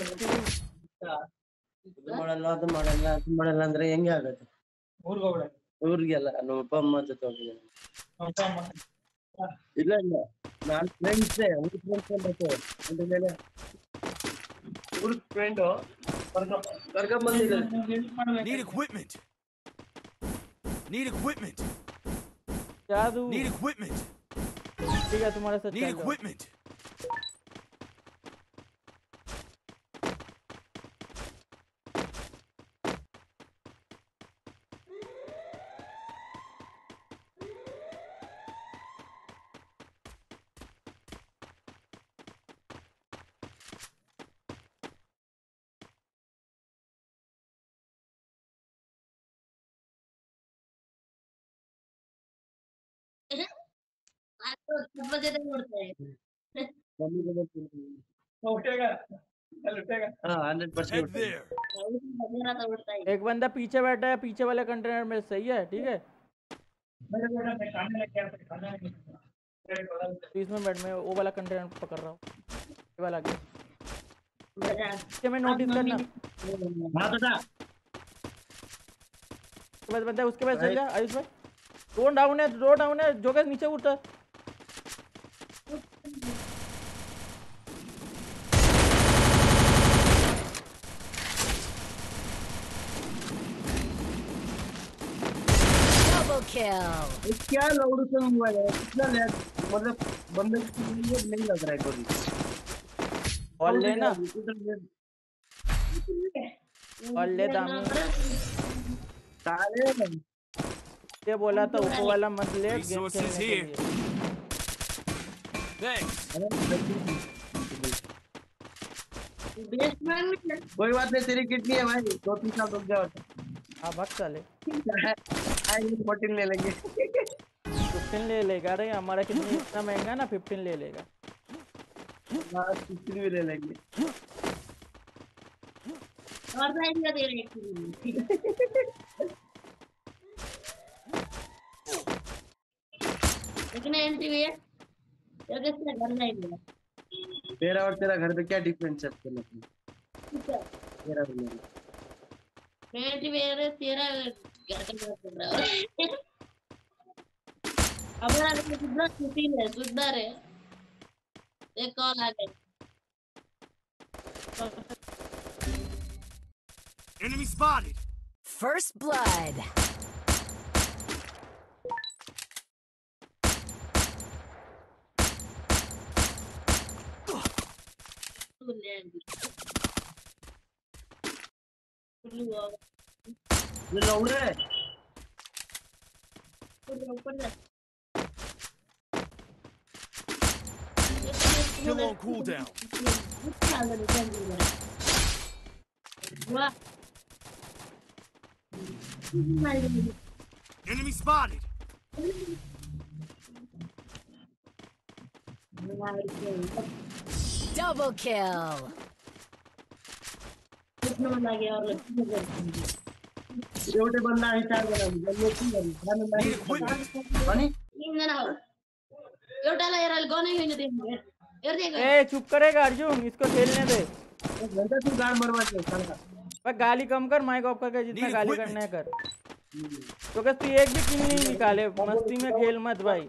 ಮಾಡಲ್ಲ ಅದು ಮಾಡಲ್ಲ ಅದು ಮಾಡಲ್ಲ ಅಂದ್ರೆ ಹೆಂಗೆ ಆಗತ್ತೆ ಊರಿಗೆಲ್ಲ ನಮ್ಮ ಅಪ್ಪ ಅಮ್ಮ ಜೊತೆ ಹೋಗಿದ್ದೀನಿ ಇಲ್ಲ ಇಲ್ಲ ನಾನು ಫ್ರೆಂಡ್ಸ್ ಅವ್ರ ಫ್ರೆಂಡ್ಸ್ ಮತ್ತೆ ಅದ್ರ ಮೇಲೆ ಹುಡುಗ ಫ್ರೆಂಡು ಕರ್ಕೊಂಡ್ ಬಂದಿದ್ದಾರೆ Need equipment. Need equipment. जादू Need equipment. ठीक है तुम्हारे साथ Need चल रहा हूँ। equipment. बजे तक उड़ते हैं मम्मी को उठेगा हाँ ही एक बंदा पीछे बैठा है पीछे वाले कंटेनर में सही है ठीक है? इसमें बैठ मैं वो वाला कंटेनर पकड़ रहा हूँ। ये वाला गया बजा। पीछे में नोटिस करना। हाँ उसके बाद बंदा उसके बाद चल जा आयुष भाई। दो डाउन है दो डाउन है जो के नीचे उठा Double kill. ये क्या लाउड से हुआ है कितना लैग मतलब बंदे को नहीं लग रहा है कोई। और और ले दामी। सारे ये बोला था ऊपर वाला मत ले गेम Resources खेलने के लिए। कोई बात नहीं तेरी किडनी है भाई? दो तीन साल रुक जाओ। हाँ भाग फोर्टीन ले लेंगे। फिफ्टीन ले लेगा अरे हमारा कितनी इतना महँगा ना फिफ्टीन ले लेगा। फिफ्टीन भी ले लेंगे। और दे रहे हैं। लेकिन एंट्री है। तो किसका घर नहीं मिला तेरा और तेरा घर पे क्या डिफरेंस है तेरे में? तेरा मेरा है। तेरा घर का घर चल रहा है हमारा घर कितना सुशील है सुंदर है एक कॉल आ गई Enemy spotted. First blood. มันลงเลยคนลงคนเลย Still on cooldown. Enemy spotted. Double kill. है चार बंदा बनी एउटालाई हेरेर गनै होइन हेर्दै ए चुप करेगा अर्जुन इसको खेलने दे. घंटा तू गाड़ मरवा के साला भाई गाली कम कर माइक ऑफ़ करके जितना गाली करना है कर. तो क्या तू एक भी किल नहीं निकाले. मस्ती में खेल मत भाई.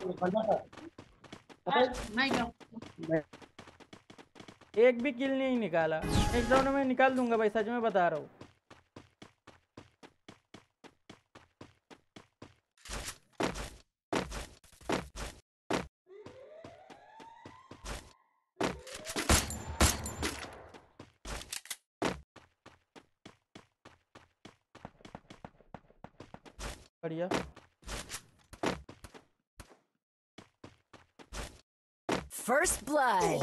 एक भी किल नहीं निकाला. एक राउंड में निकाल दूँगा भाई सच में बता रहा हूँ. बढ़िया First blood.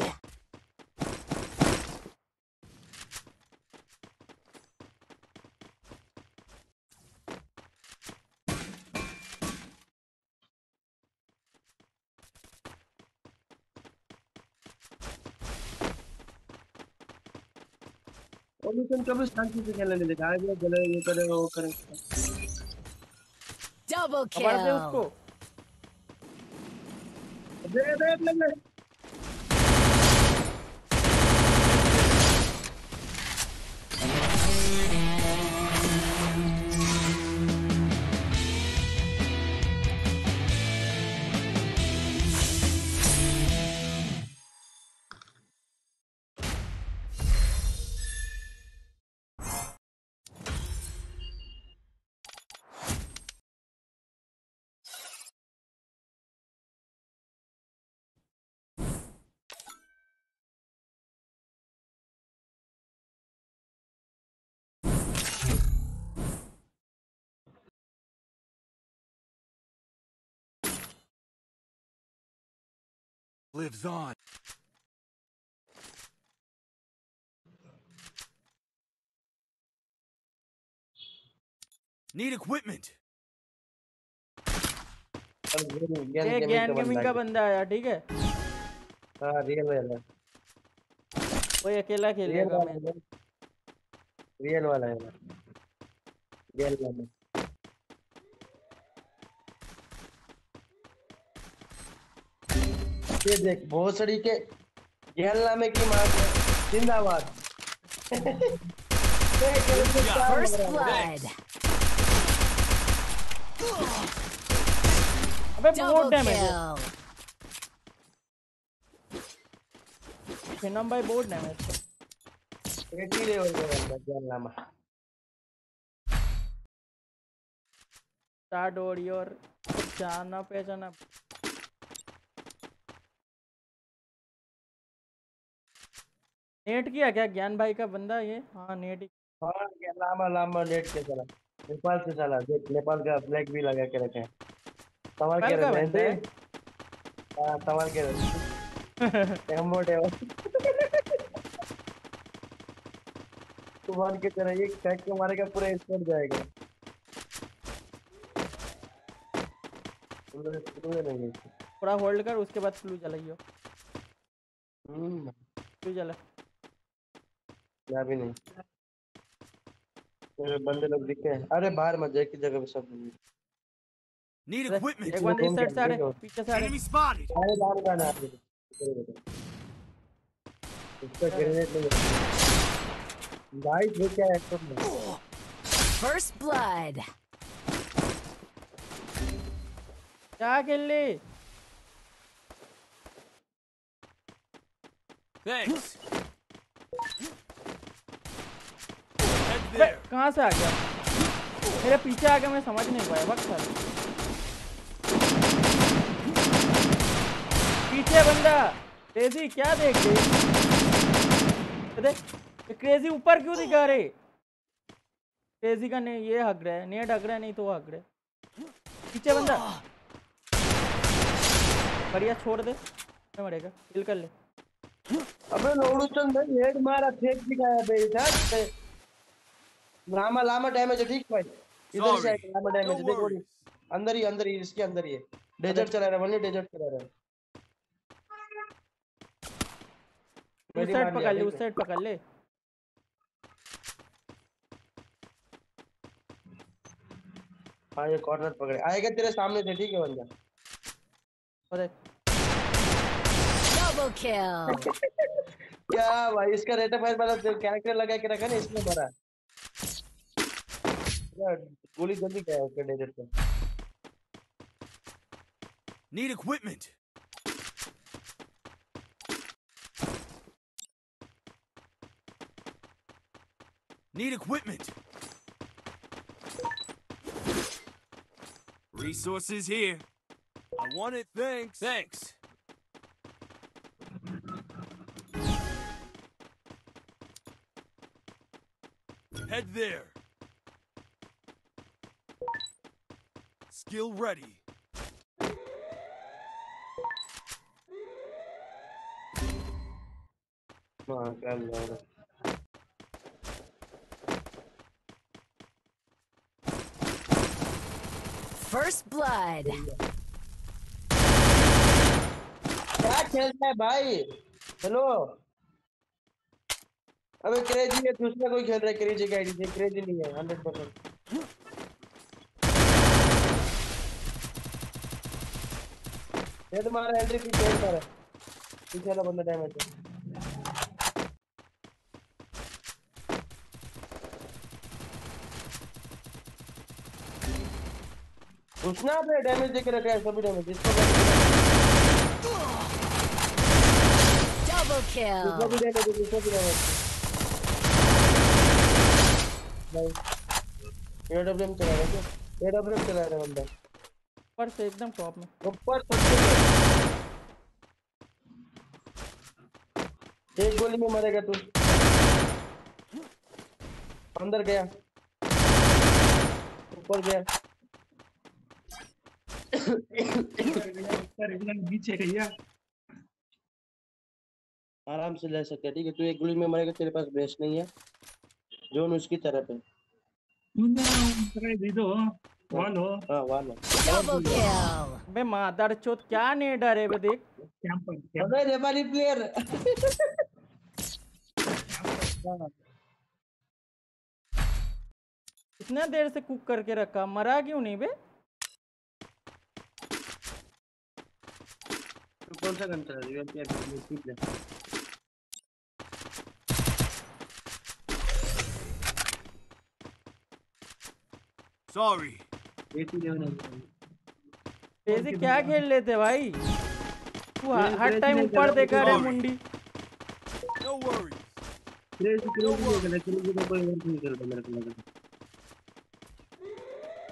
और तुम कभी शांति से खेलने नहीं देगा आगे चले ये करे वो करे। Double खबर दे kill. उसको दे दे Lives on. Need equipment. ये ज्ञान गेमिंग का बंदा आया ठीक है? हाँ रियल वाला वही अकेला खेलेगा मैं रियल वाला है। रियल वाला ये देख भोसड़ी के गैल नामे की मार जिंदाबाद। First blood. अबे बहुत डैमेज है. फिनम भाई बहुत डैमेज है। एटी लेवल का बंदा गैल नामा स्टार्ट और योर जाना पहचाना। नेट किया क्या? ज्ञान भाई का बंदा ये? हाँ नेट हाँ। गैल नामा लामा लेट के चला। नेपाल से चला देख नेपाल का फ्लैग भी लगा के रखे हैं। संभाल के नेपाल रहते है? हैं। हाँ संभाल के रहते हैं। एमोट है वो तूफ़ान की तरह ये फेंक के मारेगा पूरा स्पॉट जाएगा। पूरा थोड़ा होल्ड कर उसके बाद फ्लू जलाइयो फ्लू जला। मैं भी नहीं। मेरे बंदे लोग दिखे हैं। अरे बाहर मत जाए की जगह पे सब अरे, equipment. एक बंदे इस साइड से आ रहे पीछे से आ रहे Enemy spotted. अरे बाहर जाना है इसका ग्रेनेड नहीं है। गाइस ये क्या है? तुम First blood. क्या खेल ले Thanks. Head bay, there. कहाँ से आ गया? मेरे पीछे आ गया मैं समझ नहीं पाया वक्त सर पीछे बंदा क्रेजी क्या देख रहे? देख क्रेजी ऊपर क्यों दिखा रहे? क्रेजी का नहीं ये हक रहा है नेट हक रहा है नहीं तो हक रहा है। पीछे बंदा। बढ़िया छोड़ दे। मैं मरेगा किल कर ले। अबे लोडू चंद भाई हेड मारा फेंक दिखाया बे इधर लामा लामा डैमेज है ठीक भाई। इधर से. लामा डैमेज है देखो अंदर ही अंदर ही इसके अंदर ही है। डेजर्ट चला रहा है वनली डेजर्ट चला रहा है। उस साइड पकड़ ले उस साइड पकड़ ले। हाँ ये कॉर्नर पकड़े। आएगा तेरे सामने से ठीक है बंदा। अरे। Double kill. क्या भाई इसका रेट ऑफ़ फायर वाला कैरेक्टर लगा के रखा ना इसमें क्या गोली जल्दी क्या है उसके डेजर्ट पे Need equipment. Need equipment. Resources here. I want it, thanks. Thanks. Head there. Skill ready. हाँ क्या लग रहा है First blood. क्या खेल रहा है भाई हेलो अबे क्रेजी है दूसरा कोई खेल रहा है क्रेजी का आईडी से क्रेजी नहीं है हंड्रेड परसेंट हेड मारा एंट्री पीछे हेड मारा पीछे वाला बंदा डैमेज है। उसने आपने डैमेज देके रखा है सभी डैमेज इसको Double इसको kill. भी डैमेज है इसको भी डैमेज नहीं एडब्ल्यूएम चला रहा है एडब्ल्यूएम चला रहा है बंदा। ऊपर से एकदम टॉप में। ऊपर सबसे एक गोली में मरेगा तू। अंदर गया। ऊपर गया। पीछे गया आराम से ले सकते ठीक है? तू एक गोली में मरेगा तेरे पास बेस्ट नहीं है। जोन उसकी तरफ़ है। दे दो। वालो हाँ। वाला बे मादर चोत क्या नहीं डरे बे देख। अबे रेफरी प्लेयर इतना देर से कुक करके रखा। मरा क्यों नहीं बे? तू कौन सा गन चला रही है? क्या ठीक है। खेल लेते भाई? तू हर- टाइम ऊपर देखा रहे मुंडी. क्रेजी क्रेजी नहीं खेला क्रेजी तो कोई और नहीं खेलता मेरे को लगा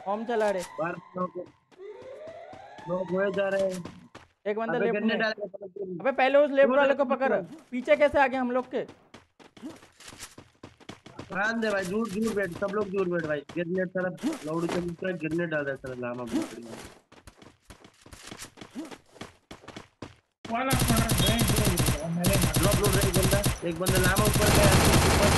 फॉर्म चला रहे बाहर लोग लोग हुए जा रहे हैं। एक बंदा लेफ़्ट में अबे पहले उस लेफ़्ट वाले को पकड़। पीछे कैसे आ गए हम लोग के? ध्यान दे भाई दूर दूर बैठ सब लोग दूर बैठ भाई। गिरने तरफ़ लाउड के नीचे गिरने डाल रहा है साला लामा बढ़िया वाला वाला। बैंक डाउनलोड है एक बंदा एक बंदा लामा ऊपर गया ऊपर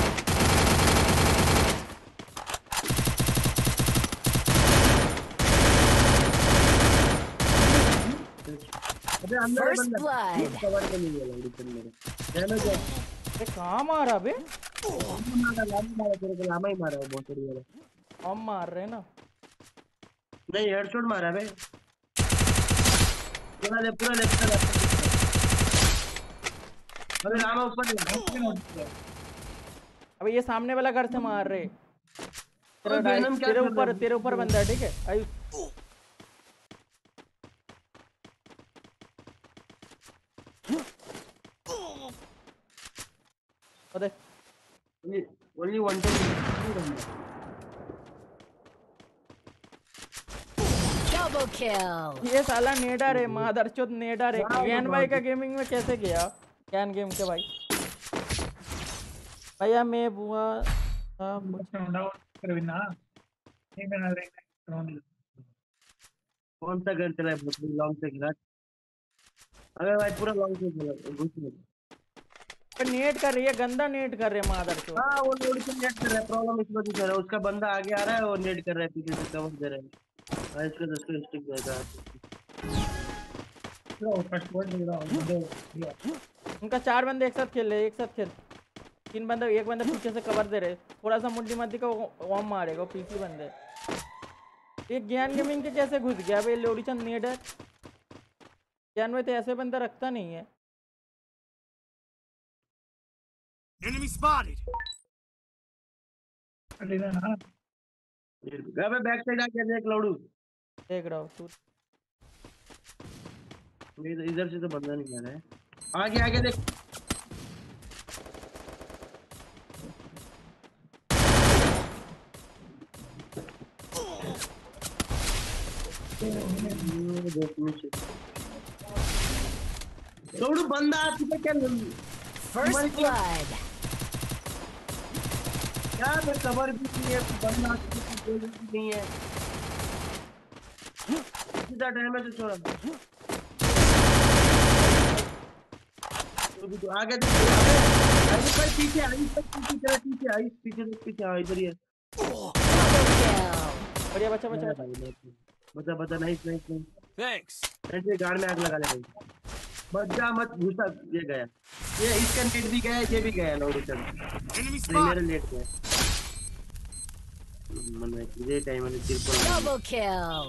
अबे अंदर बंदा। कवर के नहीं है लड़की मेरे। डैमेज है अरे कहाँ मारा बे मारा लामा मारा तेरे को लामा ही मारा वो बहुत सही वाला हम मार रहे ना। नहीं हेडशॉट मारा बे पूरा ले पूरा लेफ़्ट से लेफ़्ट अबे ऊपर अबे ये सामने वाला घर से मार रहे। तेरा ऊपर है? तेरे ऊपर बंदा है ठीक है? आयुष वो देख। Only only one time Double kill. ये साला है मादरचोद नेडर है ज्ञान भाई का गेमिंग में कैसे गया ज्ञान गेम के भाई। भैया मैं बुआ था मुझे डाउन कर बिना नहीं मैं ना रैंक कौन सा गन चला है? बहुत लॉन्ग से खेला। अबे भाई पूरा लॉन्ग से खेला। घुस में पर नेट कर रही है गंदा नेट कर रहे हैं मादरचोद हाँ वो लोड से नेट कर रहा है। प्रॉब्लम इस वजह से है। उसका बंदा आगे आ रहा है और नेट कर रहा है पीछे से कवर दे रहा है। हाँ इसका दस का स्टिक जाएगा फ़र्स्ट वर्ड ले रहा उनका चार बंदे एक साथ खेल रहे एक साथ खेल। तीन बंदे एक बंदे पीछे से कवर दे रहे। थोड़ा सा मुड्डी मद्दी का वॉम मारेगा पीछे बंदे। ये ज्ञान गेमिंग के कैसे घुस गया? भाई लोरीचंद नेडर ज्ञान में तो ऐसे बंदा रखता नहीं है। Enemy spotted. लेना ना अबे बैक साइड आके देख लौड़ू। देख रहा हूँ तू। इधर इधर से तो बंदा नहीं आ रहा है। आगे आगे देख। लौड़ू बंदा आ चुका क्या? First हमारे क्या. मैं कवर भी नहीं है बंदा आ चुका है, नहीं है। सीधा डैमेज छोड़ा तो भी तो आगे देख आयुष भाई पीछे आयुष भाई पीछे तेरा पीछे आयुष पीछे देख पीछे हाँ इधर ही है बढ़िया बच्चा बच्चा बच्चा बता बता नाइस नाइस नाइस Thanks. ऐसे गाड़ में आग लगा ले भाई। मत जा मत घुसा ये गया। ये इसका नेट भी गया ये भी गया लौड़ू चल Enemy मेरा नेट गया। मन में इधर टाइम में तिरपल Double kill.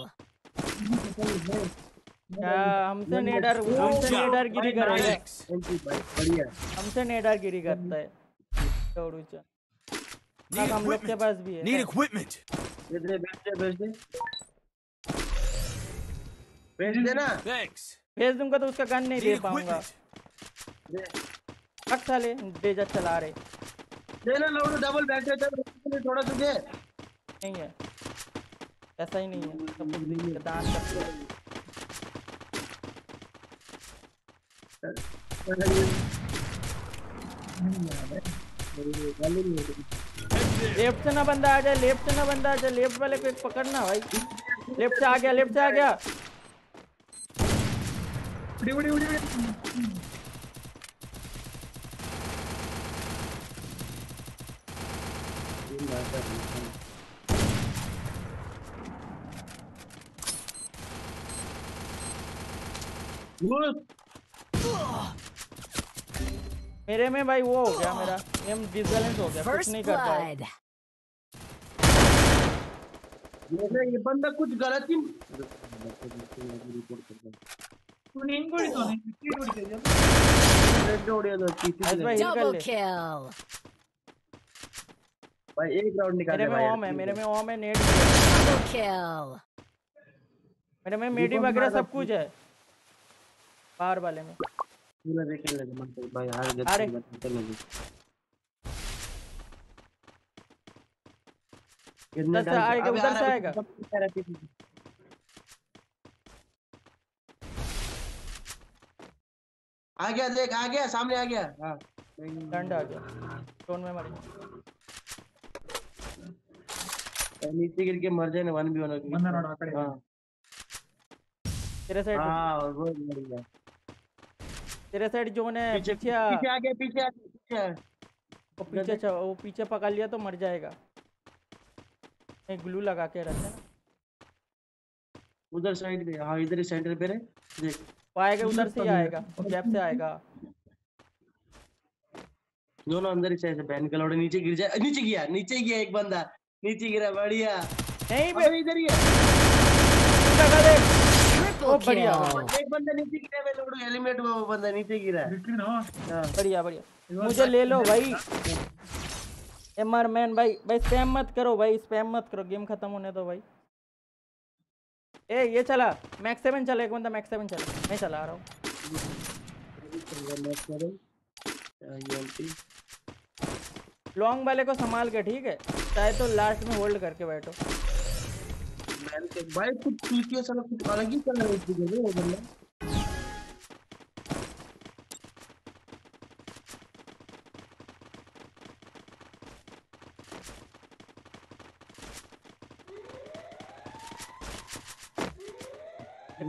हमसे नेडर हमसे नेडर गिरी करेगा बढ़िया। हमसे नेडर गिरी करता है। Need हम लोग के पास भी है. दे दे भेज दे भेज दे भेज दे ना Thanks. भेज दूँगा तो उसका गन नहीं दे पाऊँगा। हक साले डेजर चला रहे। ना लौड़ू डबल थोड़ा तुझे। नहीं है। ऐसा ही नहीं है। सब कुछ दान करते लेफ़्ट से ना बंदा आ जाए लेफ़्ट से ना बंदा आ जाए लेफ़्ट वाले को एक पकड़ना भाई। लेफ़्ट से आ गया लेफ़्ट से आ गया। उड़ी उड़ी उड़ी उड़ी। मेरे में भाई वो हो गया मेरा। एम डिसबैलेंस हो गया कुछ नहीं कर पाया. ये ये बंदा कुछ गलत ही तूने इनको ही तो नहीं किसी को नहीं रेड ओडिया दो पीछे आज से भाई हिल कर Double ले। kill. भाई एक राउंड निकाल मेरे में ओम है मेरे में ओम है नेट Double kill. मेरे में मेडी वगैरह सब कुछ है। बाहर वाले में। पूरा देख ले मत भाई हार गए अरे। मत कर ले कितने उधर से आएगा, उधर आ से आएगा। गया देख आ गया सामने आ गया। हाँ डंड आ गया। स्टोन में मर। गया नीचे गिर के मर जाए ना वन भी होना बंदा रोड आ कड़े हाँ। तेरे साइड हाँ वो मर गया। तेरे साइड जोन है पीछे पीछे आ। आगे पीछे आगे पीछे आ। वो पीछे च- वो पीछे पकड़ लिया तो मर जाएगा। एक ग्लू लगा के रखे। ना उधर साइड में हाँ इधर ही सेंटर पे रहे। देख। वो आएगा उधर से ही आएगा गैप से आएगा। दोनों अंदर ही से बहन का लौड़े नीचे गिर जाए नीचे गया नीचे गया एक बंदा। नीचे गिरा बढ़िया। नहीं अबे इधर ही है। लगा दे। Triple बढ़िया। एक बंदा नीचे गिरा मैं लोडू एलिमेंट वो बंदा नीचे गिरा है। हाँ हाँ। बढ़िया बढ़िया। मुझे ले लो भाई। एमआर मैन भाई भाई स्पैम मत करो भाई स्पैम मत करो गेम खत्म होने दो भाई। ए ये चला। मैक्स सेवन चला एक बंदा मैक्स सेवन चला। मैं चला आ रहा हूँ। लॉन्ग वाले को संभाल के ठीक है? चाहे तो लास्ट में होल्ड करके बैठो। भाई कुछ पीके साला कुछ अलग ही चल रहा है वो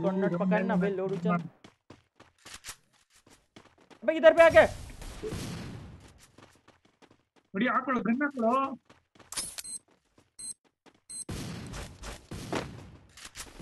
बंदा पकड़ना भाई लोड उछल भाई इधर पे आके। बढ़िया आकड़ो गन्ना करो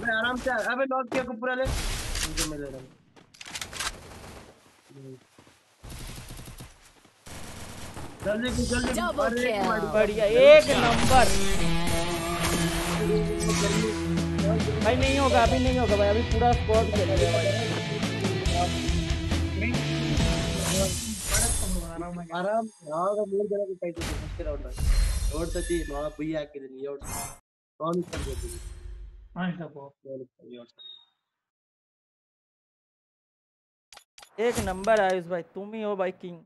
अबे आराम से अबे लॉक किया को पूरा ले मुझे मिल रहा जल्दी से जल्दी अरे बढ़िया एक नंबर। भाई नहीं होगा अभी नहीं होगा भाई अभी पूरा स्क्वाड खेल हाँ, तो रहा तो है आराम का मेरे जरा को पैसे दे मुश्किल आउट रोड तो थी वहाँ भैया के लिए और कौन कर देगी एक नंबर आयुष भाई तुम ही हो भाई किंग।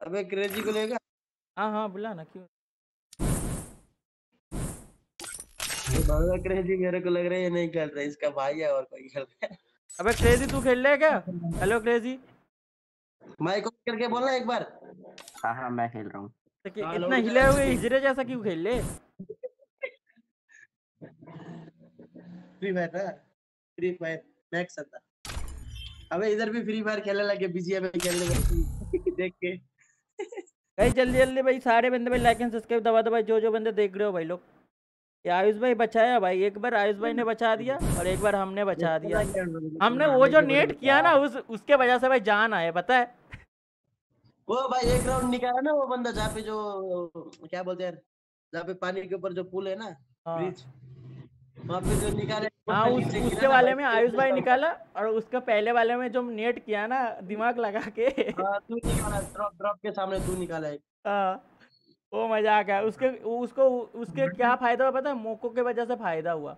अबे क्रेजी को लेगा? हाँ हाँ बुला ना क्यों? बाबा क्रेजी मेरे को लग रहा है ये नहीं खेल रहा इसका भाई है और कोई खेल रहा है। अबे क्रेजी तू खेल रहा है क्या? Hello crazy. माइक ऑफ़ करके बोलना एक बार। हाँ हाँ मैं खेल रहा हूँ तो कि हाँ, इतना हिले हुए हिजरे जैसा क्यों खेल ले फ्री फायर ना फ्री फायर मैक्स आता अबे इधर भी फ्री फायर खेलने लगे बीजीएम में खेलने लगे देख के भाई जल्दी जल्दी भाई सारे बंदे भाई लाइक एंड सब्सक्राइब दबा दो भाई जो जो बंदे देख रहे हो भाई लोग ये आयुष भाई बचाया भाई एक बार आयुष भाई ने बचा दिया और एक बार हमने बचा दिया हमने वो जो नेट किया ना उस उसके वजह से भाई जान आए पता है वो भाई एक राउंड निकाला ना वो बंदा जहाँ पे जो क्या बोलते हैं जहाँ पे पानी के ऊपर जो पुल है ना हाँ। ब्रिज वहाँ पे जो निकाले हाँ उस, उसके वाले में आयुष भाई निकाला और उसका पहले वाले में जो नेट किया ना दिमाग लगा के। हाँ तू निकाला ड्रॉप ड्रॉप के सामने तू निकाला एक। हाँ वो मज़ाक है। उसके उसको उसके क्या फ़ायदा हुआ पता है? मोको के वजह से फ़ायदा हुआ।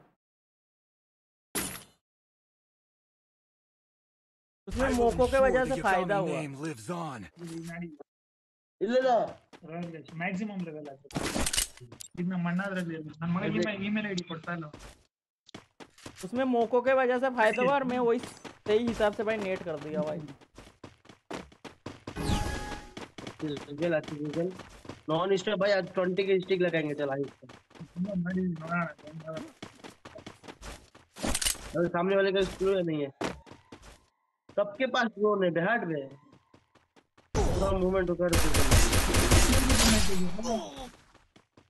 उसमें I will मोको के ensure वजह the से फायदा Yagami हुआ name lives on. ಇಲ್ಲ ಮ್ಯಾಕ್ಸಿಮಮ್ ಲೆವೆಲ್ ಆಗುತ್ತೆ ಈಗ ನಮ್ಮ ಅಣ್ಣದ್ರಲ್ಲಿ ನನ್ನ ಮಗ ಇಮೇಲ್ ಇಮೇಲ್ ಐಡಿ ಕೊಡ್ತಾ ಇಲ್ಲ उसमें मोको के वजह से फायदा हुआ और मैं वही सही हिसाब से भाई नेट कर दिया भाई गूगल अच्छी गूगल नॉन स्टॉप भाई आज 20 के स्टिक लगाएंगे चल आई ತುಂಬಾ ಮಾಡಿ ನೋಡೋಣ ಹೆಂಗದ. अरे सामने वाले का स्क्रू है नहीं है सबके पास ड्रोन है बिहार में। पूरा मूवमेंट होकर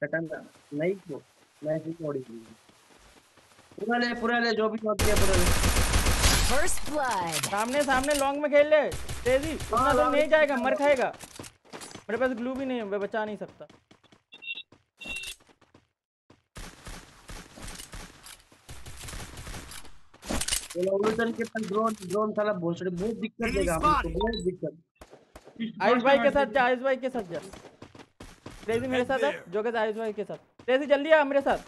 कटन नहीं को मैं ही थोड़ी पूरा ले पूरा ले जो भी शॉट किया पूरा ले First blood. सामने सामने लॉन्ग में खेल ले। तेज़ी। उतना तो नहीं जाएगा मर खाएगा। मेरे पास ग्लू भी नहीं है मैं बचा नहीं सकता। ये लोग के पास ड्रोन ड्रोन साला भोसड़ी बहुत दिक्कत देगा हमको बहुत दिक्कत। आयुष भाई के साथ जा आयुष भाई के साथ जा। तेज़ी मेरे साथ है? जो कि आयुष भाई के साथ। तेज़ी जल्दी आ मेरे साथ।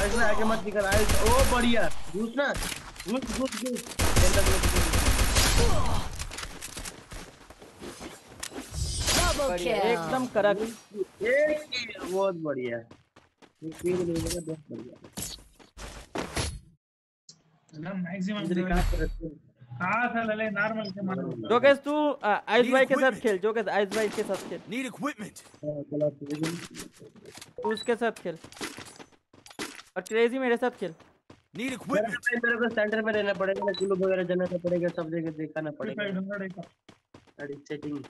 आयुष ना आगे मत निकल आयुष। ओ बढ़िया। घुस ना। घुस घुस घुस। Double बढ़िया। एकदम कड़क एक बहुत बढ़िया। एक kill मिल गया, बहुत बढ़िया मैक्सिमम इंद्री कहाँ पर रहते हो? कहाँ था लले नॉर्मल के मारो जोगेश तू आ, आयुष भाई के साथ खेल जोगेश आयुष भाई के साथ खेल Need equipment. हाँ, चला तो उसके साथ खेल और क्रेजी मेरे साथ खेल equipment. को मेरे को सेंटर में रहना पड़ेगा ना कुल्लू वगैरह जाना पड़ेगा सब जगह दिखाना पड़ेगा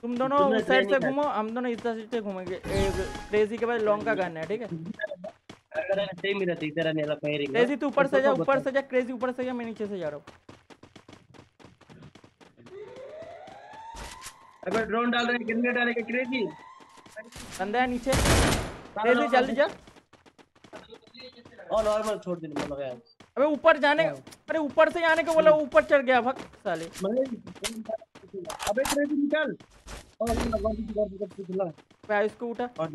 तुम दोनों उस साइड से घूमो हम दोनों इस साइड से घूमेंगे क्रेजी के बाद लॉन्ग का गन है ठीक है सेम ही रहती तेरा नेला फायरिंग क्रेजी तू ऊपर से जा ऊपर से जा क्रेजी ऊपर से जा मैं नीचे से जा रहा हूँ अगर ड्रोन डाल रहे हैं कितने डालेंगे क्रेजी बंदा है नीचे क्रेजी जल्दी जा और नॉर्मल छोड़ देने मतलब यार अबे ऊपर जाने अरे ऊपर से आने को बोला ऊपर चढ़ गया भग साले अबे क्रेजी निकल और दी दी दी मैं आयुष को उठा और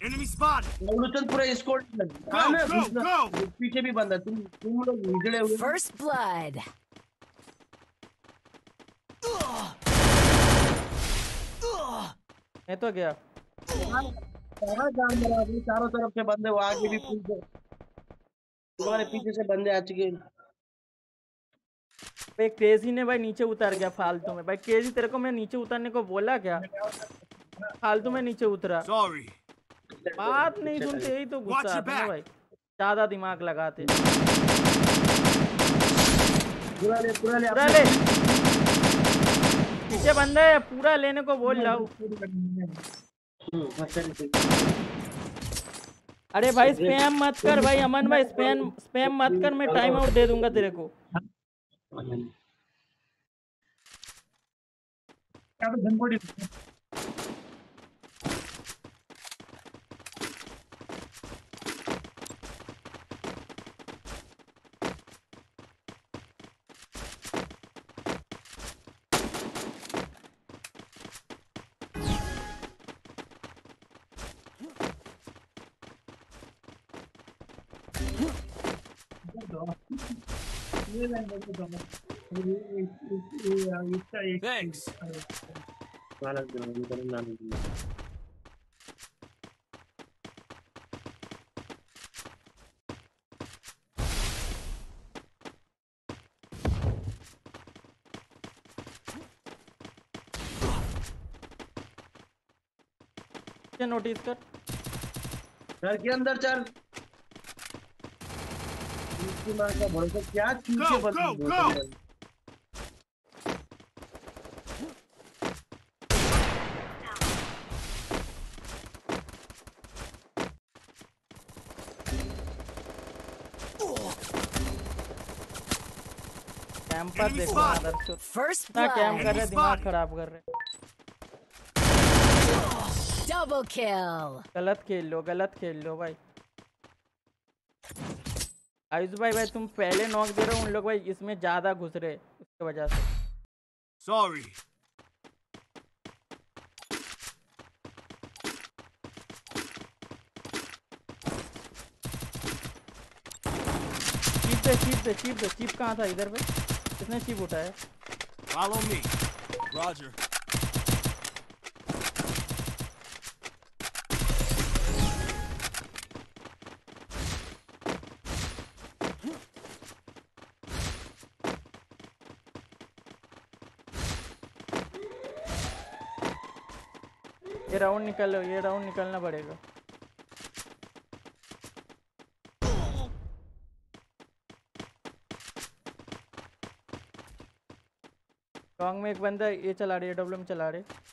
दे Enemy spotted. एवोल्यूशन पूरा स्कोर go, go. पीछे भी बंदा तुम तुम लोग हिजड़े हुए First blood. मैं तो गया। सारा जान मरा अभी चारों तरफ़ से बंदे वो आगे भी पीछे। तुम्हारे पीछे से बंदे आ चुके हैं। भाई क्रेजी ने भाई नीचे उतर गया फालतू में। भाई क्रेजी तेरे को मैं नीचे उतरने को बोला क्या? फालतू में नीचे उतरा। Sorry. बात नहीं सुनते यही तो गुस्सा आता है भाई। ज़्यादा दिमाग लगाते पूरा ले पूरा ले पूरा ले। पीछे बंदा है पूरा लेने को बोल रहा हूँ। हम्म। अरे भाई स्पैम मत कर भाई अमन भाई स्पैम स्पैम मत कर मैं टाइम आउट दे दूँगा तेरे को। क्या तो Thanks. है। नोटिस कर घर के अंदर चल इसकी माँ का भरोसा क्या चीज़. हैं। कैंपर देखो spot. मदरचोद First ना कैम कर रहे दिमाग खराब कर रहे Double kill. गलत खेल लो गलत खेल लो भाई आयुष भाई भाई तुम पहले नॉक दे रहे हो उन लोग भाई इसमें ज़्यादा घुस रहे उसके वजह से Sorry. चीप दे चीप दे चीप दे चीप कहाँ था इधर पे किसने चीप उठाया Follow me. Roger. राउंड निकल, ये राउंड निकलना पड़ेगा। लॉन्ग में एक बंदा ये चला रही है डब्ल्यू में चला रहे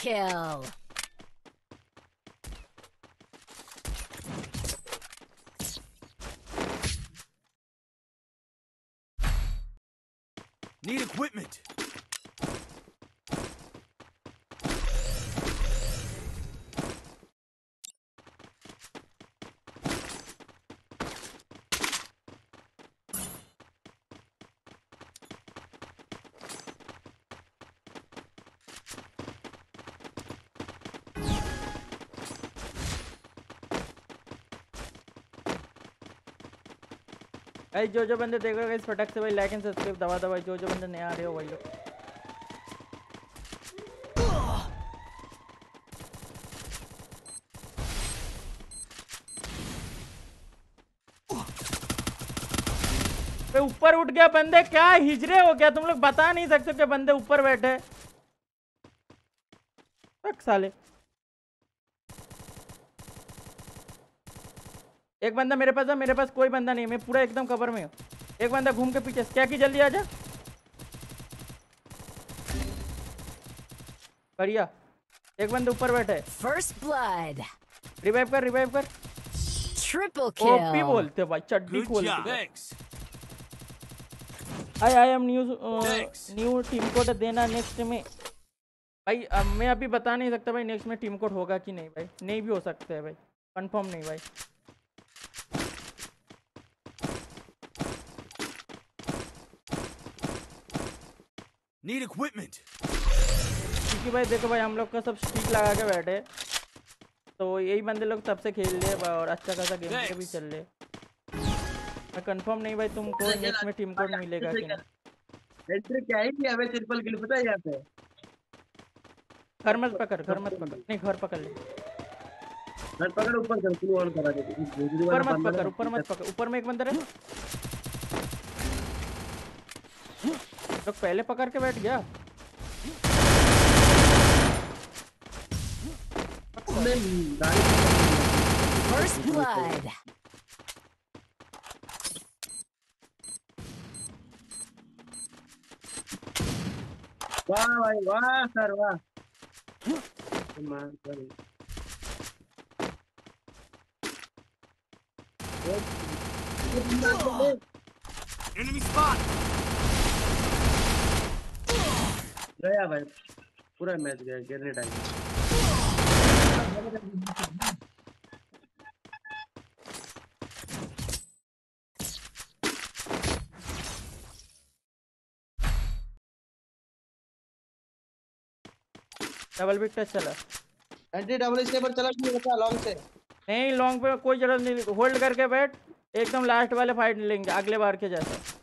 kill. भाई, जो जो बंदे देख रहे हो इस फटक से भाई लाइक एंड सब्सक्राइब दबा दबा, जो जो बंदे नए आ रहे हो भाई लोग ऊपर उठ गया बंदे, क्या हिजरे हो गया? तुम लोग बता नहीं सकते कि बंदे ऊपर बैठे साले। एक बंदा मेरे पास है मेरे पास कोई बंदा नहीं मैं पूरा एकदम कवर में हूँ। एक बंदा घूम के पीछे क्या की जल्दी आजा बढ़िया। एक बंदा ऊपर बैठा है। First blood. रिवाइव कर रिवाइव कर। Triple ओपी बोलते भाई चड्डी Good खोल I I am new new team code देना नेक्स्ट में। भाई अब मैं अभी बता नहीं सकता भाई नेक्स्ट में टीम कोड होगा कि नहीं भाई? नहीं भी हो सकता है भाई। कंफर्म नहीं भाई। Need equipment. क्योंकि भाई देखो भाई हम लोग का सब स्टिक लगा के बैठे। तो यही बंदे लोग तब से खेल हैं और अच्छा खासा गेम प्ले भी चल रहे मैं कंफर्म नहीं भाई तुमको नेक्स्ट में टीम कोड मिलेगा कि नहीं। एंट्री क्या है कि हमें ट्रिपल किल पता है यहाँ पे? घर मत पकड़ घर मत पकड़। नहीं घर पकड़ ले। घर पकड़ ऊपर कर क्लू ऑन करा दे। ऊपर मत पकड़ ऊपर मत पकड़। ऊपर में एक बंदर है लोग पहले पकड़ के बैठ गया नहीं, First blood. वाह भाई वाह सर वाह Enemy spot. गया भाई पूरा मैच गया ग्रेनेड आ गया डबल बिग टच चला एंटी डबल स्टेपर चला कि नहीं बता लॉन्ग से? नहीं लॉन्ग पे कोई ज़रूरत नहीं होल्ड करके बैठ एकदम लास्ट वाले फाइट लेंगे अगले बार के जैसा।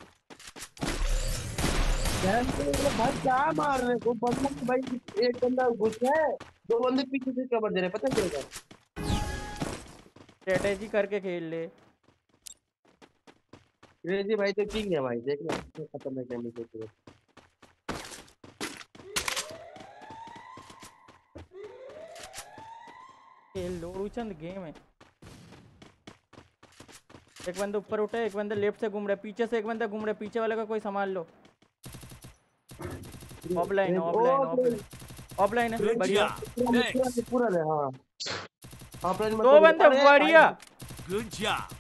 भाई क्या मार रहे हो बंदा भाई एक बंदा घुस गया है दो बंदे पीछे से कवर दे रहे पता चलेगा स्ट्रेटेजी करके खेल ले। क्रेजी भाई तो किंग है भाई देखना कितने खतरनाक है मुझे तो खेल लोरूचंद गेम है। एक बंदा ऊपर उठा है एक बंदा लेफ़्ट से घूम रहा है पीछे से एक बंदा घूम रहा है पीछे वाले का कोई संभाल लो। ऑफलाइन है ऑफलाइन ऑफलाइन ऑफलाइन है बढ़िया। पूरा है हाँ। ऑफलाइन में दो तो- बंदे बढ़िया। Good job.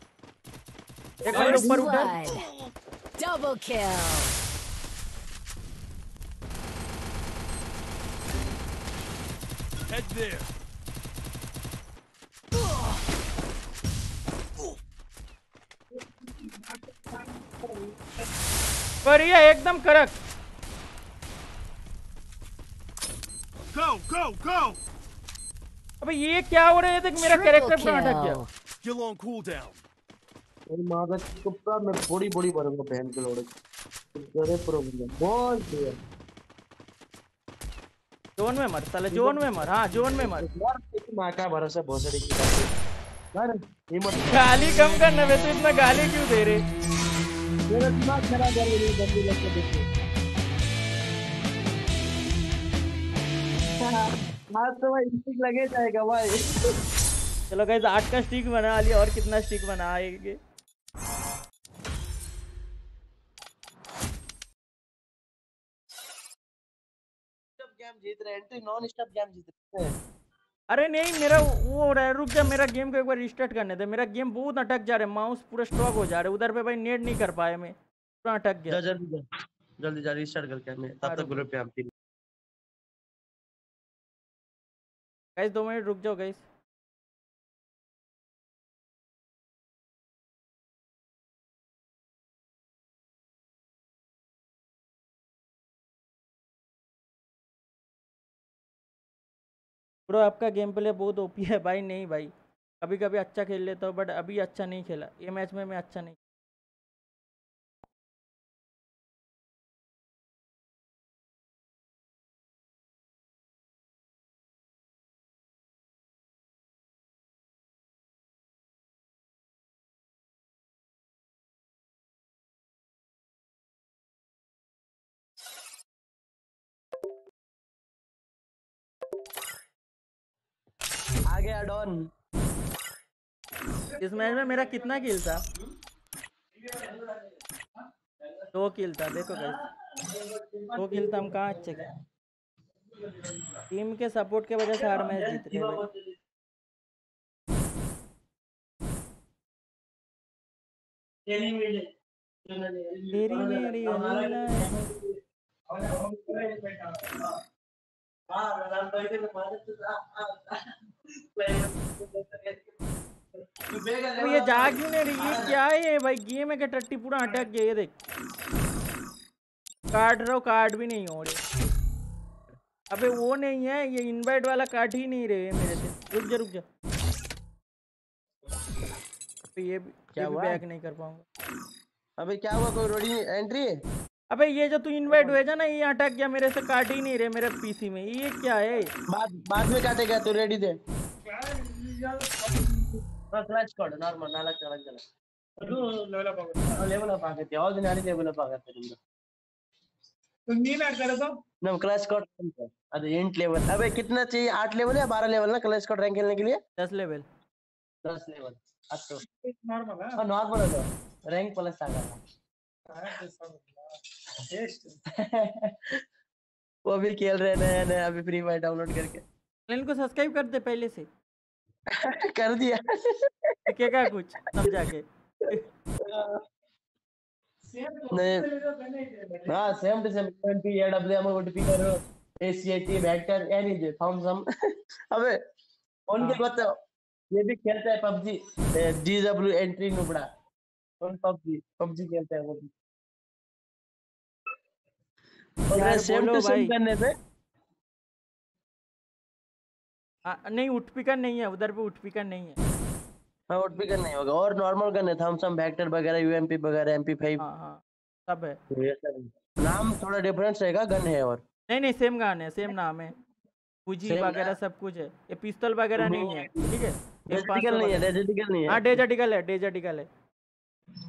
एक बंदा ऊपर उठा. Head there. बढ़िया एकदम करक Go, go, go. अबे ये क्या हो रहा है? देख मेरा कैरेक्टर पूरा अटक गया। Kill. Still on cooldown. मेरी माँ का कुत्ता मैं बड़ी बड़ी भरूँगा बहन के लोड़े तेरे प्रॉब्लम बहुत बढ़िया। जोन में मर साले जोन में मर। हाँ जोन में मर। यार तेरी माँ का भरोसा बहुत सारी की बात है। यार हिम्मत गाली कम करना वे तो इतना गाली क्यों दे रहे? मेरा दिमाग खराब कर रही है बंदी लोग को देख के हाँ तो भाई इंस्टिक लगे जाएगा भाई। चलो गाइस आठ का स्टिक बना लिया और कितना स्टिक बनाएँगे? जीत रहे हैं नॉन स्टॉप गेम जीत रहे अरे नहीं मेरा वो हो रहा है रुक जा मेरा गेम को एक बार रिस्टार्ट करने दे। मेरा गेम बहुत अटक जा रहा है माउस पूरा स्ट्रॉक हो जा रहा है उधर पे भाई नेट नहीं कर पाया मैं। पूरा अटक गया। जल्दी जा जल्दी जा रिस्टार्ट करके मैं तब तक ग्रुप पे हम गाइस दो मिनट रुक जाओ गाइस ब्रो आपका गेम प्ले बहुत ओपी है। भाई, नहीं भाई। कभी कभी अच्छा खेल लेता हूँ बट अभी अच्छा नहीं खेला। ये मैच में मैं अच्छा नहीं गया डॉन इस मैच में मेरा कितना किल था? दो किल था देखो गाइस दो किल था हम कहाँ अच्छे गए टीम के सपोर्ट के वजह से हर मैच जीत रहे हैं भाई तेरी मेरी अलीला है। तो ये जाग क्यों नहीं रही? ये क्या है ये भाई? गेम है क्या टट्टी? पूरा अटक गया ये देख। काट रहा हूँ काट भी नहीं हो रहे। अबे वो नहीं है ये इनवाइट वाला काट ही नहीं रहे मेरे से। रुक जा रुक जा। तो ये भी क्या ये भी हुआ? बैक नहीं कर पाऊँगा। अबे क्या हुआ? कोई रोडी एंट्री है अबे ये जो तू इनवाइट हुए ना ये अटक गया मेरे से काट ही नहीं रहे मेरे पीसी में ये क्या है बाद बाद में काटेगा तू रेडी दे ಕ್ಲಾಚ್ ಕೊಡು ನಾರ್ಮಲ್ ನಾಲ್ಕು ನಾಲ್ಕು ಜನ ಅದು ಲೆವೆಲ್ ಅಪ್ ಆಗುತ್ತೆ ಲೆವೆಲ್ ಅಪ್ ಆಗುತ್ತೆ ಯಾವ್ದು ನಾಳೆ ಲೆವೆಲ್ ಅಪ್ ಆಗುತ್ತೆ ನಿಮ್ದು ನೀನ್ ಆಡ್ತಾ ಇರೋದು ನಮ್ ಕ್ಲಾಸ್ कोड ಅದು ಎಂಟ್ ಲೆವೆಲ್ अबे कितना चाहिए आठ लेवल या बारह लेवल ना क्लास कोड रैंक खेलने के लिए दस लेवल दस लेवल ಹತ್ತು ನಾರ್ಮಲ್ ನಾರ್ಮಲ್ ಅದು ರ್ಯಾಂಕ್ ಪ್ಲಸ್ ಆಗಲ್ಲ वो भी खेल रहे नया नया अभी फ्री फायर डाउनलोड करके। इनको सब्सक्राइब कर दे पहले से। कर दिया। दिखेगा कुछ तब जाके। नहीं। हाँ same to same twenty A W M OTP करो एसीआईटी वेक्टर एनी थॉम सम अबे उनके बताओ ये भी खेलता है पबजी जी डब्ल्यू एंट्री नुबड़ा कौन पबजी? पबजी खेलता है वो भी यार सेम बोलो टू सेम भाई। करने से आ, नहीं उठ पिकर नहीं है उधर पे उठ पिकर नहीं है। हाँ आउट भी करना ही होगा और नॉर्मल करने थॉमसम वेक्टर वगैरह यूएमपी वगैरह एमपी फाइव हाँ हाँ सब है। ये सब नाम थोड़ा डिफरेंस रहेगा गन है और। नहीं नहीं सेम गान है सेम नाम है। पूजी वगैरह सब कुछ है। ये पिस्तौल वगैरह नहीं है ठीक है? डेजर्टिकल नहीं है डेजर्टिकल नहीं है। हाँ डेजर्टिकल है डेजर्टिकल है।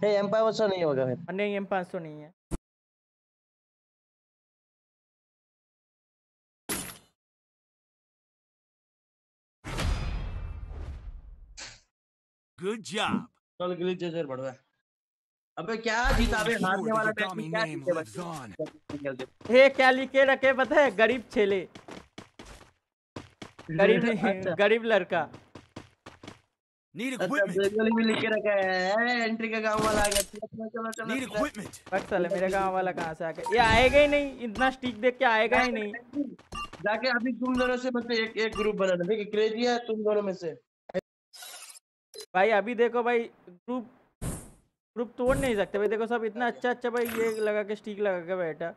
ये एम्पायर सौ नहीं होगा फिर। नहीं एम पाँच सौ नहीं है। Good job. चल ग्लिच जैसे बढ़वा अबे क्या जीता अबे हारने वाला मैच में क्या बच्चे? हे क्या लिखे रखे पता है? गरीब छेले। गरीब अच्छा। गरीब लड़का। Need अच्छा equipment. में लिख के रखा है। एंट्री का गाँव वाला आ गया। चलो चलो चलो Need equipment. बट साले मेरे गाँव वाला कहाँ से आ गया? ये आएगा ही नहीं। इतना स्टिक देख के आएगा ही नहीं। जाके अभी तुम दोनों से मतलब एक एक ग्रुप बनाना ठीक है क्रेजी है तुम दोनों में से। भाई अभी देखो भाई ग्रुप ग्रुप तोड़ नहीं सकते भाई। देखो सब इतना अच्छा अच्छा भाई ये लगा के स्टिक लगा के बैठा।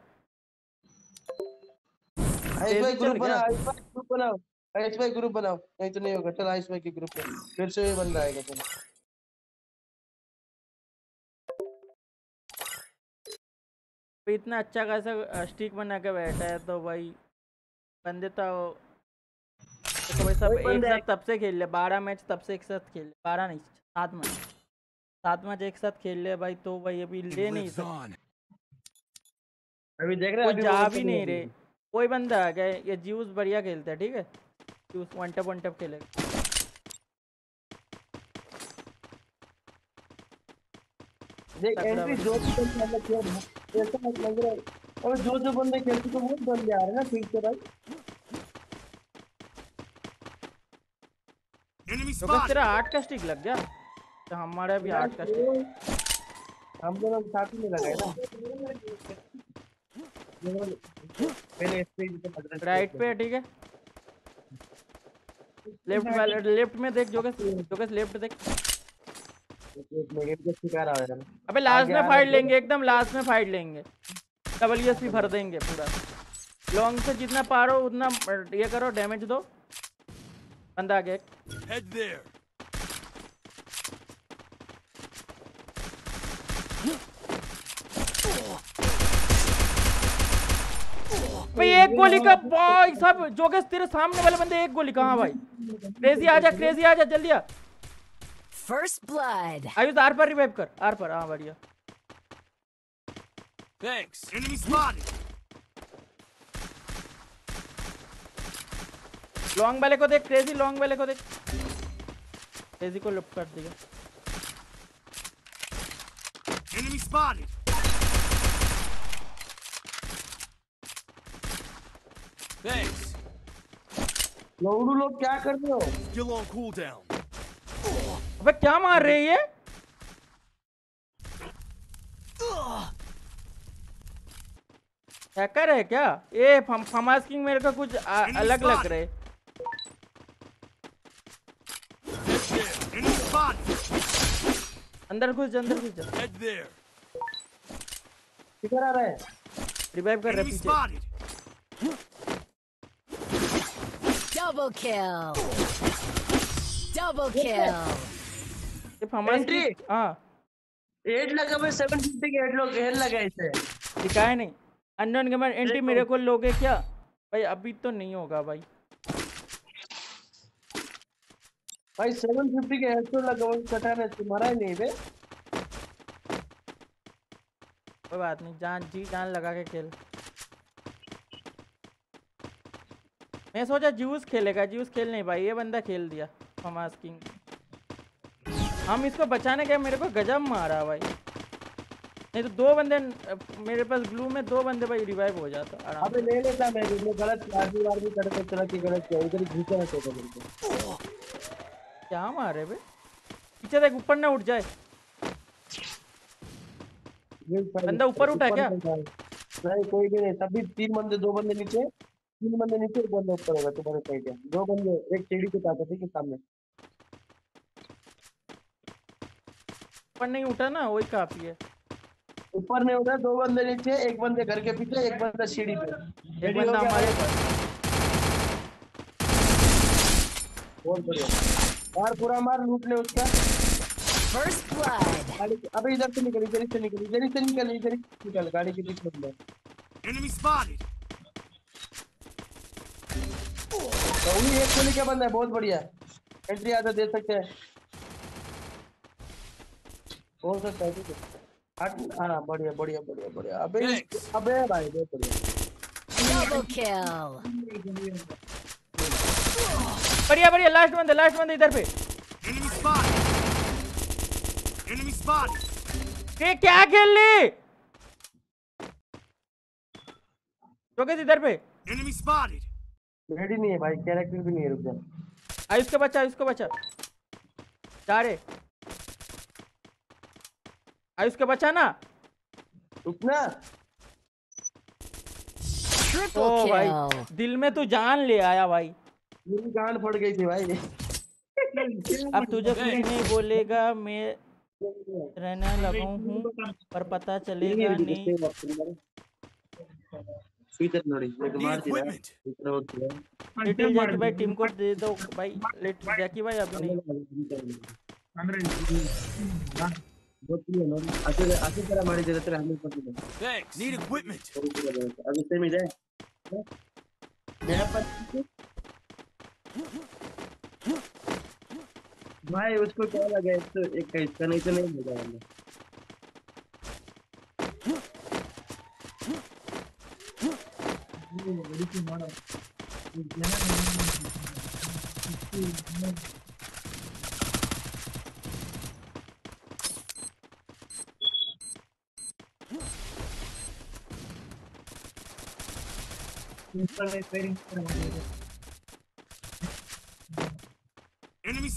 आइस भाई ग्रुप बनाओ आइस भाई ग्रुप बनाओ। आइस भाई ग्रुप बनाओ नहीं तो नहीं होगा। चल आइस भाई के ग्रुप पे फिर से ये बंदा आएगा चलो। भाई इतना अच्छा खासा स्टिक बना के बैठा है तो भाई बंदे तो तो भाई सब एक साथ तब से खेल ले बारह मैच तब से एक साथ खेल ले बारह नहीं सात मैच। सात मैच एक साथ खेल ले भाई तो भाई अभी ले नहीं सकते। अभी देख रहे जा भी नहीं रहे। कोई बंदा आ गया ये ज्यूस बढ़िया खेलता है ठीक है? Juice one tap one tap खेलेगा। देख एंट्री जो जो जो जो बंदे खेलते तो वो बन जा रहे ना? ठीक से भाई। तो तेरा आठ का स्टिक लग गया। तो हमारा भी आठ का स्टिक हम दोनों साथ में लगाए ना। पहले स्टेज राइट पे ठीक है। लेफ़्ट वाले लेफ़्ट में देख जोगेश जोगेश लेफ़्ट देख। अबे लास्ट में फाइट लेंगे एकदम लास्ट में फाइट लेंगे। डबल भी भर देंगे पूरा। लॉन्ग से जितना पारो उतना ये करो डैमेज दो। बंदा आगे Head there. भाई एक गोली का भाई सब जोगेश तेरे सामने वाले बंदे एक गोली कहाँ भाई क्रेजी आजा क्रेजी आजा जल्दी आ फ़र्स्ट blood. आयुष आर पर रिवाइव कर आर पर हाँ बढ़िया Thanks. Enemy spotted. लॉन्ग वाले को देख क्रेजी लॉन्ग वाले को देख। क्रेजी को लुप कर दिया। Enemy spotted. Thanks. लौड़ू लोग क्या कर रहे हो? Still on cooldown. अबे क्या मार रहे हैं ये? हैकर है क्या? ये फम, फमास किंग मेरे को कुछ आ, अलग लग रहे। Enemy अंदर घुस जा अंदर घुस जा। किधर आ रहा है? रिवाइव कर रहे Enemy पीछे। spotted. Double kill. Double kill. ये फमास Entry. किंग हाँ लगा भाई सेवन फिफ्टी के हेड लोग हेड लगा इसे। दिखाए नहीं। अननोन गेमर एंटी मेरे को लोगे क्या? भाई अभी तो नहीं होगा भाई। भाई सेवन फिफ्टी के हेड तो लगा वो कटाने तुम्हारा ही नहीं बे कोई बात नहीं जान जी जान लगा के खेल। मैं सोचा जूस खेलेगा जूस खेल नहीं भाई ये बंदा खेल दिया फमास किंग हम इसको बचाने गए मेरे को गजब मारा भाई। नहीं तो दो बंदे मेरे पास ग्लू में दो बंदे भाई रिवाइव हो जाता अबे ले लेता मैं भी मैं गलत आदमी करके चला कि गलत किया इधर घुसा ना तो को। क्या मारे बे? पीछे देख ऊपर ना उठ जाए। बंदा ऊपर उठा क्या? नहीं कोई भी नहीं तभी तीन बंदे दो बंदे नीचे तीन बंदे नीचे एक बंदा ऊपर होगा तुम्हारे साइड में दो बंदे एक सीढ़ी के पास है ठीक है सामने। ऊपर नहीं उठा ना वही काफ़ी है। ऊपर नहीं उठा दो बंदे नीचे एक बंदे घर के पीछे एक बंदा सीढ़ी पे। एक बंदा हमारे भाई? बहुत बढ़िया। मार पूरा मार लूट ले उसका। First blood. गाड़ी अबे इधर से निकल इधर से निकल इधर से निकल इधर से निकल गाड़ी के पीछे बंदा Enemy spotted. तो वही एक गोली का बंदा है बहुत बढ़िया। एंट्री आधा दे सकते हैं। हो सकता है ठीक है। हट हाँ बढ़िया बढ़िया बढ़िया बढ़िया। अबे अबे भाई बहुत बढ़िया। Double kill. बढ़िया बढ़िया लास्ट बंदे लास्ट बंदे इधर पे. के क्या खेल ली जोगेश इधर पे। Enemy spotted. रेडी नहीं है भाई कैरेक्टर भी नहीं है रुक जा। आयुष को बचा आयुष को बचा। जा रे। आयुष को बचा ना। रुकना ओ भाई दिल में तू जान ले आया भाई। मेरी गांड फट गई थी भाई अब तुझे कुछ नहीं बोलेगा मैं रहने लगा हूँ पर पता चलेगा नहीं लिटिल जैकी भाई टीम को दे दो भाई लिटिल जैकी भाई अभी नहीं आसे आसे तेरा नीड इक्विपमेंट अभी सेम ही दे मेरा पति भाई, उसको क्या लगा इस तो एक इसका नहीं तो नहीं लगा हमें Thank you.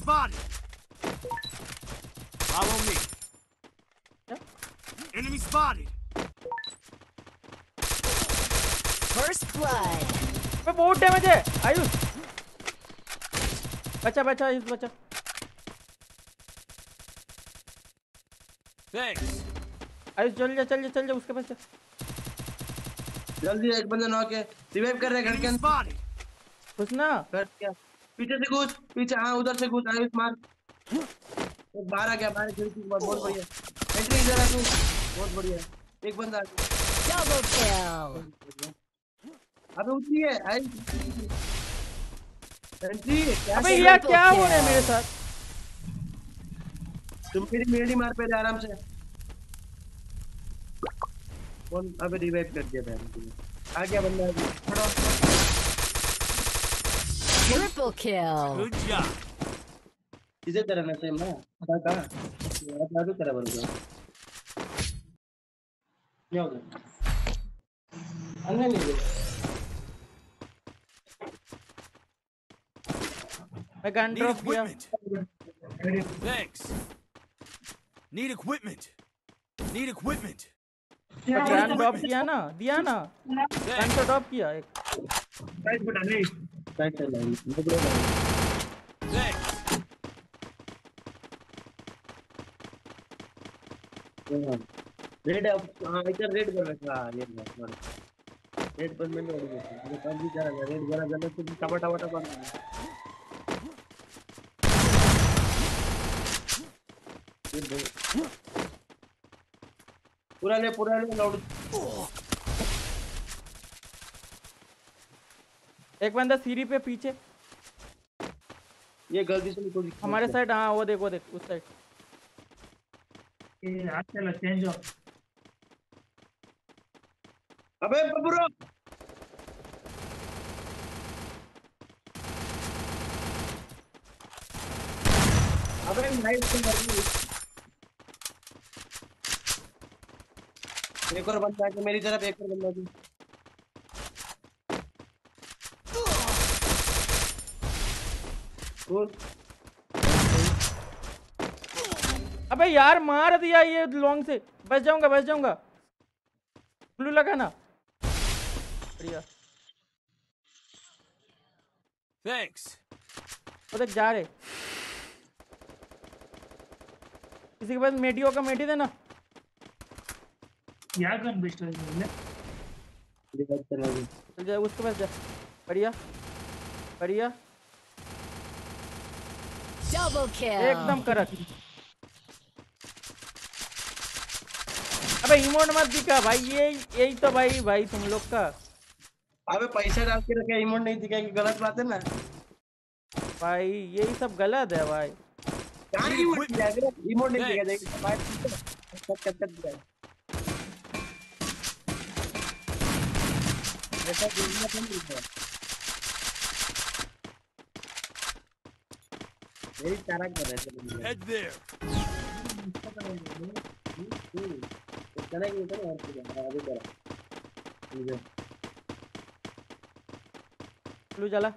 Spotted. Follow me. Enemy spotted. First blood. अबे बहुत डैमेज है आयुष बचा बचा आयुष बचा Thanks. आयुष चल जा चल जा चल जा उसके पास जल्दी एक बंदा नॉक है रिवाइव कर रहे हैं घर के अंदर कुछ ना कर क्या पीछे से कूद पीछे हाँ उधर से कूद आयुष मार। बाहर आ गया बाहर के बहुत बढ़िया। एंट्री इधर आ तू बहुत बढ़िया। एक बंदा आ गया। Double अबे उतरी है आयुष एंट्री अबे यार क्या हो रहा है मेरे साथ? तुम मेरी मेडी मार पहले आराम से। कौन? अबे रिवाइव कर दिया था। आ गया बंदा आ गया। Triple kill. Good job. इसे तरह ना सेम ना कहाँ कहाँ यार जादू तरह बन गया क्या हो गया अंदर नहीं गया मैं गन Need ड्रॉप किया equipment. Thanks. Need equipment. Need equipment. Gun drop किया ना दिया ना गन तो ड्रॉप किया एक साइड चल रहा है मुझे लगा Thanks. रेड हाँ इधर रेड कर रखा ये ना रेड पर मैंने गया मुझे काम भी जा रहा रेड करा जाना तो टमा टमा टमा पूरा ले पूरा ले लौट एक बंदा सीढ़ी पे पीछे। ये गलती से निकल हमारे साइड हाँ वो देख देख उस साइड चलो चेंज हो। अबे बबुरो अबे नाइट से मर गई एक और बंदा है मेरी तरफ़ एक और बंदा भी अबे यार मार दिया ये लॉन्ग से। बच जाऊँगा बच जाऊँगा। ब्लू लगा ना बढ़िया. वो देख जा रहे किसी के पास मेडियो का मेडी देना। क्या गन बेस्ट है ये चल जा उसके पास जा। बढ़िया। बढ़िया. एकदम करक अबे इमोट मत दिखा भाई ये यही तो भाई भाई तुम लोग का। अबे पैसा डाल के रखे इमोट नहीं दिखाएगी गलत बात है ना? भाई यही सब गलत है भाई। इमोट इमोट नहीं दिखाएगा ऐसा देखना तो नहीं है मेरी चारा कर रहे थे Head there. चलेगी उधर और कुछ आगे करा इधर ब्लू जला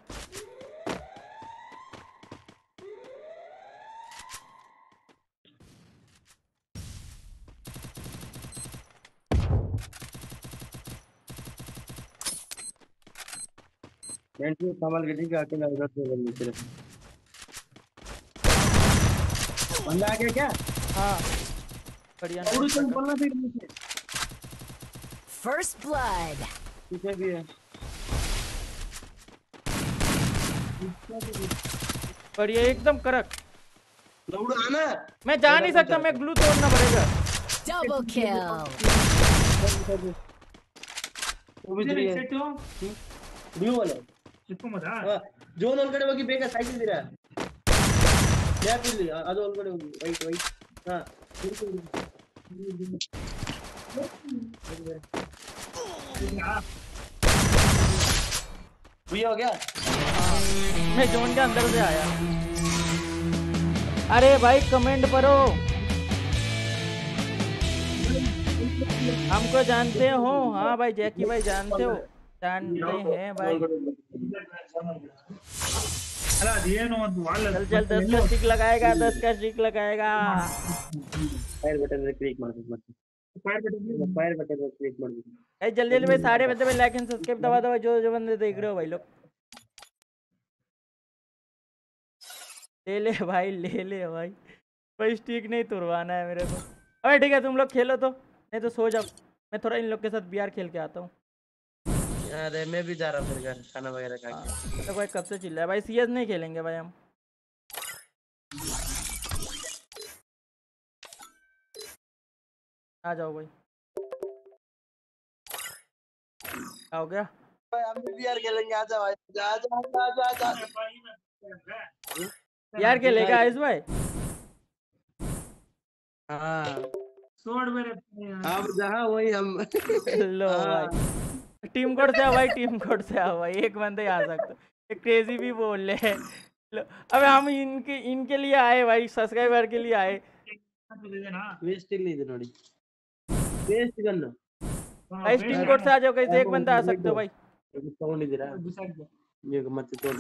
एंट्री संभाल के ठीक है अकेला उधर से बंदी सिर्फ़ बंदा आ गया क्या? हाँ। बढ़िया थोड़ी फिर फ़र्स्ट ब्लड भी है। बढ़िया एकदम करक। लौड़ आना। मैं जा नहीं सकता मैं ग्लू तोड़ना पड़ेगा। डबल किल वो भी तो हो हम्म। ब्लू वाला। हाँ। जोन बाकी साइकिल दे रहा है। ಗ್ಯಾಪ್ ಇಲ್ಲಿ ಅ- ಅದು ಒಳಗಡೆ ಹೋಗಿ ವೈಟ್ ವೈಟ್ ಹಾ फ्री हो गया मैं जोन के अंदर से आया अरे भाई कमेंट करो हमको जानते हो हाँ भाई जैकी भाई जानते हो जानते हैं भाई चल चल दस का स्टिक लगाएगा दस का स्टिक लगाएगा। फायर बटन पे क्लिक मार मत फायर बटन पे क्लिक मार ए जल्दी जल्दी भाई लाइक एंड सब्सक्राइब दबा जो जो बंदे देख रहे हो भाई लोग। ले ले भाई ले ले भाई। भाई स्टिक नहीं तुरवाना है मेरे को। अरे ठीक है तुम लोग खेलो तो। नहीं तो सो जाओ। मैं थोड़ा इन लोग के साथ बिहार खेल के आता हूँ। अरे मैं भी जा रहा घर खाना वगैरह खा के। हाँ। तो भाई कब से चिल्ला भाई सीएस नहीं खेलेंगे भाई हम। आ जाओ भाई। क्या? गया भाई हम यार खेलेंगे। आ भाई। जा जा जा जा यार खेलेगा आयुष भाई? हाँ। छोड़ मेरे वही हम। लो हाँ। भाई। टीम कोड से भाई टीम कोड से भाई एक बंदे ही आ सकता क्रेजी भी बोल ले अब हम इनके इनके लिए आए भाई सब्सक्राइबर के लिए आए। हाँ, भाई टीम कोड से आ जाओ कैसे एक बंदा आ सकता भाई। ये मत तोड़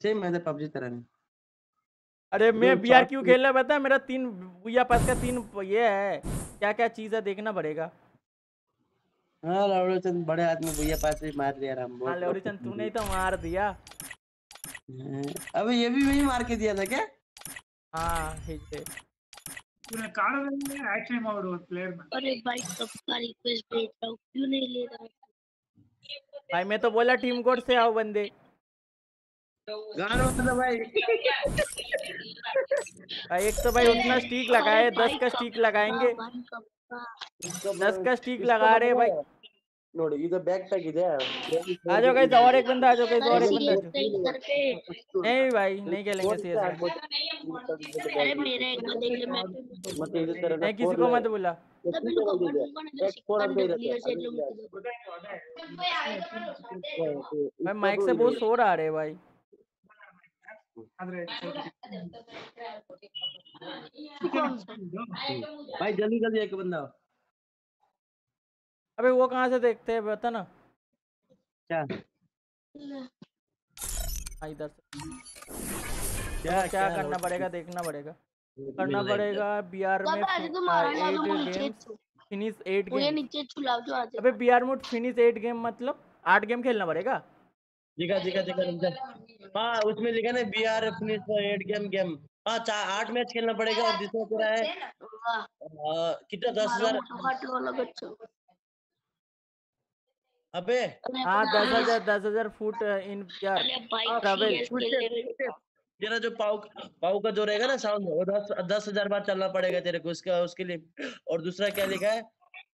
सेम मैं पबजी तरह नहीं। अरे मैं बीआर क्यों खेल रहा पता मेरा तीन या पास का तीन ये है। क्या क्या चीज़ है देखना पड़ेगा। हाँ लवड़ोचंद बड़े आदमी भैया पास भी मार दिया राम हाँ लवड़ोचंद तूने ही तो मार दिया। हाँ, अबे ये भी वही मार के दिया था क्या? हाँ ठीक है। भाई मैं तो बोला टीम कोड से आओ बंदे। भाई। एक तो भाई उतना स्टिक लगाए दस का स्टिक लगाएँगे। दस का स्टिक लगा रहे भाई। नोड इधर बैक पैक इधर आ जाओ गाइस और एक बंदा आ जाओ गाइस और एक बंदा नहीं भाई नहीं खेलेंगे अरे एक मैं मत इधर नहीं किसी को मत बुला। भाई माइक से बहुत शोर आ रहे भाई। ಆದ್ರೆ भाई जल्दी जल्दी एक बंदा अबे वो कहाँ से देखते हैं बता ना क्या हाँ, इधर से क्या क्या क्या करना नोट- पड़ेगा देखना पड़ेगा करना मिल जाएगा। पड़ेगा बिहार में बाबा, आज तो मारा ना, तो मुझे एट गेम नीचे फिनिश एट मुझे गेम नीचे छुलाओ जो आज अबे बिहार में फिनिश एट गेम मतलब आठ गेम खेलना पड़ेगा दिखा दिखा दिखा रुक जा हाँ। उसमें लिखा ना B R finish eight game game हाँ चार आठ मैच खेलना पड़ेगा और जिसमें पूरा है। कितना दस हज़ार अबे। हाँ दस हज़ार दस हज़ार फुट इन तेरा जो पाव पाव का जो रहेगा ना साउंड वो दस दस हज़ार बार चलना पड़ेगा तेरे को उसका उसके लिए। और दूसरा क्या लिखा है?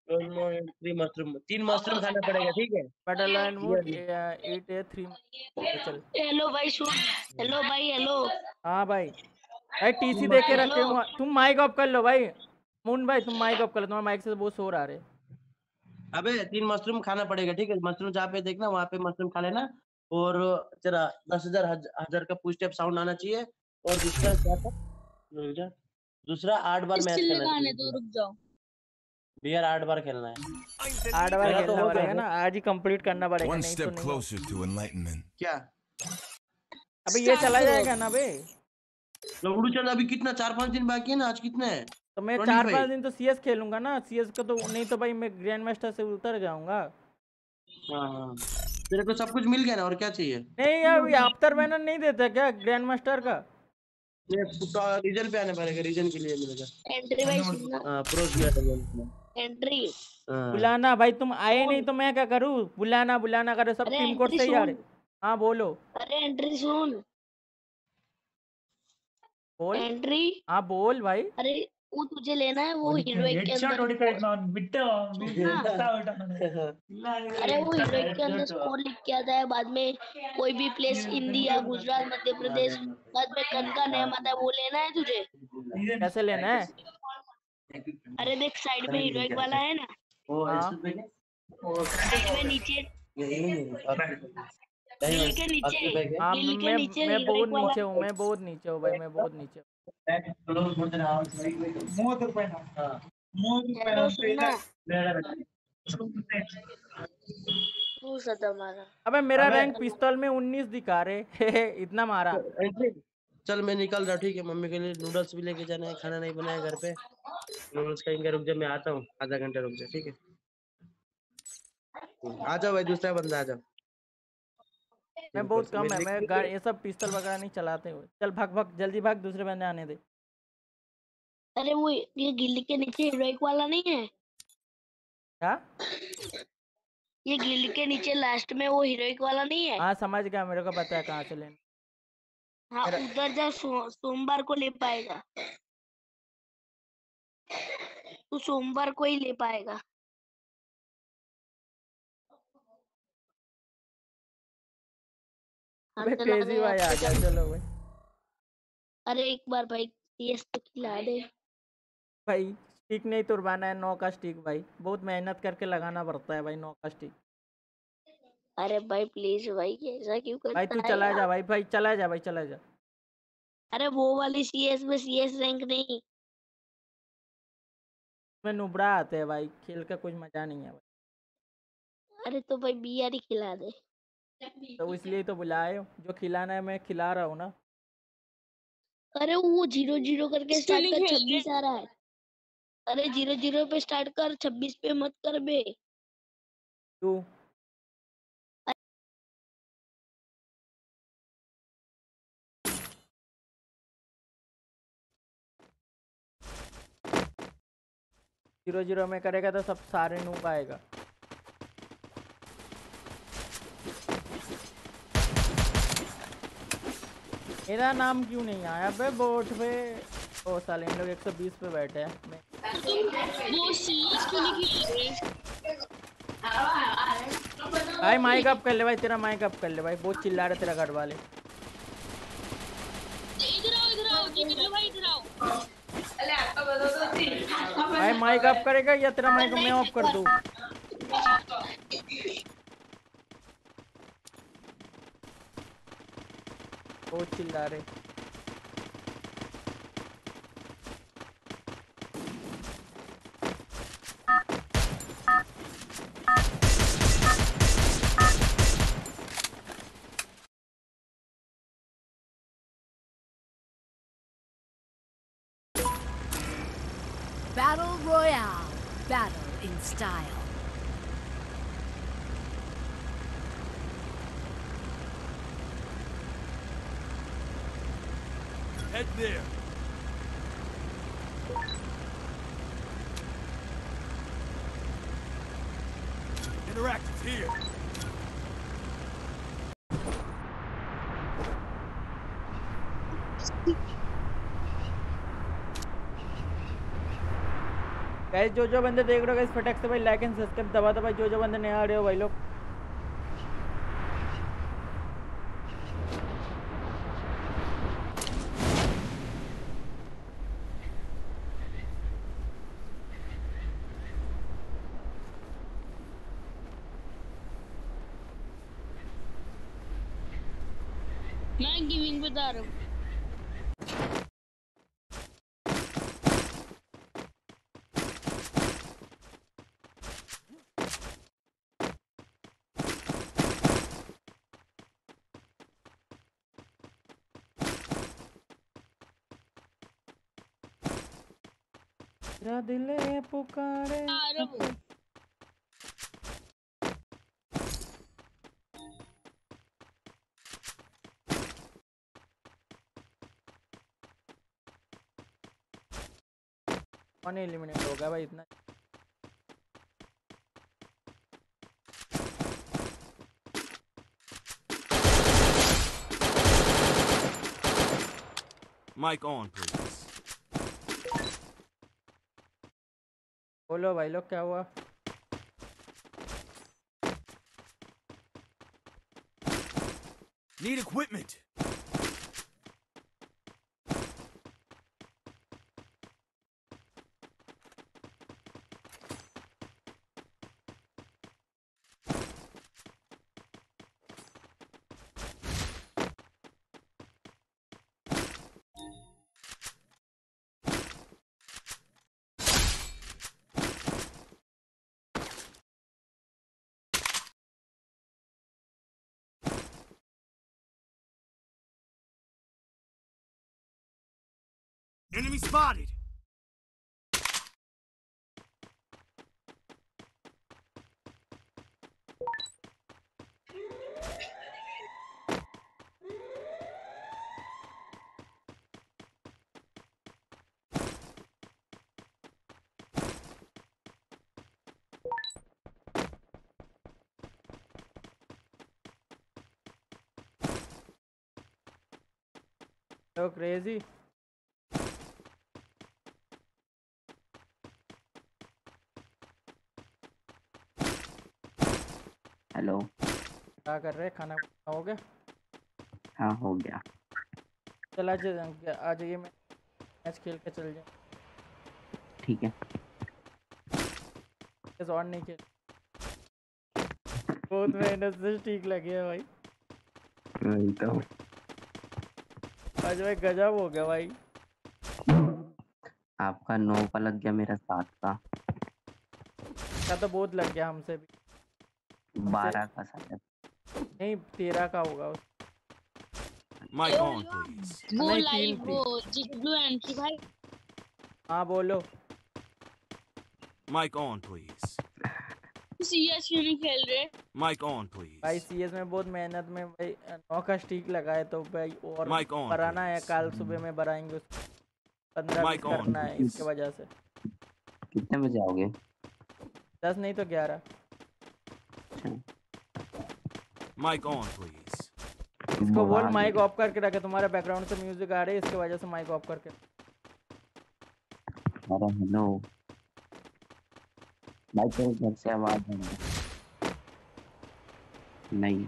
थ्री मशरूम तीन मशरूम खाना पड़ेगा ठीक है? पेडल ए थ्री चल। हेलो भाई सुन। हेलो भाई हेलो हाँ भाई। भाई टीसी देख के रखे हुआ तुम माइक ऑफ़ कर लो भाई। मून भाई तुम माइक ऑफ़ कर लो तुम्हारे माइक से बहुत शोर आ रहे। अबे तीन मशरूम खाना पड़ेगा ठीक है? मशरूम जहाँ पे देखना वहाँ पे मशरूम खा लेना। और तेरा दस हज़ार हज़ार का पुश स्टेप साउंड आना चाहिए। और दूसरा क्या था? दूसरा आठ बार मैच करना तो रुक जाओ। बियर आठ बार खेलना है। आठ बार तो खेलना पड़ेगा ना आज ही कंप्लीट करना पड़ेगा One नहीं तो step नहीं। closer to enlightenment. क्या? अबे ये चला जाएगा ना बे। लवड़ू चल अभी कितना चार पाँच दिन बाकी है ना? आज कितना है? तो मैं चार पाँच दिन तो सीएस खेलूँगा ना। सीएस का तो नहीं तो भाई मैं ग्रैंड मास्टर से उतर जाऊँगा। हाँ हाँ। तेरे को सब कुछ मिल गया ना और क्या चाहिए? नहीं अभी आफ्टर बैनर नहीं देता क्या ग्रैंड मास्टर का रीजन पे आने पड़ेगा रीजन के लिए मिलेगा। एंट्री हाँ प्रो किया था मैंने। एंट्री। हाँ। बुलाना भाई तुम आए नहीं तो मैं क्या करूँ? बुलाना बुलाना करो सब टीम कोड से यार हाँ बोलो। अरे एंट्री सुन। बोल। एंट्री? हाँ बोल भाई। अरे वो तुझे लेना है वो हीरोइक के अंदर अरे वो हीरोइक के अंदर स्कोर लिख के आता है बाद में कोई भी प्लेस इंडिया गुजरात मध्य प्रदेश बाद में कनका नेम आता है वो लेना है तुझे? कैसे लेना है? अरे देख साइड में हीरोइक वाला है ना वो हाँ। इस पे क्या? साइड में नीचे यही नहीं है, और पे। नहीं, दिल के नीचे और पे क्या? हाँ दिल के मैं नीचे मैं बहुत हीरोइक वाला नीचे हूँ मैं बहुत नीचे हूँ भाई मैं बहुत नीचे हूँ ಮೂವತ್ತು ರೂಪಾಯಿ हाँ ಮೂವತ್ತು ರೂಪಾಯಿ हेलो सुनना तू सदा मारा अबे मेरा अबे- रैंक पिस्तौल में 19 दिखा रहे इतना मारा एंट्री चल मैं निकल रहा ठीक है। मम्मी के लिए नूडल्स भी लेके जाना है खाना नहीं बनाया घर पे। नूडल्स खाएँगे रुक जा मैं आता हूँ। आधा घंटा रुक जा ठीक है। आ जाओ भाई दूसरा बंदा आ जाओ। मैं बहुत कम है मैं गाड़ी ये सब पिस्तौल वगैरह नहीं चलाते हुए। चल भाग भाग जल्दी भाग दूसरे बंदे आने दे। अरे वो ये गिल्ली के नीचे हीरोइक वाला नहीं है? क्या? ये गिल्ली के नीचे लास्ट में वो हीरोइक वाला नहीं है? हाँ समझ गया मेरे को पता है कहाँ से लेना। हाँ उधर जा सो, सोमवार को ले पाएगा। तू सोमवार को ही ले पाएगा। हाँ, चला भाई आ गया चल- चलो भाई। अरे एक बार भाई सीएस तो खिला दे। भाई स्टिक नहीं तुरवाना है नौ का स्टिक भाई। बहुत मेहनत करके लगाना पड़ता है भाई नौ का स्टिक अरे भाई प्लीज़ भाई ऐसा क्यों करता भाई तू चला जा भाई भाई चला जा भाई चला जा। अरे वो वाली सीएस में सीएस रैंक नहीं। मैं नुबड़ा आते हैं भाई खेल का कुछ मज़ा नहीं है भाई। अरे तो भाई बियर ही खिला दे। तो इसलिए तो बुलाए हो जो खिलाना है मैं खिला रहा हूँ ना। अरे वो ज़ीरो ज़ीरो करके स्टार्ट कर छब्बीस आ रहा है। अरे ज़ीरो ज़ीरो पे स्टार्ट कर छब्बीस पे मत कर बे। तू ज़ीरो ज़ीरो में करेगा तो सब सारे नूब आएगा। मेरा नाम क्यों नहीं आया बे बोट पे? ओ साले इन लोग 120 पे बैठे हैं। मैं वो सीएस क्यों नहीं भाई माइक अप कर ले भाई, तेरा माइक अप कर ले भाई, बहुत चिल्ला रहे तेरा घर वाले। इधर आओ इधर आओ भाई इधर आओ। भाई माइक ऑफ़ करेगा या तेरा माइक मैं ऑफ़ कर दू? चिल्ला रहे Battle Royale. Battle in style. Head there. Interactive here. Guys जो जो बंदे देख रहे हो गाइस फटाक से भाई लाइक एंड सब्सक्राइब दबा दो भाई जो जो बंदे नए आ रहे हो भाई लोग। मैं गेमिंग बता रहा हूँ। दिल पुकारे हूँ कौन एलिमिनेट होगा भाई इतना Mic on, please. बोलो भाई लोग क्या हुआ Need equipment. Spotted. So crazy. क्या कर रहे हैं? खाना हो गया? हाँ हो गया। चल आज आ जाइए मैं मैच खेल के चल जाए ठीक है। और नहीं खेल। बहुत मेहनत से ठीक लगे है भाई। वही तो। आज भाई गजब हो गया भाई। आपका नौ का लग गया मेरा सात का। का तो बहुत लग गया हमसे भी। बारह का शायद। नहीं तेरा का होगा उस। माइक ऑन प्लीज़ वो लाइव वो जीडब्ल्यू एंट्री भाई। हाँ बोलो। माइक ऑन प्लीज़ सीएस क्यों नहीं खेल रहे? माइक ऑन प्लीज़ भाई सीएस में बहुत मेहनत में भाई नौ का स्टिक लगाए तो भाई और माइक ऑन बनाना है कल सुबह में बनाएँगे उसको। 15 करना है इसके वजह से। कितने बजे आओगे? 10 नहीं तो 11 माइक ऑन प्लीज़ इसको बोल माइक ऑफ़ करके रखे तुम्हारे बैकग्राउंड से म्यूज़िक आ रही है इसके वजह से माइक ऑफ़ करके। अरे हेलो माइक पर घर से आवाज़ आ रही नहीं।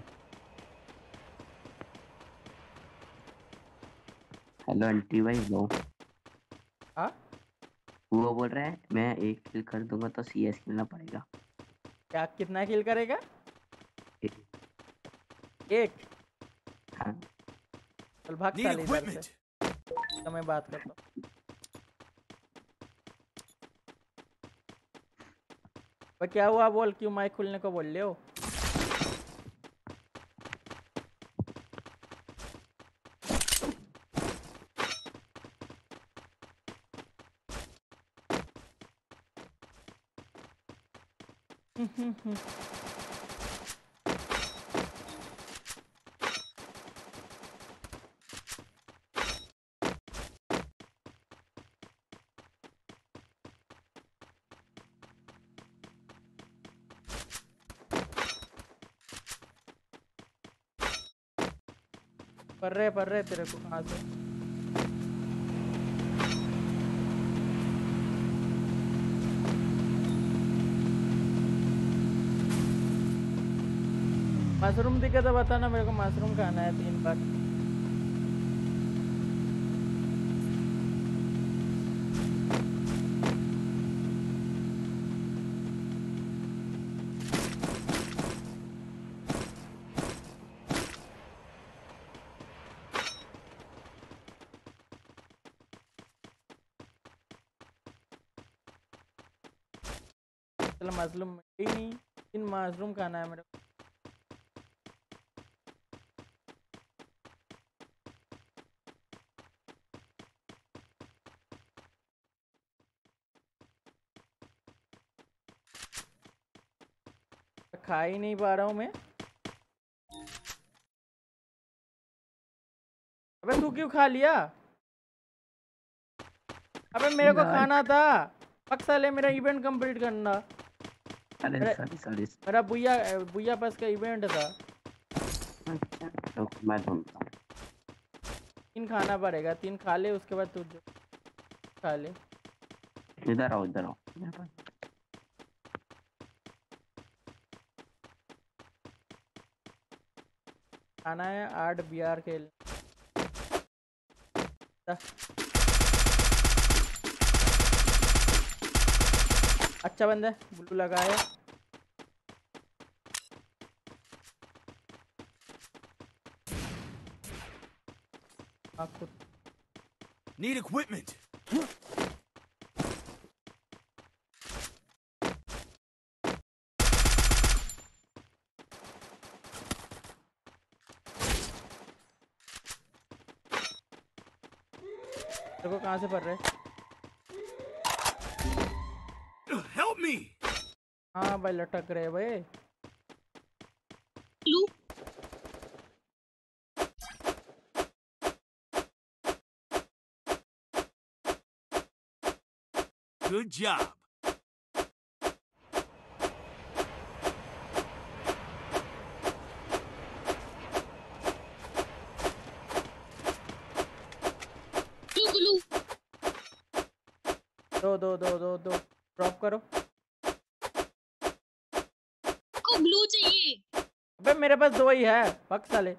हेलो एंटी भाई लो हाँ? वो बोल रहा है मैं एक किल कर दूँगा तो सीएस खेलना पड़ेगा। क्या कितना किल करेगा? एक हाँ। चल भाग साले इधर से। तो मैं बात करता हूँ। क्या हुआ? बोल क्यों माइक खुलने को बोल रहे हो? पर रहे पर रहे तेरे को कहाँ से? मशरूम दिखे तो बताना मेरे को मशरूम खाना है तीन बार। मिली नहीं। तीन मशरूम खाना है मेरे को। खा ही नहीं पा रहा हूँ मैं। अबे तू क्यों खा लिया? अबे मेरे को खाना था। पक साले मेरा इवेंट कंप्लीट करना। अरे सॉरी सॉरी मेरा बुया बुया पास का इवेंट था अच्छा रुक मैं ढूंढता हूँ। तीन खाना पड़ेगा तीन खा ले उसके बाद तू जो खा ले। इधर आओ इधर आओ। खाना है आठ बिहार खेल अच्छा बंदा है ब्लू लगाया हाँ, खुद। Need equipment. देखो कहाँ से पड़ रहे Help हाँ भाई लटक रहे भाई Good job. ग्लू ग्लू दो दो दो दो दो ड्रॉप करो को ग्लू चाहिए अबे मेरे पास दो ही है। पक साले।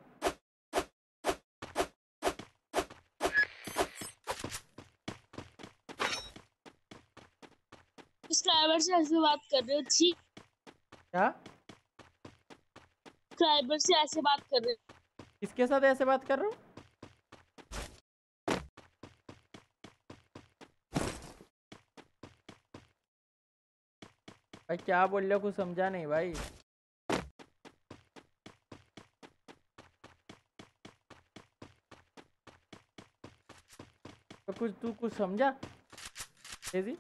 सब्सक्राइबर से ऐसे बात कर रहे हो छी क्या? सब्सक्राइबर से ऐसे बात कर रहे हो। किसके साथ ऐसे बात कर रहे हो? भाई क्या बोल रहे हो? कुछ समझा नहीं भाई। कुछ तू कुछ समझा? तेज़ी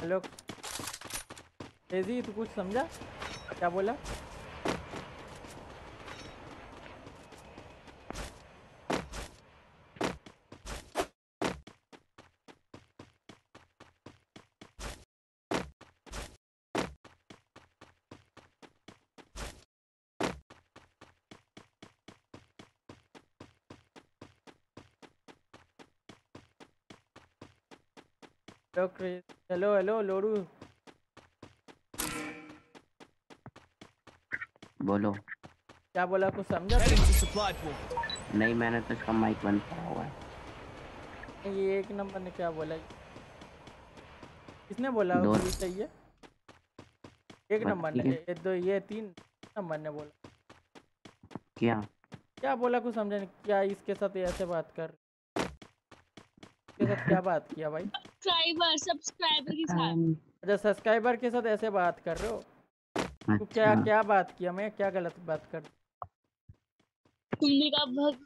हेलो तेज़ी तू कुछ समझा? क्या बोला? हेलो हेलो हेलो लोडू बोलो। क्या बोला कुछ समझा. नहीं मैंने तो इसका माइक बंद करा हुआ है। ये एक नंबर ने क्या बोला? किसने बोला दो- कि चाहिए? एक नंबर ने ये दो ये तीन नंबर ने बोला। क्या? क्या बोला कुछ समझा नहीं? क्या इसके साथ ऐसे बात कर इसके साथ क्या बात किया भाई? सब्सक्राइबर सब्सक्राइबर के साथ। अच्छा सब्सक्राइबर के साथ ऐसे बात कर रहे हो? तू क्या अच्छा। क्या बात किया मैं? क्या गलत बात कर तुमने कहा भग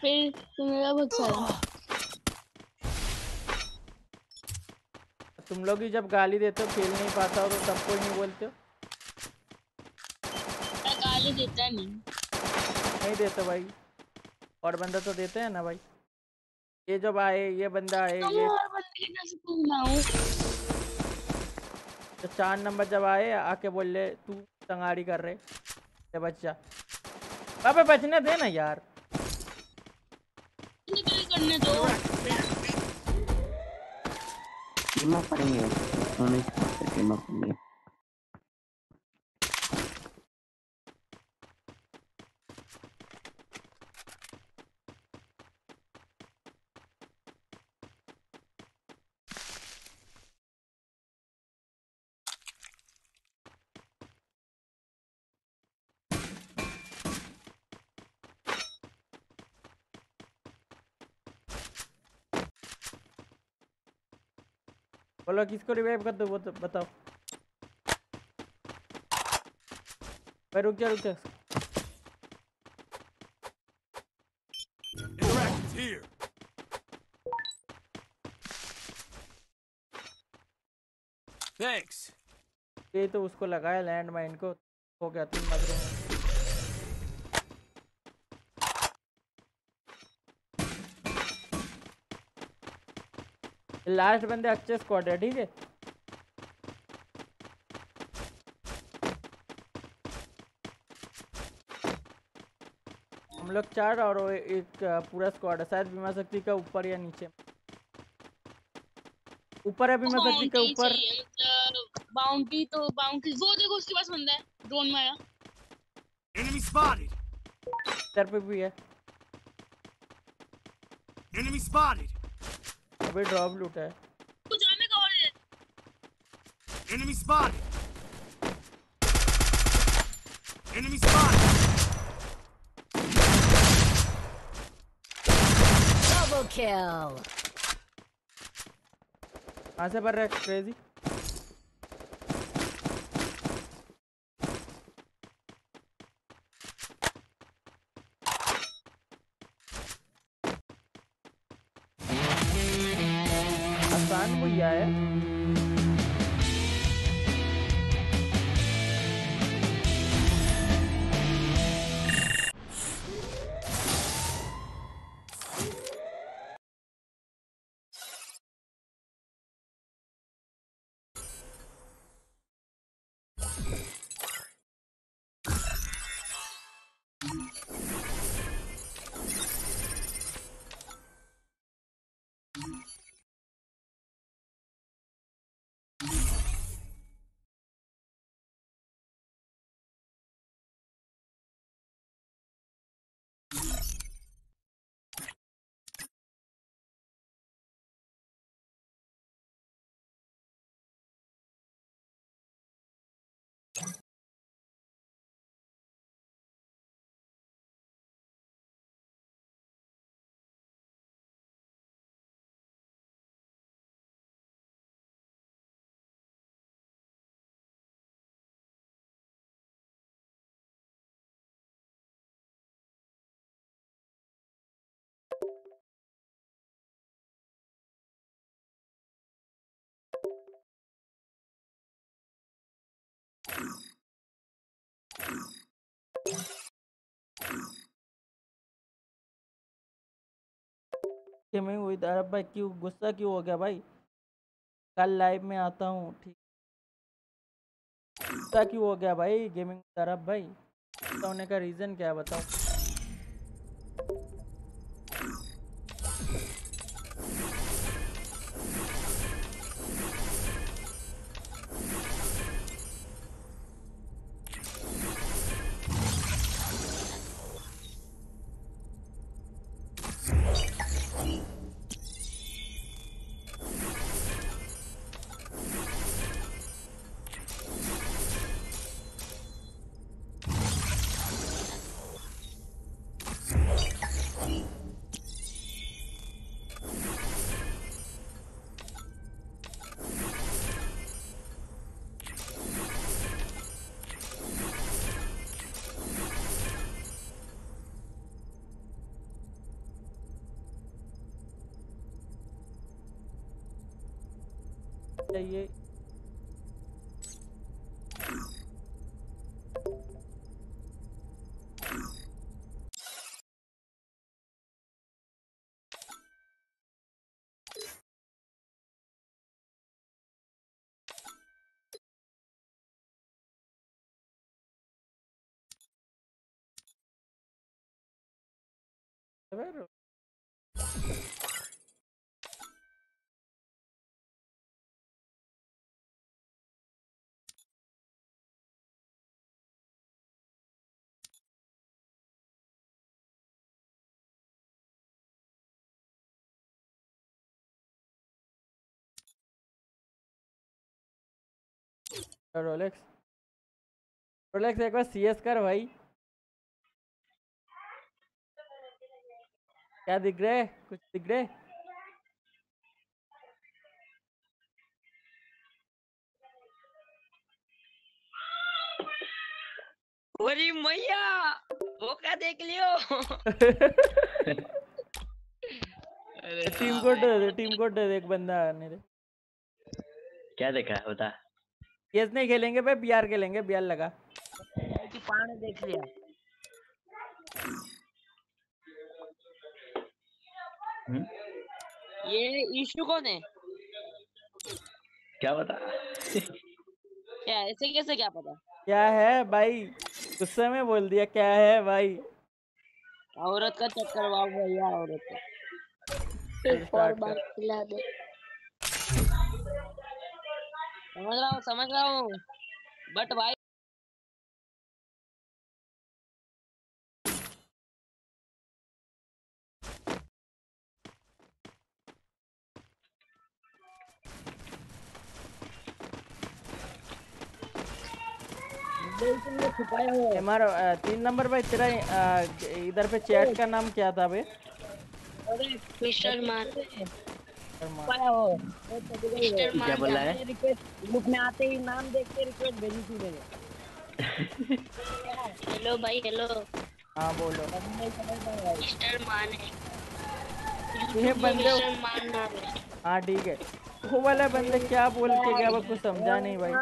फिर तुमने कहा भग साला तुम लोग ही जब गाली देते हो खेल नहीं पाता हो तो तब कोई नहीं बोलते हो? मैं गाली देता नहीं। नहीं देते भाई। और बंदा तो देते हैं ना भाई। ये जब आए ये बंदा आए ये तो चार नंबर जब आए, आके बोल ले तू तंगाड़ी कर रहे। बच्चा। अबे बचने दे ना यार। करने दो बोलो किसको रिवाइव कर दो वो तो बताओ। भाई रुक जा रुक जा। Thanks. ये तो उसको लगाया लैंड माइन को। हो गया तीन मजरों में लास्ट बंदे अच्छे स्क्वाड है ठीक है? हम लोग चार और वो एक पूरा स्क्वाड है। शायद बीमा शक्ति का ऊपर या नीचे। ऊपर है बीमा शक्ति का ऊपर। चाहिए मतलब तो बाउंड्री वो देखो उसके पास बंदा है ड्रोन में आया। Enemy spotted. इधर पे भी है। Enemy spotted. अभी ड्रॉप लूटा है तू जा मैं कवर दे Enemy spotted. Enemy spotted. Double kill. कहाँ से भर रहा है क्रेजी गेमिंग वही अरब भाई क्यों, गुस्सा क्यों हो गया भाई? कल लाइव में आता हूँ, ठीक। गुस्सा क्यों हो गया भाई गेमिंग तरफ़ भाई? होने का रीज़न क्या है बताओ? चाहिए Severo. रोलेक्स रोलेक्स एक बार सीएस कर भाई। क्या दिख रहा कुछ दिख रहा मैया वो क्या देख लियो। टीम कोड दे टीम कोड दे एक बंदा आने दे। क्या देखा है? बता सीएस नहीं खेलेंगे भाई बिहार खेलेंगे बिहार लगा। कि पाने देख लिया? ये इशू कौन है? क्या बता क्या ऐसे कैसे क्या पता? क्या है भाई? गुस्से में बोल दिया क्या है भाई? औरत का चक्कर वाह भैया औरत का। एक और बार खिला दे। समझ रहा हूँ समझ रहा हूँ। बट भाई हमारा तीन नंबर भाई तेरा इधर पे चैट का नाम क्या था बे मिस्टर मान। छुपाया हो मिस्टर क्या बोल रहा है? में आते ही नाम देख के रिक्वेस्ट भेजी थी मेरे हेलो भाई हेलो हाँ बोलो मिस्टर मान है ये बंदे मान है ठीक है वो वाला बंदे क्या बोल के गया कुछ समझा नहीं भाई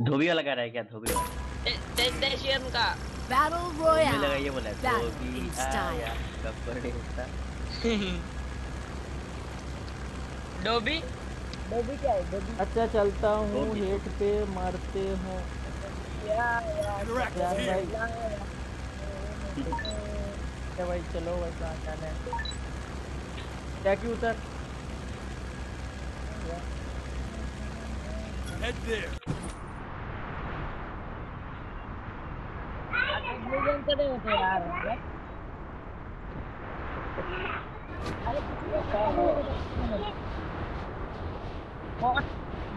धोबी वाला गा रहा है क्या? धोबी वाला का लगा ये बोला. आया कब्र डोबी? डोबी क्या है? डोबी। अच्छा चलता हूँ हेट पे मारते हो। यार भाई क्या भाई चलो भाई कहाँ जाना है क्या क्यों उतर Head there. मिलियन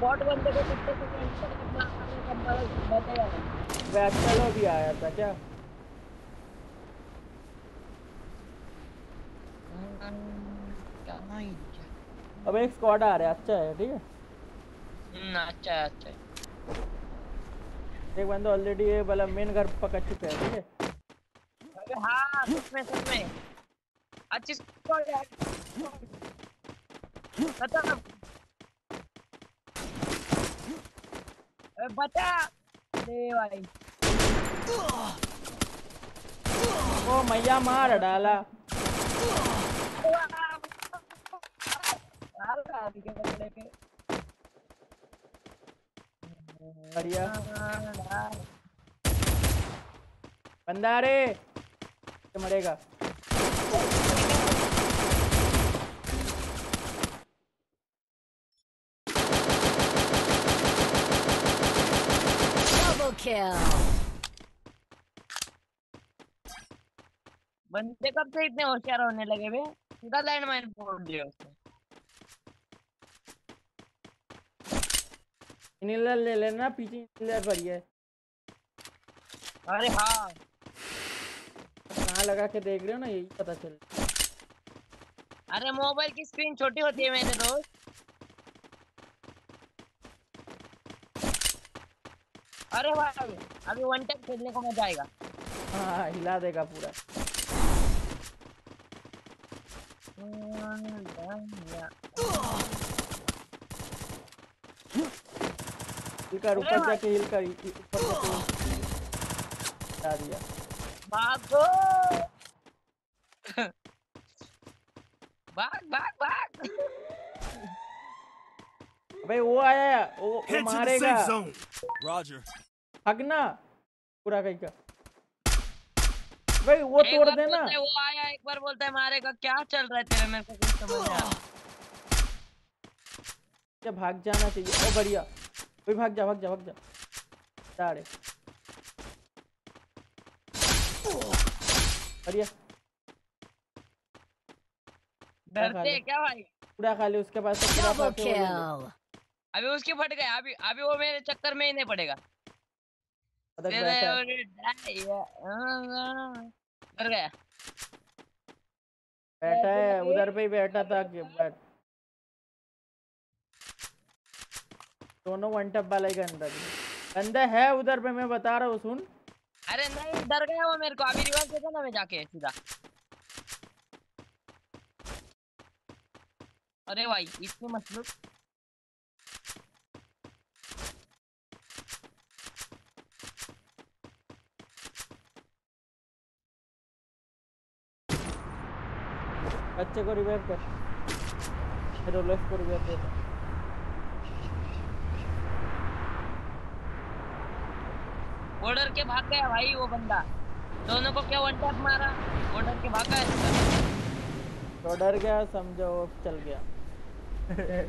बॉट बंदे को कितने सेकंड तक मारने का बल बताया बैचलो भी आया था क्या? अब एक स्क्वाड आ रहा है अच्छा है ठीक है? हम्म अच्छा है अच्छा है। एक बंदा ऑलरेडी ये वाला मेन घर पकड़ चुका है ठीक है? अरे हाँ सच में सच में अच्छी स्कोर यार बता बता दे भाई। ओ मैया मार डाला। बढ़िया। बंदा रे। मरेगा। Kill. बंदे कब से इतने होशियार होने लगे बे सीधा लैंड माइन फोड़ दिया उसने इनिलर ले लेना पीछे इनिलर बढ़िया है अरे हाँ कहाँ लगा के देख रहे हो ना यही पता चल अरे मोबाइल की स्क्रीन छोटी होती है मेरे दोस्त अरे भाई अभी वन टैप खेलने को मज़ा आएगा। हाँ हिला देगा पूरा। हिल कर ऊपर जाके हिल कर ऊपर जाके हिल हटा दिया। भागो भाग भाग भाग। अबे वो आया है, वो, वो मारेगा। zone. हगना पूरा कहीं का। भाई वो तोड़ देना। वो आया एक बार बोलता है मारेगा क्या चल रहा है तेरे मेरे को कुछ समझ नहीं आ रहा। भाग जाना चाहिए। ओ बढ़िया। भाई भाग जा भाग जा भाग जा। दाड़े बढ़िया। डरते क्या भाई? पूरा खा ले उसके पास से पूरा अभी उसकी फट गया अभी अभी वो मेरे चक्कर में ही नहीं पड़ेगा। अदर बैठा। है। डर गया। बैठा है उधर पे ही बैठा था कि बैठ। दोनों वन टप वाला ही गंदा गंदा है उधर पे मैं बता रहा हूँ सुन। अरे नहीं डर गया वो मेरे को। अभी रिवर्स देता ना मैं जाके सीधा। अरे भाई इतने मतलब बच्चे को रिवाइव कर रोलेक्स को रिवाइव दे दो। वो डर के भाग गया भाई वो बंदा। दोनों को क्या वन टैप मारा? वो डर के भाग गया तो डर गया समझो चल गया।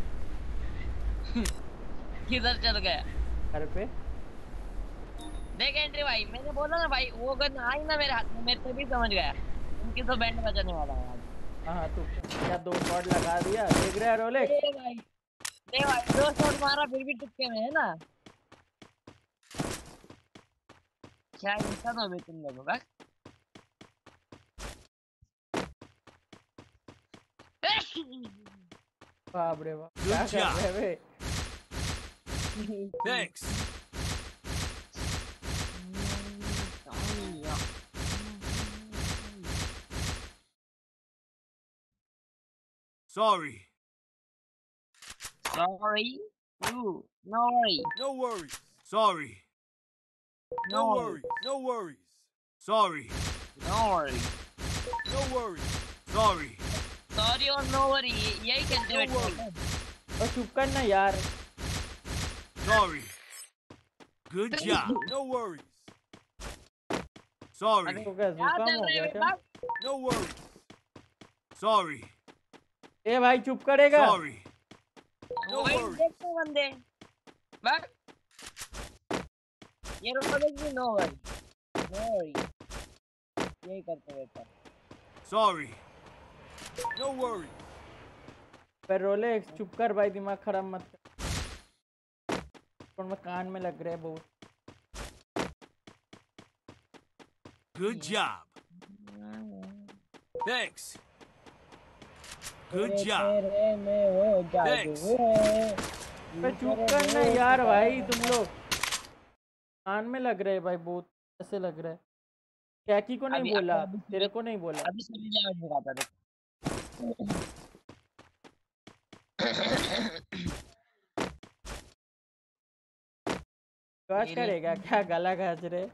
किधर चल गया? घर पे। देख एंट्री भाई मैंने बोला ना भाई वो गन आई ना मेरे हाथ में मेरे से भी समझ गया। उनकी तो बैंड बजाने वाला है हाँ तू क्या दो शॉट लगा दिया? देख रहा है रोलेक्स ए भाई ए भाई दो शॉट मारा फिर भी टुक्के में है ना? क्या इंसान हो बे तुम लोगों का? बाप रे बाप क्या कर रहे हैं बे Sorry. Sorry. You. No worry. No worries. Sorry. No No worries. No worries. Sorry. No worry No worries. Sorry. Sorry और नो वरी यही कहते No बैठे worries. और चुप करना यार Sorry. Good job. No worries. Sorry. तो क्या क्या जुकाम चल हो रहा गया है क्या बेटा No worries. Sorry. ए भाई चुप करेगा। Sorry. No देखते बंदे। बस ये नो नो वरी यही करते. पर रोलेक्स चुप कर भाई दिमाग खराब मत कर। में कान में लग रहा है बहुत। Good job. Thanks. Good job. तेरे में हो जादू। Thanks. है चुप करना यार भाई तुम लोग। कान में लग रहा है भाई बहुत ऐसे लग रहा है। कैकी को नहीं बोला? तेरे को नहीं बोला? अभी सभी लेवल दिखाता देख। काज मेरे- करेगा क्या? गला घास रहे?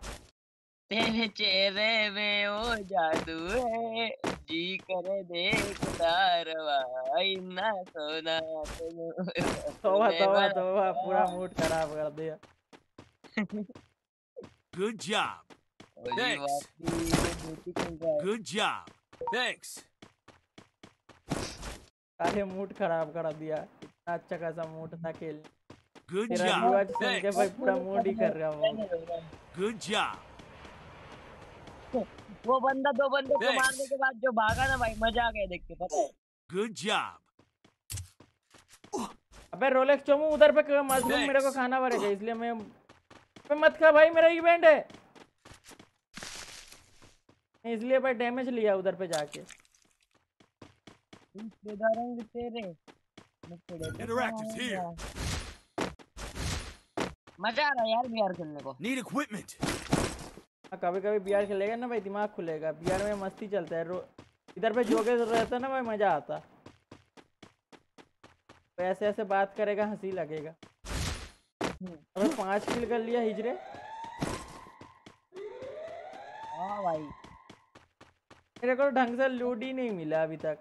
तेरे चेहरे में वो जादू है। जी करे देखदार ना सोना तोबा तोबा तोबा पूरा मूड खराब कर दिया Good job. Thanks. Good job. Thanks. सारे मूड खराब कर दिया इतना अच्छा खासा मूड था खेलने. रिवाज सुन के Thanks. भाई पूरा मूड ही कर रहा हूँ Good job. वो बंदा दो बंदे को मारने के बाद जो भागा ना भाई मज़ा आ गया देख के पता है? Good job. अबे रोलेक्स चोमू उधर पे मशरूम मेरे को खाना पड़ेगा इसलिए मैं अबे मत खा भाई मेरा इवेंट है। इसलिए भाई डैमेज लिया उधर पे जाके। तेरे। Interactives here. मज़ा आ रहा है यार बिहार खेलने को। Need equipment. कभी कभी बिहार खेलेगा ना भाई दिमाग खुलेगा। बिहार में मस्ती चलता है रो इधर पे जोगे रहता है ना भाई मज़ा आता तो ऐसे ऐसे बात करेगा हँसी लगेगा। अबे पाँच किल कर लिया हिजरे। हाँ भाई। मेरे को ढंग से लूट ही नहीं मिला अभी तक।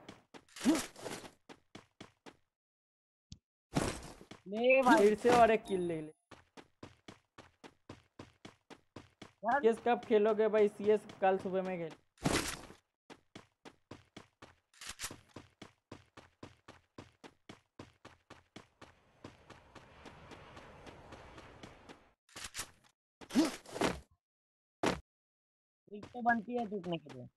ले भाई। फिर से और एक किल ले ले। सीएस कब खेलोगे भाई? सीएस कल सुबह में खेल। तो बनती है टूटने के लिए।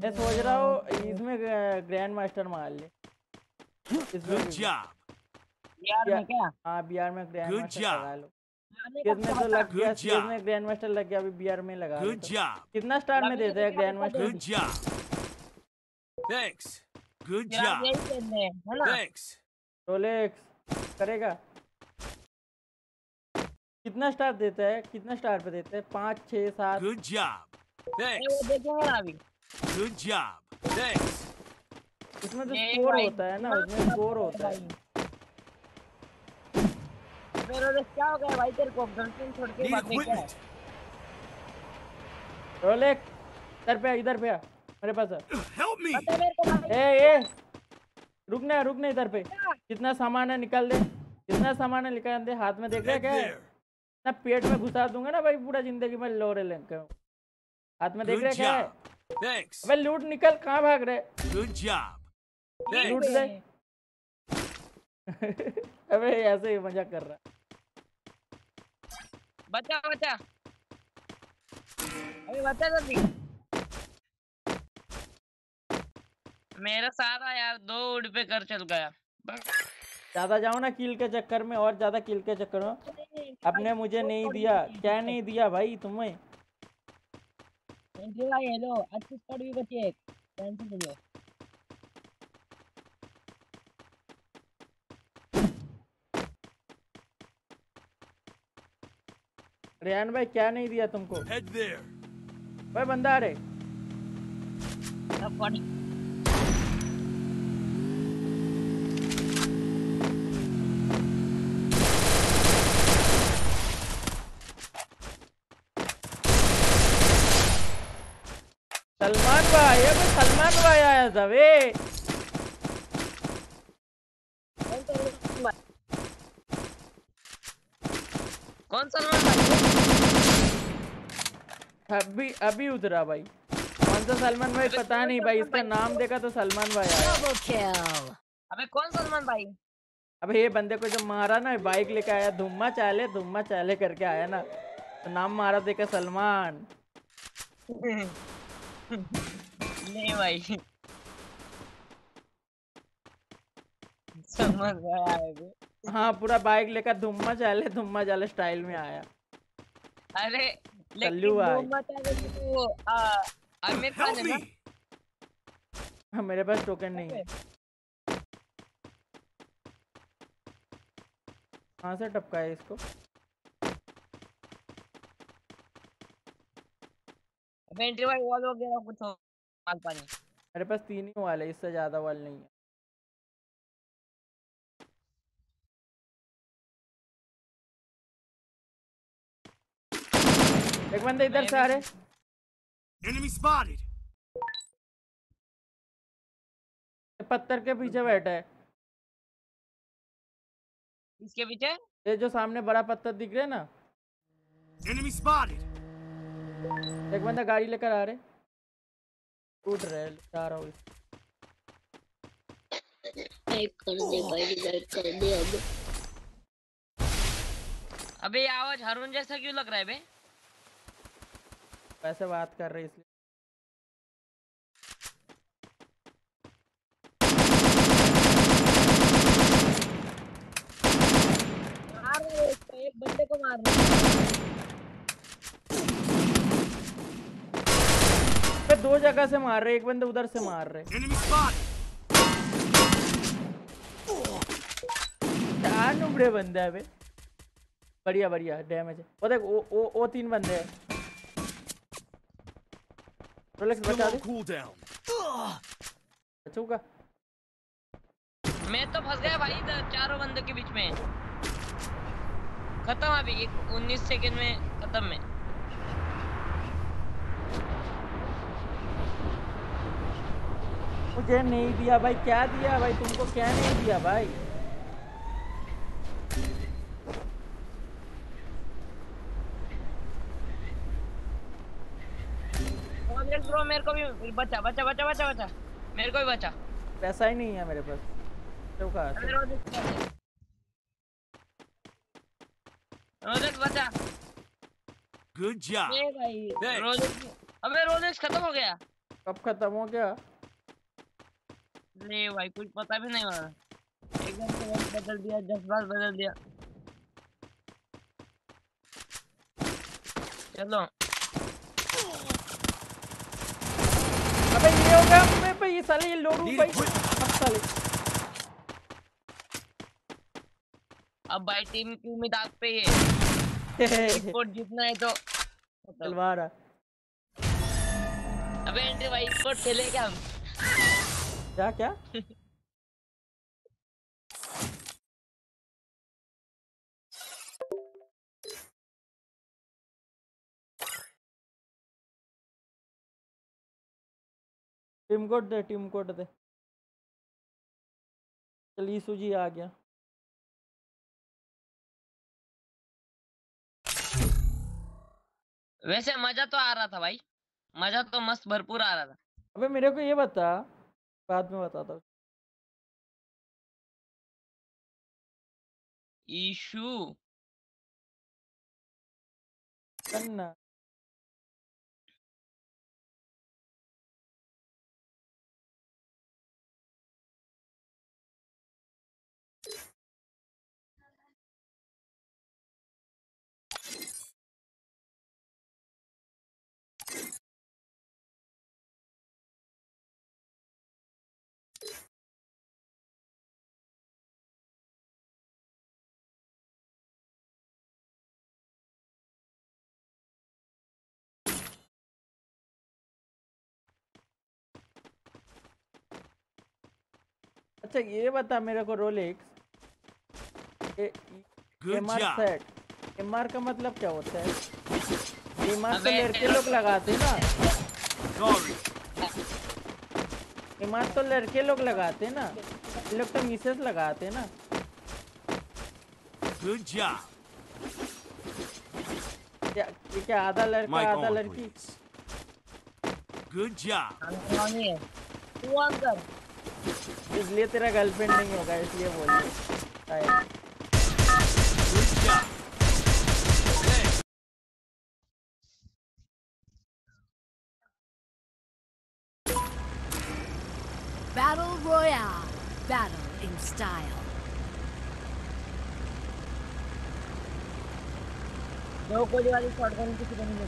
मैं सोच रहा हूँ इसमें ग्रैंड मास्टर मार ले job. बिहार में क्या हाँ बिहार में ग्रैंड मास्टर लगा लो तो लग गया ग्रैंड मास्टर लग गया अभी बिहार में लगा लो Good तो। कितना स्टार में देते हैं grand master job. Thanks. Good Bihar job. यही खेलने हैं, है ना Thanks. रोलेक्स करेगा कितना स्टार देता है कितना स्टार पे देता है पाँच छः सात. अरे Thanks. वो देखेंगे ना अभी Good job. Thanks. इसमें तो ये स्कोर होता है ना उसमें स्कोर होता है। मेरे रोलेक्स क्या हो गया भाई तेरे को गर्लफ्रेंड छोड़ के भाग गई क्या equipment. इधर पे आ इधर पे आ मेरे पास आ। Help me. पता है को भाई। ए ए रुकना रुकना इधर पे। कितना सामान है निकाल दे कितना सामान है निकाल दे हाथ में देख रहा क्या? है ना पेट में घुसा दूँगा ना भाई पूरा ज़िंदगी में लोरे लेके हाथ में देख रहा है क्या? है अबे लूट निकल कहाँ भाग रहे? Good job. लूट. दे अबे ऐसे ही मज़ा कर रहा। बचा बचा। अभी बचा जल्दी। मेरा सारा यार दो उड़ पे कर चल गया। ज़्यादा जाओ ना किल के चक्कर में और ज़्यादा किल के चक्कर में। आपने मुझे नहीं दिया क्या नहीं दिया भाई तुम्हें? थैंक यू भाई हेलो अच्छी स्पॉट भी बची एक टेंशन नहीं लो रेहान भाई क्या नहीं दिया तुमको? भाई बंदा आ सलमान भाई अबे सलमान भाई आया था वे कौन सा नंबर अभी अभी उतरा भाई। कौन सा सलमान भाई पता नहीं भाई इसका नाम देखा तो सलमान भाई आया। अबे कौन सलमान भाई? अबे ये बंदे को जब मारा ना बाइक लेके आया धुम्मा चाले धुम्मा चाले करके आया ना तो नाम मारा देखा सलमान। नहीं भाई। समझ गया है हाँ पूरा बाइक लेकर धुम्मा चाले धुम्मा चाले स्टाइल में आया। अरे लेकिन वो तो खान हाँ, मेरे पास टोकन नहीं है। कहाँ से टपका है इसको? एंट्री भाई वॉल वगैरह कुछ हो माल पानी। मेरे पास तीन ही वाल इससे ज़्यादा वाल नहीं है। एक बंदे इधर से आ रहे। Enemy spotted. पत्थर के पीछे बैठा है। इसके पीछे? ये जो सामने बड़ा पत्थर दिख रहा है ना। Enemy spotted. एक बंदा गाड़ी लेकर आ रहे। टूट रहे जा रहा हूँ टाइप कर दे भाई टाइप कर दे अब। अबे आवाज़ हरून जैसा क्यों लग रहा है बे? वैसे बात कर रहे इसलिए। मार रहे हो एक बंदे को मार रहे हो। दो जगह से मार रहे एक बंदे उधर से मार रहे। चार नुबड़े बंदे हैं बे। बढ़िया बढ़िया डैमेज है। वो देख वो वो वो तीन बंदे हैं। रोलेक्स बचा दे. बचूगा मैं तो फंस गया भाई इधर चारों बंदों के बीच में। खत्म अभी एक उन्नीस सेकंड में खत्म में। मुझे नहीं दिया भाई क्या दिया भाई? तुमको क्या नहीं दिया भाई? ब्रो मेरे को भी बचा बचा बचा बचा बचा। मेरे को भी बचा। पैसा ही नहीं है मेरे पास। तो रोजेक्स रोजेक्स बचा. ए भाई Thanks. अबे रोजेक्स खत्म हो गया। कब खत्म हो गया? नहीं भाई कुछ पता भी नहीं हुआ एकदम से वक्त बदल दिया दस बार बदल दिया। चलो। अबे ये हो गया मैं पे ये साले ये लोडू भाई। अब साले। अब भाई टीम की उम्मीद आप पे ही है। स्पोर्ट जीतना है तो। तलवार। है अबे एंट्री भाई स्पोर्ट खेले क्या हम। क्या क्या? टीम कोड दे टीम कोड दे। चल ईसू जी आ गया। वैसे मज़ा तो आ रहा था भाई। मज़ा तो मस्त भरपूर आ रहा था। अबे मेरे को ये बता बाद में बताता हूँ। इशू करना अच्छा ये बता मेरे को Rolex M R set M R का मतलब क्या होता है? एम आर तो अबे, लड़के लोग लगाते ना. एम आर तो लड़के लोग लगाते हैं ना? लोग तो मिसेस लगाते हैं ना? Good job. क्या क्या आधा लड़का आधा लड़की? Good job. है इसलिए तेरा गर्लफ्रेंड नहीं होगा इसलिए बोल रही. Battle Royale. Battle in style. दो गोली वाली शॉटगन किसी को नहीं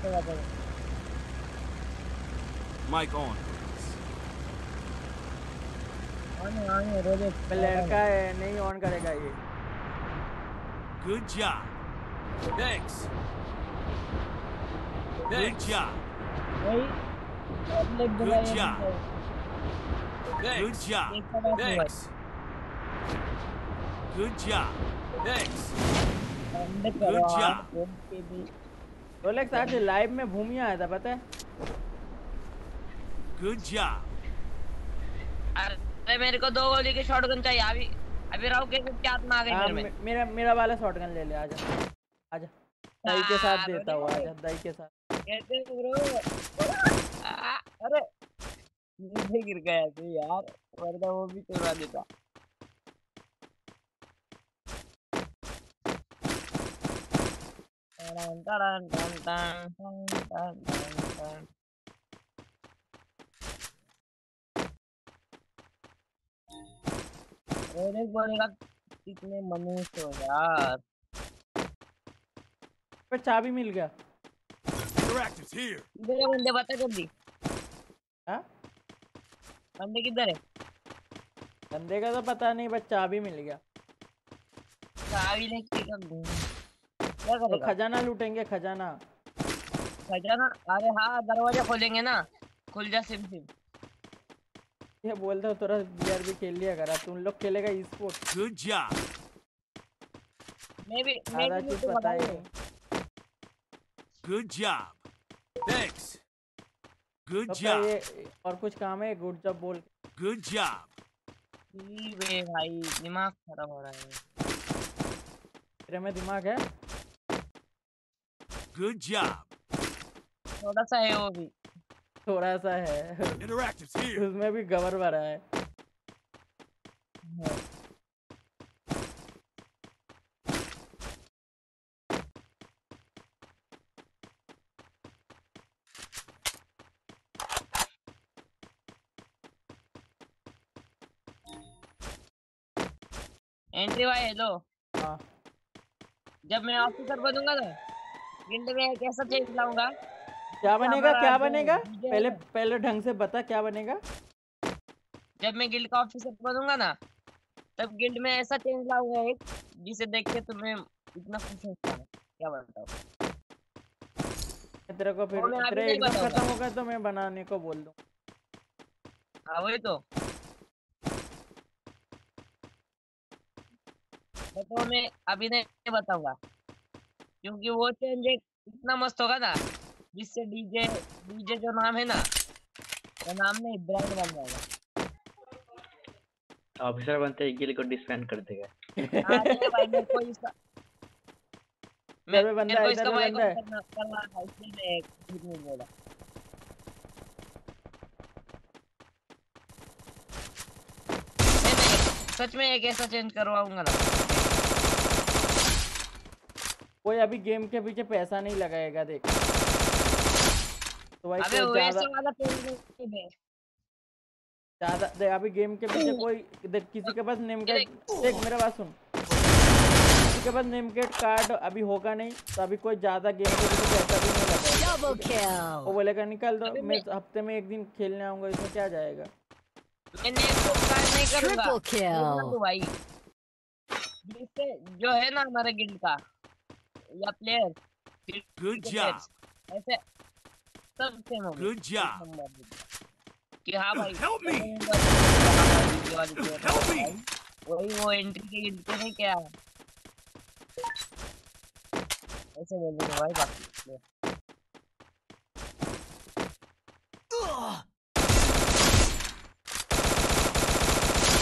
Mic on, please. On black का है नहीं ऑन करेगा ये। Good job thanks good job भाई। Good job good job thanks good job thanks good job Rolex आज लाइव में घूमिया आया था पता है? गुड जॉब अरे मेरे को दो गोली की शॉटगन चाहिए। अभी अभी राव के कुछ हाथ में आ गई हाँ, मेरे में? मेरा मेरा वाला शॉटगन ले ले आजा। आजा। दाई के साथ देता हूँ आजा दाई के साथ। कैसे ब्रो अरे नीचे गिर गया तू यार। वरना वो भी चुरा देता। टन टन टन टन टन टन। टन। बोलेगा कितने मनुष्य हो यार। पे चाबी मिल गया। इधर है बंदे बता जल्दी हाँ? बंदे किधर है? बंदे का तो पता नहीं बस चाबी मिल गया। चाबी लेके कब दूँ क्या तो खजाना लूटेंगे खजाना। खजाना? अरे हाँ दरवाज़ा खोलेंगे ना। खुल जा सिम सिम। ये बोलता हूँ थोड़ा बियर भी खेल लिया करा तुम लोग खेलेगा ई स्पोर्ट Good job. मैं भी मैं आधा चीज़ तो पता ही नहीं job. Thanks. Good तो ये और कुछ काम है गुड जॉब बोल Good job. जी बे भाई दिमाग खराब हो रहा है तेरे में दिमाग है Good job. थोड़ा सा है वो भी थोड़ा सा है उसमें भी गवर भरा है। एंट्री भाई हेलो हाँ। जब मैं ऑफिसर बनूँगा ना गिल्ड में कैसा चेंज लाऊँगा? क्या बनेगा क्या बनेगा? पहले पहले ढंग से बता क्या बनेगा? जब मैं गिल्ड का ऑफिसर बनूँगा ना तब गिल्ड में ऐसा चेंज लाऊँगा एक जिसे देख के तुम्हें इतना खुश होता है क्या बताओ मैं तेरे को फिर मैं तेरा एग्ज़ाम खत्म होगा तो मैं बनाने को बोल दूँ। हाँ वही तो। बट वो मैं अभी नहीं बताऊँगा क्योंकि वो चेंज एक इतना मस्त होगा ना। जिससे डीजे डीजे जो नाम है ना वो नाम नहीं ब्रांड बन जाएगा। ऑफिसर बनते ही गिल को डिस्बैंड कर देगा। हाँ भाई मेरे को इसका मेरे है को इसका में बंदा है। करना करना था इसलिए मैं एक नहीं बोला। सच में एक ऐसा चेंज करवाऊँगा ना। कोई अभी गेम के पीछे पैसा नहीं लगाएगा देख। तो भाई अबे वैसे वाला नहीं है। ज़्यादा देख अभी गेम के पीछे कोई देख किसी के पास नेम कार्ड देख। मेरा बात सुन। किसी के पास नेम कार्ड कार्ड अभी होगा नहीं तो अभी कोई ज़्यादा गेम के पीछे पैसा भी नहीं लगाएगा Double kill. वो बोलेगा निकाल दो मैं हफ़्ते में एक दिन खेलने आऊँगा इसमें क्या जाएगा? मैं नेम को कार्ड नहीं करूँगा. बोलना तू भाई। जिससे जो है ना हमारे गिल्ड का। या प्लेयर Good job. ऐसे सब सेम हो गए Good job. कि हाँ भाई Help me. करूँगा, ये वाली player वही वो एंट्री के गिनते नहीं क्या ऐसे बोल रहे भाई बाकी।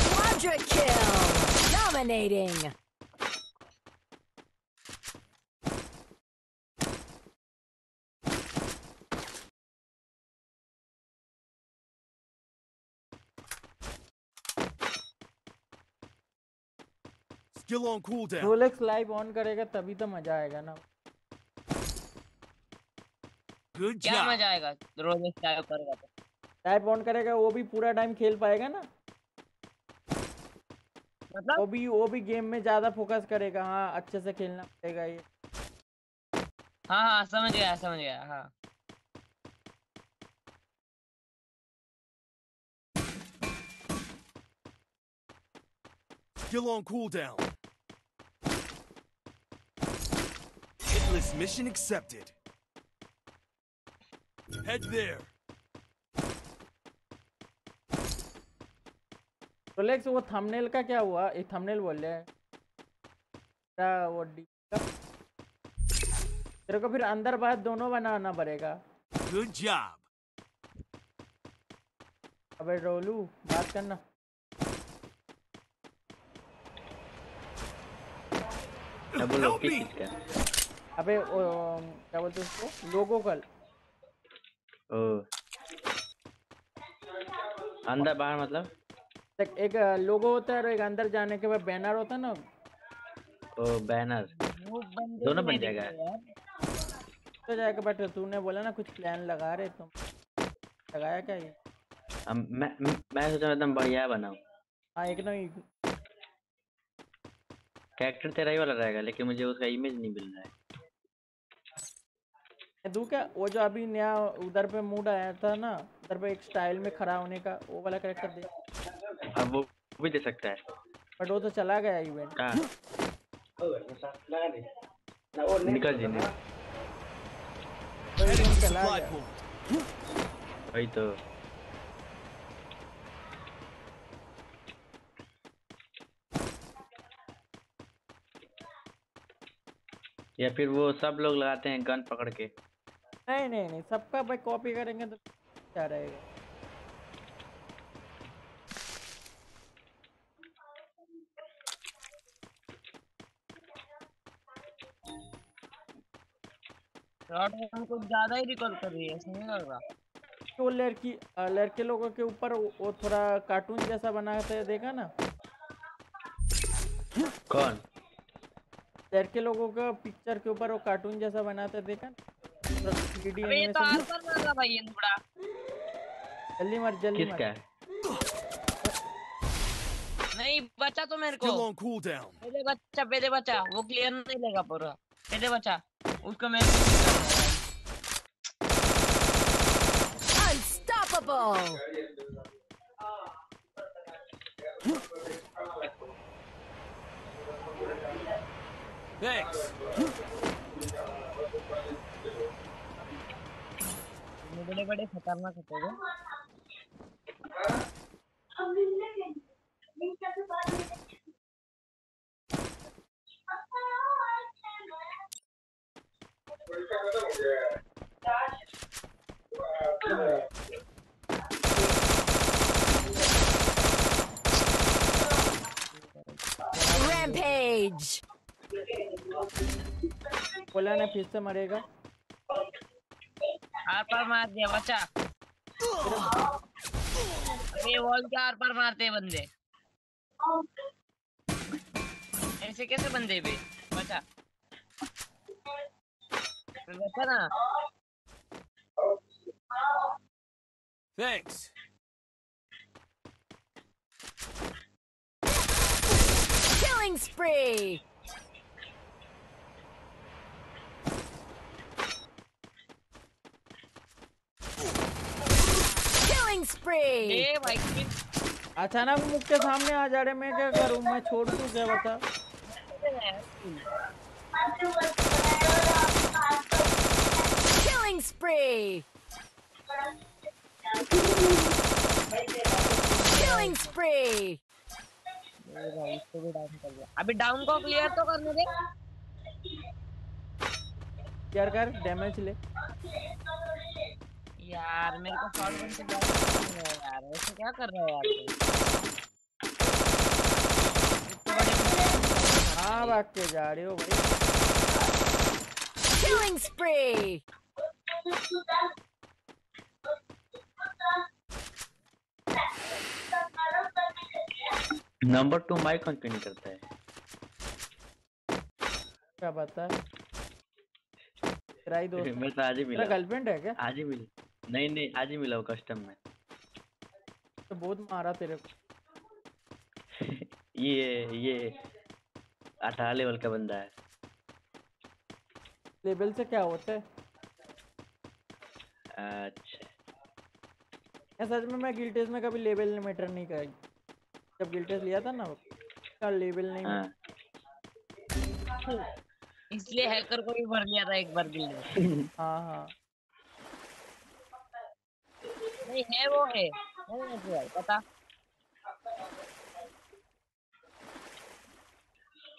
Quadra kill! Dominating! Still on cooldown. Rolex live on करेगा तभी तो मज़ा आएगा ना। Good क्या मज़ा आएगा? रोज स्टाइल करेगा तो। लाइव ऑन करेगा वो भी पूरा टाइम खेल पाएगा ना? मतलब? वो भी वो भी गेम में ज़्यादा फोकस करेगा। हाँ अच्छे से खेलना पड़ेगा ये। हाँ हाँ समझ गया समझ गया हाँ। Still on cooldown. Hitless mission accepted. Head there. Rolex वो थंबनेल का क्या हुआ? ये थंबनेल बोल रहे हैं। वो तेरे को फिर अंदर बाहर दोनों बनाना पड़ेगा। Good job. अबे रोलू बात करना। डबल का अबे ओ, क्या बोलते उसको? लोगो कल ओ। अंदर बाहर मतलब? देख एक लोगो होता है और एक अंदर जाने के बाद बैनर होता है ना? ओ बैनर। दोनों बन जाएगा। तो जाएगा बट तूने बोला ना कुछ प्लान लगा रहे तुम। लगाया क्या ये? अब मैं मैं सोचा एकदम बढ़िया बनाऊँ। हाँ एक ना कैरेक्टर तेरा ही वाला रहेगा लेकिन मुझे उसका इमेज नहीं मिल रहा है। दूँ क्या वो जो अभी नया उधर पे मूड आया था ना उधर पे एक स्टाइल में खड़ा होने का वो वाला करेक्टर दे अब वो भी दे सकता है। बट वो तो चला गया इवेंट कहाँ निकल जी निकल। चला गया point. तो। या फिर वो सब लोग लगाते हैं गन पकड़ के। नहीं नहीं नहीं सबका भाई कॉपी करेंगे तो क्या रहेगा? हमको ज़्यादा ही रिकॉल कर रही है ऐसा नहीं लग रहा। तो लड़की लड़के लोगों के ऊपर वो वो थोड़ा कार्टून जैसा बनाते हैं देखा ना? कौन? लड़के लोगों का पिक्चर के ऊपर वो कार्टून जैसा बनाते हैं देखा ना? डी अबे ये तो आर पर मार रहा भाई ये नुबड़ा जल्दी मर जल्दी किसका मर। है? नहीं बचा तो मेरे को। पहले बच्चा पहले बच्चा वो क्लियर नहीं लेगा पूरा। पहले बच्चा उसको मेरे। Unstoppable! Thanks. ये बड़े बड़े खतरनाक होते हैं Rampage! बोला ना फिर से मरेगा आर पर मार दिया बच्चा अबे वॉल के आर पर मारते हैं बंदे। ऐसे कैसे बंदे बे? बच्चा बच्चा ना। Thanks. Killing spree! Killing spree! ए भाई अचानक मुख के सामने आ जा रहे मैं क्या करूँ मैं छोड़ दूँ क्या बता Killing spree! Killing spree. अभी डाउन को क्लियर तो करने दे यार कर डैमेज ले यार मेरे को शॉट गन से है यार। ऐसे क्या कर रहे हो यार हाँ भाग के जा रहे हो भाई? Killing spree. Number two mic क्यों नहीं करता है? क्या बता तेरा ही दोस्त मैं तो आज ही मिला। गर्लफ्रेंड है क्या? आज ही मिला। नहीं नहीं आज ही मिला वो कस्टम में। तो बहुत मारा तेरे को। ये ये अठारह लेवल का बंदा है। लेवल से क्या होता है? अच्छा। सच में मैं गिल्टेस में कभी लेवल मैटर नहीं कर जब गिल्टेस लिया था ना का लेवल नहीं हाँ। इसलिए हैकर को भी भर लिया था एक बार में। हाँ हाँ। नहीं है वो है। नहीं है भाई पता।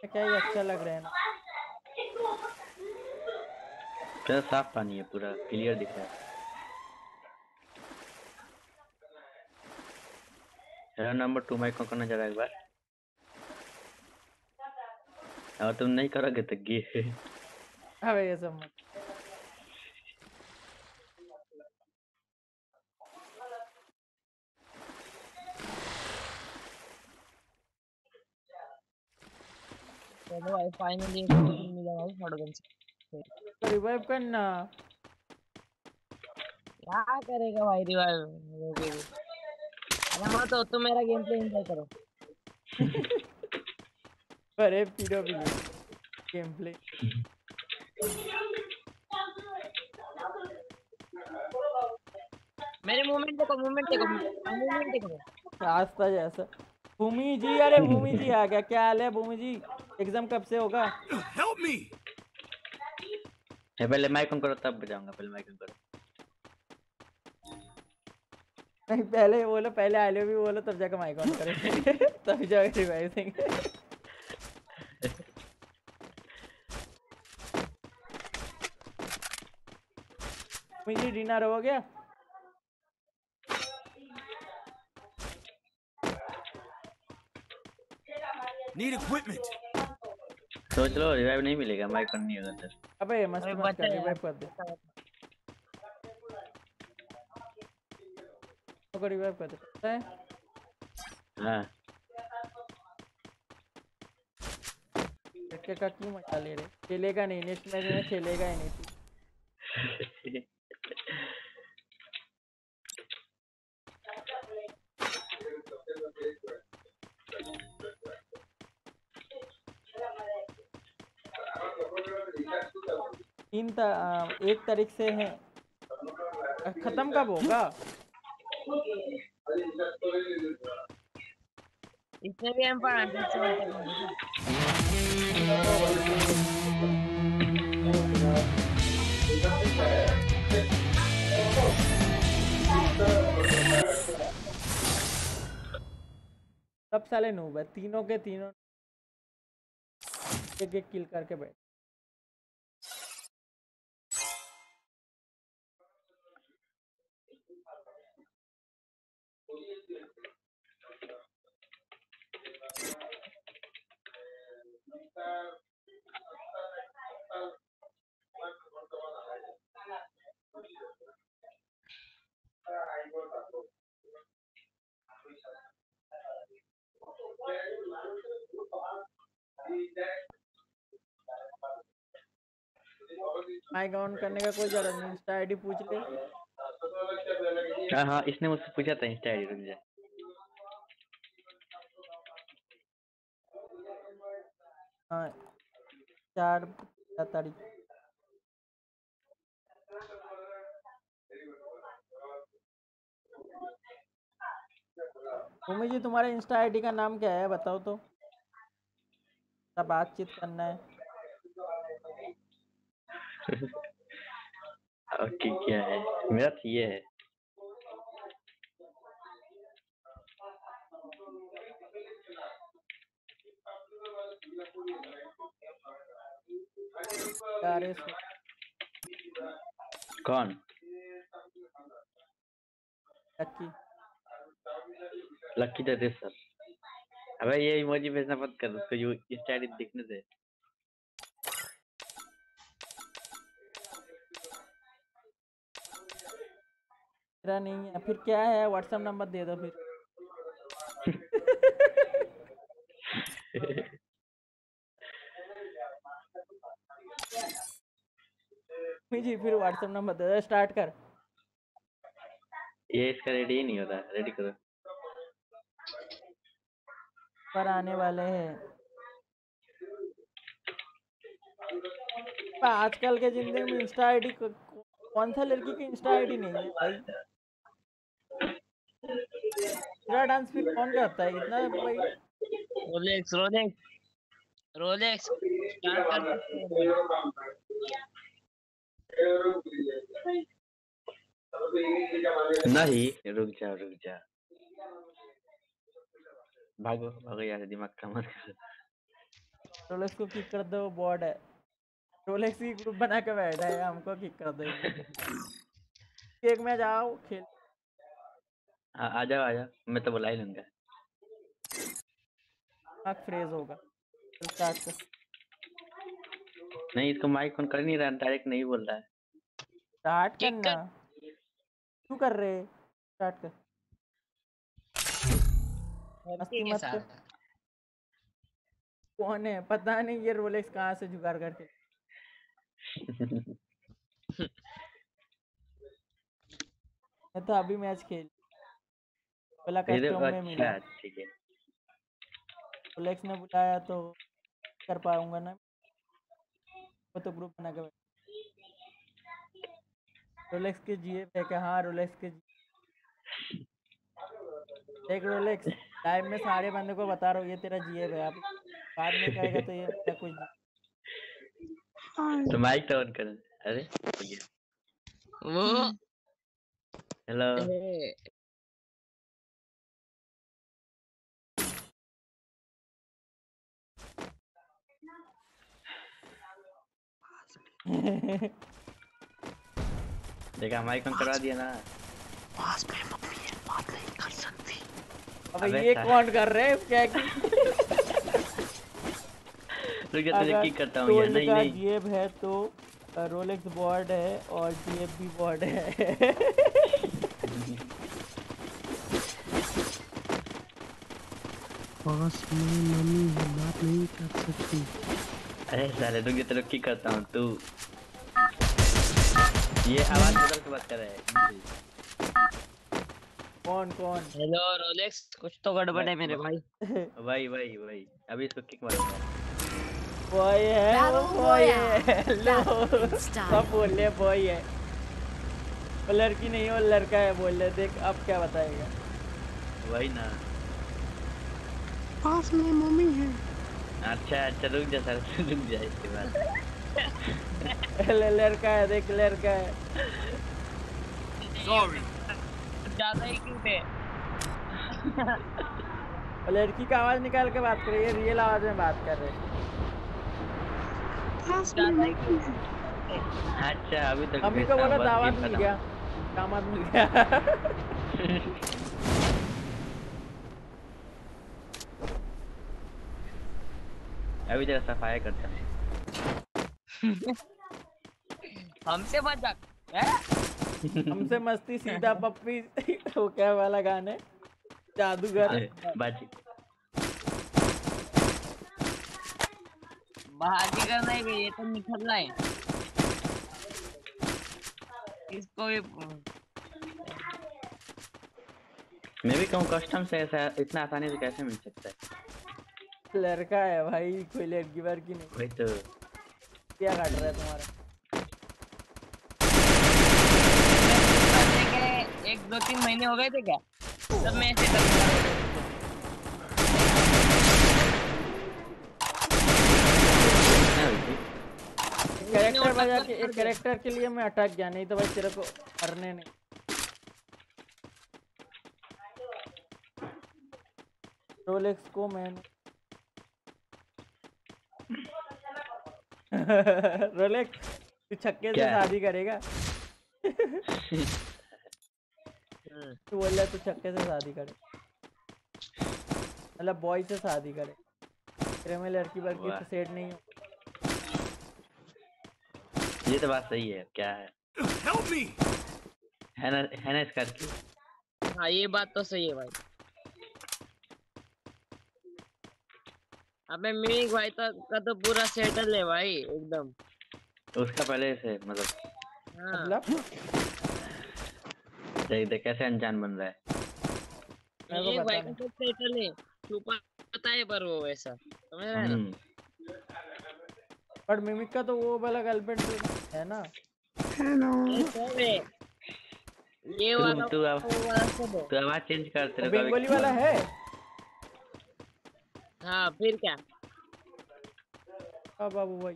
क्या ही अच्छा लग रहा है ना? पूरा साफ़ पानी है पूरा क्लियर दिख रहा है। हेलो नंबर टू माइक करना जरा एक बार। और तुम नहीं करोगे तो गे। अबे ये सब मत। चलो भाई फाइनली एक किल मिला भाई शॉट गन से तो रिवाइव करना क्या करेगा भाई रिवाइव अरे हो तुम मेरा गेम प्ले एंजॉय करो अरे पीडो भी गेम प्ले मेरे मूवमेंट देखो मूवमेंट देखो मूवमेंट देखो रास्ता जैसा भूमि जी अरे भूमि जी आ गया क्या हाल है भूमि जी एग्ज़ाम कब से होगा? Help me! ये पहले माइक ऑन करो तब बजाऊँगा पहले माइक ऑन करो। नहीं पहले बोलो पहले आई लव यू बोलो तब जाकर माइक ऑन करेंगे तब जाकर भूमि जी डिनर हो गया? Need equipment. सोच लो रिवाइव नहीं मिलेगा माइक ऑन नहीं होगा सर अबे मस्त मत कर रिवाइव कर दे। तो रिवाइव कर दे। हाँ? का क्यों मचा ले रहे? खेलेगा नहीं नेक्स्ट मैच में खेलेगा ही नहीं। तीन ता, एक तारीख से है। खत्म कब होगा? इसमें भी हम सब साले नूब है? तीनों के तीनों एक एक किल करके बैठ। माइक ऑन करने का कोई ज़रूरत नहीं। इंस्टा आईडी पूछ ले। हाँ हाँ इसने मुझसे पूछा था इंस्टा आईडी रुक हाँ तारीख. भूमि जी, तुम्हारे इंस्टा आईडी का नाम क्या है, बताओ तो? बातचीत करना है? ओके क्या है? मेरा तो ये है। कौन? लक्की लक्की द रेसर अबे ये इमोजी भेजना मत कर उसको यू स्टाइल दिखने दे। मेरा नहीं है फिर क्या है? व्हाट्सएप नंबर दे दो फिर। जी फिर व्हाट्सएप नंबर दे दो स्टार्ट कर। ये इसका रेडी ही नहीं हो रहा रेडी करो। पर आने वाले हैं। पर आजकल के ज़िंदगी में इंस्टा आईडी कौन सा लड़की की इंस्टा आईडी नहीं है भाई? तेरा डांस फिर कौन करता है? इतना भाई। रोलेक्स रोलेक्स रोलेक्स स्टार्ट कर। नहीं। रुक जा रुक जा। भागो भागो यार दिमाग का मत कर। रोलेक्स को किक कर दो बॉर्ड है। रोलेक्स की ग्रुप बना के बैठा है हमको किक कर दो। एक में जाओ खेल। आ, आ जाओ आ जाओ। मैं तो बुला ही लूँगा। फ्रेज होगा। स्टार्ट कर। नहीं इसको माइक ऑन कर नहीं रहा डायरेक्ट नहीं बोल रहा है। स्टार्ट करना। क्यों कर रहे स्टार्ट कर। मस्ती मत कर कौन है? पता नहीं ये रोलेक्स कहाँ से जुगाड़ करके। मैं तो अभी मैच खेल। पहला मेरे कस्टम में मिला। अच्छा ठीक है। रोलेक्स ने बुलाया तो कर पाऊँगा ना। तो ग्रुप बना के रोलेक्स के जीए पे क्या? हाँ रोलेक्स के देख रोलेक्स लाइव में सारे बंदे को बता रहा हूँ ये तेरा जीए है आप बाद में कहेगा तो ये मेरा कुछ तो माइक तो ऑन कर। अरे हो गया। वो हेलो देखा माइक करवा दिया ना। पास में मम्मी ये बात नहीं कर अबे अबे ये कौन कर रहे हैं क्या की रुक जा तुझे अगर की करता हूँ यार। नहीं नहीं। जीएब है तो रोलेक्स बोर्ड है और भी बोर्ड है। पास में मम्मी है बात नहीं कर सकती। अरे साले रुक जा तेरे की करता हूँ तू। ये आवाज़ बदल के बात कर रहा है। कौन कौन? हेलो रोलेक्स कुछ तो गड़बड़ है मेरे भाई। वही वही वही। अभी इसको किक मारूँगा बॉय है बॉय है। लो सब बोल रहे बॉय है। वो लड़की नहीं है वो लड़का है बोल रहे देख अब क्या बताएगा। वही ना। पास में मम्मी है। अच्छा अच्छा रुक जा सर रुक जा इसके बाद। ल- लड़का है देख लड़का है। सॉरी ज़्यादा ही क्यूट है। लड़की का आवाज़ निकाल के बात कर रही है रियल आवाज़ में बात कर रहे हैं। ही है। अच्छा अभी तक मम्मी को भेजता बोला गेम मिल। गया दामाद मिल गया। अभी जरा सफ़ाई करता हूँ। हमसे मज़ाक हमसे मस्ती सीधा पप्पी वो क्या वाला गाना है? जादूगर। बाजी। बाजीगर नहीं बे, ये तो निकलना है। इसको भी मैं भी कहूँ कस्टम से ऐसा इतना आसानी से कैसे मिल सकता है? लड़का है भाई कोई लड़की वर्की नहीं। वही तो। क्या काट रहा है तुम्हारा? एक दो तीन महीने हो गए थे क्या? तब मैं ऐसे। कितना कैरेक्टर बजा के एक कैरेक्टर के लिए मैं अटक गया नहीं तो भाई तेरे को करने नहीं। रोलेक्स को मैंने रोलेक्स तू छक्के से शादी करेगा? तू बोल रहा है तू छक्के से शादी करे। मतलब बॉय से शादी करे। तेरे में लड़की वड़की वाह। तो सेट नहीं हो। ये तो बात सही है क्या है! है ना है ना इसका? हाँ ये बात तो सही है भाई। अबे मिमिक भाई तो का तो पूरा सेटल है भाई एकदम। उसका पहले से मतलब हाँ। मतलब? देख देख कैसे अनजान बन रहा है। मिमिक भाई का तो सेटल है छुपा पता है पर वो वैसा समझ रहे हैं? ना हम्म, पर मिमिक का तो वो वाला गर्लफ्रेंड है ना? ये सब है। ये वाला तू अब तू आवाज़ चेंज कर तेरे वो को बंगाली वाला है? हाँ फिर क्या? हाँ बाबू भाई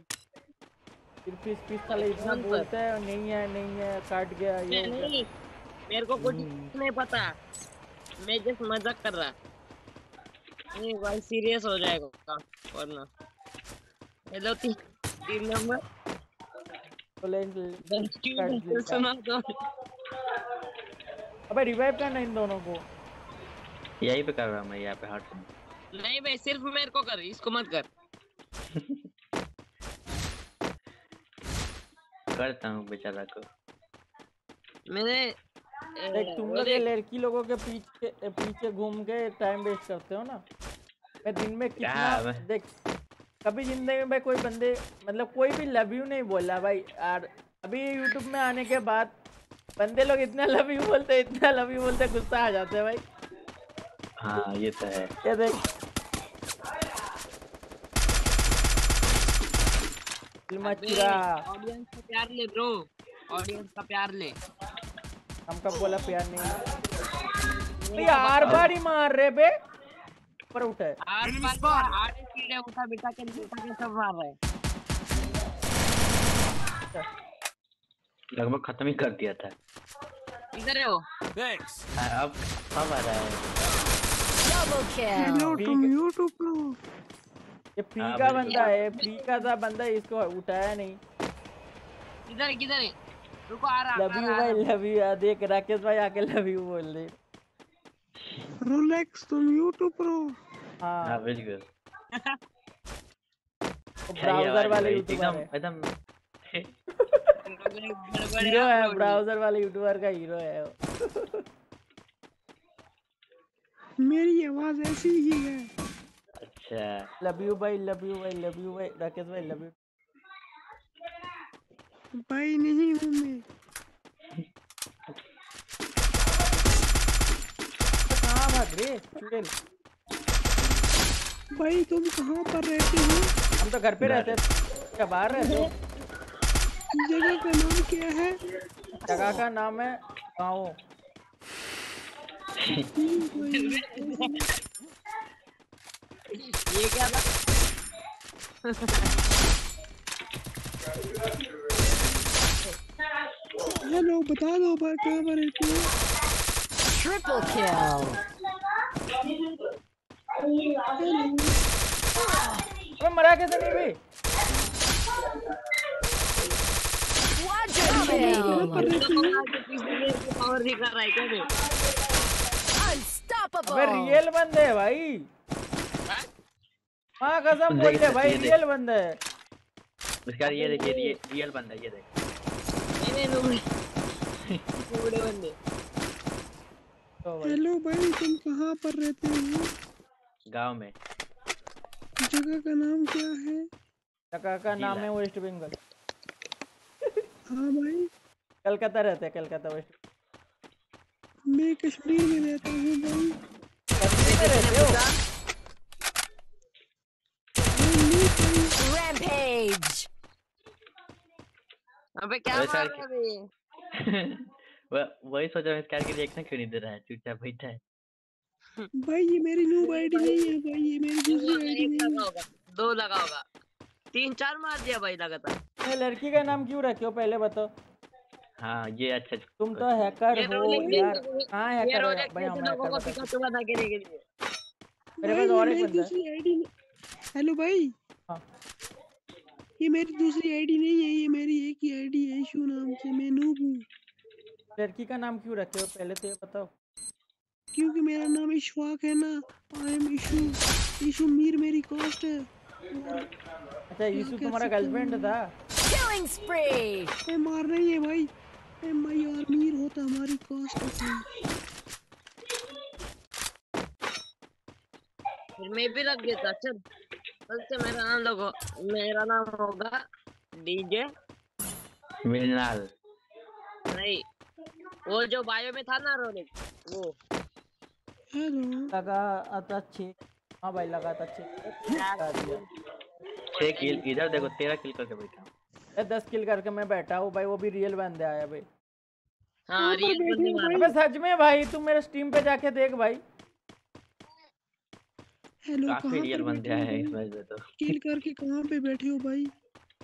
फिर पीस पीस साले इतना? बोलता है नहीं है नहीं है काट गया ये नहीं मेरे को कुछ हम्म। नहीं पता। मैं जस्ट मज़ाक कर रहा। नहीं भाई सीरियस हो जाएगा वरना हेलो तीन तीन नंबर। तो। सुना तो। अबे रिवाइव करना इन दोनों को। यहीं पे कर रहा हूँ मैं यहाँ पे हार्ट नहीं भाई सिर्फ़ मेरे को कर इसको मत कर। करता हूँ बेचारा को। मैंने देख तुम लोग ये लड़की लोगों के पीछे पीछे घूम के टाइम वेस्ट करते हो ना? मैं दिन में कितना देख कभी ज़िंदगी में भाई कोई बंदे मतलब कोई भी लव यू नहीं बोला भाई और अभी यूट्यूब में आने के बाद बंदे लोग इतना लव यू बोलते इतना लव यू बोलते गुस्सा आ जाते हैं भाई। हाँ ये तो है। ये देख फ़िल्म चुरा ऑडियंस का प्यार ले ब्रो ऑडियंस का प्यार ले. हम कब बोला प्यार नहीं। आर बार ही मार रहे बे। पर उठा। है बार आठ कीड़े उठा बिठा के बिठा के सब मार रहे लगभग खत्म ही कर दिया था। इधर है वो Thanks. हाँ, अब अब आ रहा है। पे हो। ये फ्री हाँ, का बंदा है फ्री का था बंदा इसको उठाया नहीं। इधर है किधर है? रुको आ रहा लव यू भाई लव यू यार देख राकेश भाई आके लव यू बोल दे रोलेक्स तुम यूट्यूब पे हो। बिल्कुल ब्राउज़र वाले यूट्यूबर एकदम एकदम। हीरो है ब्राउज़र वाले यूट्यूबर का हीरो है वो। मेरी आवाज़ ऐसी ही है। अच्छा। लव यू भाई लव यू भाई लव यू भाई राकेश भाई लव यू भाई नहीं हूँ मैं कहाँ भाग रे? चुड़ैल। भाई तुम कहाँ पर रहते हो? हम तो घर पे रहते हैं। क्या बाहर रहते हो? जगह का नाम क्या है? जगह का नाम है गाँव। ये क्या था? हेलो बता दो पर कहाँ पर हो Triple kill. अबे मरा कैसे नहीं भी? कर रहा है क्या बे? अबे रियल बंदे है भाई। हाँ कसम बोल ले भाई रियल बंदा है। इसका ये देखिए ये रियल बंदा है, ये देख। नहीं नहीं लूँगी बूढ़े बंदे। तो हेलो भाई तुम कहाँ पर रहते हो? गाँव में। जगह का नाम क्या है? जगह का नाम है वेस्ट बंगाल हाँ भाई। कलकत्ता रहते हैं कलकत्ता वेस्ट मैं कश्मीर में रहता हूँ भाई। कश्मीर में रहते हो? Rampage. अबे क्या मार रहा है? वह वही सोचा मैं इसका रिएक्शन क्यों नहीं दे रहा है? चुपचाप बैठा है। भाई ये मेरी न्यू आईडी नहीं है भाई ये मेरी दूसरी आईडी नहीं होगा दो लगा होगा। तीन चार मार दिया भाई लगातार। ये लड़की का नाम क्यों रखे हो पहले बताओ। हाँ ये अच्छा तुम तो हैकर हो यार। कहाँ ये हैकर हो भाई हम लोगों को पिकाचू बना के लिए। मेरे पास और एक बंदा है। हेलो भाई। हाँ। ये मेरी दूसरी आईडी नहीं है ये मेरी एक ही आईडी है इशू नाम से मैं नूब हूँ। लड़की का नाम क्यों रखे हो? पहले तो ये बताओ। क्योंकि मेरा नाम इशफाक है ना आई एम इशू इशू मीर मेरी कास्ट है। अच्छा यीशु तुम्हारा गर्लफ्रेंड था? Killing spree. मैं मार नहीं है भाई। एम आई आर मीर होता हमारी कास्ट है फिर मैं भी रख देता चल। कल से मेरा नाम लोगो मेरा नाम होगा डीजे मृणाल नहीं वो जो बायो में था ना रोले वो लगा था छे हाँ भाई लगा था छे छह किल इधर देखो तेरह किल करके बैठा दस किल करके मैं बैठा हूँ भाई वो भी रियल बंदे आया भाई हाँ रियल बंदे अबे सच में भाई तू मेरे स्ट्रीम पे जाके देख भाई हेलो काफ़ी कहाँ रियल पर बंदे बैठे आए हैं इस मैच में तो। किल करके कहाँ पे बैठे हो भाई?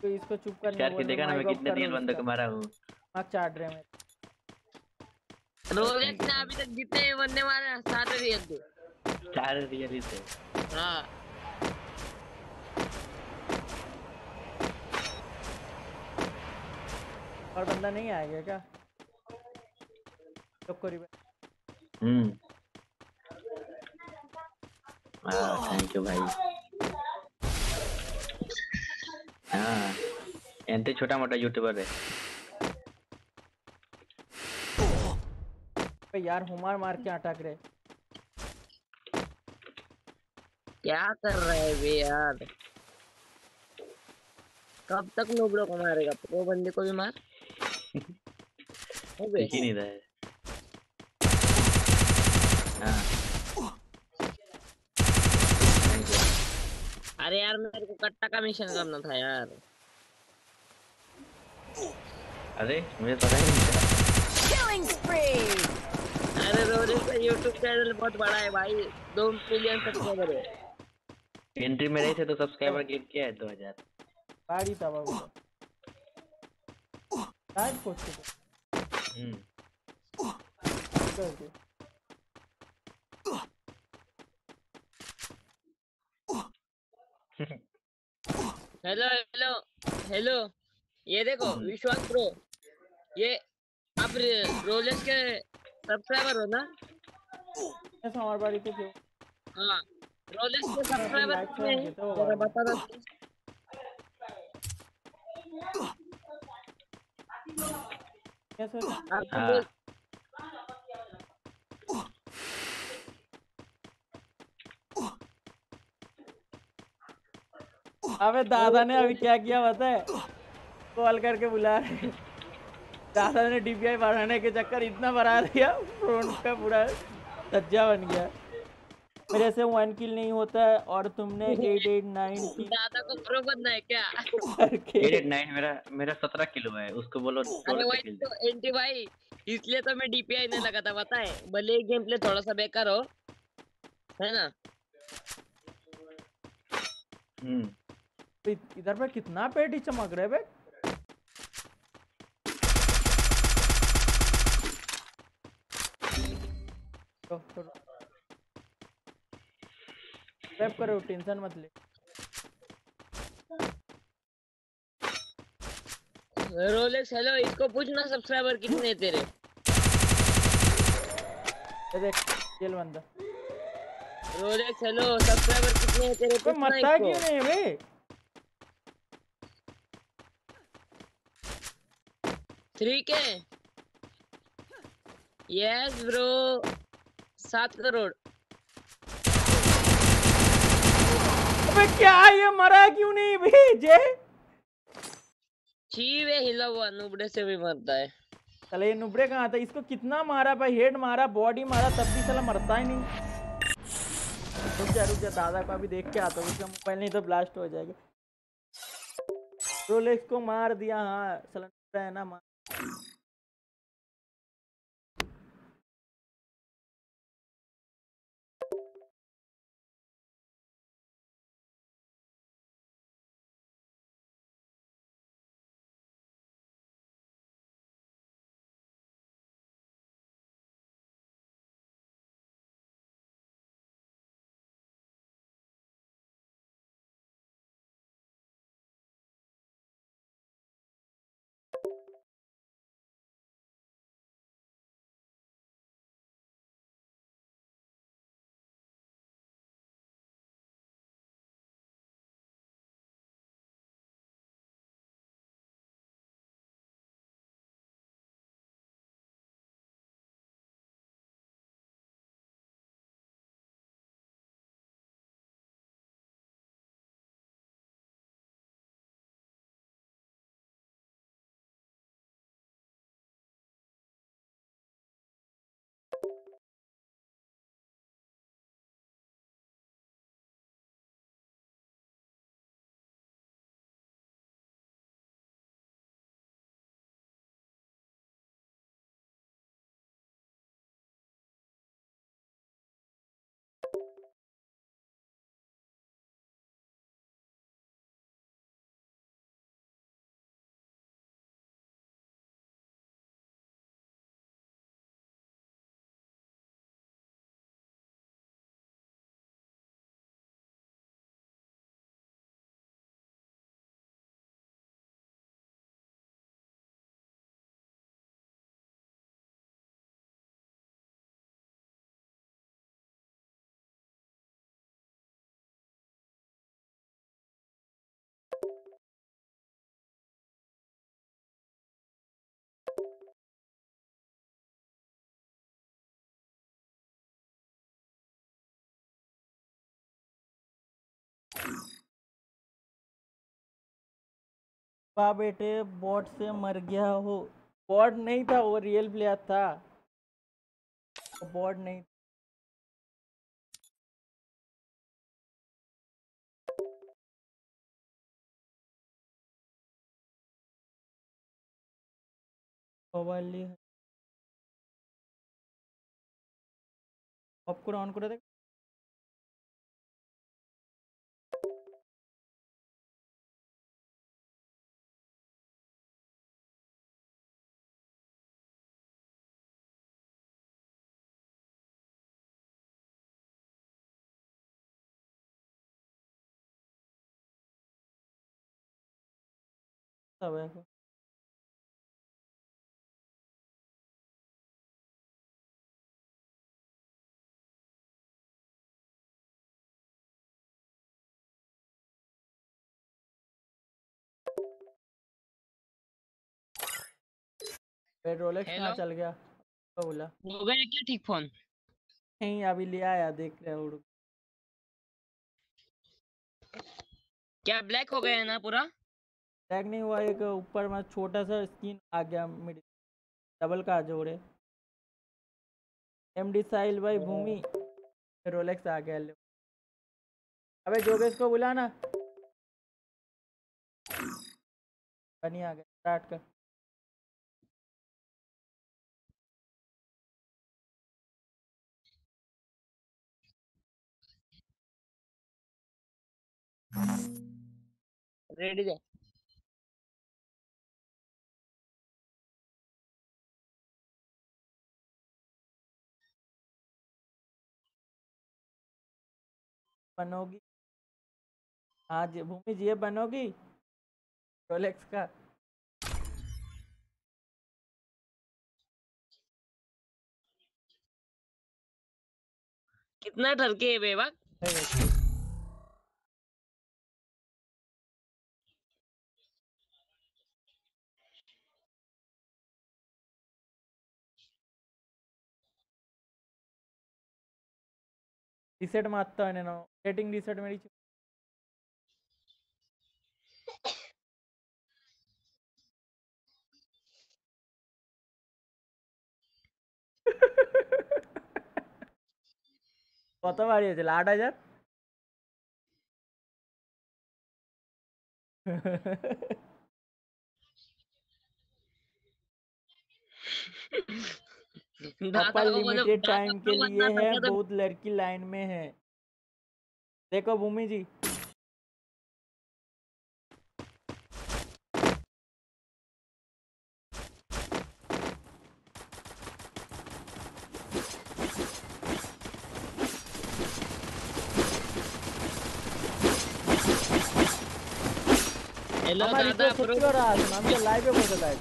तो इसको चुप करने के देखा ना मैं कितने रियल बंदों को। मारा हूँ। दिमाग चाट रहे हैं रोलेक्स ने अभी तक जितने भी बंदे मारे हैं, सारे रियल थे। चार रियल ही थे। हाँ। और बंदा नहीं आएगा क्या? तो कोरी। हम्म। थैंक यू भाई। हाँ एंटे छोटा मोटा यूट्यूबर है। यार हुमार मार के अटक रहे क्या कर रहा है बे यार? कब तक नोबड़ो को मारेगा? वो बंदे को भी मार? हो ही नहीं रहा है। हाँ Thank you. अरे यार मेरे को कट्टा का मिशन करना था यार। अरे मुझे पता ही नहीं था। Killing spree. अरे रोलेक्स का यूट्यूब चैनल बहुत बड़ा है भाई दो मिलियन सब्सक्राइबर है। एंट्री में रहे थे तो सब्सक्राइबर गेट किया है दो हज़ार। गाड़ी था बाबू आज कोच के हम्म कर दे हेलो हेलो हेलो ये देखो विश्वास प्रो ये आप रोलेक्स के सब्सक्राइबर हो ना? ऐसा हमारे बाड़ी पे क्यों हाँ रोलेक्स के सब्सक्राइबर कितने हैं। हो भाई। बता दो। कैसे आपको अबे दादा ने अभी क्या किया पता है? कॉल करके बुला रहे दादा ने डीपीआई बढ़ाने के चक्कर इतना बढ़ा दिया फ्रंट का पूरा सज्जा बन गया। मेरे से वन किल नहीं होता है और तुमने एट एट नाइन की दादा को प्रो बनना है क्या? एट एट नाइन मेरा मेरा सत्रह किलो है उसको बोलो अरे वही तो एंटी भाई इसलिए तो मैं डीपीआई नहीं लगा था पता है? भले ही गेम प्ले थोड़ा सा बेकार हो है ना? हम्म। इधर पे कितना पेट ही चमक रहा है बे? तो, तो, सब्सक्राइब करो टेंशन मत ले। रोलेक्स हेलो इसको पूछना सब्सक्राइबर कितने तेरे? ये देख जेल बंदा। रोलेक्स हेलो सब्सक्राइबर कितने हैं तेरे? पूछना मरता क्यों नहीं है बे? थ्री के यस ब्रो सात करोड़। अबे क्या ये मरा क्यों नहीं बे जे छी वे हिला हुआ। नुबड़े से भी मरता है। साला ये नुबड़े कहाँ था? इसको कितना मारा भाई? हेड मारा बॉडी मारा तब भी साला मरता ही नहीं। रुक जा रुक जा दादा को अभी देख के आता हूँ। उसका मोबाइल नहीं तो ब्लास्ट हो जाएगा। रोलेक्स को मार दिया। हाँ साला है ना मार वाह बेटे बॉट से मर गया हो बॉट नहीं था वो रियल प्लेयर था बॉट नहीं কবালি অফ করে অন করে দেখ सब है। रोलेक्स चल गया? तो बोला? हो गया क्या ठीक फ़ोन? नहीं अभी ले आया देख रहे हूँ क्या ब्लैक हो गया है ना पूरा? टैग नहीं हुआ एक ऊपर में छोटा सा स्किन आ गया मिड डबल का जोड़े। एम डी साहिल भाई भूमि रोलेक्स आ गया ले। अबे जोगेश को बुला ना। बनी आ गया स्टार्ट कर। रेडी जा बनोगी। हाँ जी भूमि जी ये बनोगी? रोलेक्स का कितना ठरके है बेबक ರಿಸೆಟ್ ಮಾಡ್ತಾ ಏನೇನೋ ಸೆಟ್ಟಿಂಗ್ ರಿಸೆಟ್ ಮಾಡಿ কত বাড়িয়েছিল আট হাজার Yeah. पापा लिमिटेड टाइम के लिए है बहुत लड़की लाइन में है। देखो भूमि जी। हेलो दादा प्रो हमारी तो लाइव पे बोल रहा है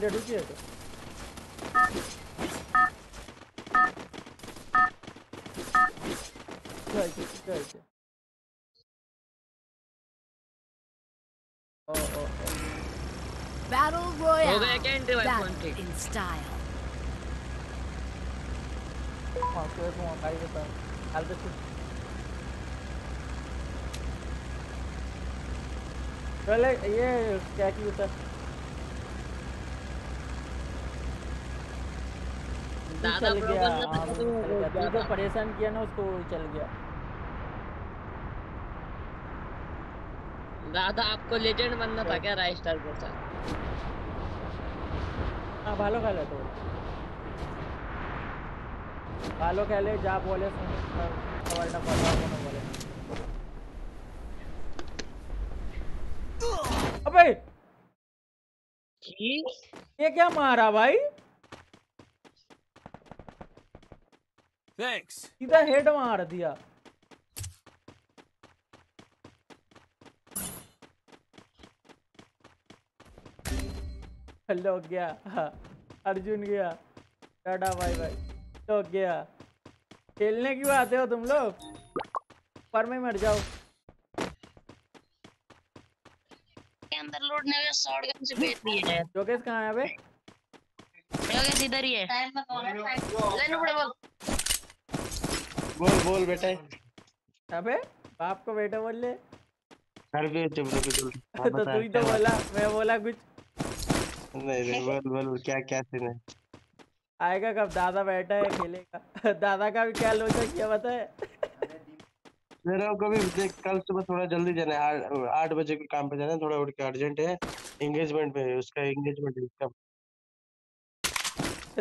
हंड्रेड रुपये है तो Battle Royale. हो क्या In style. हाँ तो ये तो हमारी बता. अल्बेट. चले ये क्या की होता है? हाँ, चल गया जिसको परेशान किया ना उसको चल गया। दादा आपको लेजेंड बनना था क्या राइट स्टार के साथ? हाँ भालो खेले तो। भालो खेले जा बोले सवाल ना पड़ा ना बोले अबे! ये क्या मारा भाई? Thanks. सीधा हेड मार दिया हेलो गया हाँ, अर्जुन गया टाटा बाय बाय तो गया खेलने क्यों आते हो तुम लोग पर में मर जाओ अंदर लोड उड़ने में शॉटगन से फेंक दिए है जोकेश कहाँ है बे योगेश इधर ही है। ले लो बड़े बोल। बोल बोल बेटा। अबे बाप को बेटा बोल ले। घर पे चुप रुक चुप हाँ, तो तू ही तो बोला मैं बोला कुछ। नहीं नहीं बोल बोल क्या क्या सीन है? आएगा कब? दादा बैठा है खेलेगा। दादा का भी क्या लोचा किया पता है? मेरा को भी देख कल सुबह थोड़ा जल्दी जाना है। आठ बजे के काम पे जाना है थोड़ा उठ के अर्जेंट है। एंगेजमेंट पे उसका एंगेजमेंट है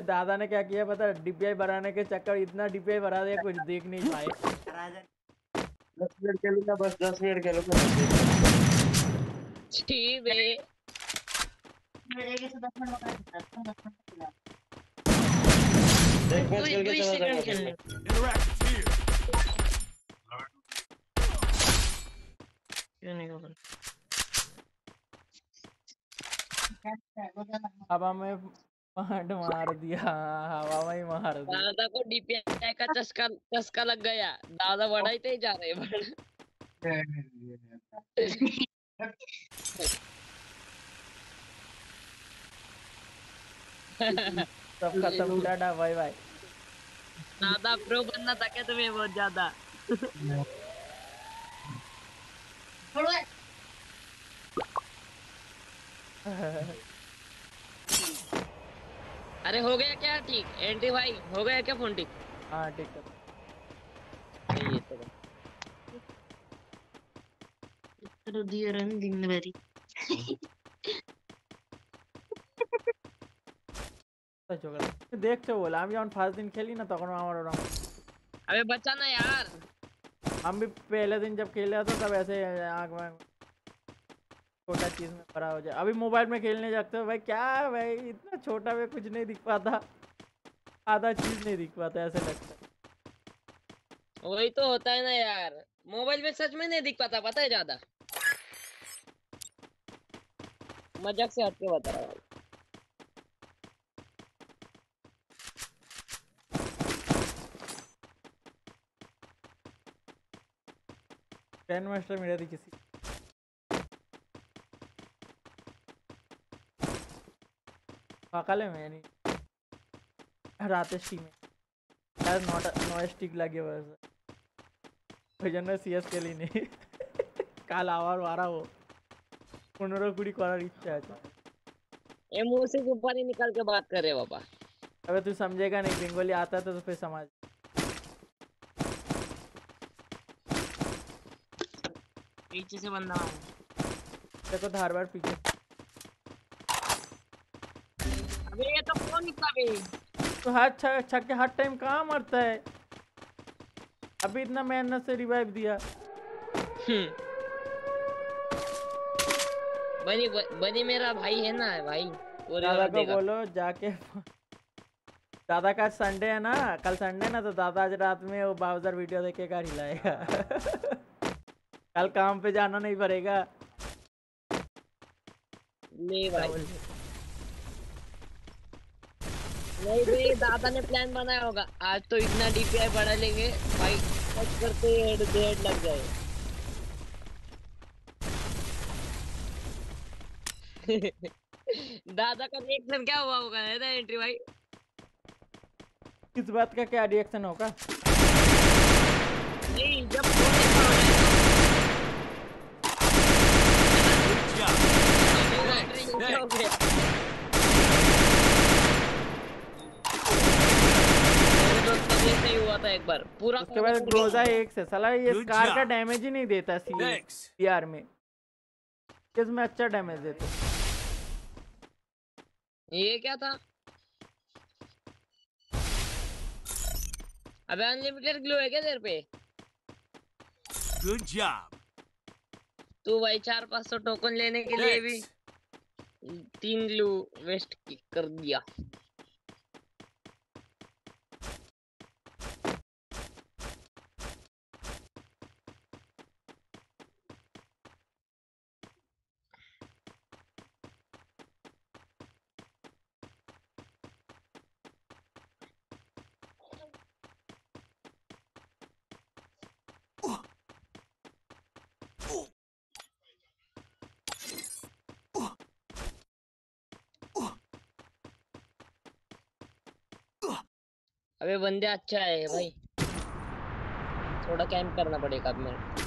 दादा ने क्या किया पता डीपीआई बढ़ाने के चक्कर इतना डीपीआई बढ़ा दिया कुछ देख नहीं पाए। दस मिनट खेलूँगा बस दस मिनट खेलूँगा छी बे एक मैच खेल के चला जाऊँगा क्यों नहीं होगा हवा में पांड मार दिया हवा में मार दिया दादा को डीपीआई का चस्का चस्का लग गया। दादा बढ़ाते ही जा रहे हैं सब खत्म टाटा बाय बाय। दादा प्रो बनना था क्या तुम्हें बहुत ज़्यादा? अरे हो गया क्या ठीक एंटी भाई हो गया क्या फोन ठीक हाँ ठीक है सही है चलो तो दिए रन दिन भरी সহ্য করে দেখছো বলে আমি যখন ফার্স্ট দিন খেলি না তখন আমার ওরকম अबे बचा ना यार हम भी पहले दिन जब खेले तो तब ऐसे आँख में छोटा चीज़ में भरा हो जाए। अभी मोबाइल में खेलने जाते हो भाई क्या है भाई? इतना छोटा में कुछ नहीं दिख पाता। आधा चीज़ नहीं दिख पाता ऐसे लगता है। वही तो होता है ना यार। मोबाइल में सच में नहीं दिख पाता पता है ज़्यादा। मज़ाक से हटके बता रहा हूँ। ग्रैंड मास्टर मेरा थी किसी। সকালে মেনি রাতে স্টিমে আর নটা নয় স্টিক লাগে বসে ওই জন্য সিএস খেলিনি কাল আবার বাড়াবো পনেরো কুড়ি করার ইচ্ছা আছে ये मुंह से ऊपर ही निकल के बात कर रहे पापा अबे तू समझेगा नहीं बंगाली आता था तो फिर समझ पीछे से बंदा आया देखो धार बार पीछे तो कौन निकला बे तो हाथ छक छक के हर टाइम कहाँ मरता है? अभी इतना मेहनत से रिवाइव दिया। बनी बनी मेरा भाई है ना भाई। दादा को बोलो जाके दादा का संडे है ना? कल संडे ना तो दादा आज रात में वो बाउजर वीडियो देखेगा हिलाएगा। कल काम पे जाना नहीं पड़ेगा। ले भाई। नहीं भाई दादा ने प्लान बनाया होगा। आज तो इतना डीपीआई बढ़ा लेंगे। भाई टच करते ही हेड हेड लग जाए। दादा का रिएक्शन क्या हुआ होगा है ना एंट्री भाई? किस बात का क्या रिएक्शन होगा? नहीं जब। हो गया। मेरे दोस्त का भी ऐसा ही हुआ था एक बार पूरा उसके बाद ग्रोजा एक से साला ये स्कार का डैमेज ही नहीं देता सी सीआर में। इसमें अच्छा डैमेज देता ये क्या था? अबे अनलिमिटेड ग्लो है क्या तेरे पे? Good job. तू भाई चार पाँच सौ टोकन लेने के लिए भी तीन ग्लू वेस्ट कर दिया। अबे बंदे अच्छा है भाई। थोड़ा कैंप करना पड़ेगा अब मेरे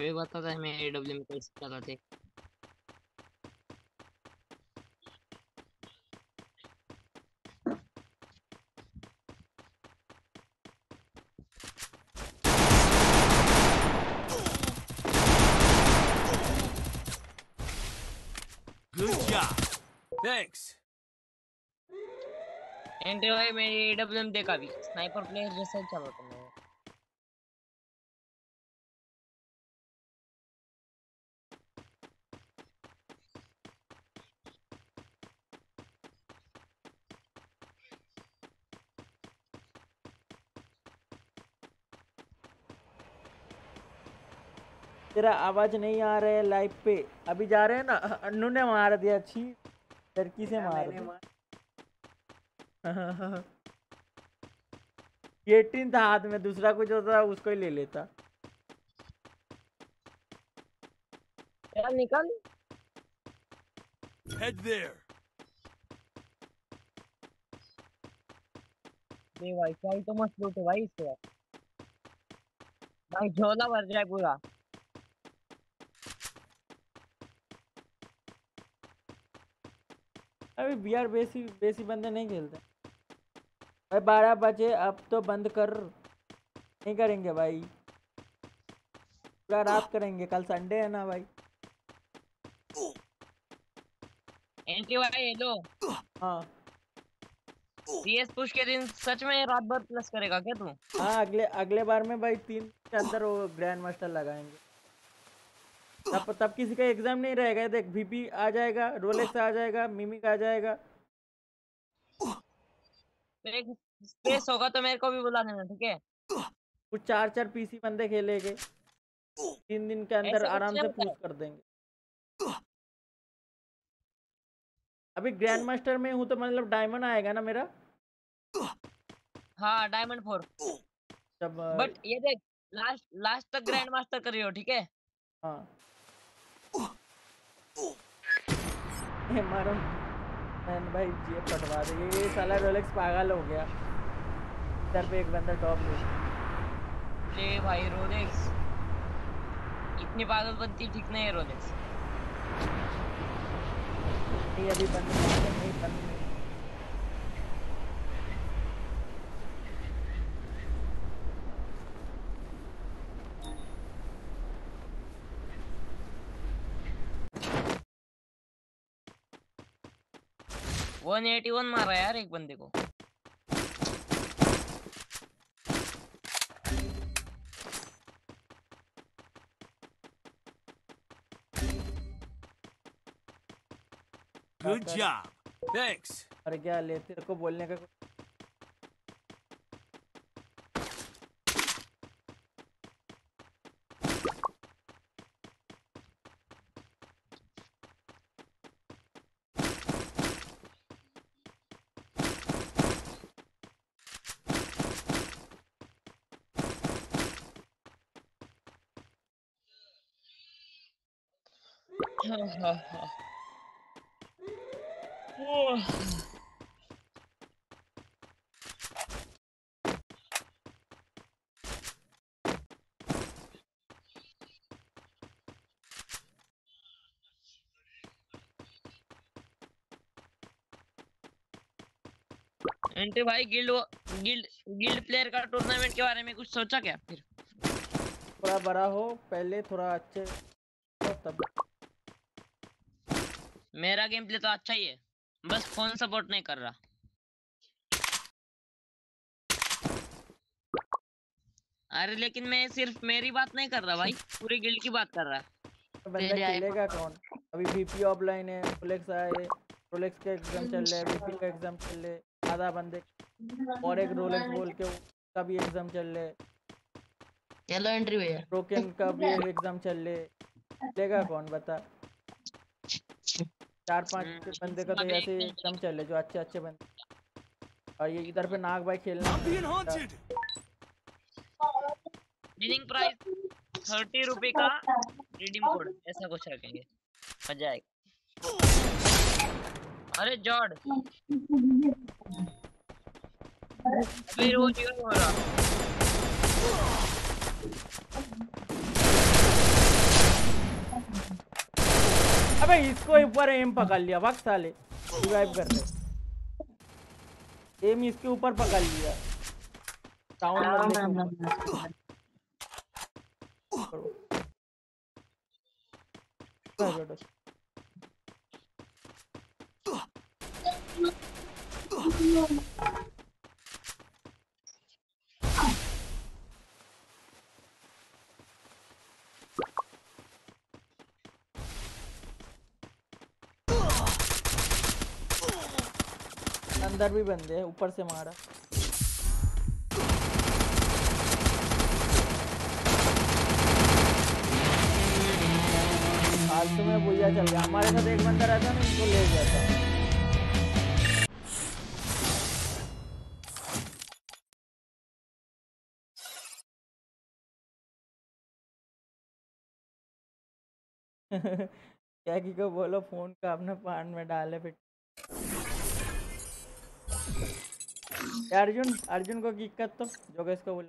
अभी बता था मैं एडब्ल्यू में कैसे चलाते Good job. Thanks. एंट्री भाई देखा भी स्नाइपर प्लेयर जैसा चला था मैं तेरा आवाज़ नहीं आ रहा है लाइव पे। अभी जा रहे हैं ना? अन्नू ने मार दिया अच्छी लड़की से मार दिया एटीन था हाथ में दूसरा कुछ होता उसको ही ले लेता। यार निकल। Head there. ये भाई क्या ही तो मस्त लूट है भाई इससे यार भाई झोला भर जाए पूरा। अभी बिहार बेसी बेसी बंदे नहीं खेलते। भाई बारह बजे अब तो बंद कर। नहीं करेंगे भाई। पूरा रात करेंगे। कल संडे है ना भाई। एंट्री भाई ये लो। हाँ। सीएस पुश के दिन सच में रात भर प्लस करेगा क्या तू? हाँ अगले अगले बार में भाई तीन के अंदर वो ग्रैंड मास्टर लगाएँगे। तब तब किसी का एग्ज़ाम नहीं रहेगा। देख वीपी आ जाएगा रोलेक्स आ जाएगा मिमिक आ जाएगा। स्पेस होगा तो मेरे को भी बुला देना ठीक है? कुछ चार चार पीसी बंदे खेलेंगे। तीन दिन के अंदर आराम से होता। कर देंगे। अभी ग्रैंड मास्टर में हूँ तो मतलब डायमंड आएगा ना मेरा? हाँ डायमंड फोर जब बट ये देख लास्ट लास्ट तक ग्रैंड मास्टर कर रही हो ठीक है? हाँ। मारो। मैन भाई ये पटवा दे। ये साला रोलेक्स पागल हो गया। इधर पे एक बंदा टॉप ले। ले भाई रोलेक्स इतनी पागल बनती ठीक नहीं है रोलेक्स ये अभी बंद नहीं नहीं। बंद नहीं वन एटी वन मारा यार एक बंदे को। गुड जॉब थैंक्स अरे क्या ले तेरे को बोलने का एंट्री भाई गिल्ड गिल्ड गिल्ड प्लेयर का टूर्नामेंट के बारे में कुछ सोचा क्या फिर? थोड़ा बड़ा हो, पहले थोड़ा अच्छे तब मेरा गेम प्ले तो अच्छा ही है। बस फ़ोन सपोर्ट नहीं कर रहा। अरे लेकिन मैं सिर्फ़ मेरी बात नहीं कर रहा भाई पूरी गिल्ड की बात कर रहा तो बंदा खेलेगा कौन? अभी बीपी ऑफलाइन है रोलेक्स आए रोलेक्स का एग्ज़ाम चल रहा है बीपी का एग्ज़ाम चल रहा है आधा बंदे और एक रोलेक्स बोल के उसका भी एग्ज़ाम चल रहा। है चलो एंट्री भैया ब्रोकन का भी एग्ज़ाम चल रहे। खेलेगा कौन? बता। चार पाँच बंदे का तो ऐसे एग्ज़ाम चल जो अच्छे अच्छे बंदे। और ये इधर पे नाग भाई खेलना विनिंग प्राइस थर्टी रुपए का रिडीम कोड ऐसा कुछ रखेंगे। मज़ा आएगा। अरे जॉर्ड फिर वो जीवन हो रहा। अबे इसको ऊपर एम पकड़ लिया भाग साले। रिवाइव कर रहे एम इसके ऊपर पकड़ लिया। टाउन बंदे अंदर भी बंदे हैं, ऊपर से मारा। फालतू में भैया चल गया। हमारे साथ एक बंदा रहता ना इनको ले जाता क्या की को बोलो, फ़ोन का अपने पान में डाले फिर अर्जुन अर्जुन को किक कर तो जोगेश को बोला।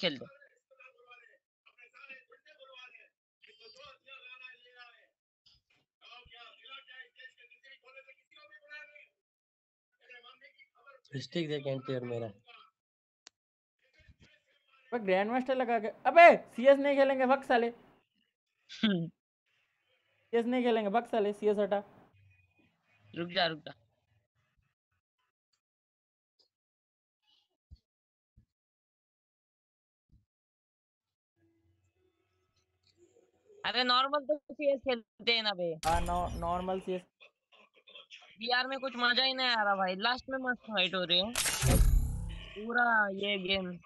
खेल दो। स्टिक देख एंटी और मेरा ग्रैंड मास्टर लगा के अबे सीएस नहीं खेलेंगे भग साले। सीएस नहीं खेलेंगे भग साले सीएस हटा। रुक जा रुक जा। अरे नॉर्मल तो सीएस खेलते हैं ना बे। हाँ नॉर्मल सीएस बीआर में कुछ मज़ा ही नहीं आ रहा भाई। लास्ट में मस्त फाइट हो रही है। पूरा ये game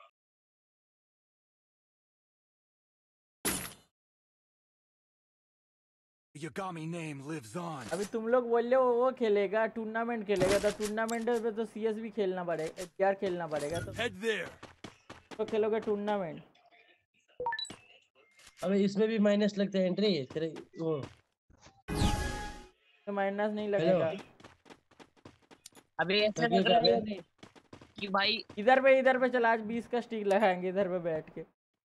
Yagami name lives on. अभी तुम लोग बोल रहे हो वो खेलेगा टूर्नामेंट खेलेगा तो टूर्नामेंट में तो सीएस भी खेलना पड़ेगा एचआर खेलना पड़ेगा तो। Head there. तो खेलोगे टूर्नामेंट अबे इसमें भी माइनस लगता है एंट्री तेरे वो। तो माइनस नहीं लगेगा। अभी ऐसे लग रहा है कि भाई इधर पे इधर पे चल आज बीस का स्टिक लगाएँगे इधर पे बैठ के।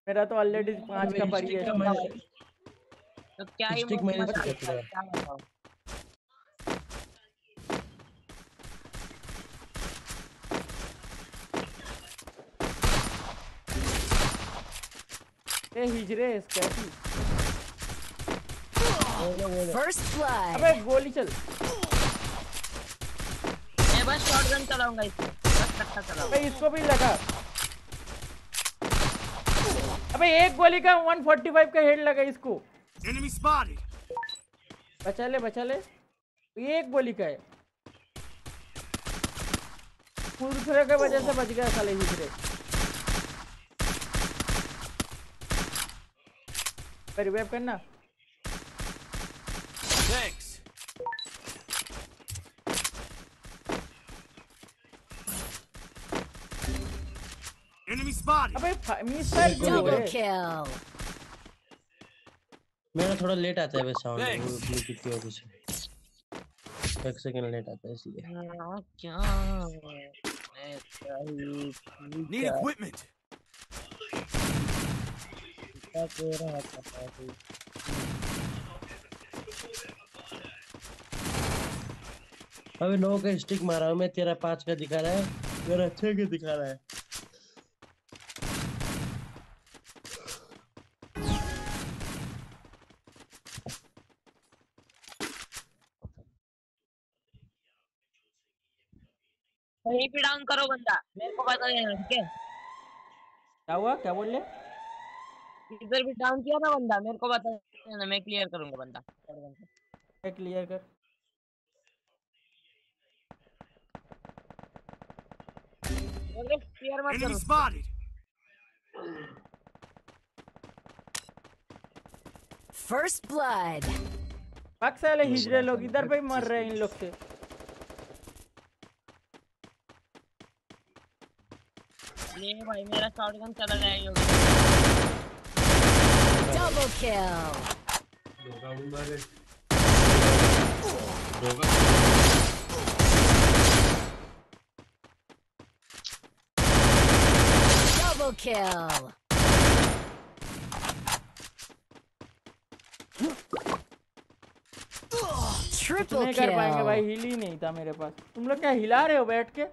मेरा तो ऑलरेडी पाँच का पड़ी है तो क्या ही स्टिक है, है क्या बताऊँ? ए हिजरे कैसी First blood. अबे गोली चल। शॉटगन चलाऊँगा इसमें बस चलाऊँगा इसको भी लगा। अबे एक गोली का 145 का हेड लगा इसको. बचा ले बचा ले ये एक गोली का है। दूसरे के वजह से बच गया साले रिवाइव करना Thanks. Enemy spotted. अबे मिस फायर क्यों हो Double मेरा थोड़ा लेट आता है वैसे साउंड. ब्लूटूथ की वजह से एक सेकंड लेट आता है इसलिए हाँ, क्या है? Need equipment. क्या कह रहा था अबे नौ का स्टिक मारा हूँ मैं तेरा पाँच का दिखा रहा है मेरा छह का दिखा रहा है कहीं करो बंदा। मेरे को बता देना ठीक है? क्या हुआ? क्या बोल रहे? इधर भी डाउन किया ना बंदा मेरे को बता देना मैं क्लियर करूँगा बंदा। क्लियर कर। क्लियर मत करो। spotted. First blood. पक साले हिजड़े लोग इधर पे ही मर रहे हैं इन लोग से ये भाई मेरा शॉटगन चला जाएगा Double kill. Double kill. Triple नहीं कर पाएँगे kill. भाई हिल ही नहीं था मेरे पास तुम लोग क्या हिला रहे हो बैठ के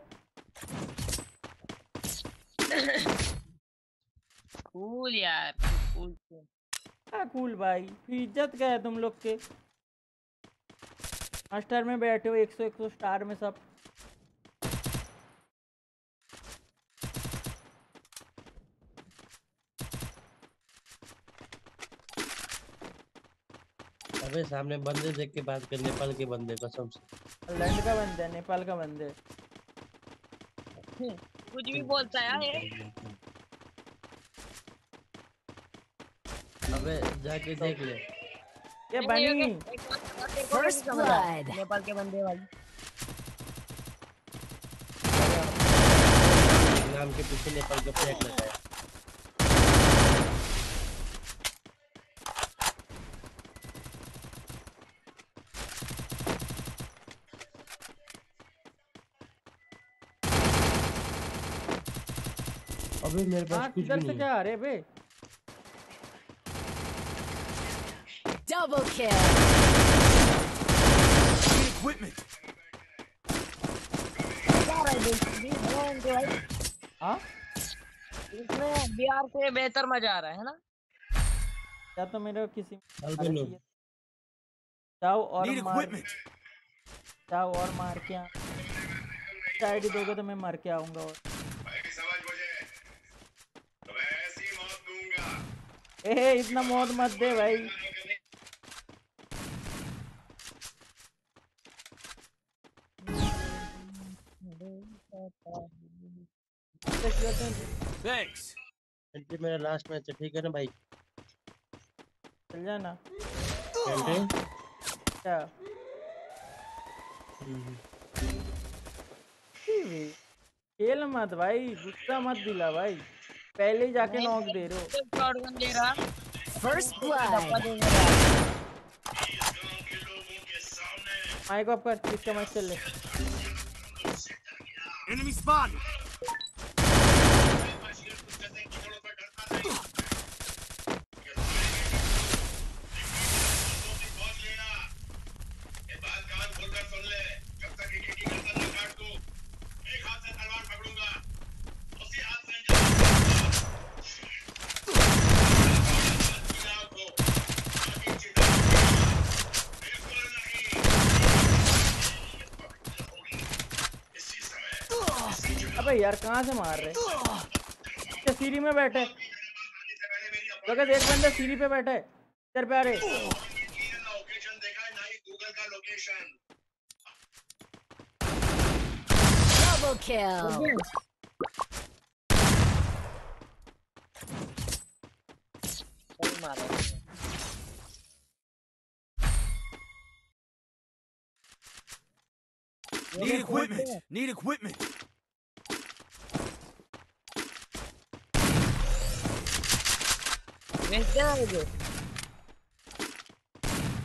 कूल यार कूल क्या? कूल भाई इज़्ज़त क्या है तुम लोग के। मास्टर में बैठे हो 100 100 स्टार में सब। अबे सामने बंदे देख के बात कर नेपाल के बंदे कसम से। लैंड का बंदे है नेपाल का बंदे। है। कुछ भी बोलता है ये अबे जाके देख ले। ये बनी। First blood. नेपाल के बंदे भाई नाम के पीछे नेपाल का फ्लैग लगा है। अबे मेरे पास हाँ कुछ भी नहीं क्या आ रहे बे? Double kill. Need equipment. क्या रहा है? भाई हाँ इसमें बिहार से बेहतर मज़ा आ रहा है ना? या तो मेरे को किसी जाओ और मार। जाओ और मार के साइड दोगे तो मैं मर के आऊँगा और। ए इतना मौत मत दे भाई। Thanks. एंट्री मेरा लास्ट मैच है ठीक है ना भाई? चल जाना। एंट्री क्या? खेल मत भाई गुस्सा मत दिला भाई। पहले ही जाके नॉक दे रहे हो। शॉटगन दे रहा। फ़र्स्ट रहा माइक ऑफ़ कर इसका मैच चल ले एनिमी spotted. अबे यार कहाँ से मार रहे अच्छा सीढ़ी में बैठे लगा एक बंदा सीढ़ी पे बैठे इधर पे आ रहे Double kill. मारा Need equipment. Need equipment. देना मुझे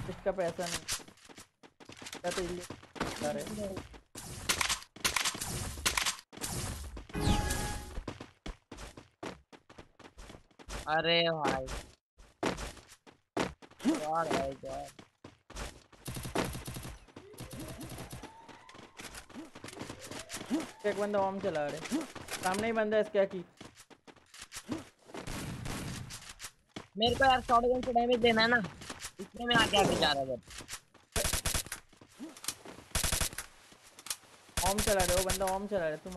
इसका पैसा नहीं। क्या तो इल्ली अरे भाई। यार भाई यार। एक बंदा ऑम चला रहे सामने ही बंदा है इसका की मेरे को यार शॉटगन से डैमेज देना है ना इसलिए मैं आगे आगे जा रहा हूँ ओम चला रहे वो बंदा ओम चला रहे तुम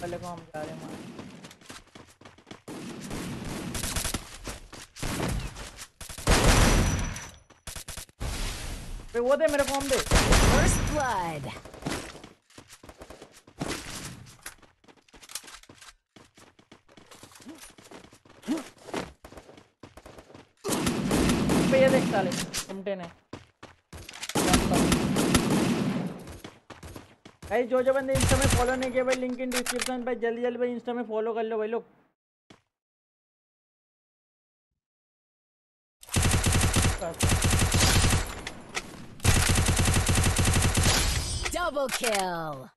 पहले को हम जा रहे हैं वो दे मेरे को हम दे। First blood. पे ये देख साले चिमटे ने भाई जो जो बंदे इंस्टा में फॉलो नहीं किया भाई लिंक इन डिस्क्रिप्शन भाई जल्दी जल्दी भाई इंस्टा में फॉलो कर लो भाई लोग Double kill.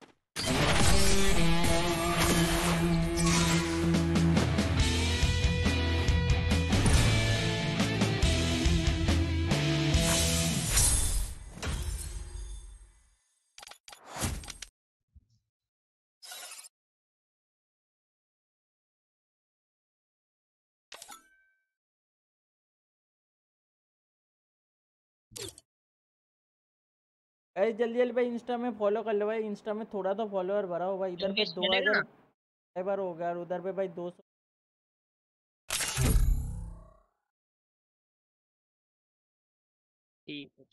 भाई जल्दी जल्दी भाई इंस्टा में फॉलो कर लो भाई इंस्टा में थोड़ा तो फॉलोअर बढ़ा हो भाई इधर पे दो हज़ार हो गया और उधर पे भाई दो सौ। ठीक है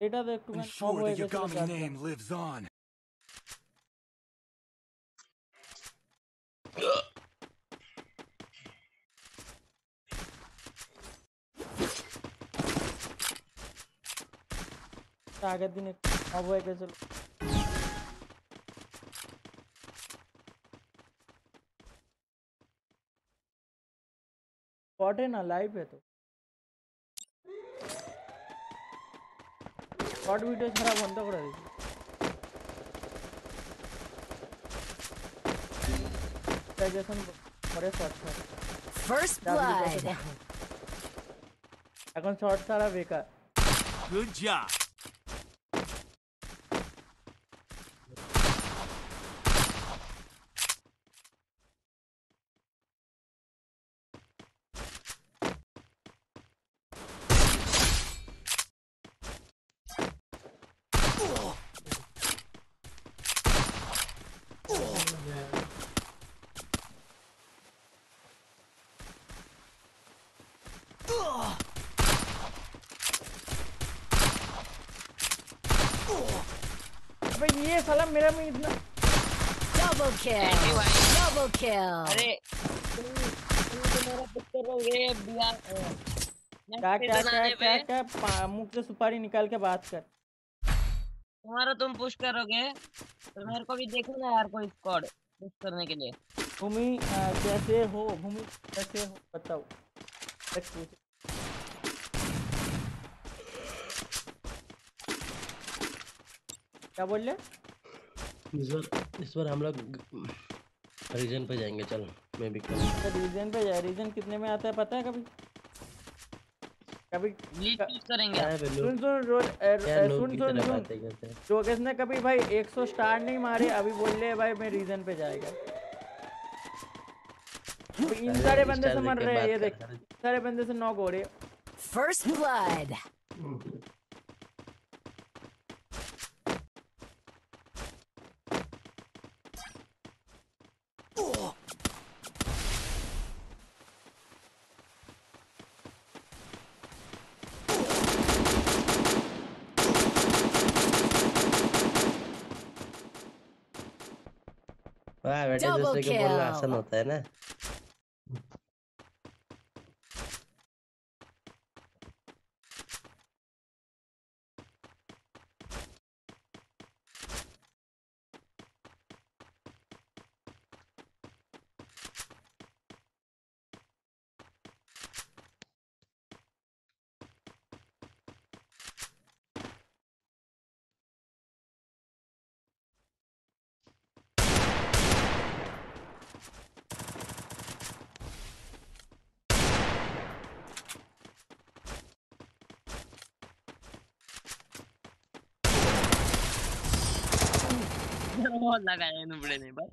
डेटा देख टू lives on. आगे दिन अब वो है चलो शॉर्ट है ना लाइव है तो শর্ট ভিডিও ছাড়া বন্ধ করে দিয়েছি গ্রাজুয়েশন পরে শর্ট ছাড়া First চাকরি করতে blood. পারবো। এখন শর্ট ছাড়া বেকার Good job. में इतना Double kill. Double kill. अरे तुम तुम मेरा पिक करोगे बिहार क्या क्या क्या क्या क्या मुँह से सुपारी निकाल के बात कर। तुम्हारा तुम पुश करोगे तो मेरे को भी देखो ना यार कोई स्क्वाड पुश करने के लिए। भूमि कैसे हो भूमि कैसे हो बताओ। क्या बोल रहे? इस बार इस बार हम लोग रीजन पे जाएँगे चल मैं भी करूँ। रीजन पे जाए रीजन कितने में आता है पता है कभी? कभी सुन सुन सुन सुन सुन। जोगेश ने कभी भाई 100 स्टार नहीं मारे अभी बोल रहे भाई मैं रीजन पे जाएगा। इन सारे बंदे से मर रहे हैं ये देख। सारे बंदे से नॉक हो रहे हैं। First Double दूसरे के बोलना आसान होता है ना। बहुत लगाया नुबड़े ने बस।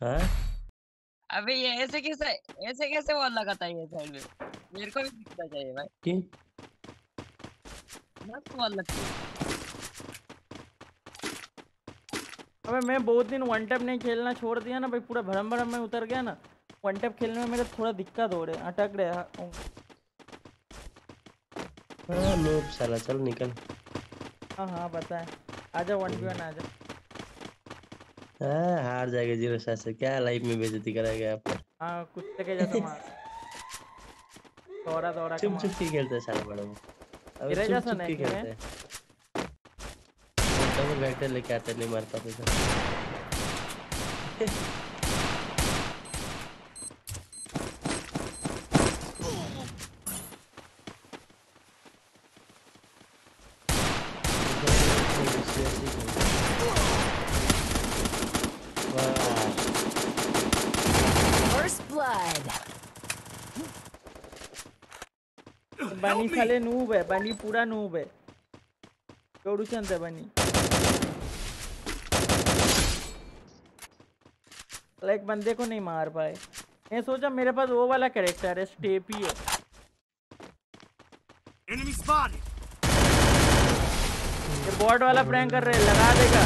हाँ? अबे ये ऐसे कैसे ऐसे कैसे वॉल लगाता है ये साइड में? मेरे को भी दिखना चाहिए भाई। क्यों? मस्त वॉल लगती है। अबे मैं बहुत दिन वन टैप नहीं खेलना छोड़ दिया ना भाई पूरा भरम भरम में उतर गया ना। वन टैप खेलने में मेरे थोड़ा दिक्कत हो रहा है अटक रहे हाँ, हाँ नूब साला चल निकल। हाँ हाँ पता है आजा वन बी वन आजा। हाँ हार जाएगा ज़ीरो सात से। क्या लाइफ में बेइज्जती कराएगा आपको हाँ कुत्ते के जैसा मार। दौड़ा दौड़ा चुप चुप की खेलते साला बड़ा। अबे चुप चुप की। खेलते हैं। डबल वेक्टर लेके आते नहीं मार पाते First blood. बनी साले नूब है बनी पूरा नूब है जोड़ू चंद है बनी साला एक बंदे को नहीं मार पाए मैं सोचा मेरे पास वो वाला कैरेक्टर है स्टेपी है spotted. ये बॉट वाला प्रैंक कर रहे लगा देगा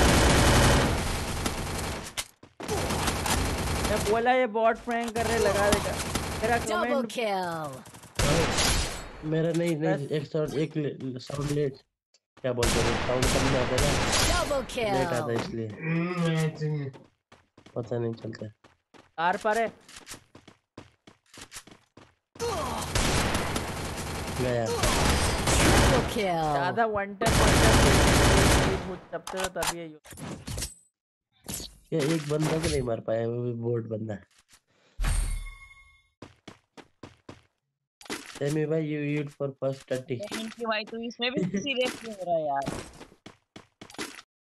मैं बोला ये बॉट प्रैंक कर रहे लगा देगा तेरा Double कमेंट. मेरा नहीं नहीं एक साउंड एक साउंड लेट क्या बोलते हैं? साउंड कम आता है ना लेट आता है इसलिए। पता नहीं चलता। आर पर। है गया. ज़्यादा वन टैप वन टैप चपते हो तभी यही होता ये एक बंदा को नहीं मार पाया वो भी बोर्ड बंदा। सेमी भाई यू यूट फॉर फ़र्स्ट 30 इनकी भाई तू इसमें भी सीरियस क्यों हो रहा है यार।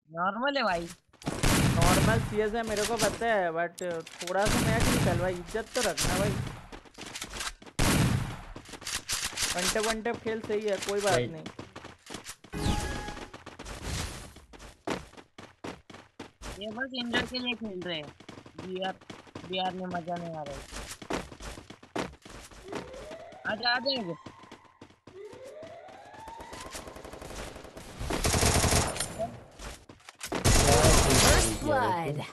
नॉर्मल है भाई। नॉर्मल सीएस है मेरे को पता है बट थोड़ा सा मैच निकल भाई इज़्ज़त तो रखना भाई। वनटे वनटे खेल सही है कोई बात. नहीं। ये बस इंडर के लिए खेल रहे हैं। बीआर बीआर में मज़ा नहीं आ रहा है। आजा आजा इधर। First blood.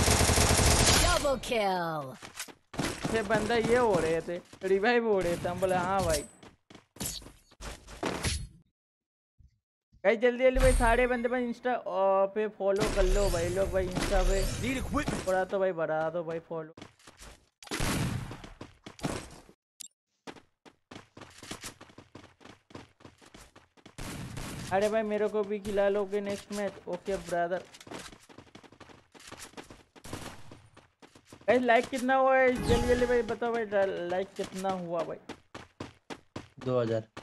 Double kill. ये बंदा ये हो रहे थे रिवाइव हो रहे थे हम बोले हाँ भाई भाई, जल्दी जल्दी भाई, सारे बंदे भाई इंस्टा पे फॉलो कर लो भाई, लोग भाई इंस्टा पे। थोड़ा तो भाई बढ़ा दो भाई फॉलो अरे भाई, मेरे को भी खिला लोगे नेक्स्ट मैच ओके ब्रदर भाई लाइक कितना हुआ है? जल्दी जल्दी भाई बताओ भाई लाइक कितना हुआ भाई? 2000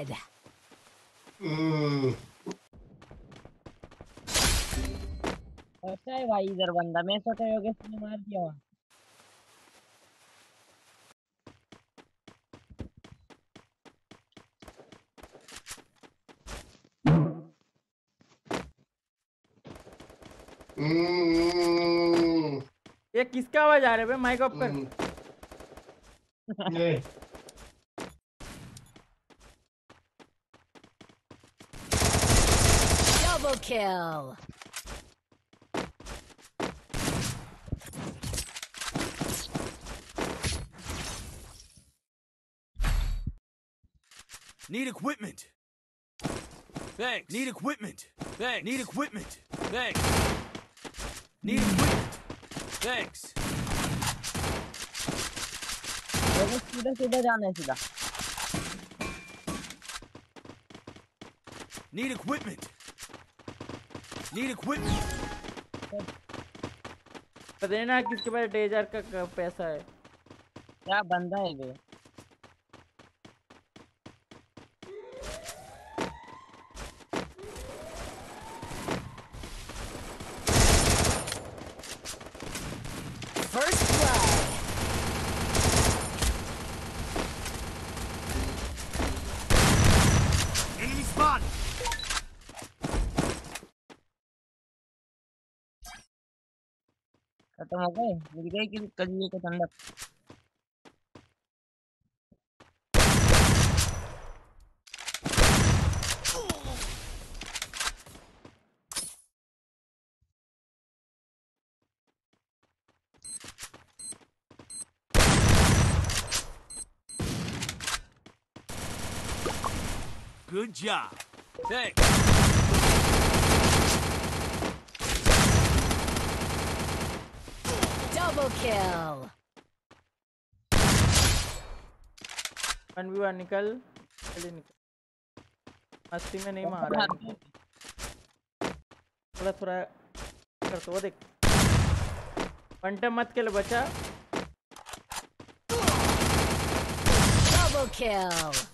First blood. ऐसा है भाई इधर बंदा। मैं सोचा योगेश ने मार दिया वहाँ ये किसका आवाज़ आ रहा है भाई? माइक ऑफ़ कर। kill. Need equipment. Thanks. Need equipment. Thanks. Need equipment. Thanks. Need equipment. Thanks. Need equipment. Need equipment. पता नहीं ना किसके पास डेजर हज़ार का पैसा है क्या बंदा है बे First blood. Enemy spotted. खत्म हो गए मिल गए कि कलिए का ठंडक Good job. Thanks. Double kill. One V निकल। जल्दी निकल। मस्ती में नहीं मार रहा थोड़ा थोड़ा कर तो वो देख टाइम मत खेल बचा Double kill.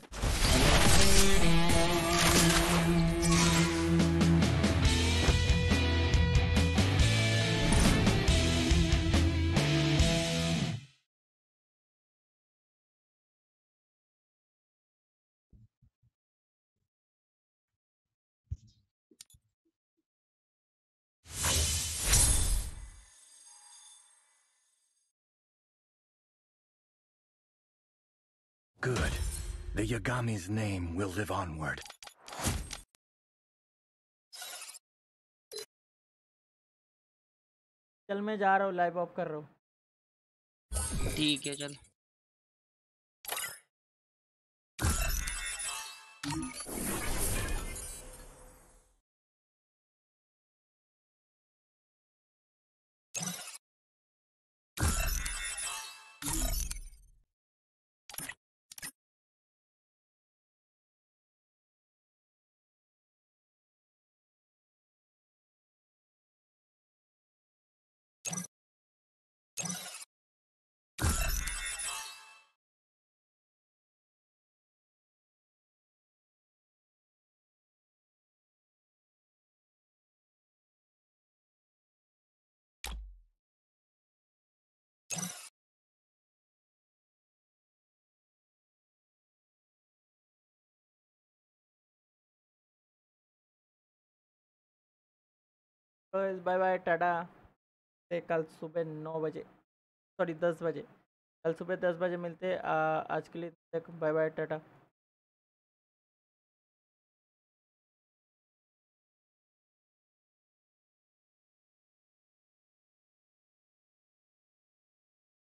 Good. The Yagami's name will live onward. चल मैं जा रहा हूँ लाइव ऑफ कर रहा हूँ ठीक है चल बाय बाय टाटा। से कल सुबह नौ बजे सॉरी दस बजे। कल सुबह दस बजे मिलते आ, आज के लिए तक। Bye bye Tata.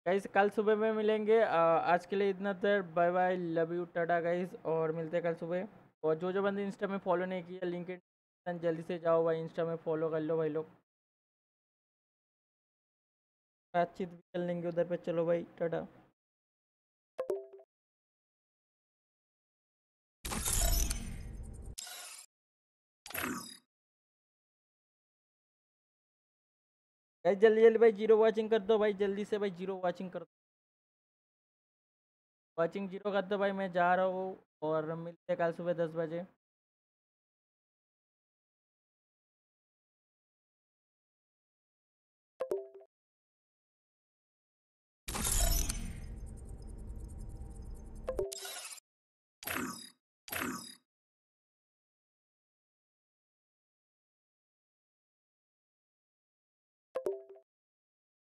गाइस कल सुबह में मिलेंगे आ, आज के लिए इतना देर बाय बाय लव यू टाटा गाइस और मिलते हैं कल सुबह। और जो जो बंदे इंस्टा में फॉलो नहीं किया लिंक जल्दी से जाओ भाई इंस्टा में फॉलो कर लो भाई लोग। बातचीत भी कर लेंगे उधर पे, चलो भाई, टाटा। जल्दी जल्दी भाई ज़ीरो वाचिंग कर दो भाई, जल्दी से भाई ज़ीरो वाचिंग कर दो। वाचिंग ज़ीरो कर दो भाई, मैं जा रहा हूँ और मिलते कल सुबह दस बजे।